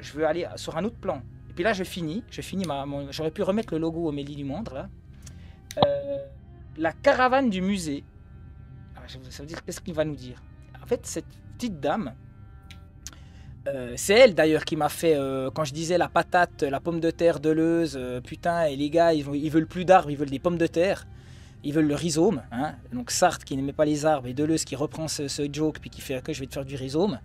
je veux aller sur un autre plan. Et puis là je finis, je finis ma, j'aurais pu remettre le logo au Mélie du Moindre là. La caravane du musée. Ah, ça veut dire qu'est-ce qu'il va nous dire? En fait, cette petite dame, euh, c'est elle d'ailleurs qui m'a fait, euh, quand je disais la patate, la pomme de terre Deleuze, euh, putain, et les gars, ils, veulent plus d'arbres, ils veulent des pommes de terre. Ils veulent le rhizome. hein. Donc Sartre qui n'aimait pas les arbres et Deleuze qui reprend ce, ce joke puis qui fait que je vais te faire du rhizome.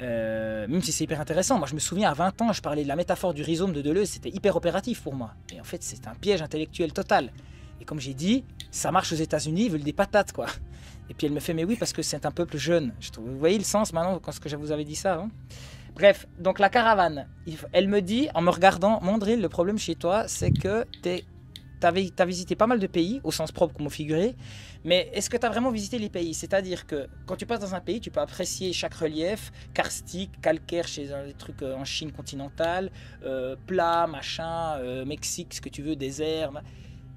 Même si c'est hyper intéressant. Moi, je me souviens, à 20 ans, je parlais de la métaphore du rhizome de Deleuze. C'était hyper opératif pour moi. Et en fait, c'est un piège intellectuel total. Et comme j'ai dit, ça marche aux États-Unis, ils veulent des patates, quoi. Et puis elle me fait, mais oui, parce que c'est un peuple jeune. Vous voyez le sens maintenant, quand je vous avais dit ça avant Bref, donc la caravane. Elle me dit, en me regardant, Mondril, le problème chez toi, c'est que tu as visité pas mal de pays, au sens propre comme figuré, mais est-ce que tu as vraiment visité les pays? C'est-à-dire que quand tu passes dans un pays, tu peux apprécier chaque relief, karstique, calcaire chez des trucs euh, en Chine continentale, euh, plat, machin, euh, Mexique, ce que tu veux, désert. ma-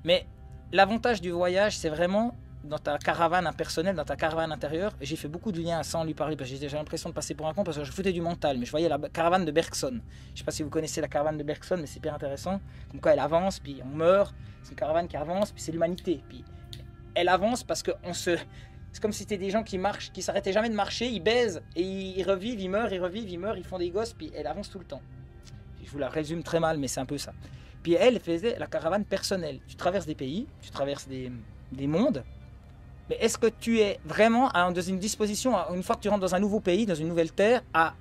Mais l'avantage du voyage, c'est vraiment dans ta caravane impersonnelle, dans ta caravane intérieure. J'ai fait beaucoup de liens sans lui parler parce que j'ai l'impression de passer pour un con parce que je foutais du mental. Mais je voyais la caravane de Bergson. Je sais pas si vous connaissez la caravane de Bergson, mais c'est hyper intéressant. Comme quoi elle avance, puis on meurt. C'est une caravane qui avance, puis c'est l'humanité. Puis elle avance parce que on se. C'est comme si c'était des gens qui marchent, qui s'arrêtaient jamais de marcher, ils baisent et ils revivent, ils meurent, ils revivent, ils meurent, ils font des gosses, puis elle avance tout le temps. Je vous la résume très mal, mais c'est un peu ça. Puis elle faisait la caravane personnelle. Tu traverses des pays, tu traverses des, des mondes, mais est-ce que tu es vraiment dans une disposition, une fois que tu rentres dans un nouveau pays, dans une nouvelle terre, à...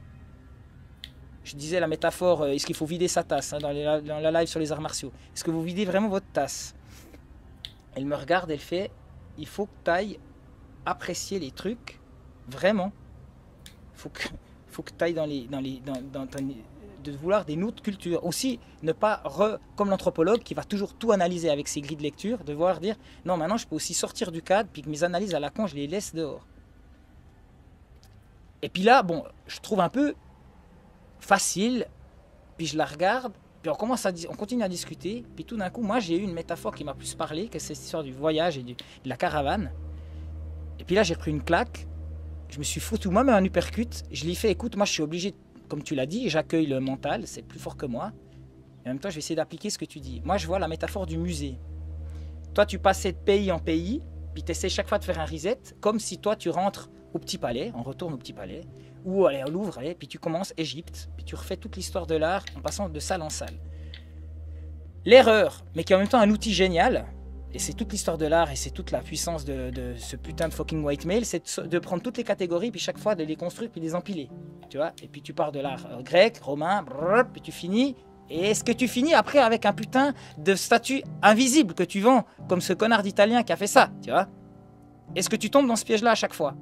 Je disais la métaphore, euh, est-ce qu'il faut vider sa tasse hein, dans, la live sur les arts martiaux Est-ce que vous videz vraiment votre tasse? Elle me regarde, elle fait, il faut que tu ailles apprécier les trucs, vraiment. Il faut que, faut que tu ailles dans les... Dans les dans, dans de vouloir des autres cultures. Aussi, ne pas, re- comme l'anthropologue qui va toujours tout analyser avec ses grilles de lecture, de voir dire non, maintenant je peux aussi sortir du cadre, puis que mes analyses à la con, je les laisse dehors. Et puis là, bon, je trouve un peu facile, puis je la regarde, puis on, commence à on continue à discuter, puis tout d'un coup, moi j'ai eu une métaphore qui m'a plus parlé que cette histoire du voyage et du- de la caravane. Et puis là, j'ai pris une claque, je me suis foutu moi-même un uppercut, je lui ai fait écoute, moi je suis obligé, comme tu l'as dit, j'accueille le mental, c'est plus fort que moi. Et en même temps, je vais essayer d'appliquer ce que tu dis. Moi, je vois la métaphore du musée. Toi, tu passais de pays en pays, puis tu essaies chaque fois de faire un reset, comme si toi, tu rentres au Petit Palais, on retourne au Petit Palais, ou allez, au Louvre, allez, puis tu commences Égypte, puis tu refais toute l'histoire de l'art en passant de salle en salle. L'erreur, mais qui est en même temps un outil génial, et c'est toute l'histoire de l'art et c'est toute la puissance de, ce putain de fucking white male, c'est de, prendre toutes les catégories puis chaque fois de les construire puis de les empiler. Tu vois? Et puis tu pars de l'art euh, grec, romain, brrr, puis tu finis. Et est-ce que tu finis après avec un putain de statue invisible que tu vends, comme ce connard d'italien qui a fait ça, tu vois? Est-ce que tu tombes dans ce piège-là à chaque fois?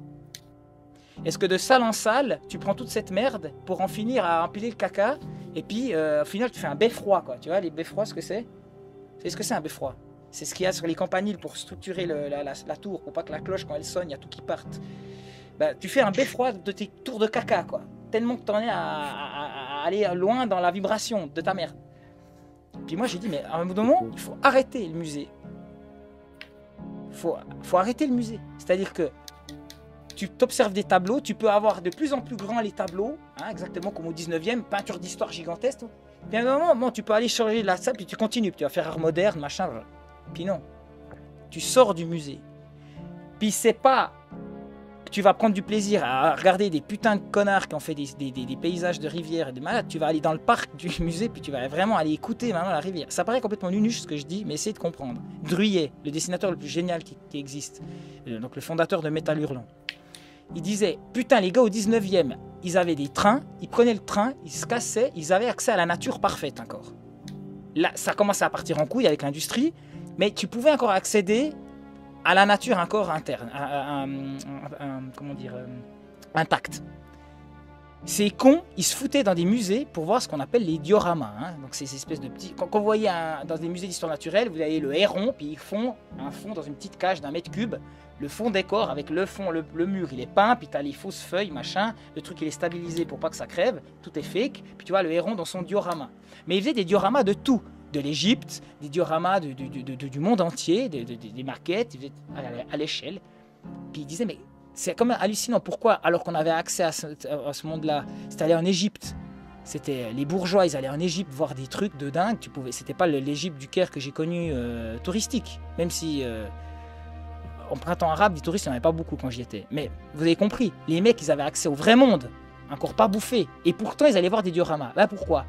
Est-ce que de salle en salle, tu prends toute cette merde pour en finir à empiler le caca et puis euh, au final tu fais un beffroi, quoi. Tu vois, les beffrois, ce que c'est? C'est ce que c'est un beffroi? C'est ce qu'il y a sur les campaniles pour structurer la, tour, pour pas que la cloche, quand elle sonne, il y a tout qui parte. Bah, tu fais un beffroi de tes tours de caca, quoi. Tellement que t'en es à, aller loin dans la vibration de ta merde. Puis moi, j'ai dit, mais à un moment, il faut arrêter le musée. Il faut, arrêter le musée. C'est-à-dire que tu t'observes des tableaux, tu peux avoir de plus en plus grands les tableaux, hein, exactement comme au 19e, peinture d'histoire gigantesque. Puis à un moment, bon, tu peux aller changer la salle, puis tu continues, puis tu vas faire art moderne, machin. Puis non, tu sors du musée. Puis c'est pas que tu vas prendre du plaisir à regarder des putains de connards qui ont fait des, paysages de rivière et des malades. Tu vas aller dans le parc du musée, puis tu vas vraiment aller écouter maintenant la rivière. Ça paraît complètement nunuche ce que je dis, mais essayez de comprendre. Druyet, le dessinateur le plus génial qui, existe, euh, donc le fondateur de Métal Hurlant, il disait Putain, les gars au 19e, ils avaient des trains, ils prenaient le train, ils se cassaient, ils avaient accès à la nature parfaite encore. Là, ça commençait à partir en couille avec l'industrie, mais tu pouvais encore accéder à la nature encore interne, à- à- à- à- à- comment dire, euh, intacte. Ces cons, ils se foutaient dans des musées pour voir ce qu'on appelle les dioramas. hein. Donc ces espèces de petits. Quand, quand vous voyez un- dans des musées d'histoire naturelle, vous avez le héron, puis ils font un fond dans une petite cage d'un mètre cube. Le fond décor avec le fond, le, mur, il est peint, puis t'as les fausses feuilles, machin. Le truc, il est stabilisé pour pas que ça crève. Tout est fake. Puis tu vois le héron dans son diorama. Mais il faisait des dioramas de tout. De l'Égypte, des dioramas du monde entier, de- de- de- des maquettes, à à l'échelle. Puis il disait, mais c'est quand même hallucinant. Pourquoi Alors qu'on avait accès à ce, à ce monde-là, c'était aller en Égypte. C'était les bourgeois, ils allaient en Égypte voir des trucs de dingue. Tu pouvais, c'était pas l'Égypte du Caire que j'ai connu euh, touristique, même si euh, en printemps arabe, des touristes, il n'y en avait pas beaucoup quand j'y étais. Mais vous avez compris, les mecs, ils avaient accès au vrai monde, encore pas bouffé. Et pourtant, ils allaient voir des dioramas. Bah pourquoi?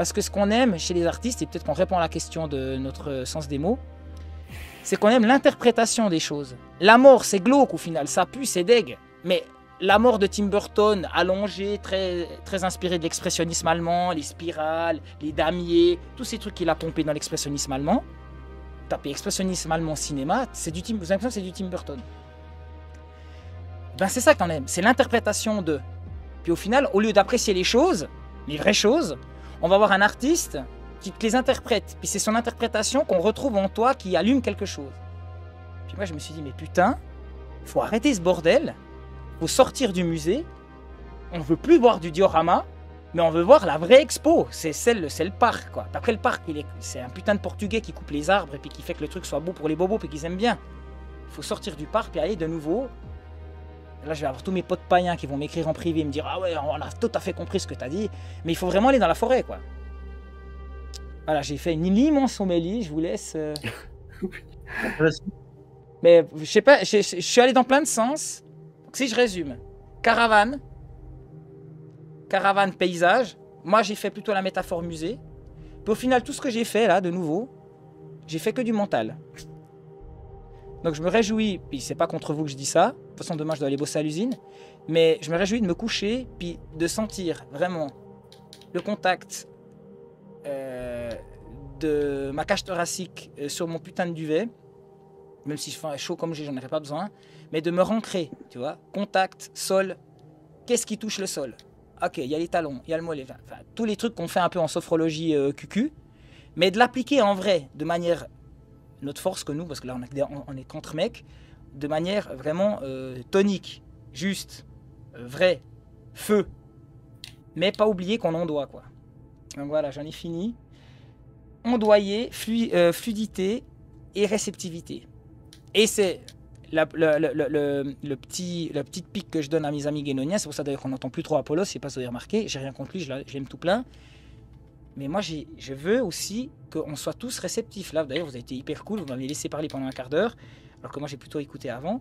Parce que ce qu'on aime chez les artistes, et peut-être qu'on répond à la question de notre sens des mots, c'est qu'on aime l'interprétation des choses. La mort, c'est glauque au final, ça pue, c'est deg. Mais la mort de Tim Burton, allongée, très, très inspirée de l'expressionnisme allemand, les spirales, les damiers, tous ces trucs qu'il a pompés dans l'expressionnisme allemand, tapez expressionnisme allemand cinéma, c'est du Tim, vous avez l'impression que c'est du Tim Burton. Ben c'est ça qu'on aime, c'est l'interprétation de. Puis au final, au lieu d'apprécier les choses, les vraies choses, on va voir un artiste qui les interprète. Puis c'est son interprétation qu'on retrouve en toi qui allume quelque chose. Puis moi je me suis dit, mais putain, faut arrêter ce bordel, faut sortir du musée, on veut plus voir du diorama, mais on veut voir la vraie expo. C'est celle, c'est le parc, quoi. Après le parc, il est, c'est un putain de portugais qui coupe les arbres et puis qui fait que le truc soit beau pour les bobos et qu'ils aiment bien. Il faut sortir du parc et aller de nouveau. Là, je vais avoir tous mes potes païens qui vont m'écrire en privé et me dire Ah ouais, on a tout à fait compris ce que tu as dit. Mais il faut vraiment aller dans la forêt, quoi. Voilà, j'ai fait une immense homélie. Je vous laisse. euh, Mais je sais pas, je, je- je suis allé dans plein de sens. Donc, si je résume, caravane, caravane paysage. Moi, j'ai fait plutôt la métaphore musée. Puis au final, tout ce que j'ai fait là, de nouveau, j'ai fait que du mental. Donc je me réjouis, puis c'est pas contre vous que je dis ça. Façon, demain, je dois aller bosser à l'usine. Mais je me réjouis de me coucher, puis de sentir vraiment le contact euh, de ma cage thoracique euh, sur mon putain de duvet. Même si je fais chaud comme j'ai, j'en aurais pas besoin. Mais de me rancrer, tu vois. Contact, sol. Qu'est-ce qui touche le sol? Ok, il y a les talons, il y a le mollet. Enfin, tous les trucs qu'on fait un peu en sophrologie euh, QQ. Mais de l'appliquer en vrai, de manière notre force que nous, parce que là on, on- est contre mecs, de manière vraiment euh, tonique, juste, vrai, feu. Mais pas oublier qu'on ondoie, quoi. Donc voilà, j'en ai fini. Ondoyer, flui- euh, fluidité et réceptivité. Et c'est la, le, petit, la petite pique que je donne à mes amis guénoniens. C'est pour ça d'ailleurs qu'on n'entend plus trop Apollo, c'est pas ça vous avez remarqué. J'ai rien contre lui, je l'a- je l'aime tout plein. Mais moi, je veux aussi qu'on soit tous réceptifs. Là, d'ailleurs, vous avez été hyper cool, vous m'avez laissé parler pendant un quart d'heure, alors que moi, j'ai plutôt écouté avant.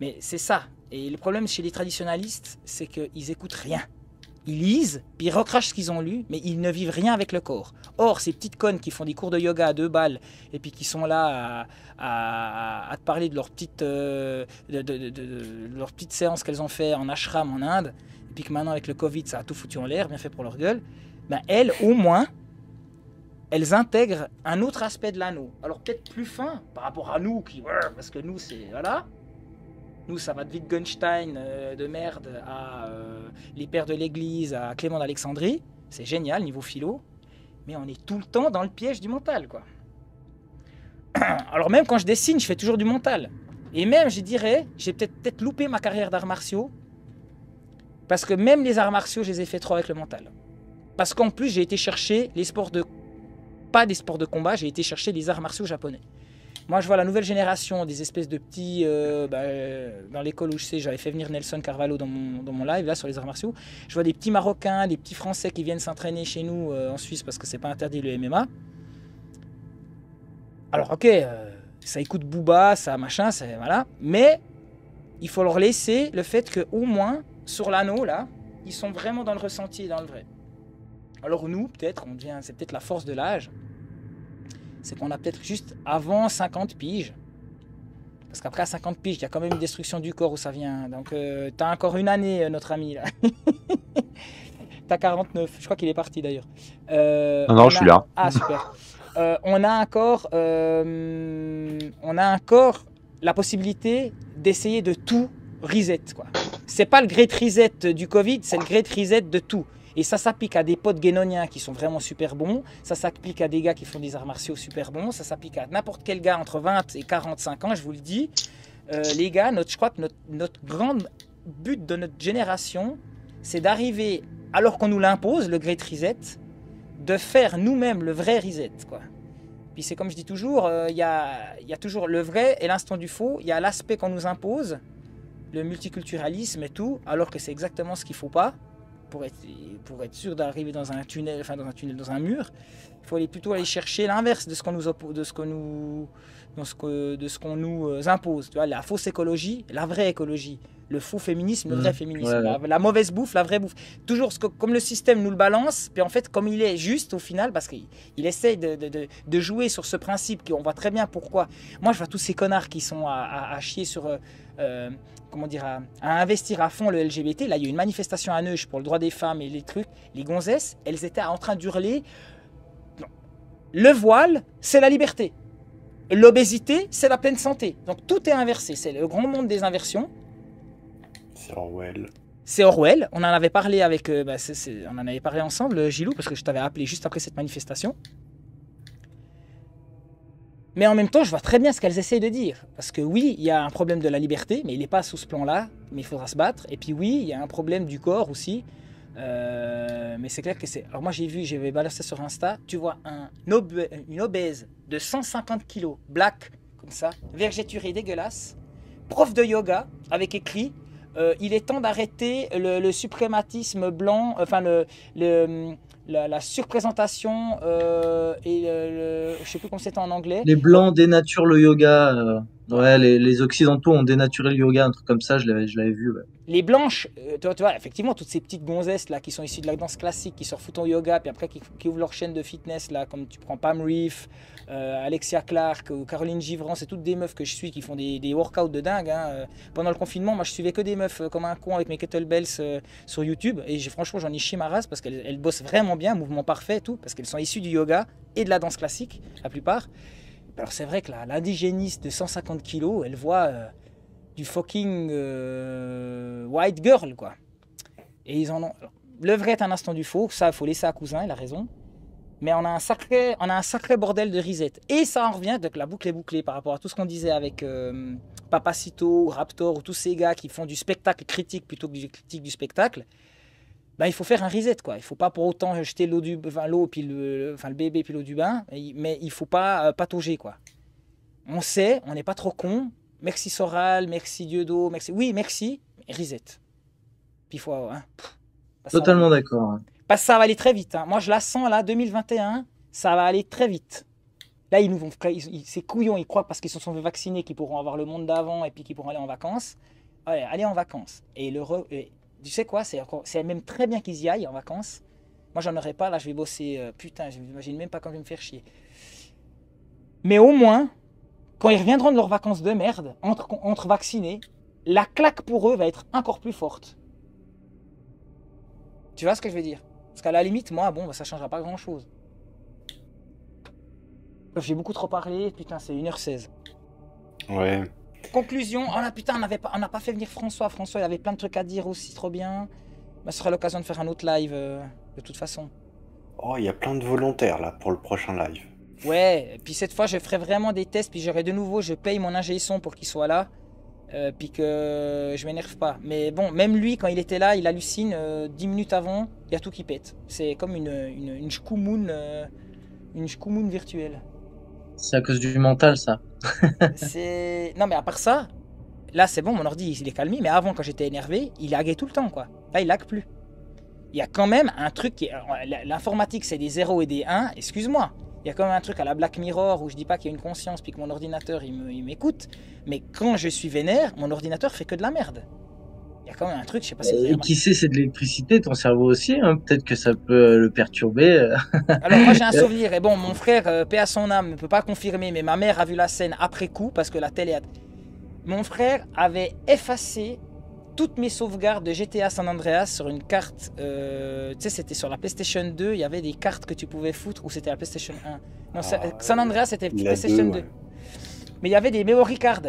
Mais c'est ça. Et le problème chez les traditionalistes, c'est qu'ils écoutent rien. Ils lisent, puis ils recrachent ce qu'ils ont lu, mais ils ne vivent rien avec le corps. Or, ces petites connes qui font des cours de yoga à deux balles, et puis qui sont là à, te parler de leur petite, euh, de, de- de- de- séance qu'elles ont fait en ashram en Inde, et puis que maintenant avec le Covid, ça a tout foutu en l'air, bien fait pour leur gueule, ben elles, au moins, elles intègrent un autre aspect de l'anneau. Alors peut-être plus fin par rapport à nous, qui, parce que nous, c'est... Voilà. Nous, ça va de Wittgenstein euh, de merde à euh, les pères de l'Église, à Clément d'Alexandrie. C'est génial, niveau philo. Mais on est tout le temps dans le piège du mental, quoi. Alors même quand je dessine, je fais toujours du mental. Et même, je dirais, j'ai peut-être peut loupé ma carrière d'arts martiaux. Parce que même les arts martiaux, je les ai fait trop avec le mental. Parce qu'en plus, j'ai été chercher les sports de... Pas des sports de combat, j'ai été chercher les arts martiaux japonais. Moi, je vois la nouvelle génération des espèces de petits. euh, bah, euh, dans l'école où je sais, j'avais fait venir Nelson Carvalho dans mon, dans mon live, là, sur les arts martiaux. Je vois des petits Marocains, des petits Français qui viennent s'entraîner chez nous euh, en Suisse parce que c'est pas interdit le MMA. Alors, ok, ça écoute Booba, ça machin, c'est. Voilà. Mais il faut leur laisser le fait qu'au moins, sur l'anneau, là, ils sont vraiment dans le ressenti et dans le vrai. Alors, nous, peut-être, on devient. C'est peut-être la force de l'âge c'est qu'on a peut-être juste avant 50 piges. Parce qu'après à 50 piges, il y a quand même une destruction du corps où ça vient. Donc euh, t'as encore une année, euh, notre ami là. t'as 49, je crois qu'il est parti d'ailleurs. Euh, Non, non, on je a- suis là. Ah super. Euh, on a encore, on a encore la possibilité d'essayer de tout reset quoi. C'est pas le great reset du Covid, c'est le great reset de tout. Et ça s'applique à des potes guénoniens qui sont vraiment super bons, ça s'applique à des gars qui font des arts martiaux super bons, ça s'applique à n'importe quel gars entre 20 et 45 ans, je vous le dis. Euh, les gars, notre, je crois que notre, notre grand but de notre génération, c'est d'arriver, alors qu'on nous l'impose, le Great Reset, de faire nous-mêmes le vrai reset. Quoi. Puis c'est comme je dis toujours, euh, il y, y a toujours le vrai et l'instant du faux, il y a l'aspect qu'on nous impose, le multiculturalisme et tout, alors que c'est exactement ce qu'il faut pas pour être, pour être sûr d'arriver dans un tunnel, enfin dans un tunnel, dans un mur, il faut aller plutôt aller chercher l'inverse de ce qu'on nous, de ce que nous, dans ce que- de ce qu'on nous euh, impose. Tu vois, la fausse écologie, la vraie écologie, le faux féminisme, le Mhm. vrai féminisme, Ouais, la, ouais. la mauvaise bouffe, la vraie bouffe. Toujours ce que- comme le système nous le balance, puis en fait comme il est juste au final, parce qu'il il essaye de, de- de- de jouer sur ce principe, qu'on voit très bien pourquoi. Moi je vois tous ces connards qui sont à, à- à chier sur... euh, euh, comment dire, à, à investir à fond le LGBT. Là, il y a eu une manifestation à Neuch pour le droit des femmes et les trucs. Les gonzesses, elles étaient en train d'hurler. Non. Le voile, c'est la liberté. L'obésité, c'est la pleine santé. Donc tout est inversé. C'est le grand monde des inversions. C'est Orwell. C'est Orwell. On en avait parlé avec, euh, bah, on en avait parlé ensemble, Gilou, parce que je t'avais appelé juste après cette manifestation. Mais en même temps, je vois très bien ce qu'elles essayent de dire. Parce que oui, il y a un problème de la liberté, mais il n'est pas sous ce plan-là, mais il faudra se battre. Et puis oui, il y a un problème du corps aussi. Euh, mais c'est clair que c'est... Alors moi j'ai vu, j'avais balancé sur Insta, tu vois une obèse de 150 kilos, black, comme ça, vergéturé dégueulasse, prof de yoga, avec écrit euh, il est temps d'arrêter le, suprématisme blanc, enfin le- la, la surprésentation euh, et le, le- je sais plus comment c'était en anglais. Les blancs dénaturent le yoga. euh, Ouais, les, les occidentaux ont dénaturé le yoga, un truc comme ça, je l'avais, je l'avais vu. ouais. Les blanches, euh, tu, vois, tu vois, effectivement, toutes ces petites gonzesses là qui sont issues de la danse classique, qui se refoutent au yoga, puis après qui, qui ouvrent leur chaîne de fitness là, comme tu prends Pam Reef, euh, Alexia Clark ou Caroline Givran, c'est toutes des meufs que je suis qui font des, workouts de dingue. hein. Euh, Pendant le confinement, moi je suivais que des meufs euh, comme un con avec mes kettlebells sur YouTube, et franchement j'en ai chié ma race parce qu'elles elles bossent vraiment bien, mouvement parfait tout, parce qu'elles sont issues du yoga et de la danse classique, la plupart. Alors c'est vrai que l'indigéniste de 150 kilos, elle voit du fucking white girl, quoi. Et ils en ont. le vrai est un instant du faux, ça, faut laisser à cousin, il a raison. Mais on a un sacré, on a un sacré bordel de reset. Et ça en revient, donc la boucle est bouclée par rapport à tout ce qu'on disait avec euh, Papacito, Raptor, ou tous ces gars qui font du spectacle critique plutôt que du critique du spectacle. Bah, il faut faire un reset, quoi. Il faut pas pour autant jeter l'eau du, enfin, l'eau puis le, enfin, le bébé puis l'eau du bain, mais il- faut pas euh, patauger, quoi. On sait, on n'est pas trop con. Merci Soral, merci Dieudo, merci. Oui, merci, reset. Puis il faut. hein, Totalement d'accord. ouais. Parce que ça va aller très vite. hein. Moi, je la sens là, 2021, ça va aller très vite. Là, ils nous vont, ils- ils- ces couillons, ils croient parce qu'ils se sont fait vacciner qu'ils pourront avoir le monde d'avant et puis qu'ils pourront aller en vacances. Allez, allez en vacances. Et le tu sais quoi, c'est c'est même très bien qu'ils y aillent en vacances. Moi, j'en aurais pas. Là, je vais bosser. euh, putain, je m'imagine même pas quand je vais me faire chier. Mais au moins, quand ils reviendront de leurs vacances de merde, entre, entre vaccinés, la claque pour eux va être encore plus forte. Tu vois ce que je veux dire? Parce qu'à la limite, moi, bon, bah, ça changera pas grand chose. J'ai beaucoup trop parlé, putain, c'est 1h16. Ouais. Conclusion, oh là putain, on n'avait pas, on n'a pas fait venir François. François, il avait plein de trucs à dire aussi, trop bien. Bah, ce sera l'occasion de faire un autre live, euh, de toute façon. Oh, il y a plein de volontaires là pour le prochain live. Ouais, et puis cette fois, je ferai vraiment des tests, puis j'aurai de nouveau, je paye mon ingé son pour qu'il soit là, euh, puis que je m'énerve pas. Mais bon, même lui, quand il était là, il hallucine, euh, 10 minutes avant, il y a tout qui pète. C'est comme une, une, une shkumun, euh, une shkumun virtuelle. C'est à cause du mental, ça. C'est... Non, mais à part ça, là, c'est bon, mon ordi, il est calmé, mais avant, quand j'étais énervé, il laguait tout le temps, quoi. Là, il lag plus. Il y a quand même un truc qui. L'informatique, c'est des 0 et des 1, excuse-moi. Il y a quand même un truc à la Black Mirror où je dis pas qu'il y a une conscience puis que mon ordinateur il m'écoute, mais quand je suis vénère, mon ordinateur fait que de la merde. Il y a quand même un truc, je sais pas si qui sait, c'est de l'électricité, ton cerveau aussi. hein. Peut-être que ça peut euh, le perturber. euh. Alors moi j'ai un souvenir, et bon mon frère, euh, paix à son âme, ne peut pas confirmer, mais ma mère a vu la scène après coup parce que la télé a... Mon frère avait effacé toutes mes sauvegardes de GTA San Andreas sur une carte, euh, tu sais c'était sur la PlayStation 2, il y avait des cartes que tu pouvais foutre, ou c'était la PlayStation 1 Non, ça- San Andreas c'était la PlayStation 2. deux, ouais. Mais il y avait des memory cards.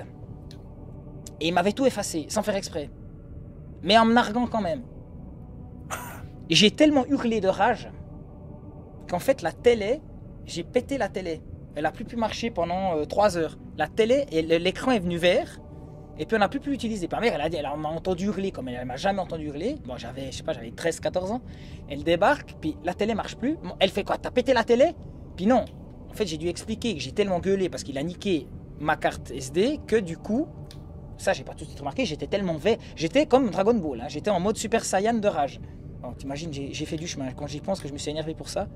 Et il m'avait tout effacé, sans faire exprès. Mais en me narguant quand même. Et j'ai tellement hurlé de rage qu'en fait la télé, j'ai pété la télé. Elle a plus pu marcher pendant 3 heures. La télé, l'écran est venu vert. Et puis on n'a plus pu l'utiliser. Ma mère, elle a dit, elle m'a entendu hurler comme elle, elle m'a jamais entendu hurler. Bon, j'avais, je sais pas, j'avais 13-14 ans. Elle débarque, puis la télé marche plus. Elle fait quoi? T'as pété la télé? Puis non. En fait, j'ai dû expliquer que j'ai tellement gueulé parce qu'il a niqué ma carte SD que du coup, ça j'ai pas tout de suite remarqué, j'étais tellement vert. J'étais comme Dragon Ball, hein. j'étais en mode Super Saiyan de rage. Bon, T'imagines, j'ai fait du chemin. Quand j'y pense que je me suis énervé pour ça.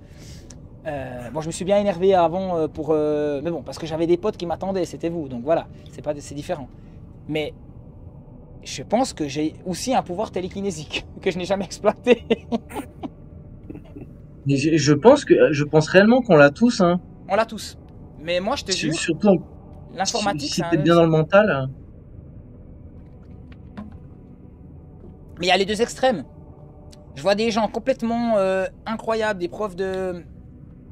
Euh, bon, je me suis bien énervé avant euh, pour. euh, mais bon, parce que j'avais des potes qui m'attendaient, c'était vous, donc voilà, c'est différent. Mais je pense que j'ai aussi un pouvoir télékinésique que je n'ai jamais exploité. Mais je, je pense que je pense réellement qu'on l'a tous. Hein. On l'a tous. Mais moi, je te jure, Surtout l'informatique, si un- t'es bien dans le mental. hein. Mais il y a les deux extrêmes. Je vois des gens complètement euh, incroyables, des profs de.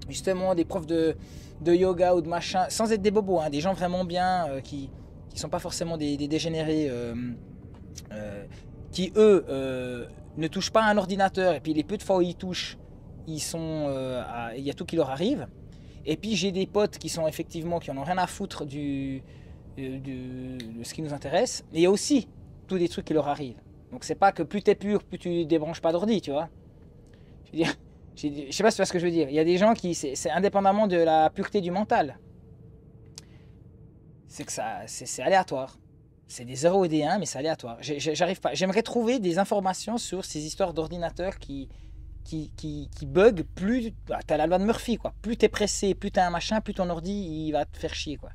Justement, des profs de, de yoga ou de machin, sans être des bobos, hein, des gens vraiment bien euh, qui qui sont pas forcément des, dégénérés, euh, euh, qui eux euh, ne touchent pas à un ordinateur, et puis les peu de fois où ils touchent, ils sont, il y a tout qui leur arrive. Et puis j'ai des potes qui sont effectivement, qui en ont rien à foutre du, de ce qui nous intéresse. Et il y a aussi tous des trucs qui leur arrivent. Donc c'est pas que plus t'es pur, plus tu débranches pas d'ordi, tu vois. Je veux dire, je sais pas si tu vois ce que je veux dire. Il y a des gens qui, c'est indépendamment de la pureté du mental. C'est que ça, c'est aléatoire. C'est des 0 et des 1, mais c'est aléatoire. J'arrive pas. J'aimerais trouver des informations sur ces histoires d'ordinateurs qui, qui, qui, bug. Plus bah, t'as la loi de Murphy, quoi. Plus t'es pressé, plus t'as un machin, plus ton ordi il va te faire chier, quoi.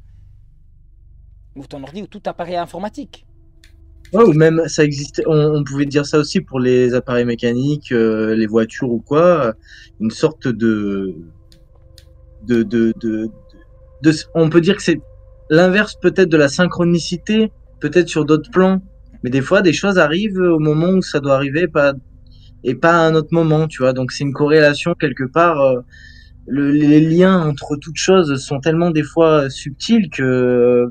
Ou ton ordi ou tout appareil informatique. Ouais, ou même ça existait, on, pouvait dire ça aussi pour les appareils mécaniques, euh, les voitures ou quoi, une sorte de, de, de, de- on peut dire que c'est l'inverse peut-être de la synchronicité, peut-être sur d'autres plans, mais des fois des choses arrivent au moment où ça doit arriver, pas et pas à un autre moment, tu vois. Donc c'est une corrélation quelque part. euh, le- les liens entre toutes choses sont tellement des fois subtils que euh,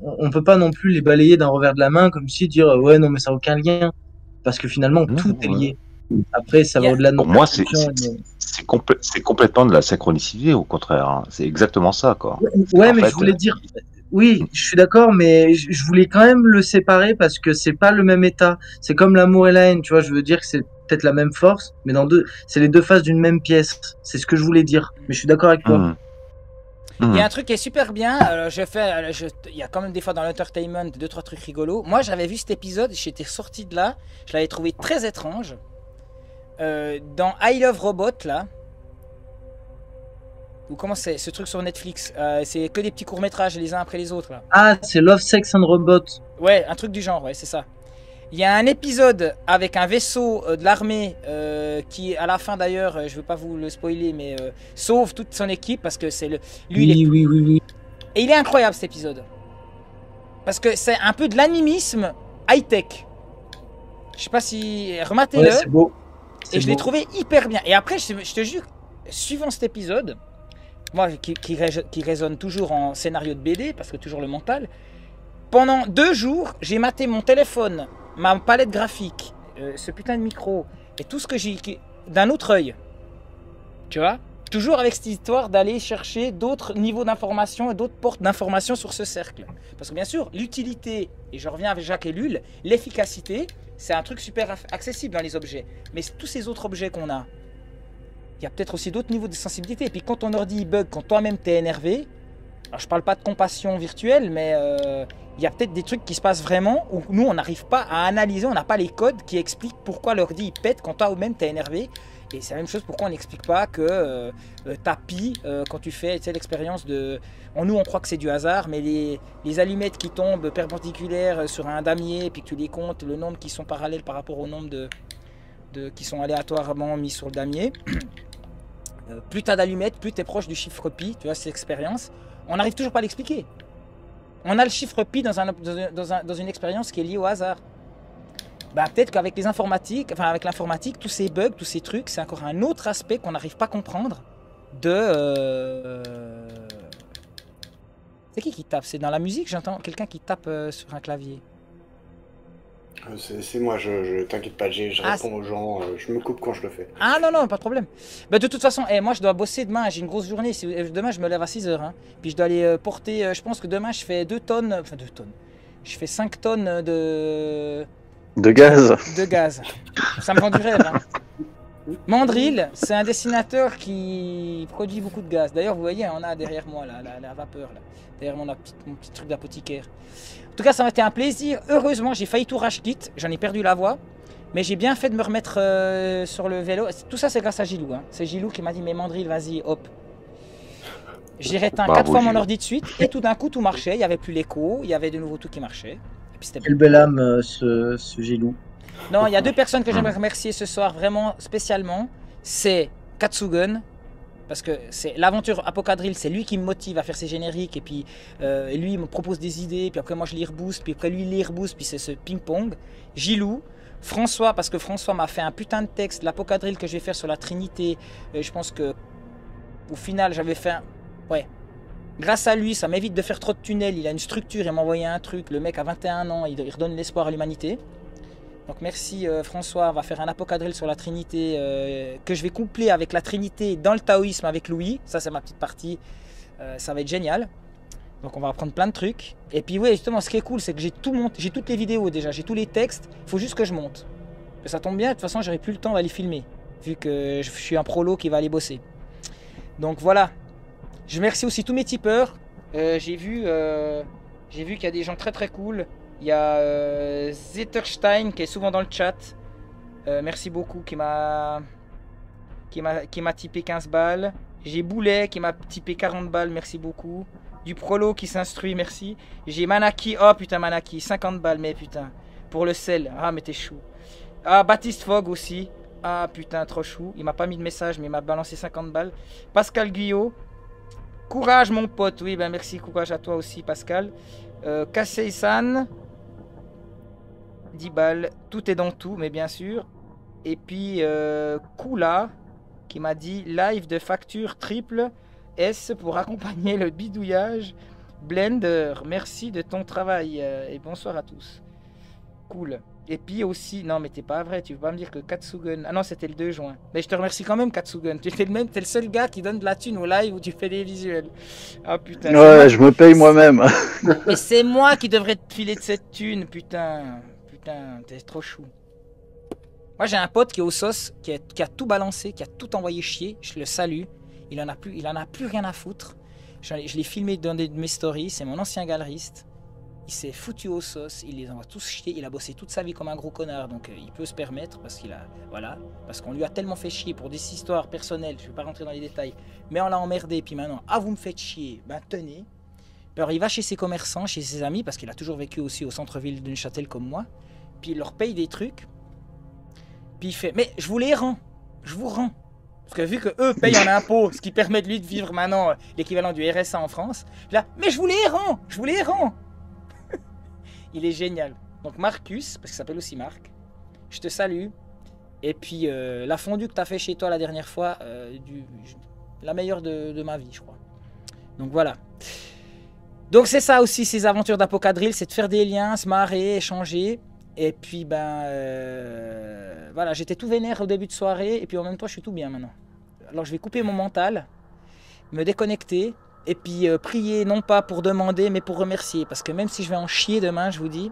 on peut pas non plus les balayer d'un revers de la main comme si dire ouais non mais ça a aucun lien parce que finalement tout est lié. Après ça va au-delà de Pour moi, c'est mais- c'est complè- c'est complètement de la synchronicité, au contraire. hein. C'est exactement ça, quoi. Ouais, mais fait, je voulais dire, oui, je suis d'accord, mais je voulais quand même le séparer parce que c'est pas le même état. C'est comme l'amour et la haine, tu vois. Je veux dire que c'est peut-être la même force, mais dans deux, c'est les deux faces d'une même pièce. C'est ce que je voulais dire. Mais je suis d'accord avec toi. Mmh. Il y a un truc qui est super bien. euh, je fais, euh, je- il y a quand même des fois dans l'entertainment deux trois trucs rigolos. Moi, j'avais vu cet épisode, j'étais sorti de là, je l'avais trouvé très étrange. Euh, dans I Love Robot là, ou comment c'est ce truc sur Netflix Euh, C'est que des petits courts métrages les uns après les autres là. Ah, c'est Love, Sex and Robot. Ouais, un truc du genre, ouais, c'est ça. Il y a un épisode avec un vaisseau euh, de l'armée euh, qui, à la fin d'ailleurs, je veux pas vous le spoiler, mais sauve toute son équipe parce que c'est le. Lui, est- oui, oui, oui. Et il est incroyable cet épisode. Parce que c'est un peu de l'animisme high-tech. Je sais pas si. Rematez-le. Ouais, c'est beau. Et je l'ai trouvé hyper bien. Et après, je, te- je te jure, suivant cet épisode, moi qui, qui, ré- qui résonne toujours en scénario de BD, parce que toujours le mental, pendant deux jours, j'ai maté mon téléphone, ma palette graphique, euh, ce putain de micro, et tout ce que j'ai. d'un autre œil. Tu vois? Toujours avec cette histoire d'aller chercher d'autres niveaux d'information et d'autres portes d'information sur ce cercle. Parce que bien sûr, l'utilité, et je reviens avec Jacques Ellul, l'efficacité, c'est un truc super accessible dans les objets. Mais tous ces autres objets qu'on a, il y a peut-être aussi d'autres niveaux de sensibilité. Et puis quand ton ordi il bug, quand toi-même t'es énervé, alors je parle pas de compassion virtuelle, mais euh, il y a peut-être des trucs qui se passent vraiment où nous on n'arrive pas à analyser, on n'a pas les codes qui expliquent pourquoi l'ordi il pète quand toi-même t'es énervé. Et c'est la même chose pourquoi on n'explique pas que euh, euh, tapis euh, quand tu fais l'expérience de. En nous on croit que c'est du hasard, mais les, allumettes qui tombent perpendiculaires sur un damier, puis que tu les comptes, le nombre qui sont parallèles par rapport au nombre de, qui sont aléatoirement mis sur le damier. Euh, plus tu as d'allumettes, plus tu es proche du chiffre pi, tu vois, c'est l'expérience. On n'arrive toujours pas à l'expliquer. On a le chiffre pi dans, dans une expérience qui est liée au hasard. Bah, peut-être qu'avec les informatiques, enfin avec l'informatique, tous ces bugs, tous ces trucs, c'est encore un autre aspect qu'on n'arrive pas à comprendre de. euh, C'est qui qui tape? C'est dans la musique, j'entends quelqu'un qui tape euh, sur un clavier. Euh, C'est moi, je, je t'inquiète pas, je Ah, réponds aux gens, euh, je me coupe quand je le fais. Ah non, non, pas de problème. Bah, de toute façon, eh, moi je dois bosser demain, j'ai une grosse journée. Demain je me lève à 6h. Hein. Puis je dois aller porter, je pense que demain je fais 2 tonnes, enfin 2 tonnes. Je fais 5 tonnes de, De gaz. de gaz. Ça me vend du rêve. Hein. Mandrill, c'est un dessinateur qui produit beaucoup de gaz. D'ailleurs, vous voyez, on a derrière moi la, la- la vapeur, là, derrière mon, petit, mon petit truc d'apothicaire. En tout cas, ça m'a été un plaisir. Heureusement, j'ai failli tout racheter. J'en ai perdu la voix. Mais j'ai bien fait de me remettre euh, sur le vélo. Tout ça, c'est grâce à Gilou. hein. C'est Gilou qui m'a dit Mais Mandrill, vas-y, hop. J'ai réteint quatre fois mon ordi de suite. Et tout d'un coup, tout marchait. Il n'y avait plus l'écho. Il y avait de nouveau tout qui marchait. Et puis c'était Quelle belle âme, euh, ce, ce Gilou. non, il y a deux personnes que j'aimerais remercier ce soir vraiment spécialement. C'est Katsugun. Parce que c'est l'aventure Apocadril, c'est lui qui me motive à faire ses génériques. Et puis euh, lui, il me propose des idées. Puis après, moi, je les rebooste. Puis après, lui, il les rebooste. Puis c'est ce ping-pong. Gilou. François, parce que François m'a fait un putain de texte. L'Apocadril que je vais faire sur la Trinité. Euh, je pense que au final, j'avais fait un. Ouais. Grâce à lui, ça m'évite de faire trop de tunnels. Il a une structure, il m'a envoyé un truc. Le mec a 21 ans, il redonne l'espoir à l'humanité. Donc merci euh, François, on va faire un apocadrille sur la Trinité euh, que je vais coupler avec la Trinité dans le taoïsme avec Louis. Ça c'est ma petite partie, Euh, ça va être génial. Donc on va apprendre plein de trucs. Et puis oui, justement, ce qui est cool, c'est que j'ai tout monté, j'ai toutes les vidéos déjà, j'ai tous les textes. Il faut juste que je monte. Ça tombe bien, de toute façon, j'aurai plus le temps d'aller filmer, vu que je suis un prolo qui va aller bosser. Donc voilà. Je remercie aussi tous mes tipeurs. Euh, j'ai vu, euh, vu qu'il y a des gens très très cool. Il y a euh, Zetterstein qui est souvent dans le chat. Merci beaucoup qui m'a qui m'a qui m'a typé 15 balles. J'ai Boulet qui m'a typé 40 balles, merci beaucoup. Du prolo qui s'instruit, merci. J'ai Manaki, oh putain Manaki, 50 balles, mais putain. Pour le sel, ah mais t'es chou. Ah Baptiste Fogg aussi. Ah putain, trop chou. Il m'a pas mis de message, mais il m'a balancé 50 balles. Pascal Guyot. Courage mon pote, oui ben merci, courage à toi aussi Pascal. Euh, Kasei-san. 10 balles, tout est dans tout, mais bien sûr. Et puis euh, Kula qui m'a dit live de facture triple S pour accompagner le bidouillage. Blender, merci de ton travail euh, et bonsoir à tous. Cool. Et puis aussi, non mais t'es pas vrai, tu veux pas me dire que Katsugun. Ah non, c'était le 2 juin. Mais je te remercie quand même, Katsugun. Tu es le même, t'es le seul gars qui donne de la thune au live où tu fais des visuels. Ah putain. Ouais, je me paye moi-même. mais c'est moi qui devrais te filer de cette thune, putain. Putain, t'es trop chou. Moi, j'ai un pote qui est au sauce, qui a, qui a tout balancé, qui a tout envoyé chier. Je le salue. Il en a plus, il en a plus rien à foutre. Je l'ai filmé dans des de mes stories. C'est mon ancien galeriste. Il s'est foutu au sauce. Il les envoie tous chier. Il a bossé toute sa vie comme un gros connard. Donc, euh, il peut se permettre parce qu'il a, voilà, parce qu'on lui a tellement fait chier pour des histoires personnelles. Je vais pas rentrer dans les détails. Mais on l'a emmerdé. Puis maintenant, ah vous me faites chier. Ben tenez. Alors il va chez ses commerçants, chez ses amis, parce qu'il a toujours vécu aussi au centre-ville de Neuchâtel comme moi. puis il leur paye des trucs. Puis il fait Mais je vous les rends, je vous rends. Parce que vu que eux payent en impôts, ce qui permet de lui de vivre maintenant euh, l'équivalent du RSA en France, là, mais je vous les rends, je vous les rends. Il est génial. Donc Marcus, parce qu'il s'appelle aussi Marc, je te salue. Et puis euh, la fondue que tu as fait chez toi la dernière fois, euh, du, la meilleure de, ma vie, je crois. Donc voilà. Donc c'est ça aussi, ces aventures d'Apocadrille, c'est de faire des liens, se marrer, échanger. Et puis ben euh, voilà, j'étais tout vénère au début de soirée, et puis en même temps je suis tout bien maintenant. Alors je vais couper mon mental, me déconnecter, et puis euh, prier non pas pour demander, mais pour remercier. Parce que même si je vais en chier demain, je vous dis,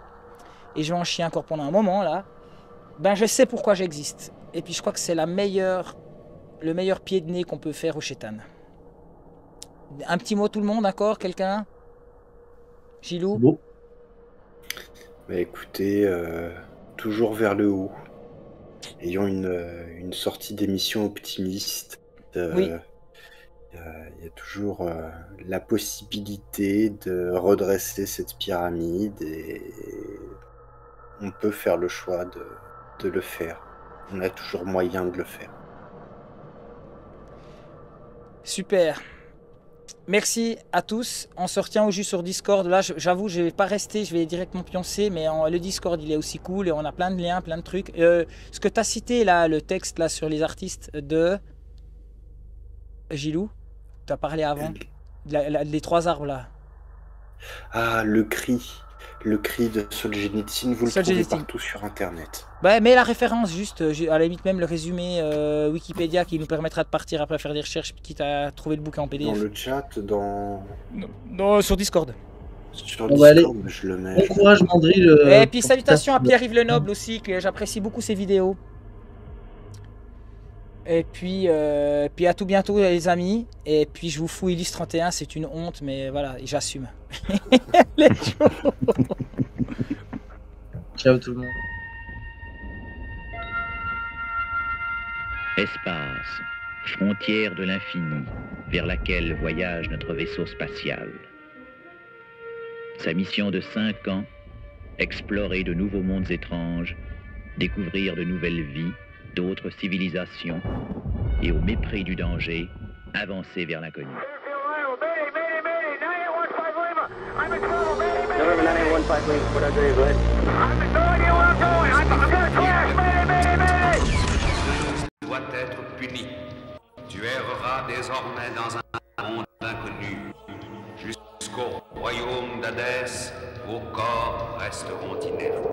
et je vais en chier encore pendant un moment là, ben je sais pourquoi j'existe. Et puis je crois que c'est la meilleure, le meilleur pied de nez qu'on peut faire au chétan. Un petit mot tout le monde, d'accord? Quelqu'un? Gilou? Bah écoutez, euh, toujours vers le haut. Ayons une, euh, une sortie d'émission optimiste. Euh, Oui. Il y a- il y a toujours euh, la possibilité de redresser cette pyramide et on peut faire le choix de, de le faire. On a toujours moyen de le faire. Super. Merci à tous. On se retient au jus sur Discord. Là, j'avoue, je vais pas rester, je vais directement pioncer, mais le Discord, il est aussi cool et on a plein de liens, plein de trucs. Euh, ce que tu as cité là, le texte là sur les artistes de Gilou, tu as parlé avant. La- la- les trois arbres là. Ah, le cri. Le cri de Solzhenitsyn, vous le Solzhenitsyn. trouvez partout sur Internet. Bah, mais la référence, juste, euh, à la limite même le résumé euh, Wikipédia qui nous permettra de partir après faire des recherches, quitte à trouver le bouquin en PDF. Dans le chat, dans... Non, sur Discord. Sur On va Discord, aller- je le mets. Bon courage, euh, Et puis salutations à Pierre-Yves Lenoble aussi, que j'apprécie beaucoup ses vidéos. Et puis, euh, puis à tout bientôt les amis. Et puis je vous fous Illis 31, c'est une honte, mais voilà, j'assume. Let's go. Ciao tout le monde. Espace, frontière de l'infini, vers laquelle voyage notre vaisseau spatial. Sa mission de cinq ans, explorer de nouveaux mondes étranges, découvrir de nouvelles vies, d'autres civilisations, et au mépris du danger, avancer vers l'inconnu. November 915 Link, what are you, go ahead. doit être puni. Tu erreras désormais dans un monde inconnu. Jusqu'au royaume d'Hadès, vos corps resteront inertes.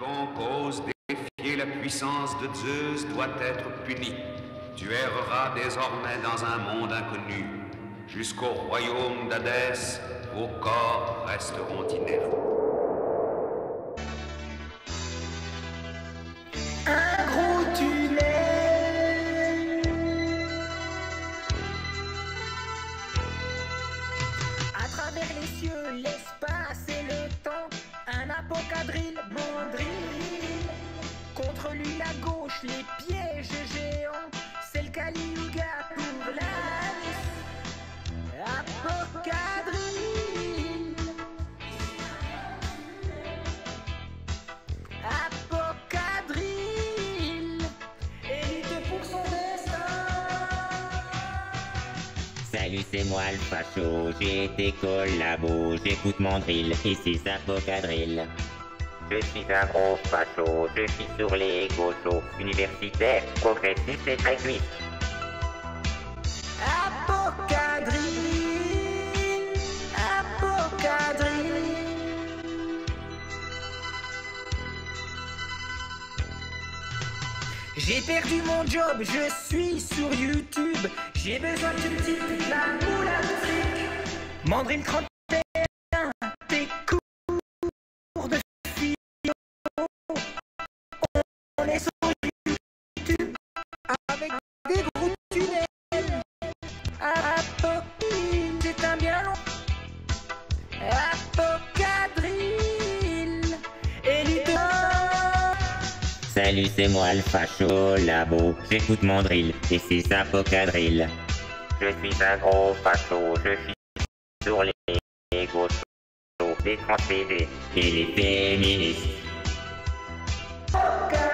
Quiconque ose défier la puissance de Zeus doit être puni. Tu erreras désormais dans un monde inconnu. Jusqu'au royaume d'Hadès, vos corps resteront inertes. Moi le facho, j'ai été collabo, j'écoute mon drill, ici c'est Apocadrill. Je suis un gros facho, je suis sur les gauchos, universitaire, progressiste et très juif. J'ai perdu mon job, je suis sur YouTube. J'ai besoin de petite la moule à fric. Mandrine 31, tes cours de philo. On est Salut, c'est moi Alpha Show Labo. J'écoute mon drill et c'est ça Pocadrill. Je suis un gros facho, je suis sur les gauchos, les transférés et les féministes. Pocadrille.